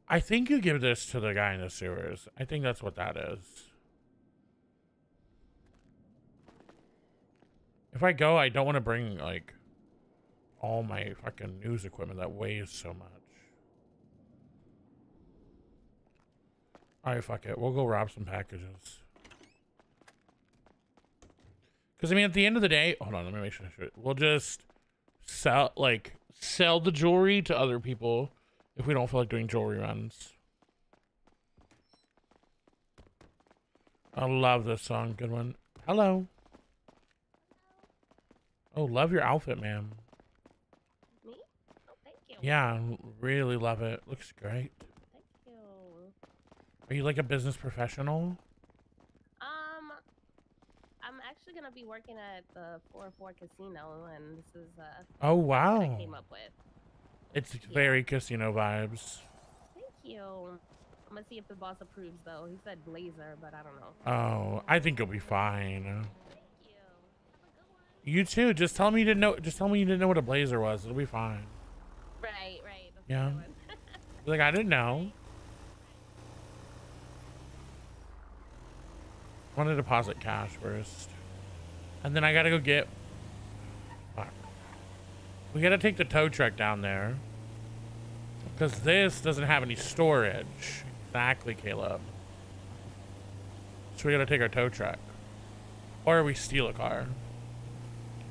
I think you give this to the guy in the sewers. I think that's what that is. If I go, I don't want to bring, like, all my fucking news equipment that weighs so much. Alright, fuck it. We'll go rob some packages. Because, I mean, at the end of the day... Hold on, let me make sure. We'll just sell, like, sell the jewelry to other people if we don't feel like doing jewelry runs. I love this song. Good one. Hello. Oh, love your outfit, ma'am. Me? Oh, thank you. Yeah, really love it. Looks great. Are you like a business professional? Um, I'm actually gonna be working at the 404 Casino, and this is uh. Oh, wow. I came up with. It's very casino vibes. Thank you. I'm gonna see if the boss approves, though. He said blazer, but I don't know. Oh, I think you'll be fine. Thank You You too. Just tell me you didn't know. Just tell me you didn't know what a blazer was. It'll be fine. Right, right. Yeah. what I went. Like I didn't know. I want to deposit cash first, and then I gotta go get. Fuck. We gotta take the tow truck down there, because this doesn't have any storage. Exactly, Caleb. So we gotta take our tow truck, or we steal a car.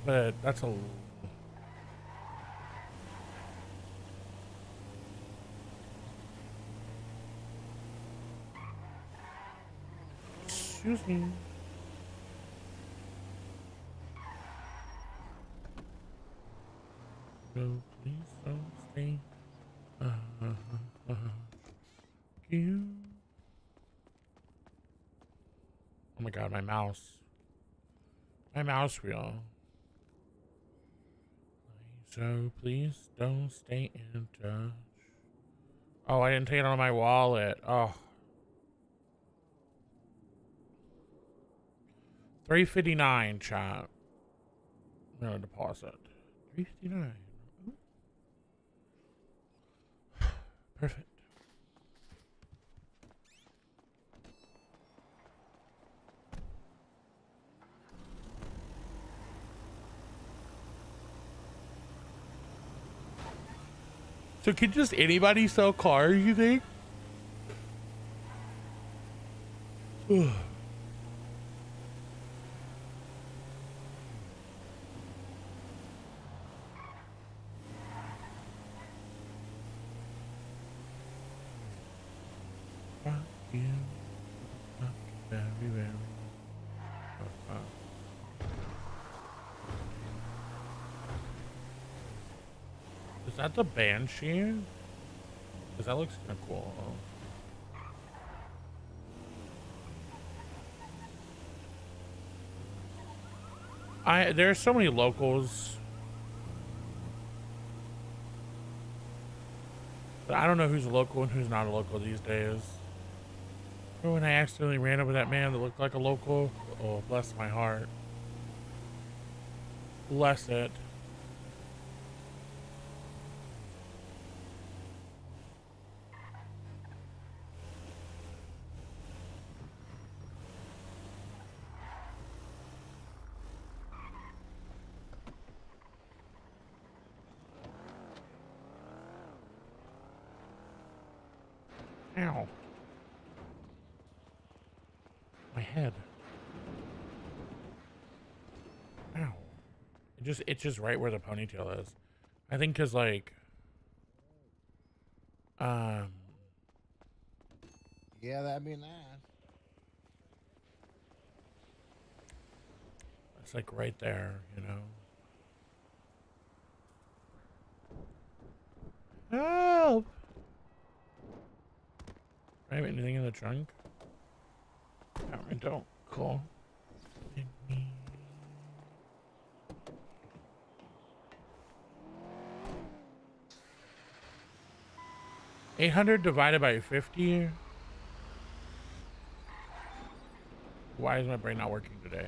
But that's a Excuse me. No, please don't stay. Uh, uh, uh. Oh my god, my mouse. My mouse wheel. So please don't stay in touch. Oh, I didn't take it out of my wallet. Oh. 359 chat. Gonna deposit. 359. Perfect. So can just anybody sell cars, you think? [sighs] Fuck you. Fuck you very, very. Uh, uh. The Banshee? Because that looks kind of cool. I there's so many locals. But I don't know who's a local and who's not a local these days. Remember when I accidentally ran over that man that looked like a local? Oh, bless my heart. Bless it. Ow. My head. Ow. Just itches right where the ponytail is. I think because, like, um, Yeah, that'd be nice. It's like right there, you know. Help! I have anything in the trunk? No, I don't. Cool. Eight hundred divided by fifty. Why is my brain not working today?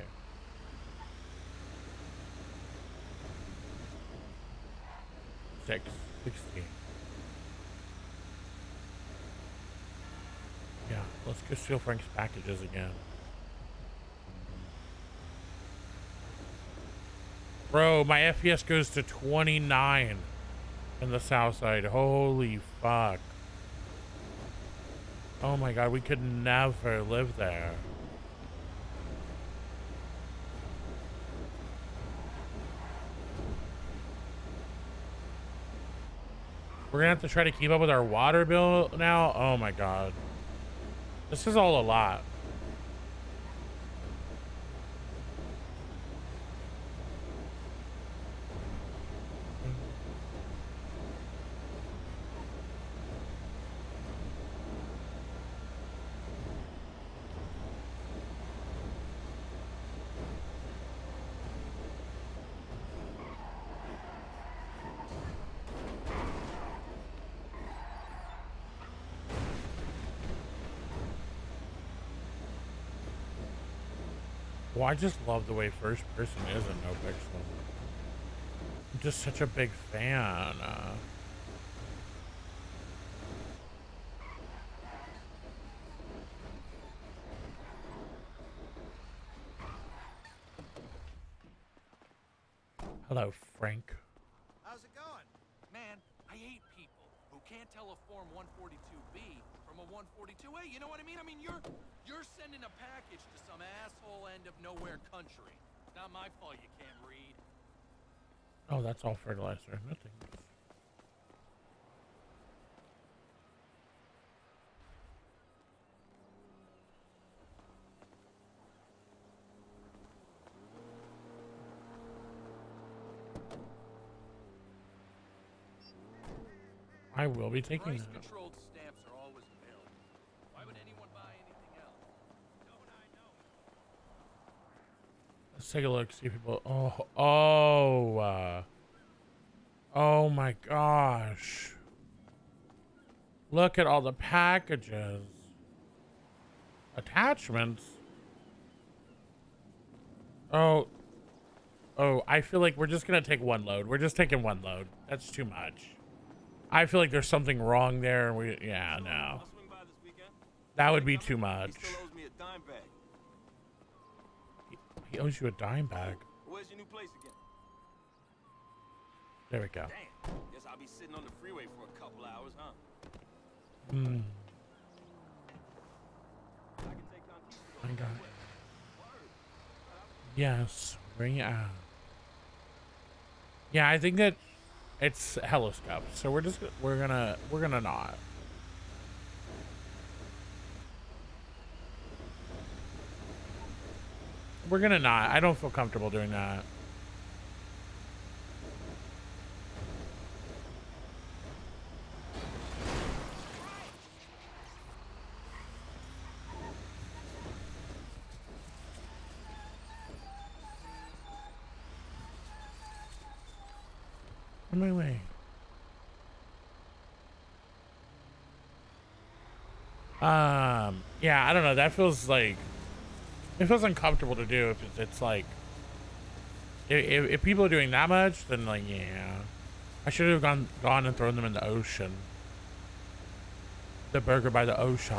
Six sixty. Yeah, let's go steal Frank's packages again. Bro, my FPS goes to 29 in the south side. Holy fuck. Oh my god, we could never live there. We're gonna have to try to keep up with our water bill now. Oh my god. This is all a lot. I just love the way first person is in NoPixel. I'm just such a big fan. Uh, hello, Frank. How's it going? Man, I hate people who can't tell a Form 142B from a 142A. You know what I mean? I mean, you're you're sending a package to some asshole end of nowhere country. It's not my fault you can't read. Oh, that's all fertilizer. Nothing. I will be taking Price that. controlled stamps are always available. Why would anyone buy anything else? Don't I know? Let's take a look. See people. Oh, oh, uh, oh my gosh! Look at all the packages, attachments. Oh, oh! I feel like we're just gonna take one load. We're just taking one load. That's too much. I feel like there's something wrong there. We, yeah, no. That would be too much. Owes me a dime bag. He owes you a dime bag. Where's your new place again? There we go. Damn. Guess I'll be sitting on the freeway for a couple hours, huh? Hmm. I got it. Yes, bring it out. Yeah, I think that it's hello scout. So we're just we're gonna we're gonna not. We're gonna not. I don't feel comfortable doing that. On my way. Um, yeah, I don't know. That feels like it feels uncomfortable to do if it's, like if, if, if people are doing that much, then like yeah, I should have gone gone and thrown them in the ocean. The burger by the ocean.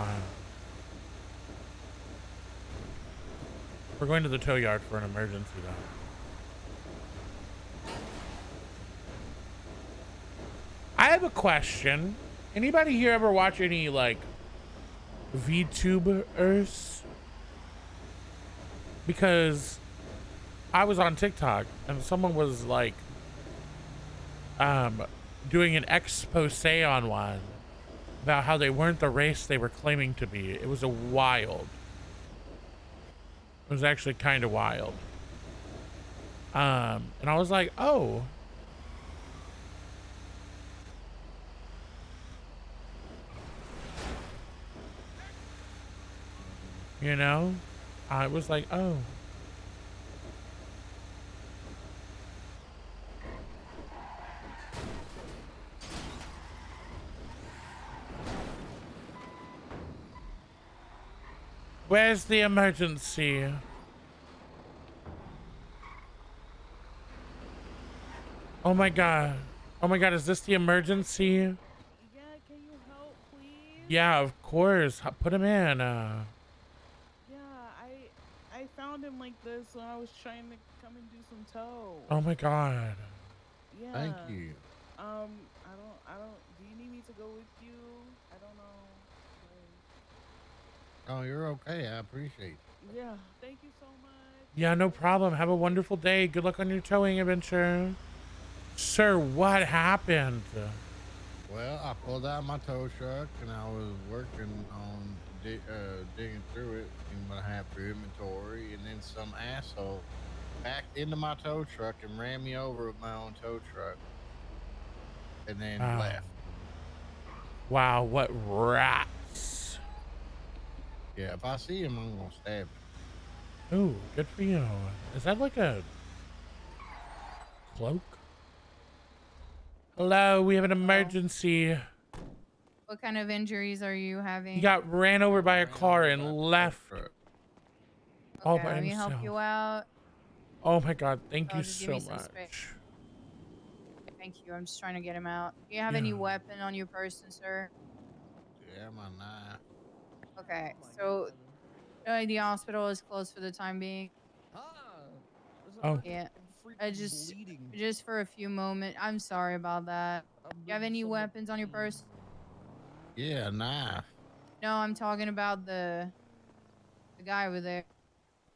We're going to the tow yard for an emergency though. I have a question. Anybody here ever watch any like VTubers? Because I was on TikTok and someone was like um doing an expose on one about how they weren't the race they were claiming to be. It was a wild. It was actually kind of wild. Um, and I was like, oh. You know, I was like, oh. Where's the emergency? Oh my god. Oh my god, is this the emergency? Yeah, can you help, please? Yeah, of course. Put him in. Uh, Yeah, I I found him like this when I was trying to come and do some tow. oh my god. Yeah. Thank you. Um, I don't, I don't. Do you need me to go with you? I don't know. Oh, you're okay. I appreciate it. Yeah. Thank you so much. Yeah, no problem. Have a wonderful day. Good luck on your towing adventure. Sir, what happened? Well, I pulled out my tow truck and I was working on uh, digging through it, what I have for inventory, and then some asshole backed into my tow truck and ran me over with my own tow truck, and then Wow. left. Wow, what rats. Yeah, if I see him, I'm gonna stab him. Ooh, good for you. Is that like a cloak? Hello, we have an emergency. What kind of injuries are you having? He got ran over by a car and left all okay, by let me himself. help you out. Oh my god, thank Oh, you so much. space. Thank you. I'm just trying to get him out. Do you have any weapon on your person, sir? Yeah, my knife. Okay, so uh, the hospital is closed for the time being. Oh. Yeah. I just just for a few moments. I'm sorry about that. Do you have any weapons on your person? Yeah, a knife. No, I'm talking about the the guy over there.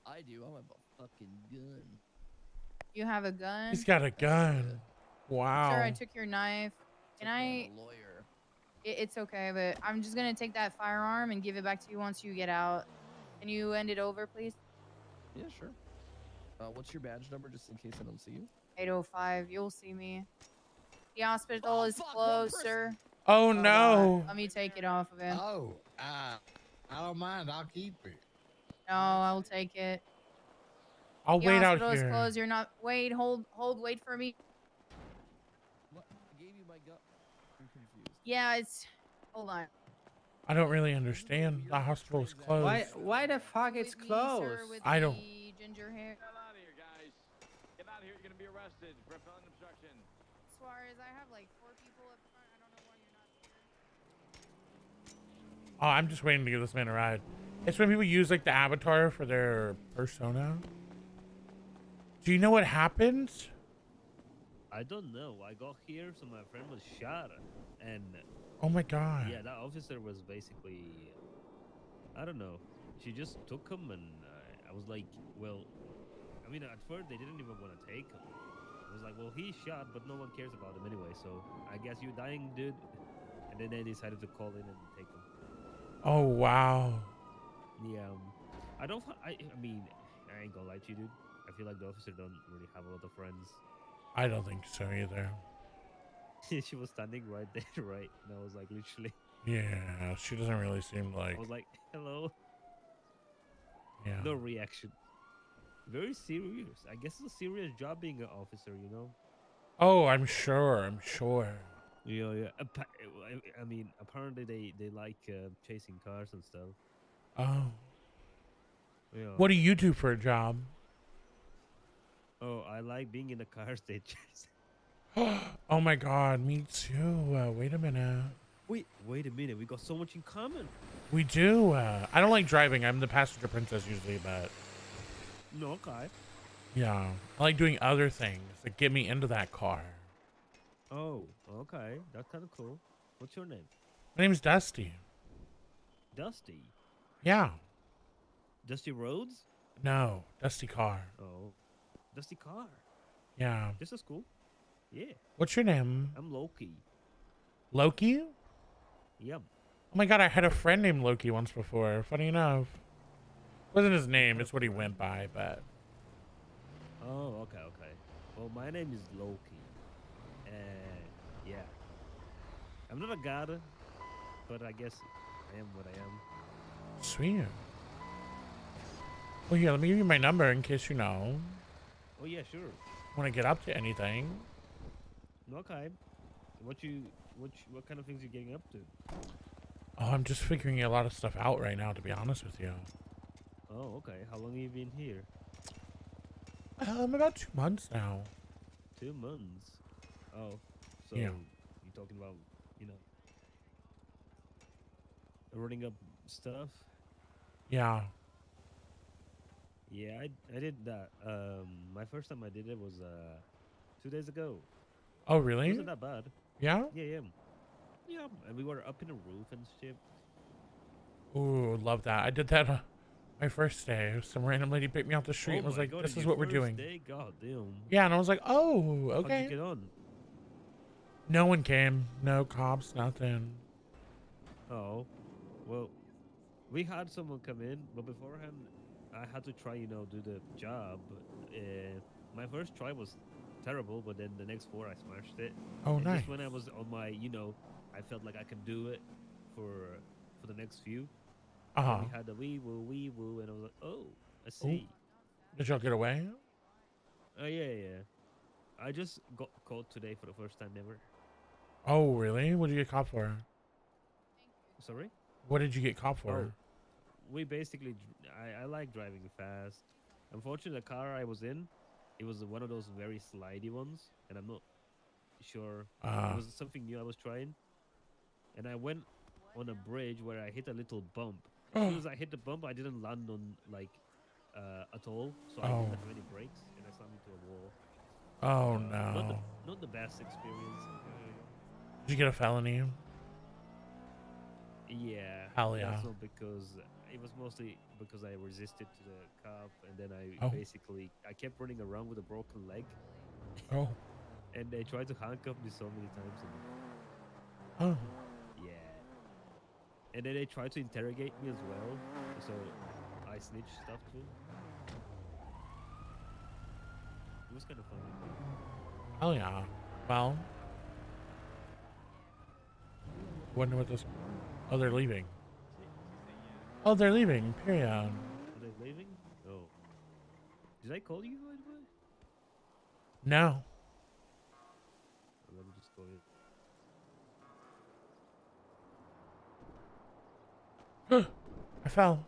I do. I have a fucking gun. You have a gun? He's got a gun. Wow. Sir, I took your knife. Can I? Lawyer. It, it's okay, but I'm just gonna take that firearm and give it back to you once you get out. Can you end it over, please? Yeah, sure. Uh, what's your badge number, just in case I don't see you? 805. You'll see me. The hospital is closed, sir. Oh God. no. Let me take it off of him. Oh, I, I don't mind. I'll keep it. No, I'll take it. I'll the wait out hospital is closed. You're not. Wait, hold, hold, wait for me. What? I gave you my gun. I'm confused. Yeah, it's. Hold on. I don't really understand. The hospital is closed. Why? Why the fuck it's closed? I don't. Ginger hair. Get out of here. You're gonna be arrested for felon obstruction. Suarez, I have like four people up front. I don't know why you're not Oh, I'm just waiting to give this man a ride. It's when people use like the avatar for their persona. Do you know what happened? I don't know. I got here, so my friend was shot, and Oh my god. yeah, that officer was basically, I don't know. She just took him, and uh, I was like, well, I mean, at first they didn't even want to take him. I was like, well, he's shot, but no one cares about him anyway. So I guess you're dying, dude. And then they decided to call in and take him. Oh wow. Yeah, um, I don't. I, I mean, I ain't gonna lie to you, dude. I feel like the officer don't really have a lot of friends. I don't think so either. [laughs] she was standing right there, [laughs] right? And I was like, literally. Yeah, she doesn't really seem like. I was like, [laughs] hello. Yeah. No reaction. Very serious. I guess it's a serious job being an officer, you know? Oh, I'm sure. I'm sure. Yeah, yeah. Appa- I- mean, apparently they, they like uh, chasing cars and stuff. Oh. Yeah. What do you do for a job? Oh, I like being in the cars they chase. [laughs] oh my god, me too. Uh, wait a minute. Wait, wait a minute. We got so much in common. We do. Uh, I don't like driving. I'm the passenger princess usually, but No, okay. yeah, I like doing other things that get me into that car. Oh, okay. That's kind of cool. What's your name? My name's Dusty. Dusty. Yeah. Dusty Rhodes? No, Dusty Carr. Oh, Dusty Carr. Yeah. This is cool. Yeah. What's your name? I'm Loki. Loki? Yep. Oh my god, I had a friend named Loki once before. Funny enough. Wasn't his name, it's what he went by, but Oh, okay, okay. Well, my name is Loki. Uh, yeah. I'm not a god, but I guess I am what I am. sweet. Well, here, let me give you my number in case you know. Oh yeah, sure. Want to get up to anything? Okay. What you, what, you, what kind of things you getting up to? Oh, I'm just figuring a lot of stuff out right now, to be honest with you. Oh, okay. How long have you been here? Um, about two months now. Two months. Oh, so Yeah. you talking about, you know, running up stuff? Yeah. Yeah, I, I did that. Um, my first time I did it was uh, two days ago. Oh, really? Wasn't that bad? Yeah? Yeah, yeah. Yeah, and we were up in a roof and shit. Ooh, love that. I did that uh, my first day. Some random lady picked me off the street oh and was like, God, "This is what we're doing." Day? God damn. Yeah, and I was like, "Oh, How'd okay." you get on? No one came. No cops. Nothing. Oh, well, we had someone come in, but beforehand, I had to try, you know, do the job. Uh, my first try was terrible, but then the next four I smashed it. Oh, and nice. Just when I was on my, you know, I felt like I can do it for for the next few. then Uh-huh. We had the wee woo wee woo, and I was like, oh, I see. Did y'all get away? Oh yeah, yeah. I just got caught today for the first time ever. Oh, really? What did you get caught for? Sorry. What did you get caught for? Oh, we basically, I, I like driving fast. Unfortunately, the car I was in, it was one of those very slidey ones, and I'm not sure. Ah. it was something new I was trying, and I went on a bridge where I hit a little bump. As soon Oh. [gasps] as I hit the bump, I didn't land on like uh, at all, so I Oh. didn't have any brakes, and I slammed into a wall. Oh, Uh, Not the, no. not the best experience. Did you get a felony? Yeah. Hell yeah. Not because it was mostly because I resisted to the cop, and then I Oh. basically I kept running around with a broken leg. Oh. [laughs] And they tried to handcuff me so many times. Oh. And, yeah. And then they tried to interrogate me as well, so I snitched stuff to them. It was kind of funny. Hell yeah. Well. Wonder what this. Oh, they're leaving. Oh, they're leaving. Period. Are they leaving? Oh. Did I call you by the way? No. Let me just go in. [gasps] I fell.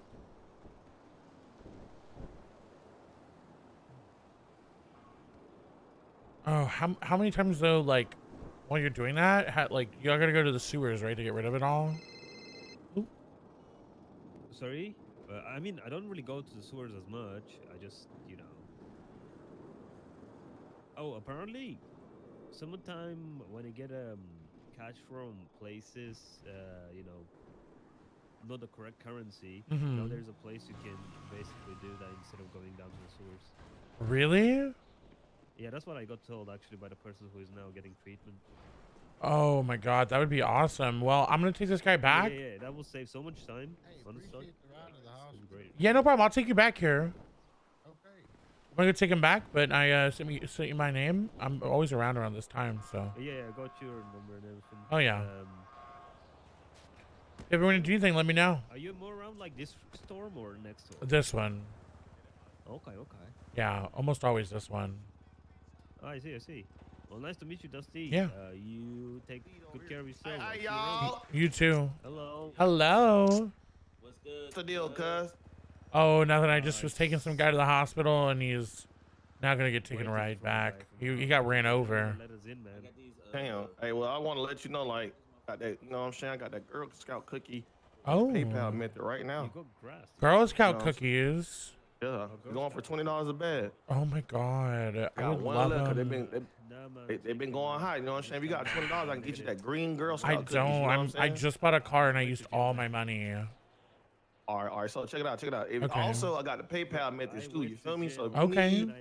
Oh, how how many times though? Like, while you're doing that, ha, like you all gotta go to the sewers, right, to get rid of it all. Sorry? Uh, I mean, I don't really go to the sewers as much. I just, you know. Oh, apparently, sometime when I get um cash from places, uh, you know, not the correct currency, now Mhm. there's a place you can basically do that instead of going down to the sewers. Really? Yeah, that's what I got told actually by the person who is now getting treatment. Oh my god, that would be awesome. Well, I'm gonna take this guy back. Yeah, yeah, that will save so much time. honestly. It's great. Yeah, no problem. I'll take you back here. Okay. I'm gonna take him back, but I uh, sent me sent you my name. I'm always around around this time, so. Yeah, yeah, I got your number and everything. Oh, yeah. Um, If you want to do anything, let me know. Are you more around like this storm or next one? This one. Okay, okay. Yeah, almost always this one. Oh, I see, I see. Well, nice to meet you, Dusty. Yeah. Uh, you take good care of yourself. Hey, you y'all. You too. Hello. Hello. What's good? What's the deal, cuz? Oh, nothing. I just was taking some guy to the hospital, and he's now gonna get taken Waiting right back. He, he got ran over. Let us in, man. Damn. Hey, well, I want to let you know, like, got that. You know what I'm saying? I got that Girl Scout cookie. Oh. PayPal method right now. Girl Scout You know, cookies. Yeah, oh, it's going for twenty dollars a bag. Oh my god, I Got would one love left 'cause them. they've been they, they, have been going high. You know what I'm saying? If you got twenty dollars, I can get you that green Girl Scout I don't. You know I'm. I'm I just bought a car and I used all my money. All right, all right. So check it out, check it out. If- Okay. Also, I got the PayPal method too. You feel me? So Okay. need, you know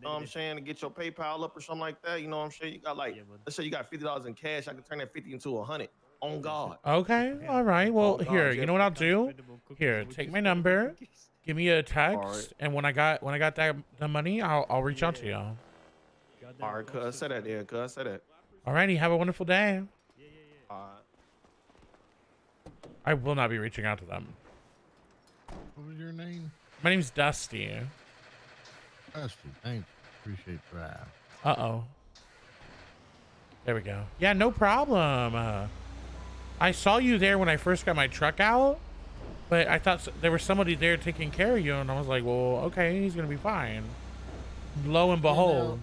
what I'm saying, to get your PayPal up or something like that. You know what I'm saying? You got like, let's say you got fifty dollars in cash. I can turn that fifty into a hundred. On God. Okay, all right. Well, here, you know what I'll do? Here, take my number, give me a text, Alright. and when I got when I got that the money, I'll I'll reach out to you. All right, cuz say that then, cuz say that. Alrighty, have a wonderful day. Yeah, yeah, yeah. All right. I will not be reaching out to them. What was your name? My name's Dusty. Dusty. Thank you. Appreciate that. Uh oh. There we go. Yeah, no problem. Uh, I saw you there when I first got my truck out, but I thought there was somebody there taking care of you, and I was like, well, okay, he's gonna be fine. Lo and behold,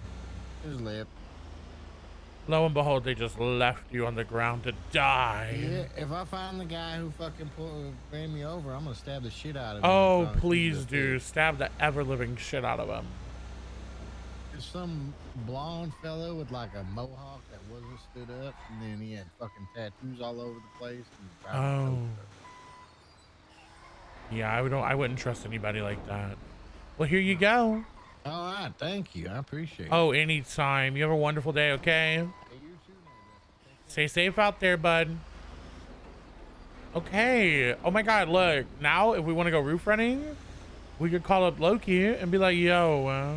His lip. lo and behold, they just left you on the ground to die. Yeah, if I find the guy who fucking pulled, ran me over, I'm gonna stab the shit out of him. Oh, please do. Stab the ever living shit out of him. There's some blonde fellow with like a mohawk that wasn't stood up, and then he had fucking tattoos all over the place. and he tried Oh. Yeah, I would I wouldn't trust anybody like that. Well, here you go. All right, thank you. I appreciate it. Oh, anytime. You have a wonderful day, okay? Stay safe out there, bud. Okay. Oh my god, look. Now, if we want to go roof running, we could call up Loki and be like, yo, uh,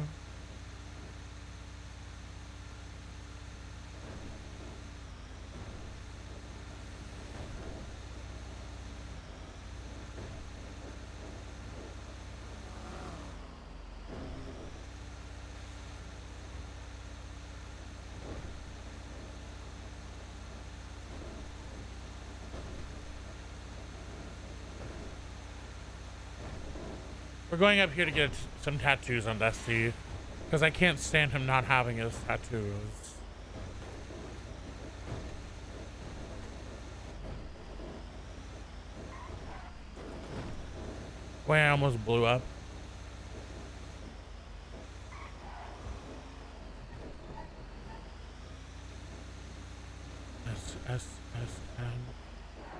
going up here to get some tattoos on Dusty. Because I can't stand him not having his tattoos. Boy, I almost blew up. S S S M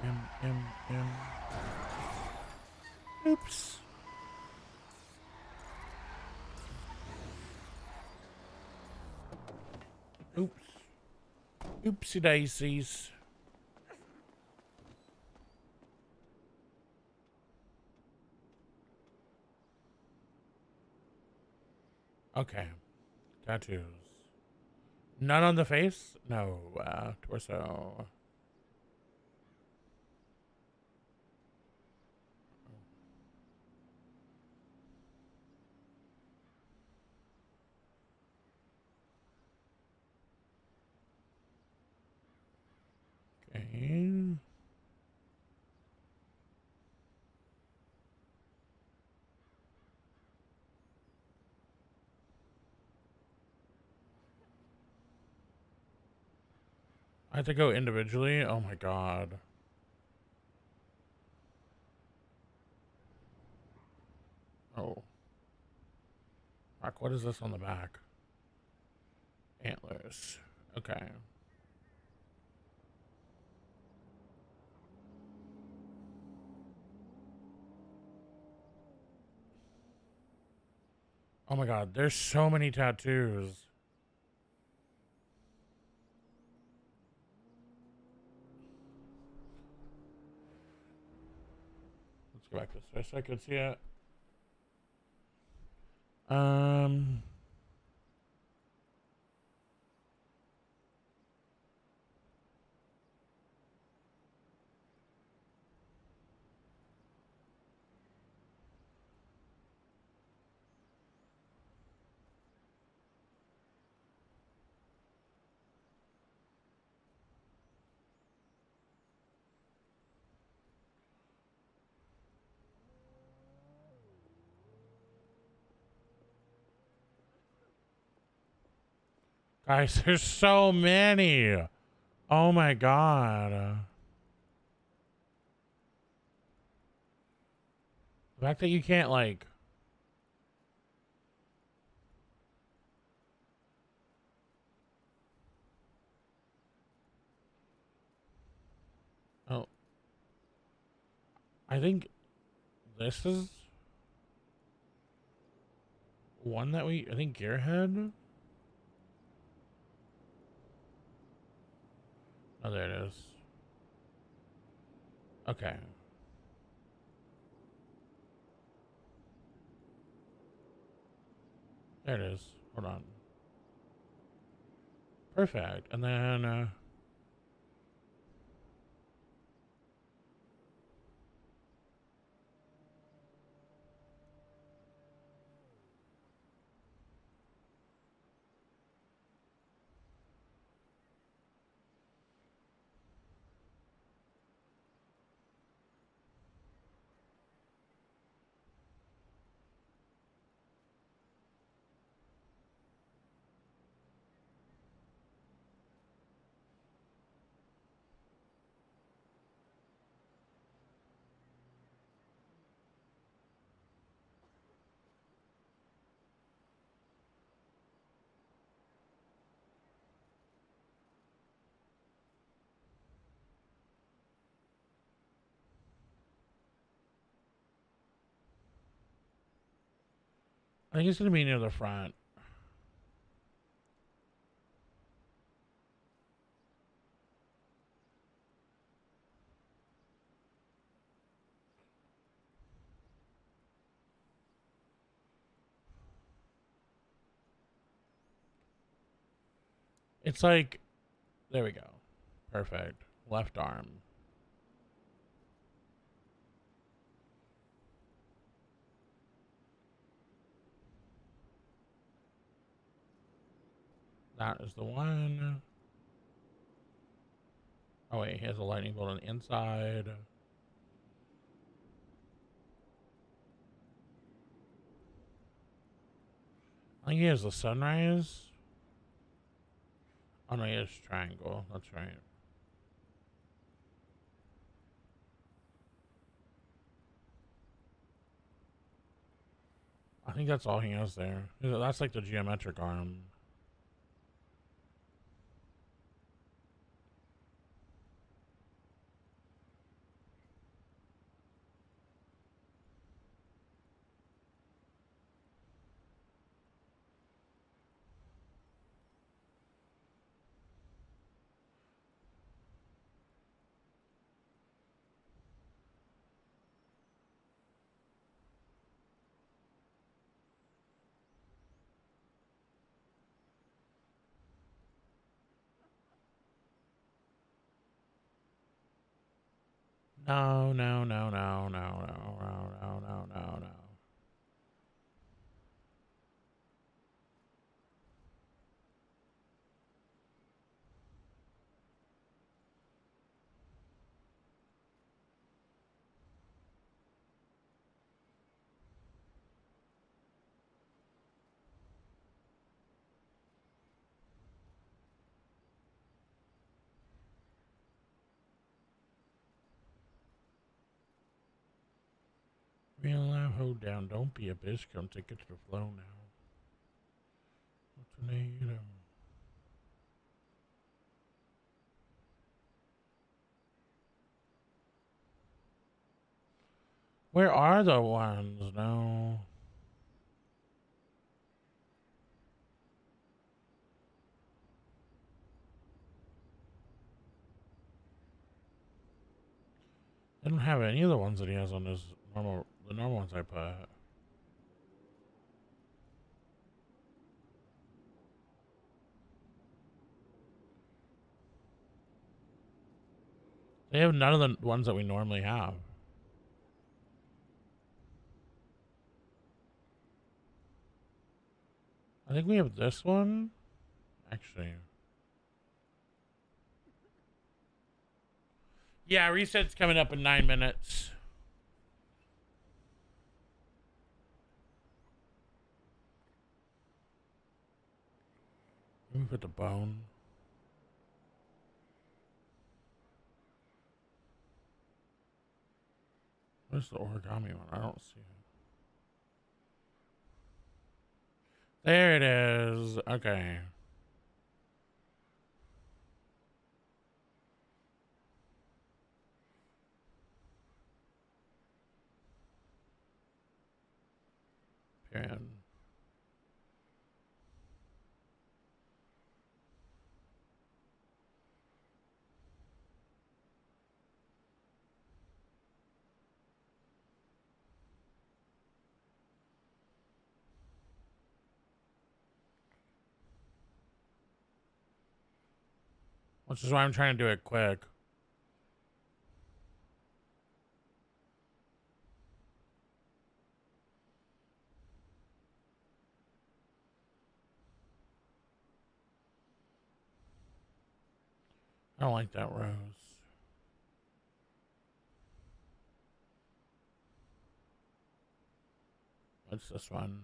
M M M. Oops. Oops. Oopsie daisies. Okay. Tattoos. None on the face? No. Uh, torso. Okay. I have to go individually. Oh my god. Oh. Fuck, what is this on the back? Antlers. Okay. Oh my god, there's so many tattoos. Let's go back this way so I can see it. Um. Guys, there's so many. Oh my god. The fact that you can't like Oh. I think this is one that we I think Gearhead Oh, there it is. Okay. There it is. Hold on. Perfect. And then uh I think it's gonna be near the front. It's like, there we go. Perfect. Left arm. That is the one. Oh wait, he has a lightning bolt on the inside. I think he has the sunrise. Oh no, he has triangle. That's right. I think that's all he has there. That's like the geometric arm. No, no, no, no, no, no, no, no, no. Real life, hold down. Don't be a bitch. Come take it to the flow now. What's name? Where are the ones? now? I don't have any of the ones that he has on his normal, the normal ones I put. They have none of the ones that we normally have. I think we have this one. Actually. Yeah, reset's coming up in nine minutes. Let me put the bone. Where's the origami one? I don't see it. There it is. Okay. Period. Which is why I'm trying to do it quick. I don't like that rose. What's this one?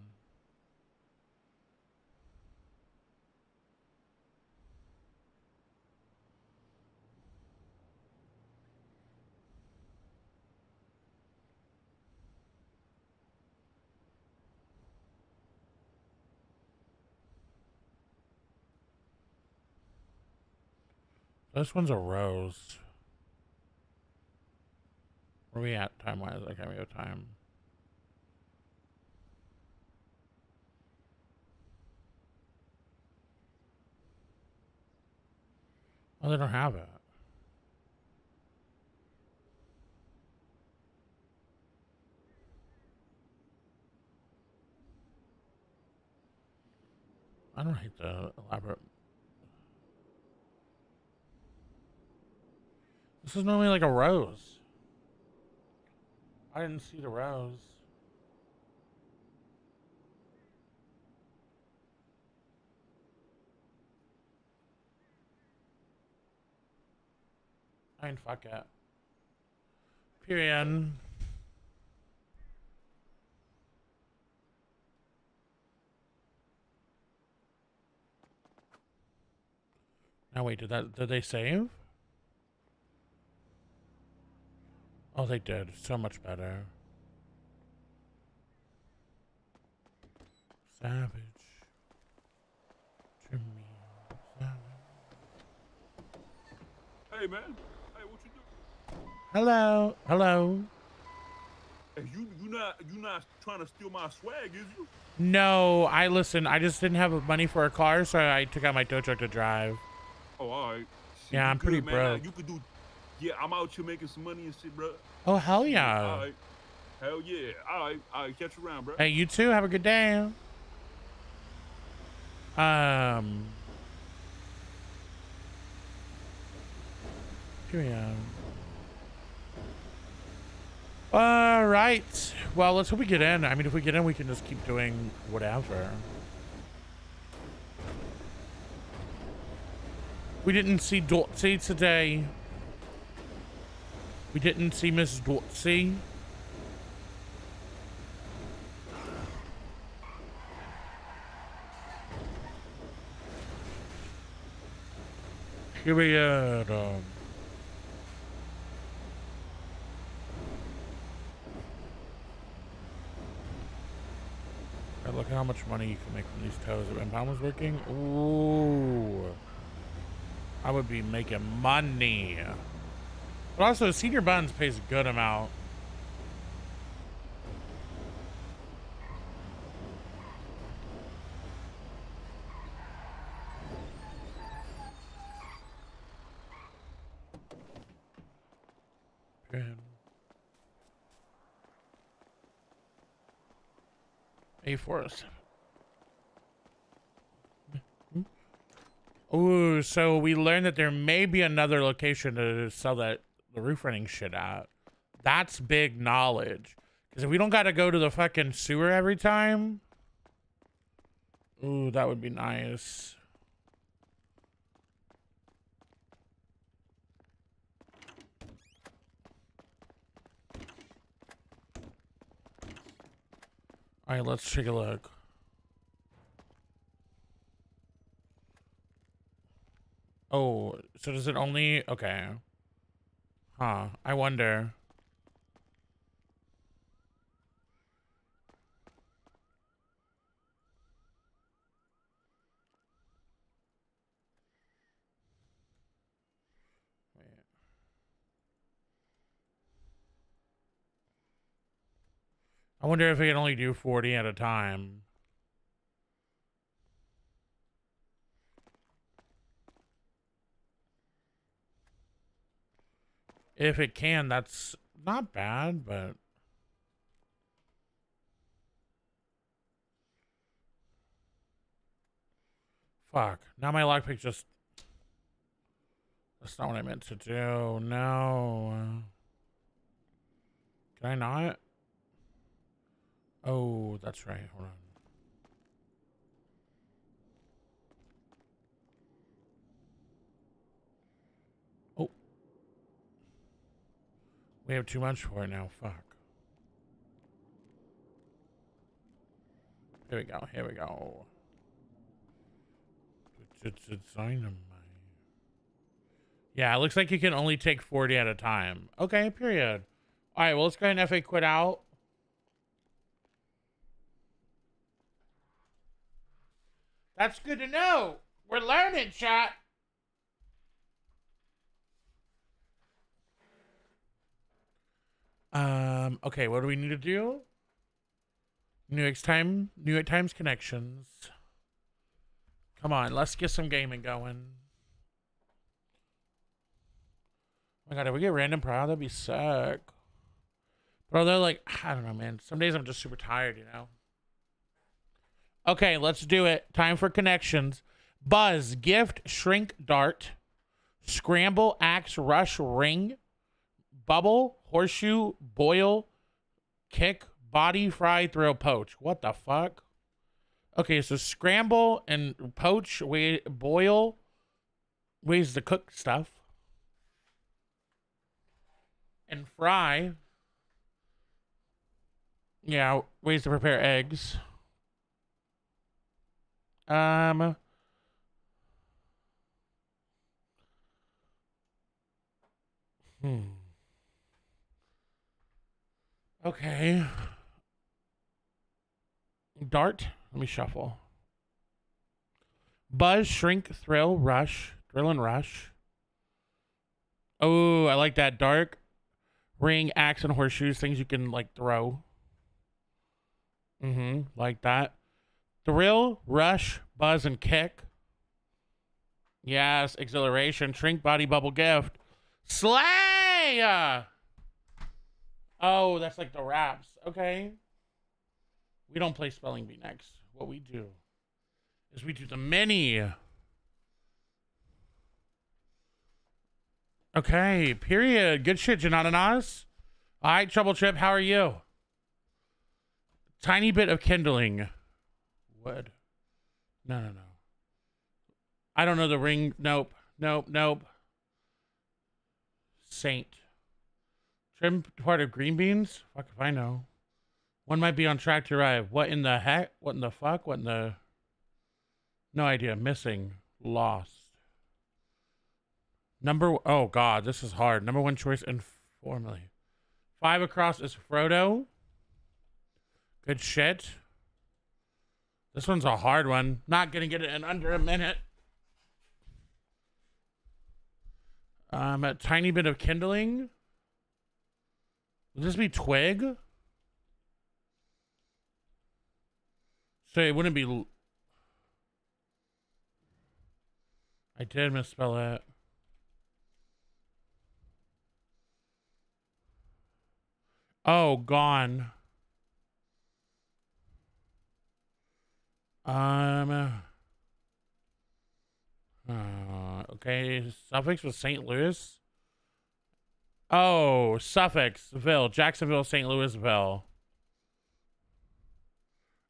This one's a rose. Where we at time wise? Like, how we have time? Oh, they don't have it. I don't hate the elaborate. This is normally like a rose. I didn't see the rose. I mean, fuck it. Period. Now wait, did that did they save? Oh, they did. So much better. Savage. Jimmy. Savage. Hey man, hey, what you do? Hello. Hello. Hey, you you not you not trying to steal my swag, is you? No, I listen. I just didn't have money for a car, so I took out my tow truck to drive. Oh, all right. Yeah, I'm pretty man. broke. You could do. Yeah, I'm out here making some money and shit, bro. Oh hell yeah! All right. Hell yeah. All right. All right. Catch you around, bro. Hey, you too. Have a good day. Um. Here we are. All right. Well, let's hope we get in. I mean, if we get in, we can just keep doing whatever. We didn't see Dotsy today. We didn't see Miss we are. Um, Alright, look at how much money you can make from these toes. If Empound was working, ooh, I would be making money. But also, Senor Buns pays a good amount. A forest. Ooh, so we learned that there may be another location to sell that the roof running shit out. That's big knowledge. Because if we don't got to go to the fucking sewer every time, ooh, that would be nice. All right, let's take a look. Oh, so does it only... Okay. Huh. I wonder. I wonder if we can only do 40 at a time. If it can, that's not bad, but... Fuck. Now my lockpick just... That's not what I meant to do. No. Uh, can I not? Oh, that's right. Hold on. We have too much for it now. Fuck. Here we go. Here we go. It's it's dynamite. Yeah, it looks like you can only take 40 at a time. Okay, period. All right, well, let's go ahead and FA quit out. That's good to know. We're learning, chat. Um, okay, what do we need to do? New York time, New York Times connections. Come on, let's get some gaming going. Oh my god, if we get random proud, that'd be sick. Bro, they're like, I don't know, man. Some days I'm just super tired, you know? Okay, let's do it. Time for connections. Buzz, gift, shrink, dart, scramble, axe, rush, ring, bubble, horseshoe, boil, kick, body, fry, throw, poach. What the fuck? Okay, so scramble and poach, way, boil, ways to cook stuff. And fry. Yeah, ways to prepare eggs. Um. Hmm. Okay. Dart. Let me shuffle. Buzz, shrink, thrill, rush. drill and rush. Oh, I like that. Dark. Ring, axe, and horseshoes. Things you can, like, throw. Mm-hmm. Like that. Thrill, rush, buzz, and kick. Yes, exhilaration, shrink, body, bubble, gift. Slay! Oh, that's like the raps. Okay. We don't play spelling bee next. What we do is we do the mini. Okay, period. Good shit, Janananas. All right, Trouble Trip, how are you? Tiny bit of kindling. Wood. No, no, no. I don't know the ring. Nope. Nope. Nope. Saint. Trim part of green beans? Fuck if I know. One might be on track to arrive. What in the heck? What in the fuck? What in the... No idea. Missing. Lost. Number... Oh, God. This is hard. Number one choice informally. Five across is Frodo. Good shit. This one's a hard one. Not gonna get it in under a minute. Um, a tiny bit of kindling. Would this be twig? So it wouldn't be. I did misspell that. Oh, gone. Um. Uh, okay, suffix was St. Louis. Oh, Suffixville, Jacksonville, St. Louisville,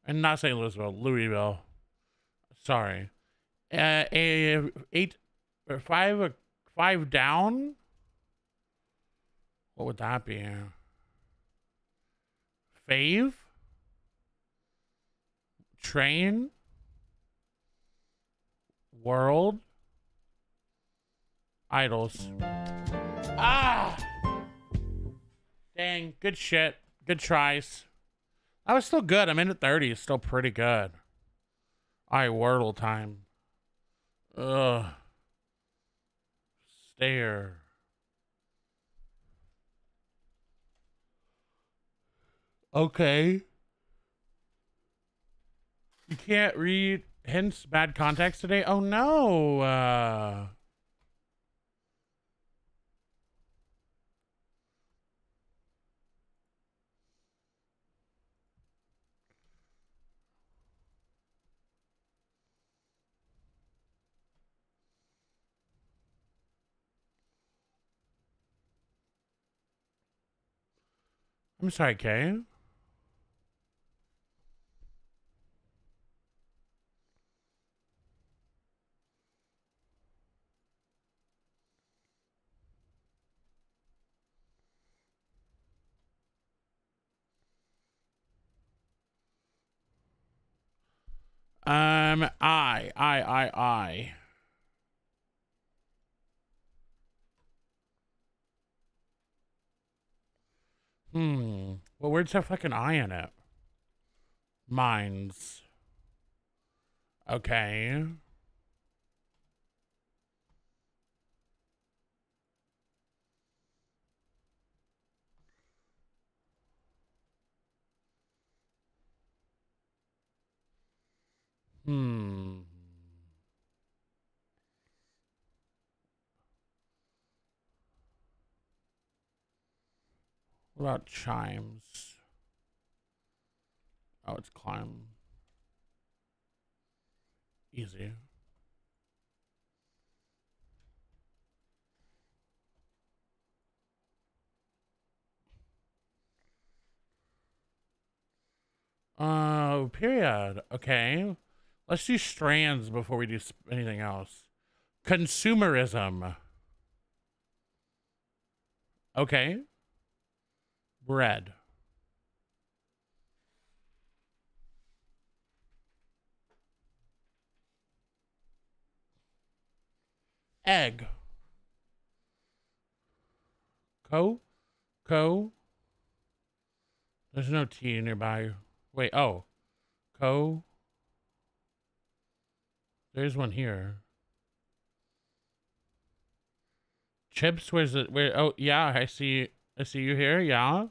and not St. Louisville, Louisville. Sorry, uh, a eight, or five, uh, five down. What would that be? Fave. Train. World. Idols. Ah! Dang, good shit. Good tries. I was still good. I'm in at 30. It's still pretty good. Alright, Wordle time. Ugh. Stare. Okay. You can't read hints, bad context today? Oh no. Uh I'm sorry, Kay. Um, I, I, I, I. Hmm. Well, where's that fucking in it? Mines. Okay. Hmm. What about chimes? Oh, it's climb. Easy. Oh, period. Okay. Let's do strands before we do anything else. Consumerism. Okay. Bread. Egg. Co? Co? There's no T nearby. Wait, oh. Co? There's one here. Chips, where's it? Where? Oh, yeah, I see. I see you here. Yeah.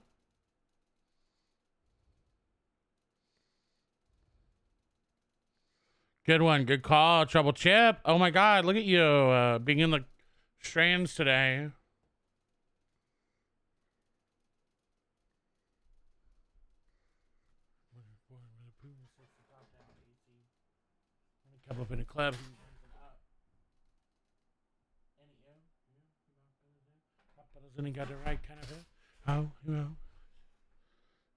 Good one. Good call. Trouble chip. Oh my God. Look at you uh, being in the strands today. Come up in a club. Doesn't he got the right kind of it? Oh, you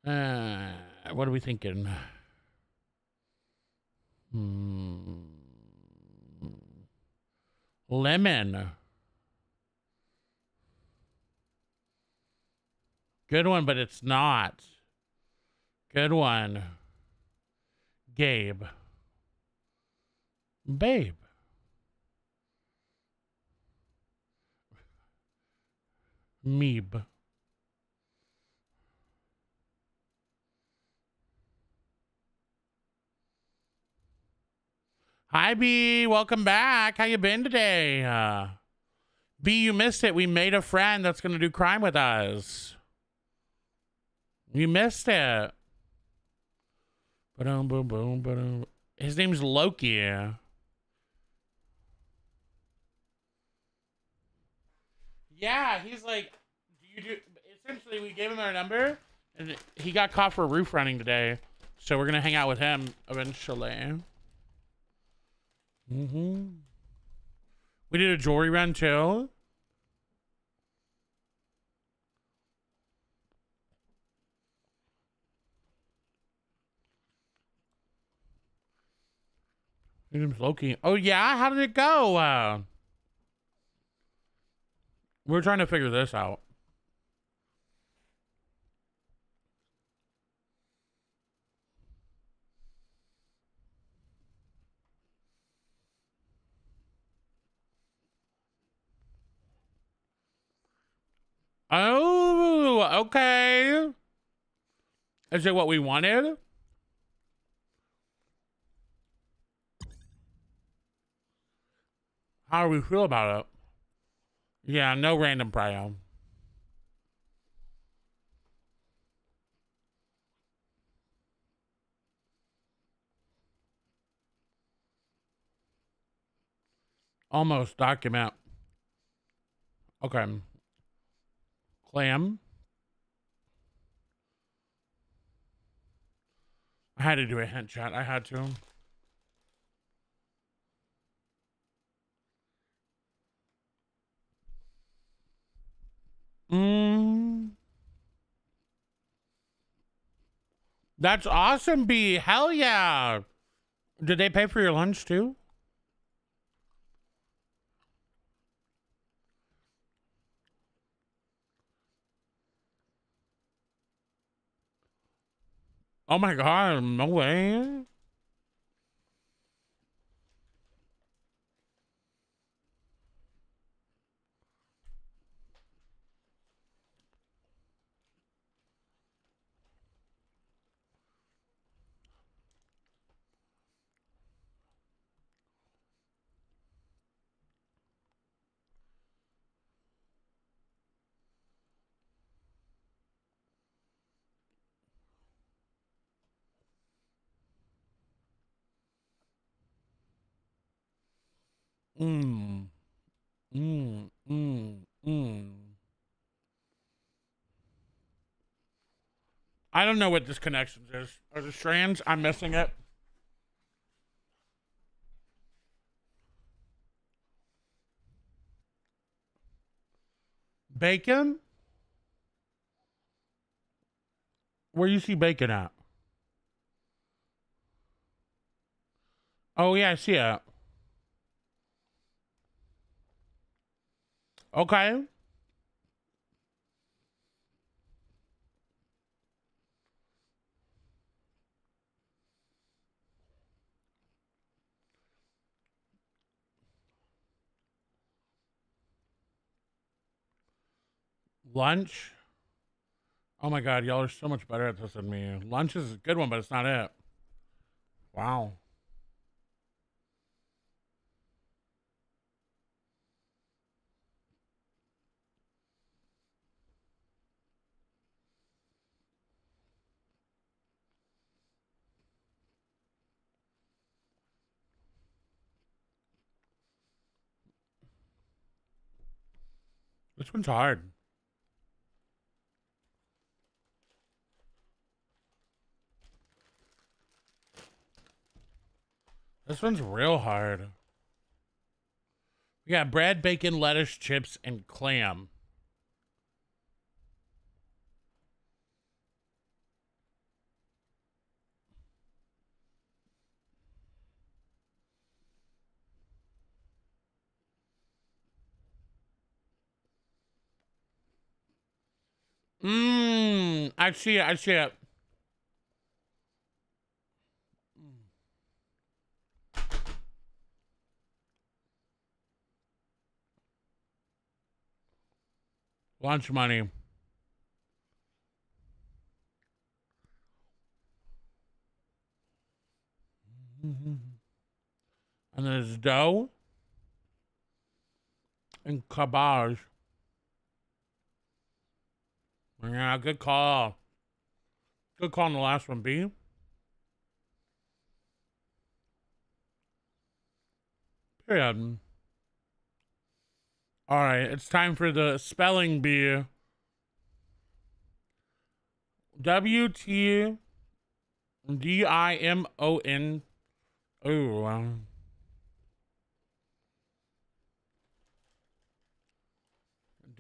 know. Uh, what are we thinking? Hmm. Lemon. Good one, but it's not. Good one. Gabe. Babe. Meeb. Hi B, welcome back. How you been today? Uh, B, you missed it. We made a friend that's gonna do crime with us. You missed it. Ba-dum, boom, boom, ba-dum. His name's Loki. Yeah, he's like, do you do? Essentially, we gave him our number, and he got caught for roof running today. So we're gonna hang out with him eventually. Mm-hmm. We did a jewelry run too. Loki. Oh yeah, how did it go? Uh, we're trying to figure this out. Oh, okay. Is it what we wanted? How do we feel about it? Yeah, no random prio. Almost document. Okay. Clam. I had to do a hint chat. I had to. Mm. That's awesome, B. Hell yeah. Did they pay for your lunch too? Oh my god, no way. Mm. Mm. Mm. Mm. I don't know what this connection is. Are the strands? I'm missing it. Bacon? Where you see bacon at? Oh yeah, I see it. Okay. Lunch. Oh my god, y'all are so much better at this than me. Lunch is a good one, but it's not it. Wow. This one's hard. This one's real hard. We got bread, bacon, lettuce, chips, and clam. Mmm, I see it. I see it. Lunch money. And there's dough and cabbage. Yeah, good call. Good call on the last one, B. Period. All right, it's time for the spelling bee. W T D I M O N. Oh, um,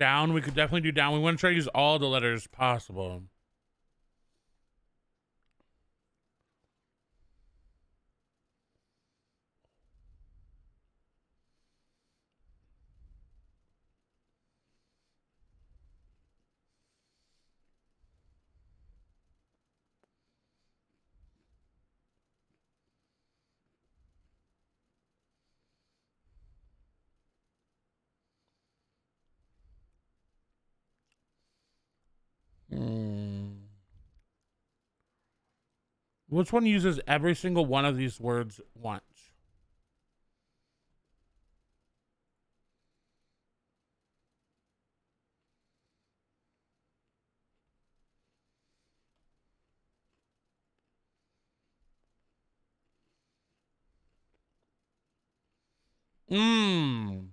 down. We could definitely do down. We want to try to use all the letters possible. Which one uses every single one of these words once? Mmm.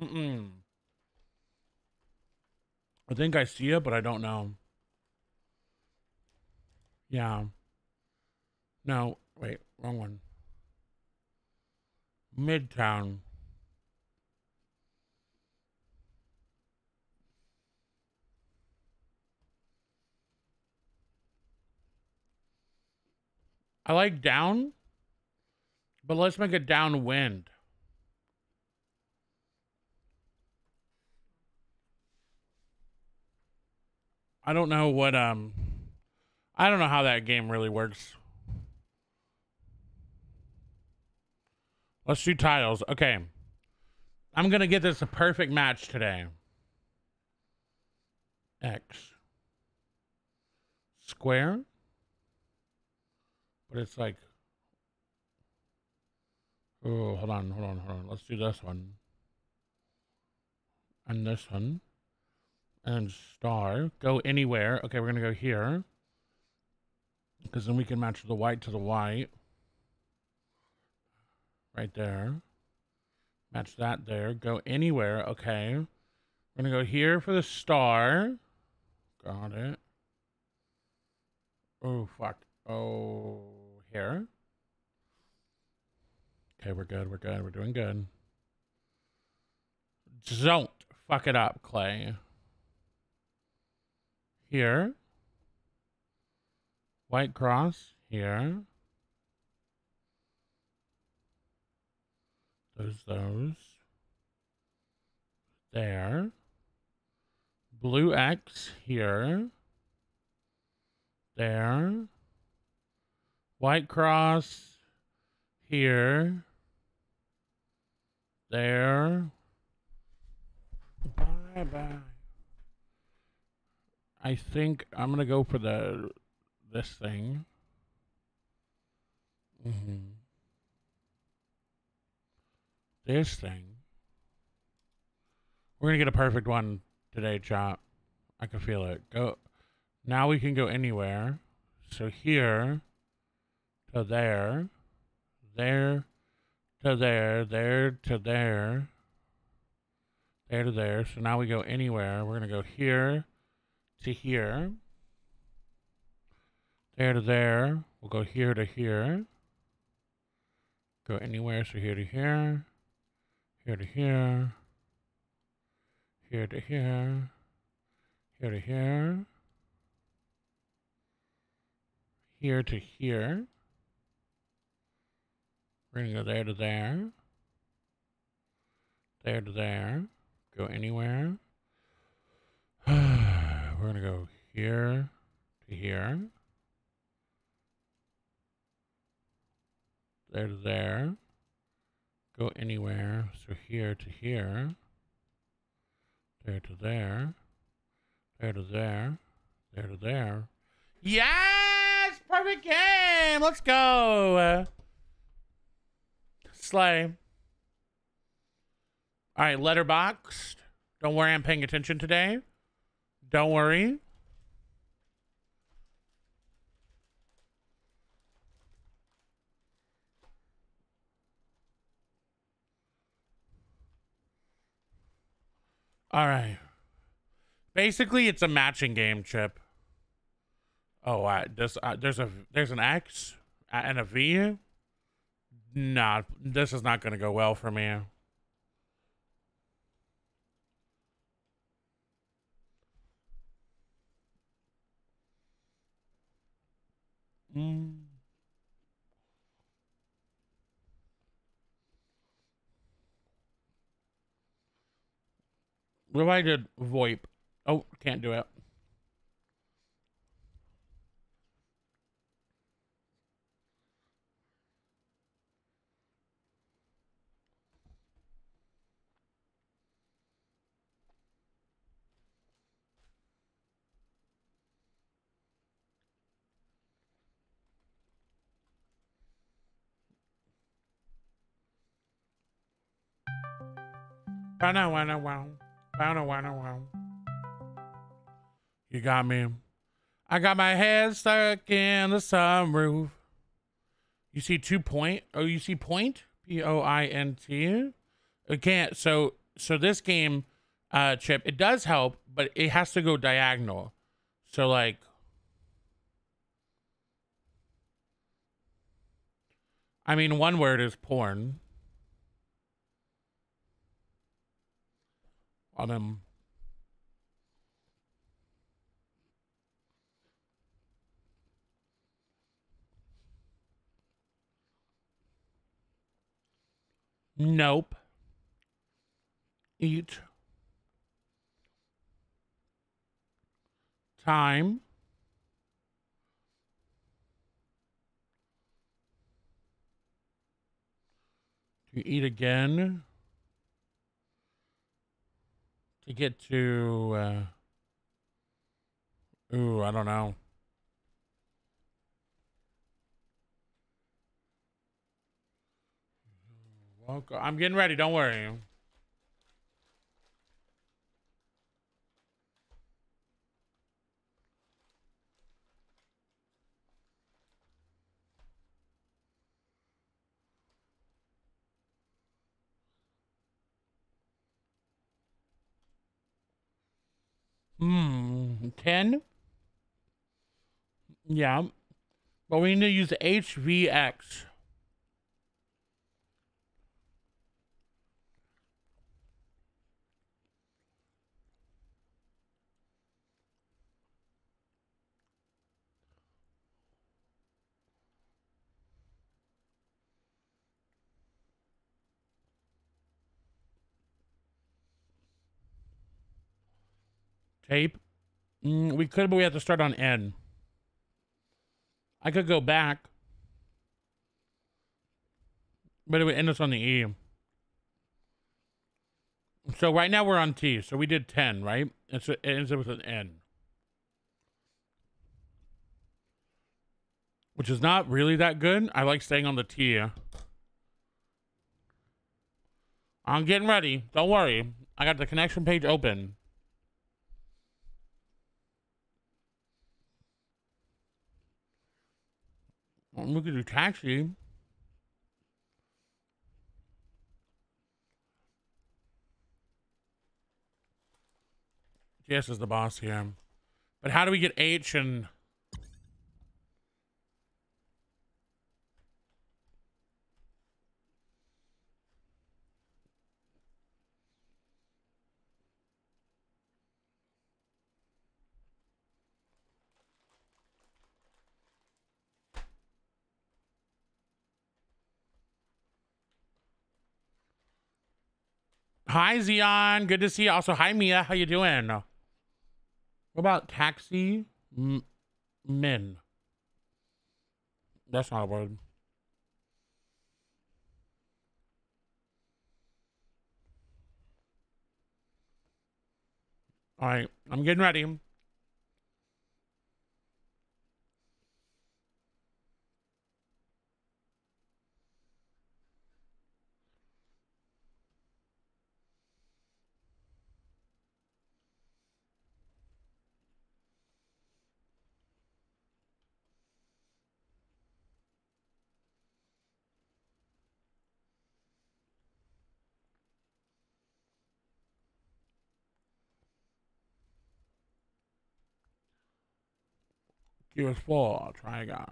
Mm-mm. I think I see it, but I don't know. Yeah. No, wait, wrong one. Midtown. I like down, but let's make it downwind. I don't know what um I don't know how that game really works. Let's do tiles. Okay. I'm going to get this a perfect match today. X. Square. But it's like Oh, hold on, hold on, hold on. Let's do this one. And this one. And star. Go anywhere. Okay, we're going to go here. Because then we can match the white to the white. Right there. Match that there. Go anywhere. Okay. We're going to go here for the star. Got it. Oh, fuck. Oh, here. Okay, we're good. We're good. We're doing good. Don't fuck it up, Clay. Here. White cross. Here. Those, those. There. Blue X here. There. White cross here. There. Bye bye. I think I'm gonna go for the this thing. Mm-hmm. This thing. We're gonna get a perfect one today, chop. I can feel it. Go. Now we can go anywhere. So here to there, there to there, there to there, there to there. So now we go anywhere. We're gonna go here to here, there to there. We'll go here to here. Go anywhere. So here to here, here to here, here to here, here to here, here to here. We're gonna go there to there, there to there. Go anywhere. [sighs] We're gonna go here to here. There to there. Go anywhere. So here to here. There to there. There to there. There to there. Yes! Perfect game! Let's go! Slay. All right, letterboxed. Don't worry, I'm paying attention today. Don't worry. All right. Basically, it's a matching game, Chip. Oh, I, there's uh, there's a there's an X and a V. Nah, this is not going to go well for me. Mm. What if I did VoIP? Oh, can't do it. Wow, wow, wow. Wow, wow, wow. You got me. I got my head stuck in the sunroof. You see two point? Oh, you see point? P O I N T. It can't. So, so this game, uh, Chip, it does help, but it has to go diagonal. So, like, I mean, one word is porn. on him. Nope. Eat. Time. To eat again. To get to. Uh, ooh, I don't know. I'm getting ready. Don't worry. Hmm. 10? Yeah. But we need to use HVX. Tape? Mm, we could, but we have to start on N. I could go back. But it would end us on the E. So right now we're on T. So we did 10, right? And so it ends up with an N. Which is not really that good. I like staying on the T. I'm getting ready. Don't worry. I got the connection page open. We could do taxi. Jess is the boss here. But how do we get H and... Hi, Zion. Good to see you. Also, hi, Mia. How you doing? What about taxi M- men? That's not a word. All right, I'm getting ready. QS4, try again.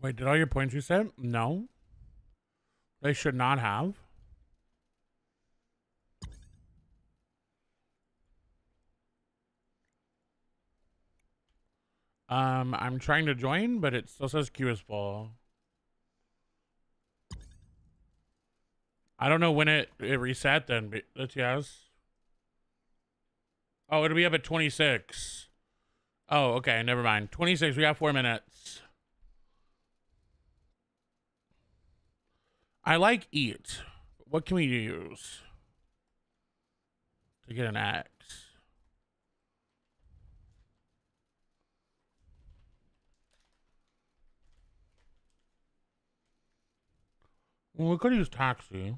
Wait, did all your points reset? No. They should not have. Um, I'm trying to join, but it still says queue is full. I don't know when it, it reset then, but let's guess. Oh, it'll be up at 26. Oh, okay, never mind. 26, we got four minutes. I like eat. What can we use to get an X? Well, we could use taxi.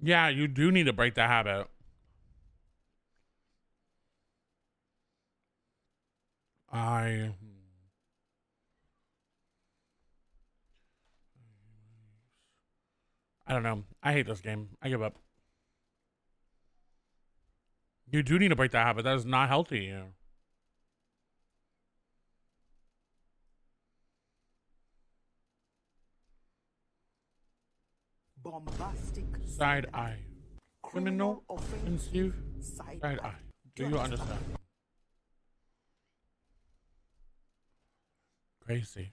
Yeah, you do need to break the habit. I I don't know. I hate this game. I give up. You do need to break that habit. That is not healthy. Bombastic. Side eye. Criminal offensive side eye. Do you understand? Crazy.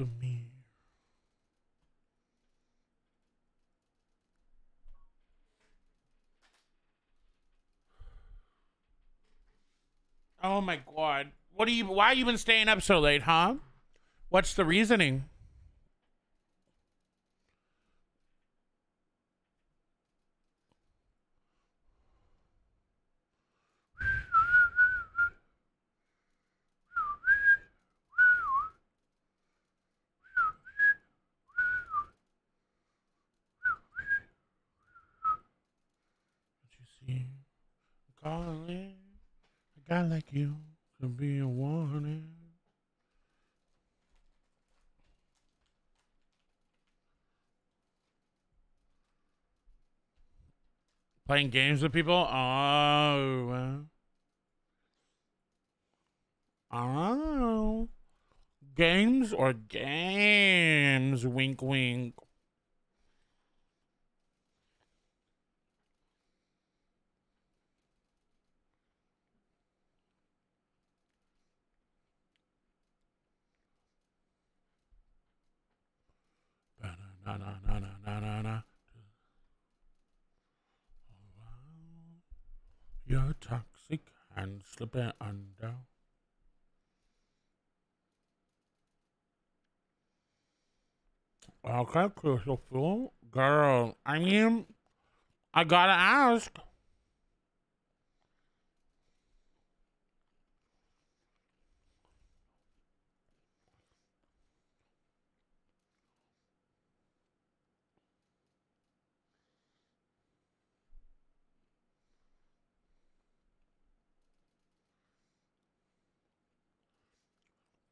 Samir. Oh my god. What are you why you been staying up so late, huh? What's the reasoning? What you see? Calling a guy like you could be a warning. Playing games with people? Oh. Oh. Games or games? Wink, wink. Na na na na na na na. You're toxic and slipping under. Okay, Crystal Girl, I mean, I gotta ask.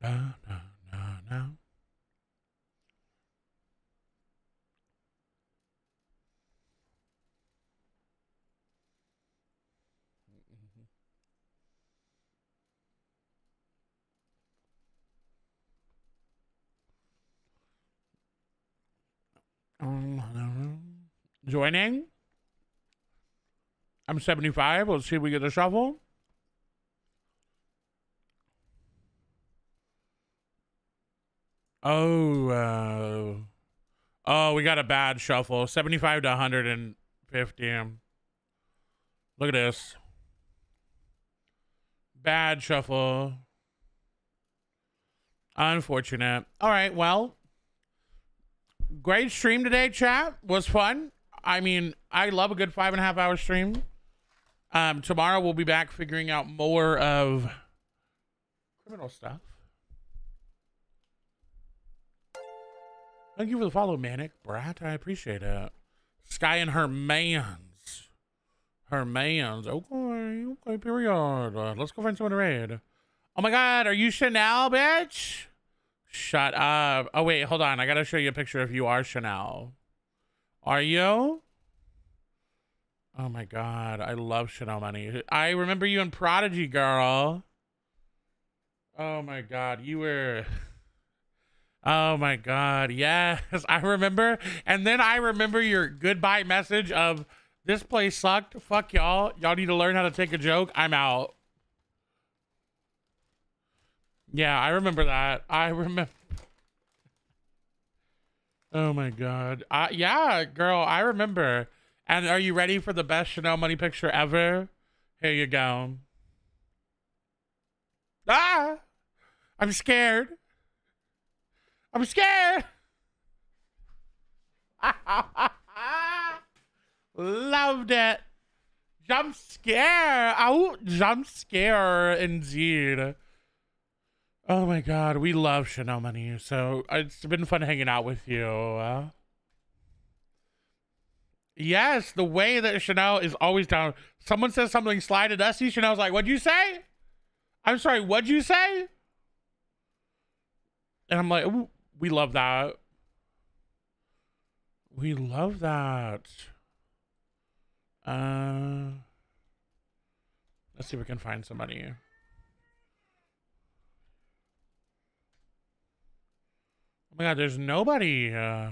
Na, na, na, na. Um, Joining? I'm 75. Let's see if we get a shuffle. Oh, uh, oh, we got a bad shuffle. 75 to 150. Look at this. Bad shuffle. Unfortunate. All right, well, great stream today, chat. Was fun. I mean, I love a good five and a half hour stream. Um, tomorrow we'll be back figuring out more of criminal stuff. Thank you for the follow, Manic Brat. I appreciate it. Sky and her mans. Her mans. Okay, okay, period. Uh, let's go find someone to raid. Oh my god, are you Chanel, bitch? Shut up. Oh, wait, hold on. I gotta show you a picture if you are Chanel. Are you? Oh my god, I love Chanel money. I remember you in Prodigy, girl. Oh my god, you were. Oh my god, yes, [laughs] I remember. And then I remember your goodbye message of this place sucked. Fuck y'all. Y'all need to learn how to take a joke. I'm out. Yeah, I remember that. I [laughs] remember. Oh my god. Uh, yeah, girl, I remember. And are you ready for the best Chanel money picture ever? Here you go. Ah! I'm scared. I'm scared. [laughs] Loved it. Jump scare. Oh, jump scare indeed. Oh my god, we love Chanel Money. So it's been fun hanging out with you. Uh, Yes, the way that Chanel is always down. Someone says something sly to Dusty. Chanel's like, "What'd you say?" I'm sorry. What'd you say? And I'm like, "We love that. We love that." Uh, let's see if we can find somebody. Oh my god, there's nobody. Uh,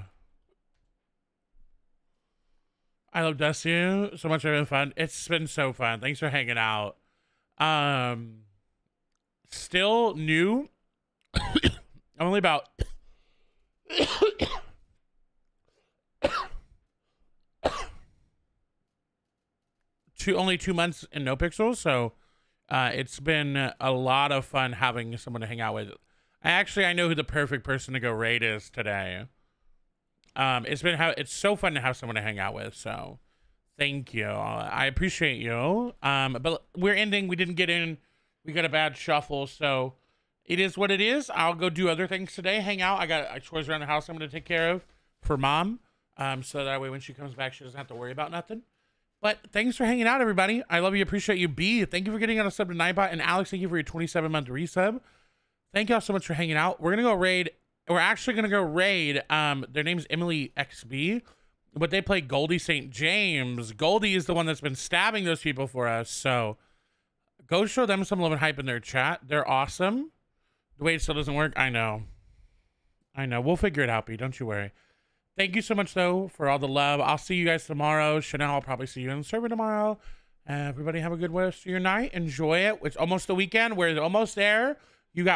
I love Dusty so much. For having fun. It's been so fun. Thanks for hanging out. Um, still new. [coughs] I'm only about. [coughs] two only two months in NoPixels, so uh, it's been a lot of fun having someone to hang out with. I actually I know who the perfect person to go raid is today. Um, it's been how it's so fun to have someone to hang out with. So, thank you. I appreciate you. Um, but we're ending. We didn't get in. We got a bad shuffle. So, it is what it is. I'll go do other things today. Hang out. I got uh, chores around the house. I'm gonna take care of for mom. Um, so that way when she comes back, she doesn't have to worry about nothing. But thanks for hanging out, everybody. I love you. Appreciate you. B, thank you for getting on a sub to Nightbot. And Alex, thank you for your 27 month resub. Thank y'all so much for hanging out. We're gonna go raid. We're actually gonna go raid. Um, their name's Emily XB, but they play Goldie St. James. Goldie is the one that's been stabbing those people for us. So go show them some love and hype in their chat. They're awesome. The way it still doesn't work, I know. I know. We'll figure it out, B. Don't you worry. Thank you so much, though, for all the love. I'll see you guys tomorrow. Chanel, I'll probably see you in the server tomorrow. Uh, everybody have a good rest of your night. Enjoy it. It's almost the weekend. We're almost there. You got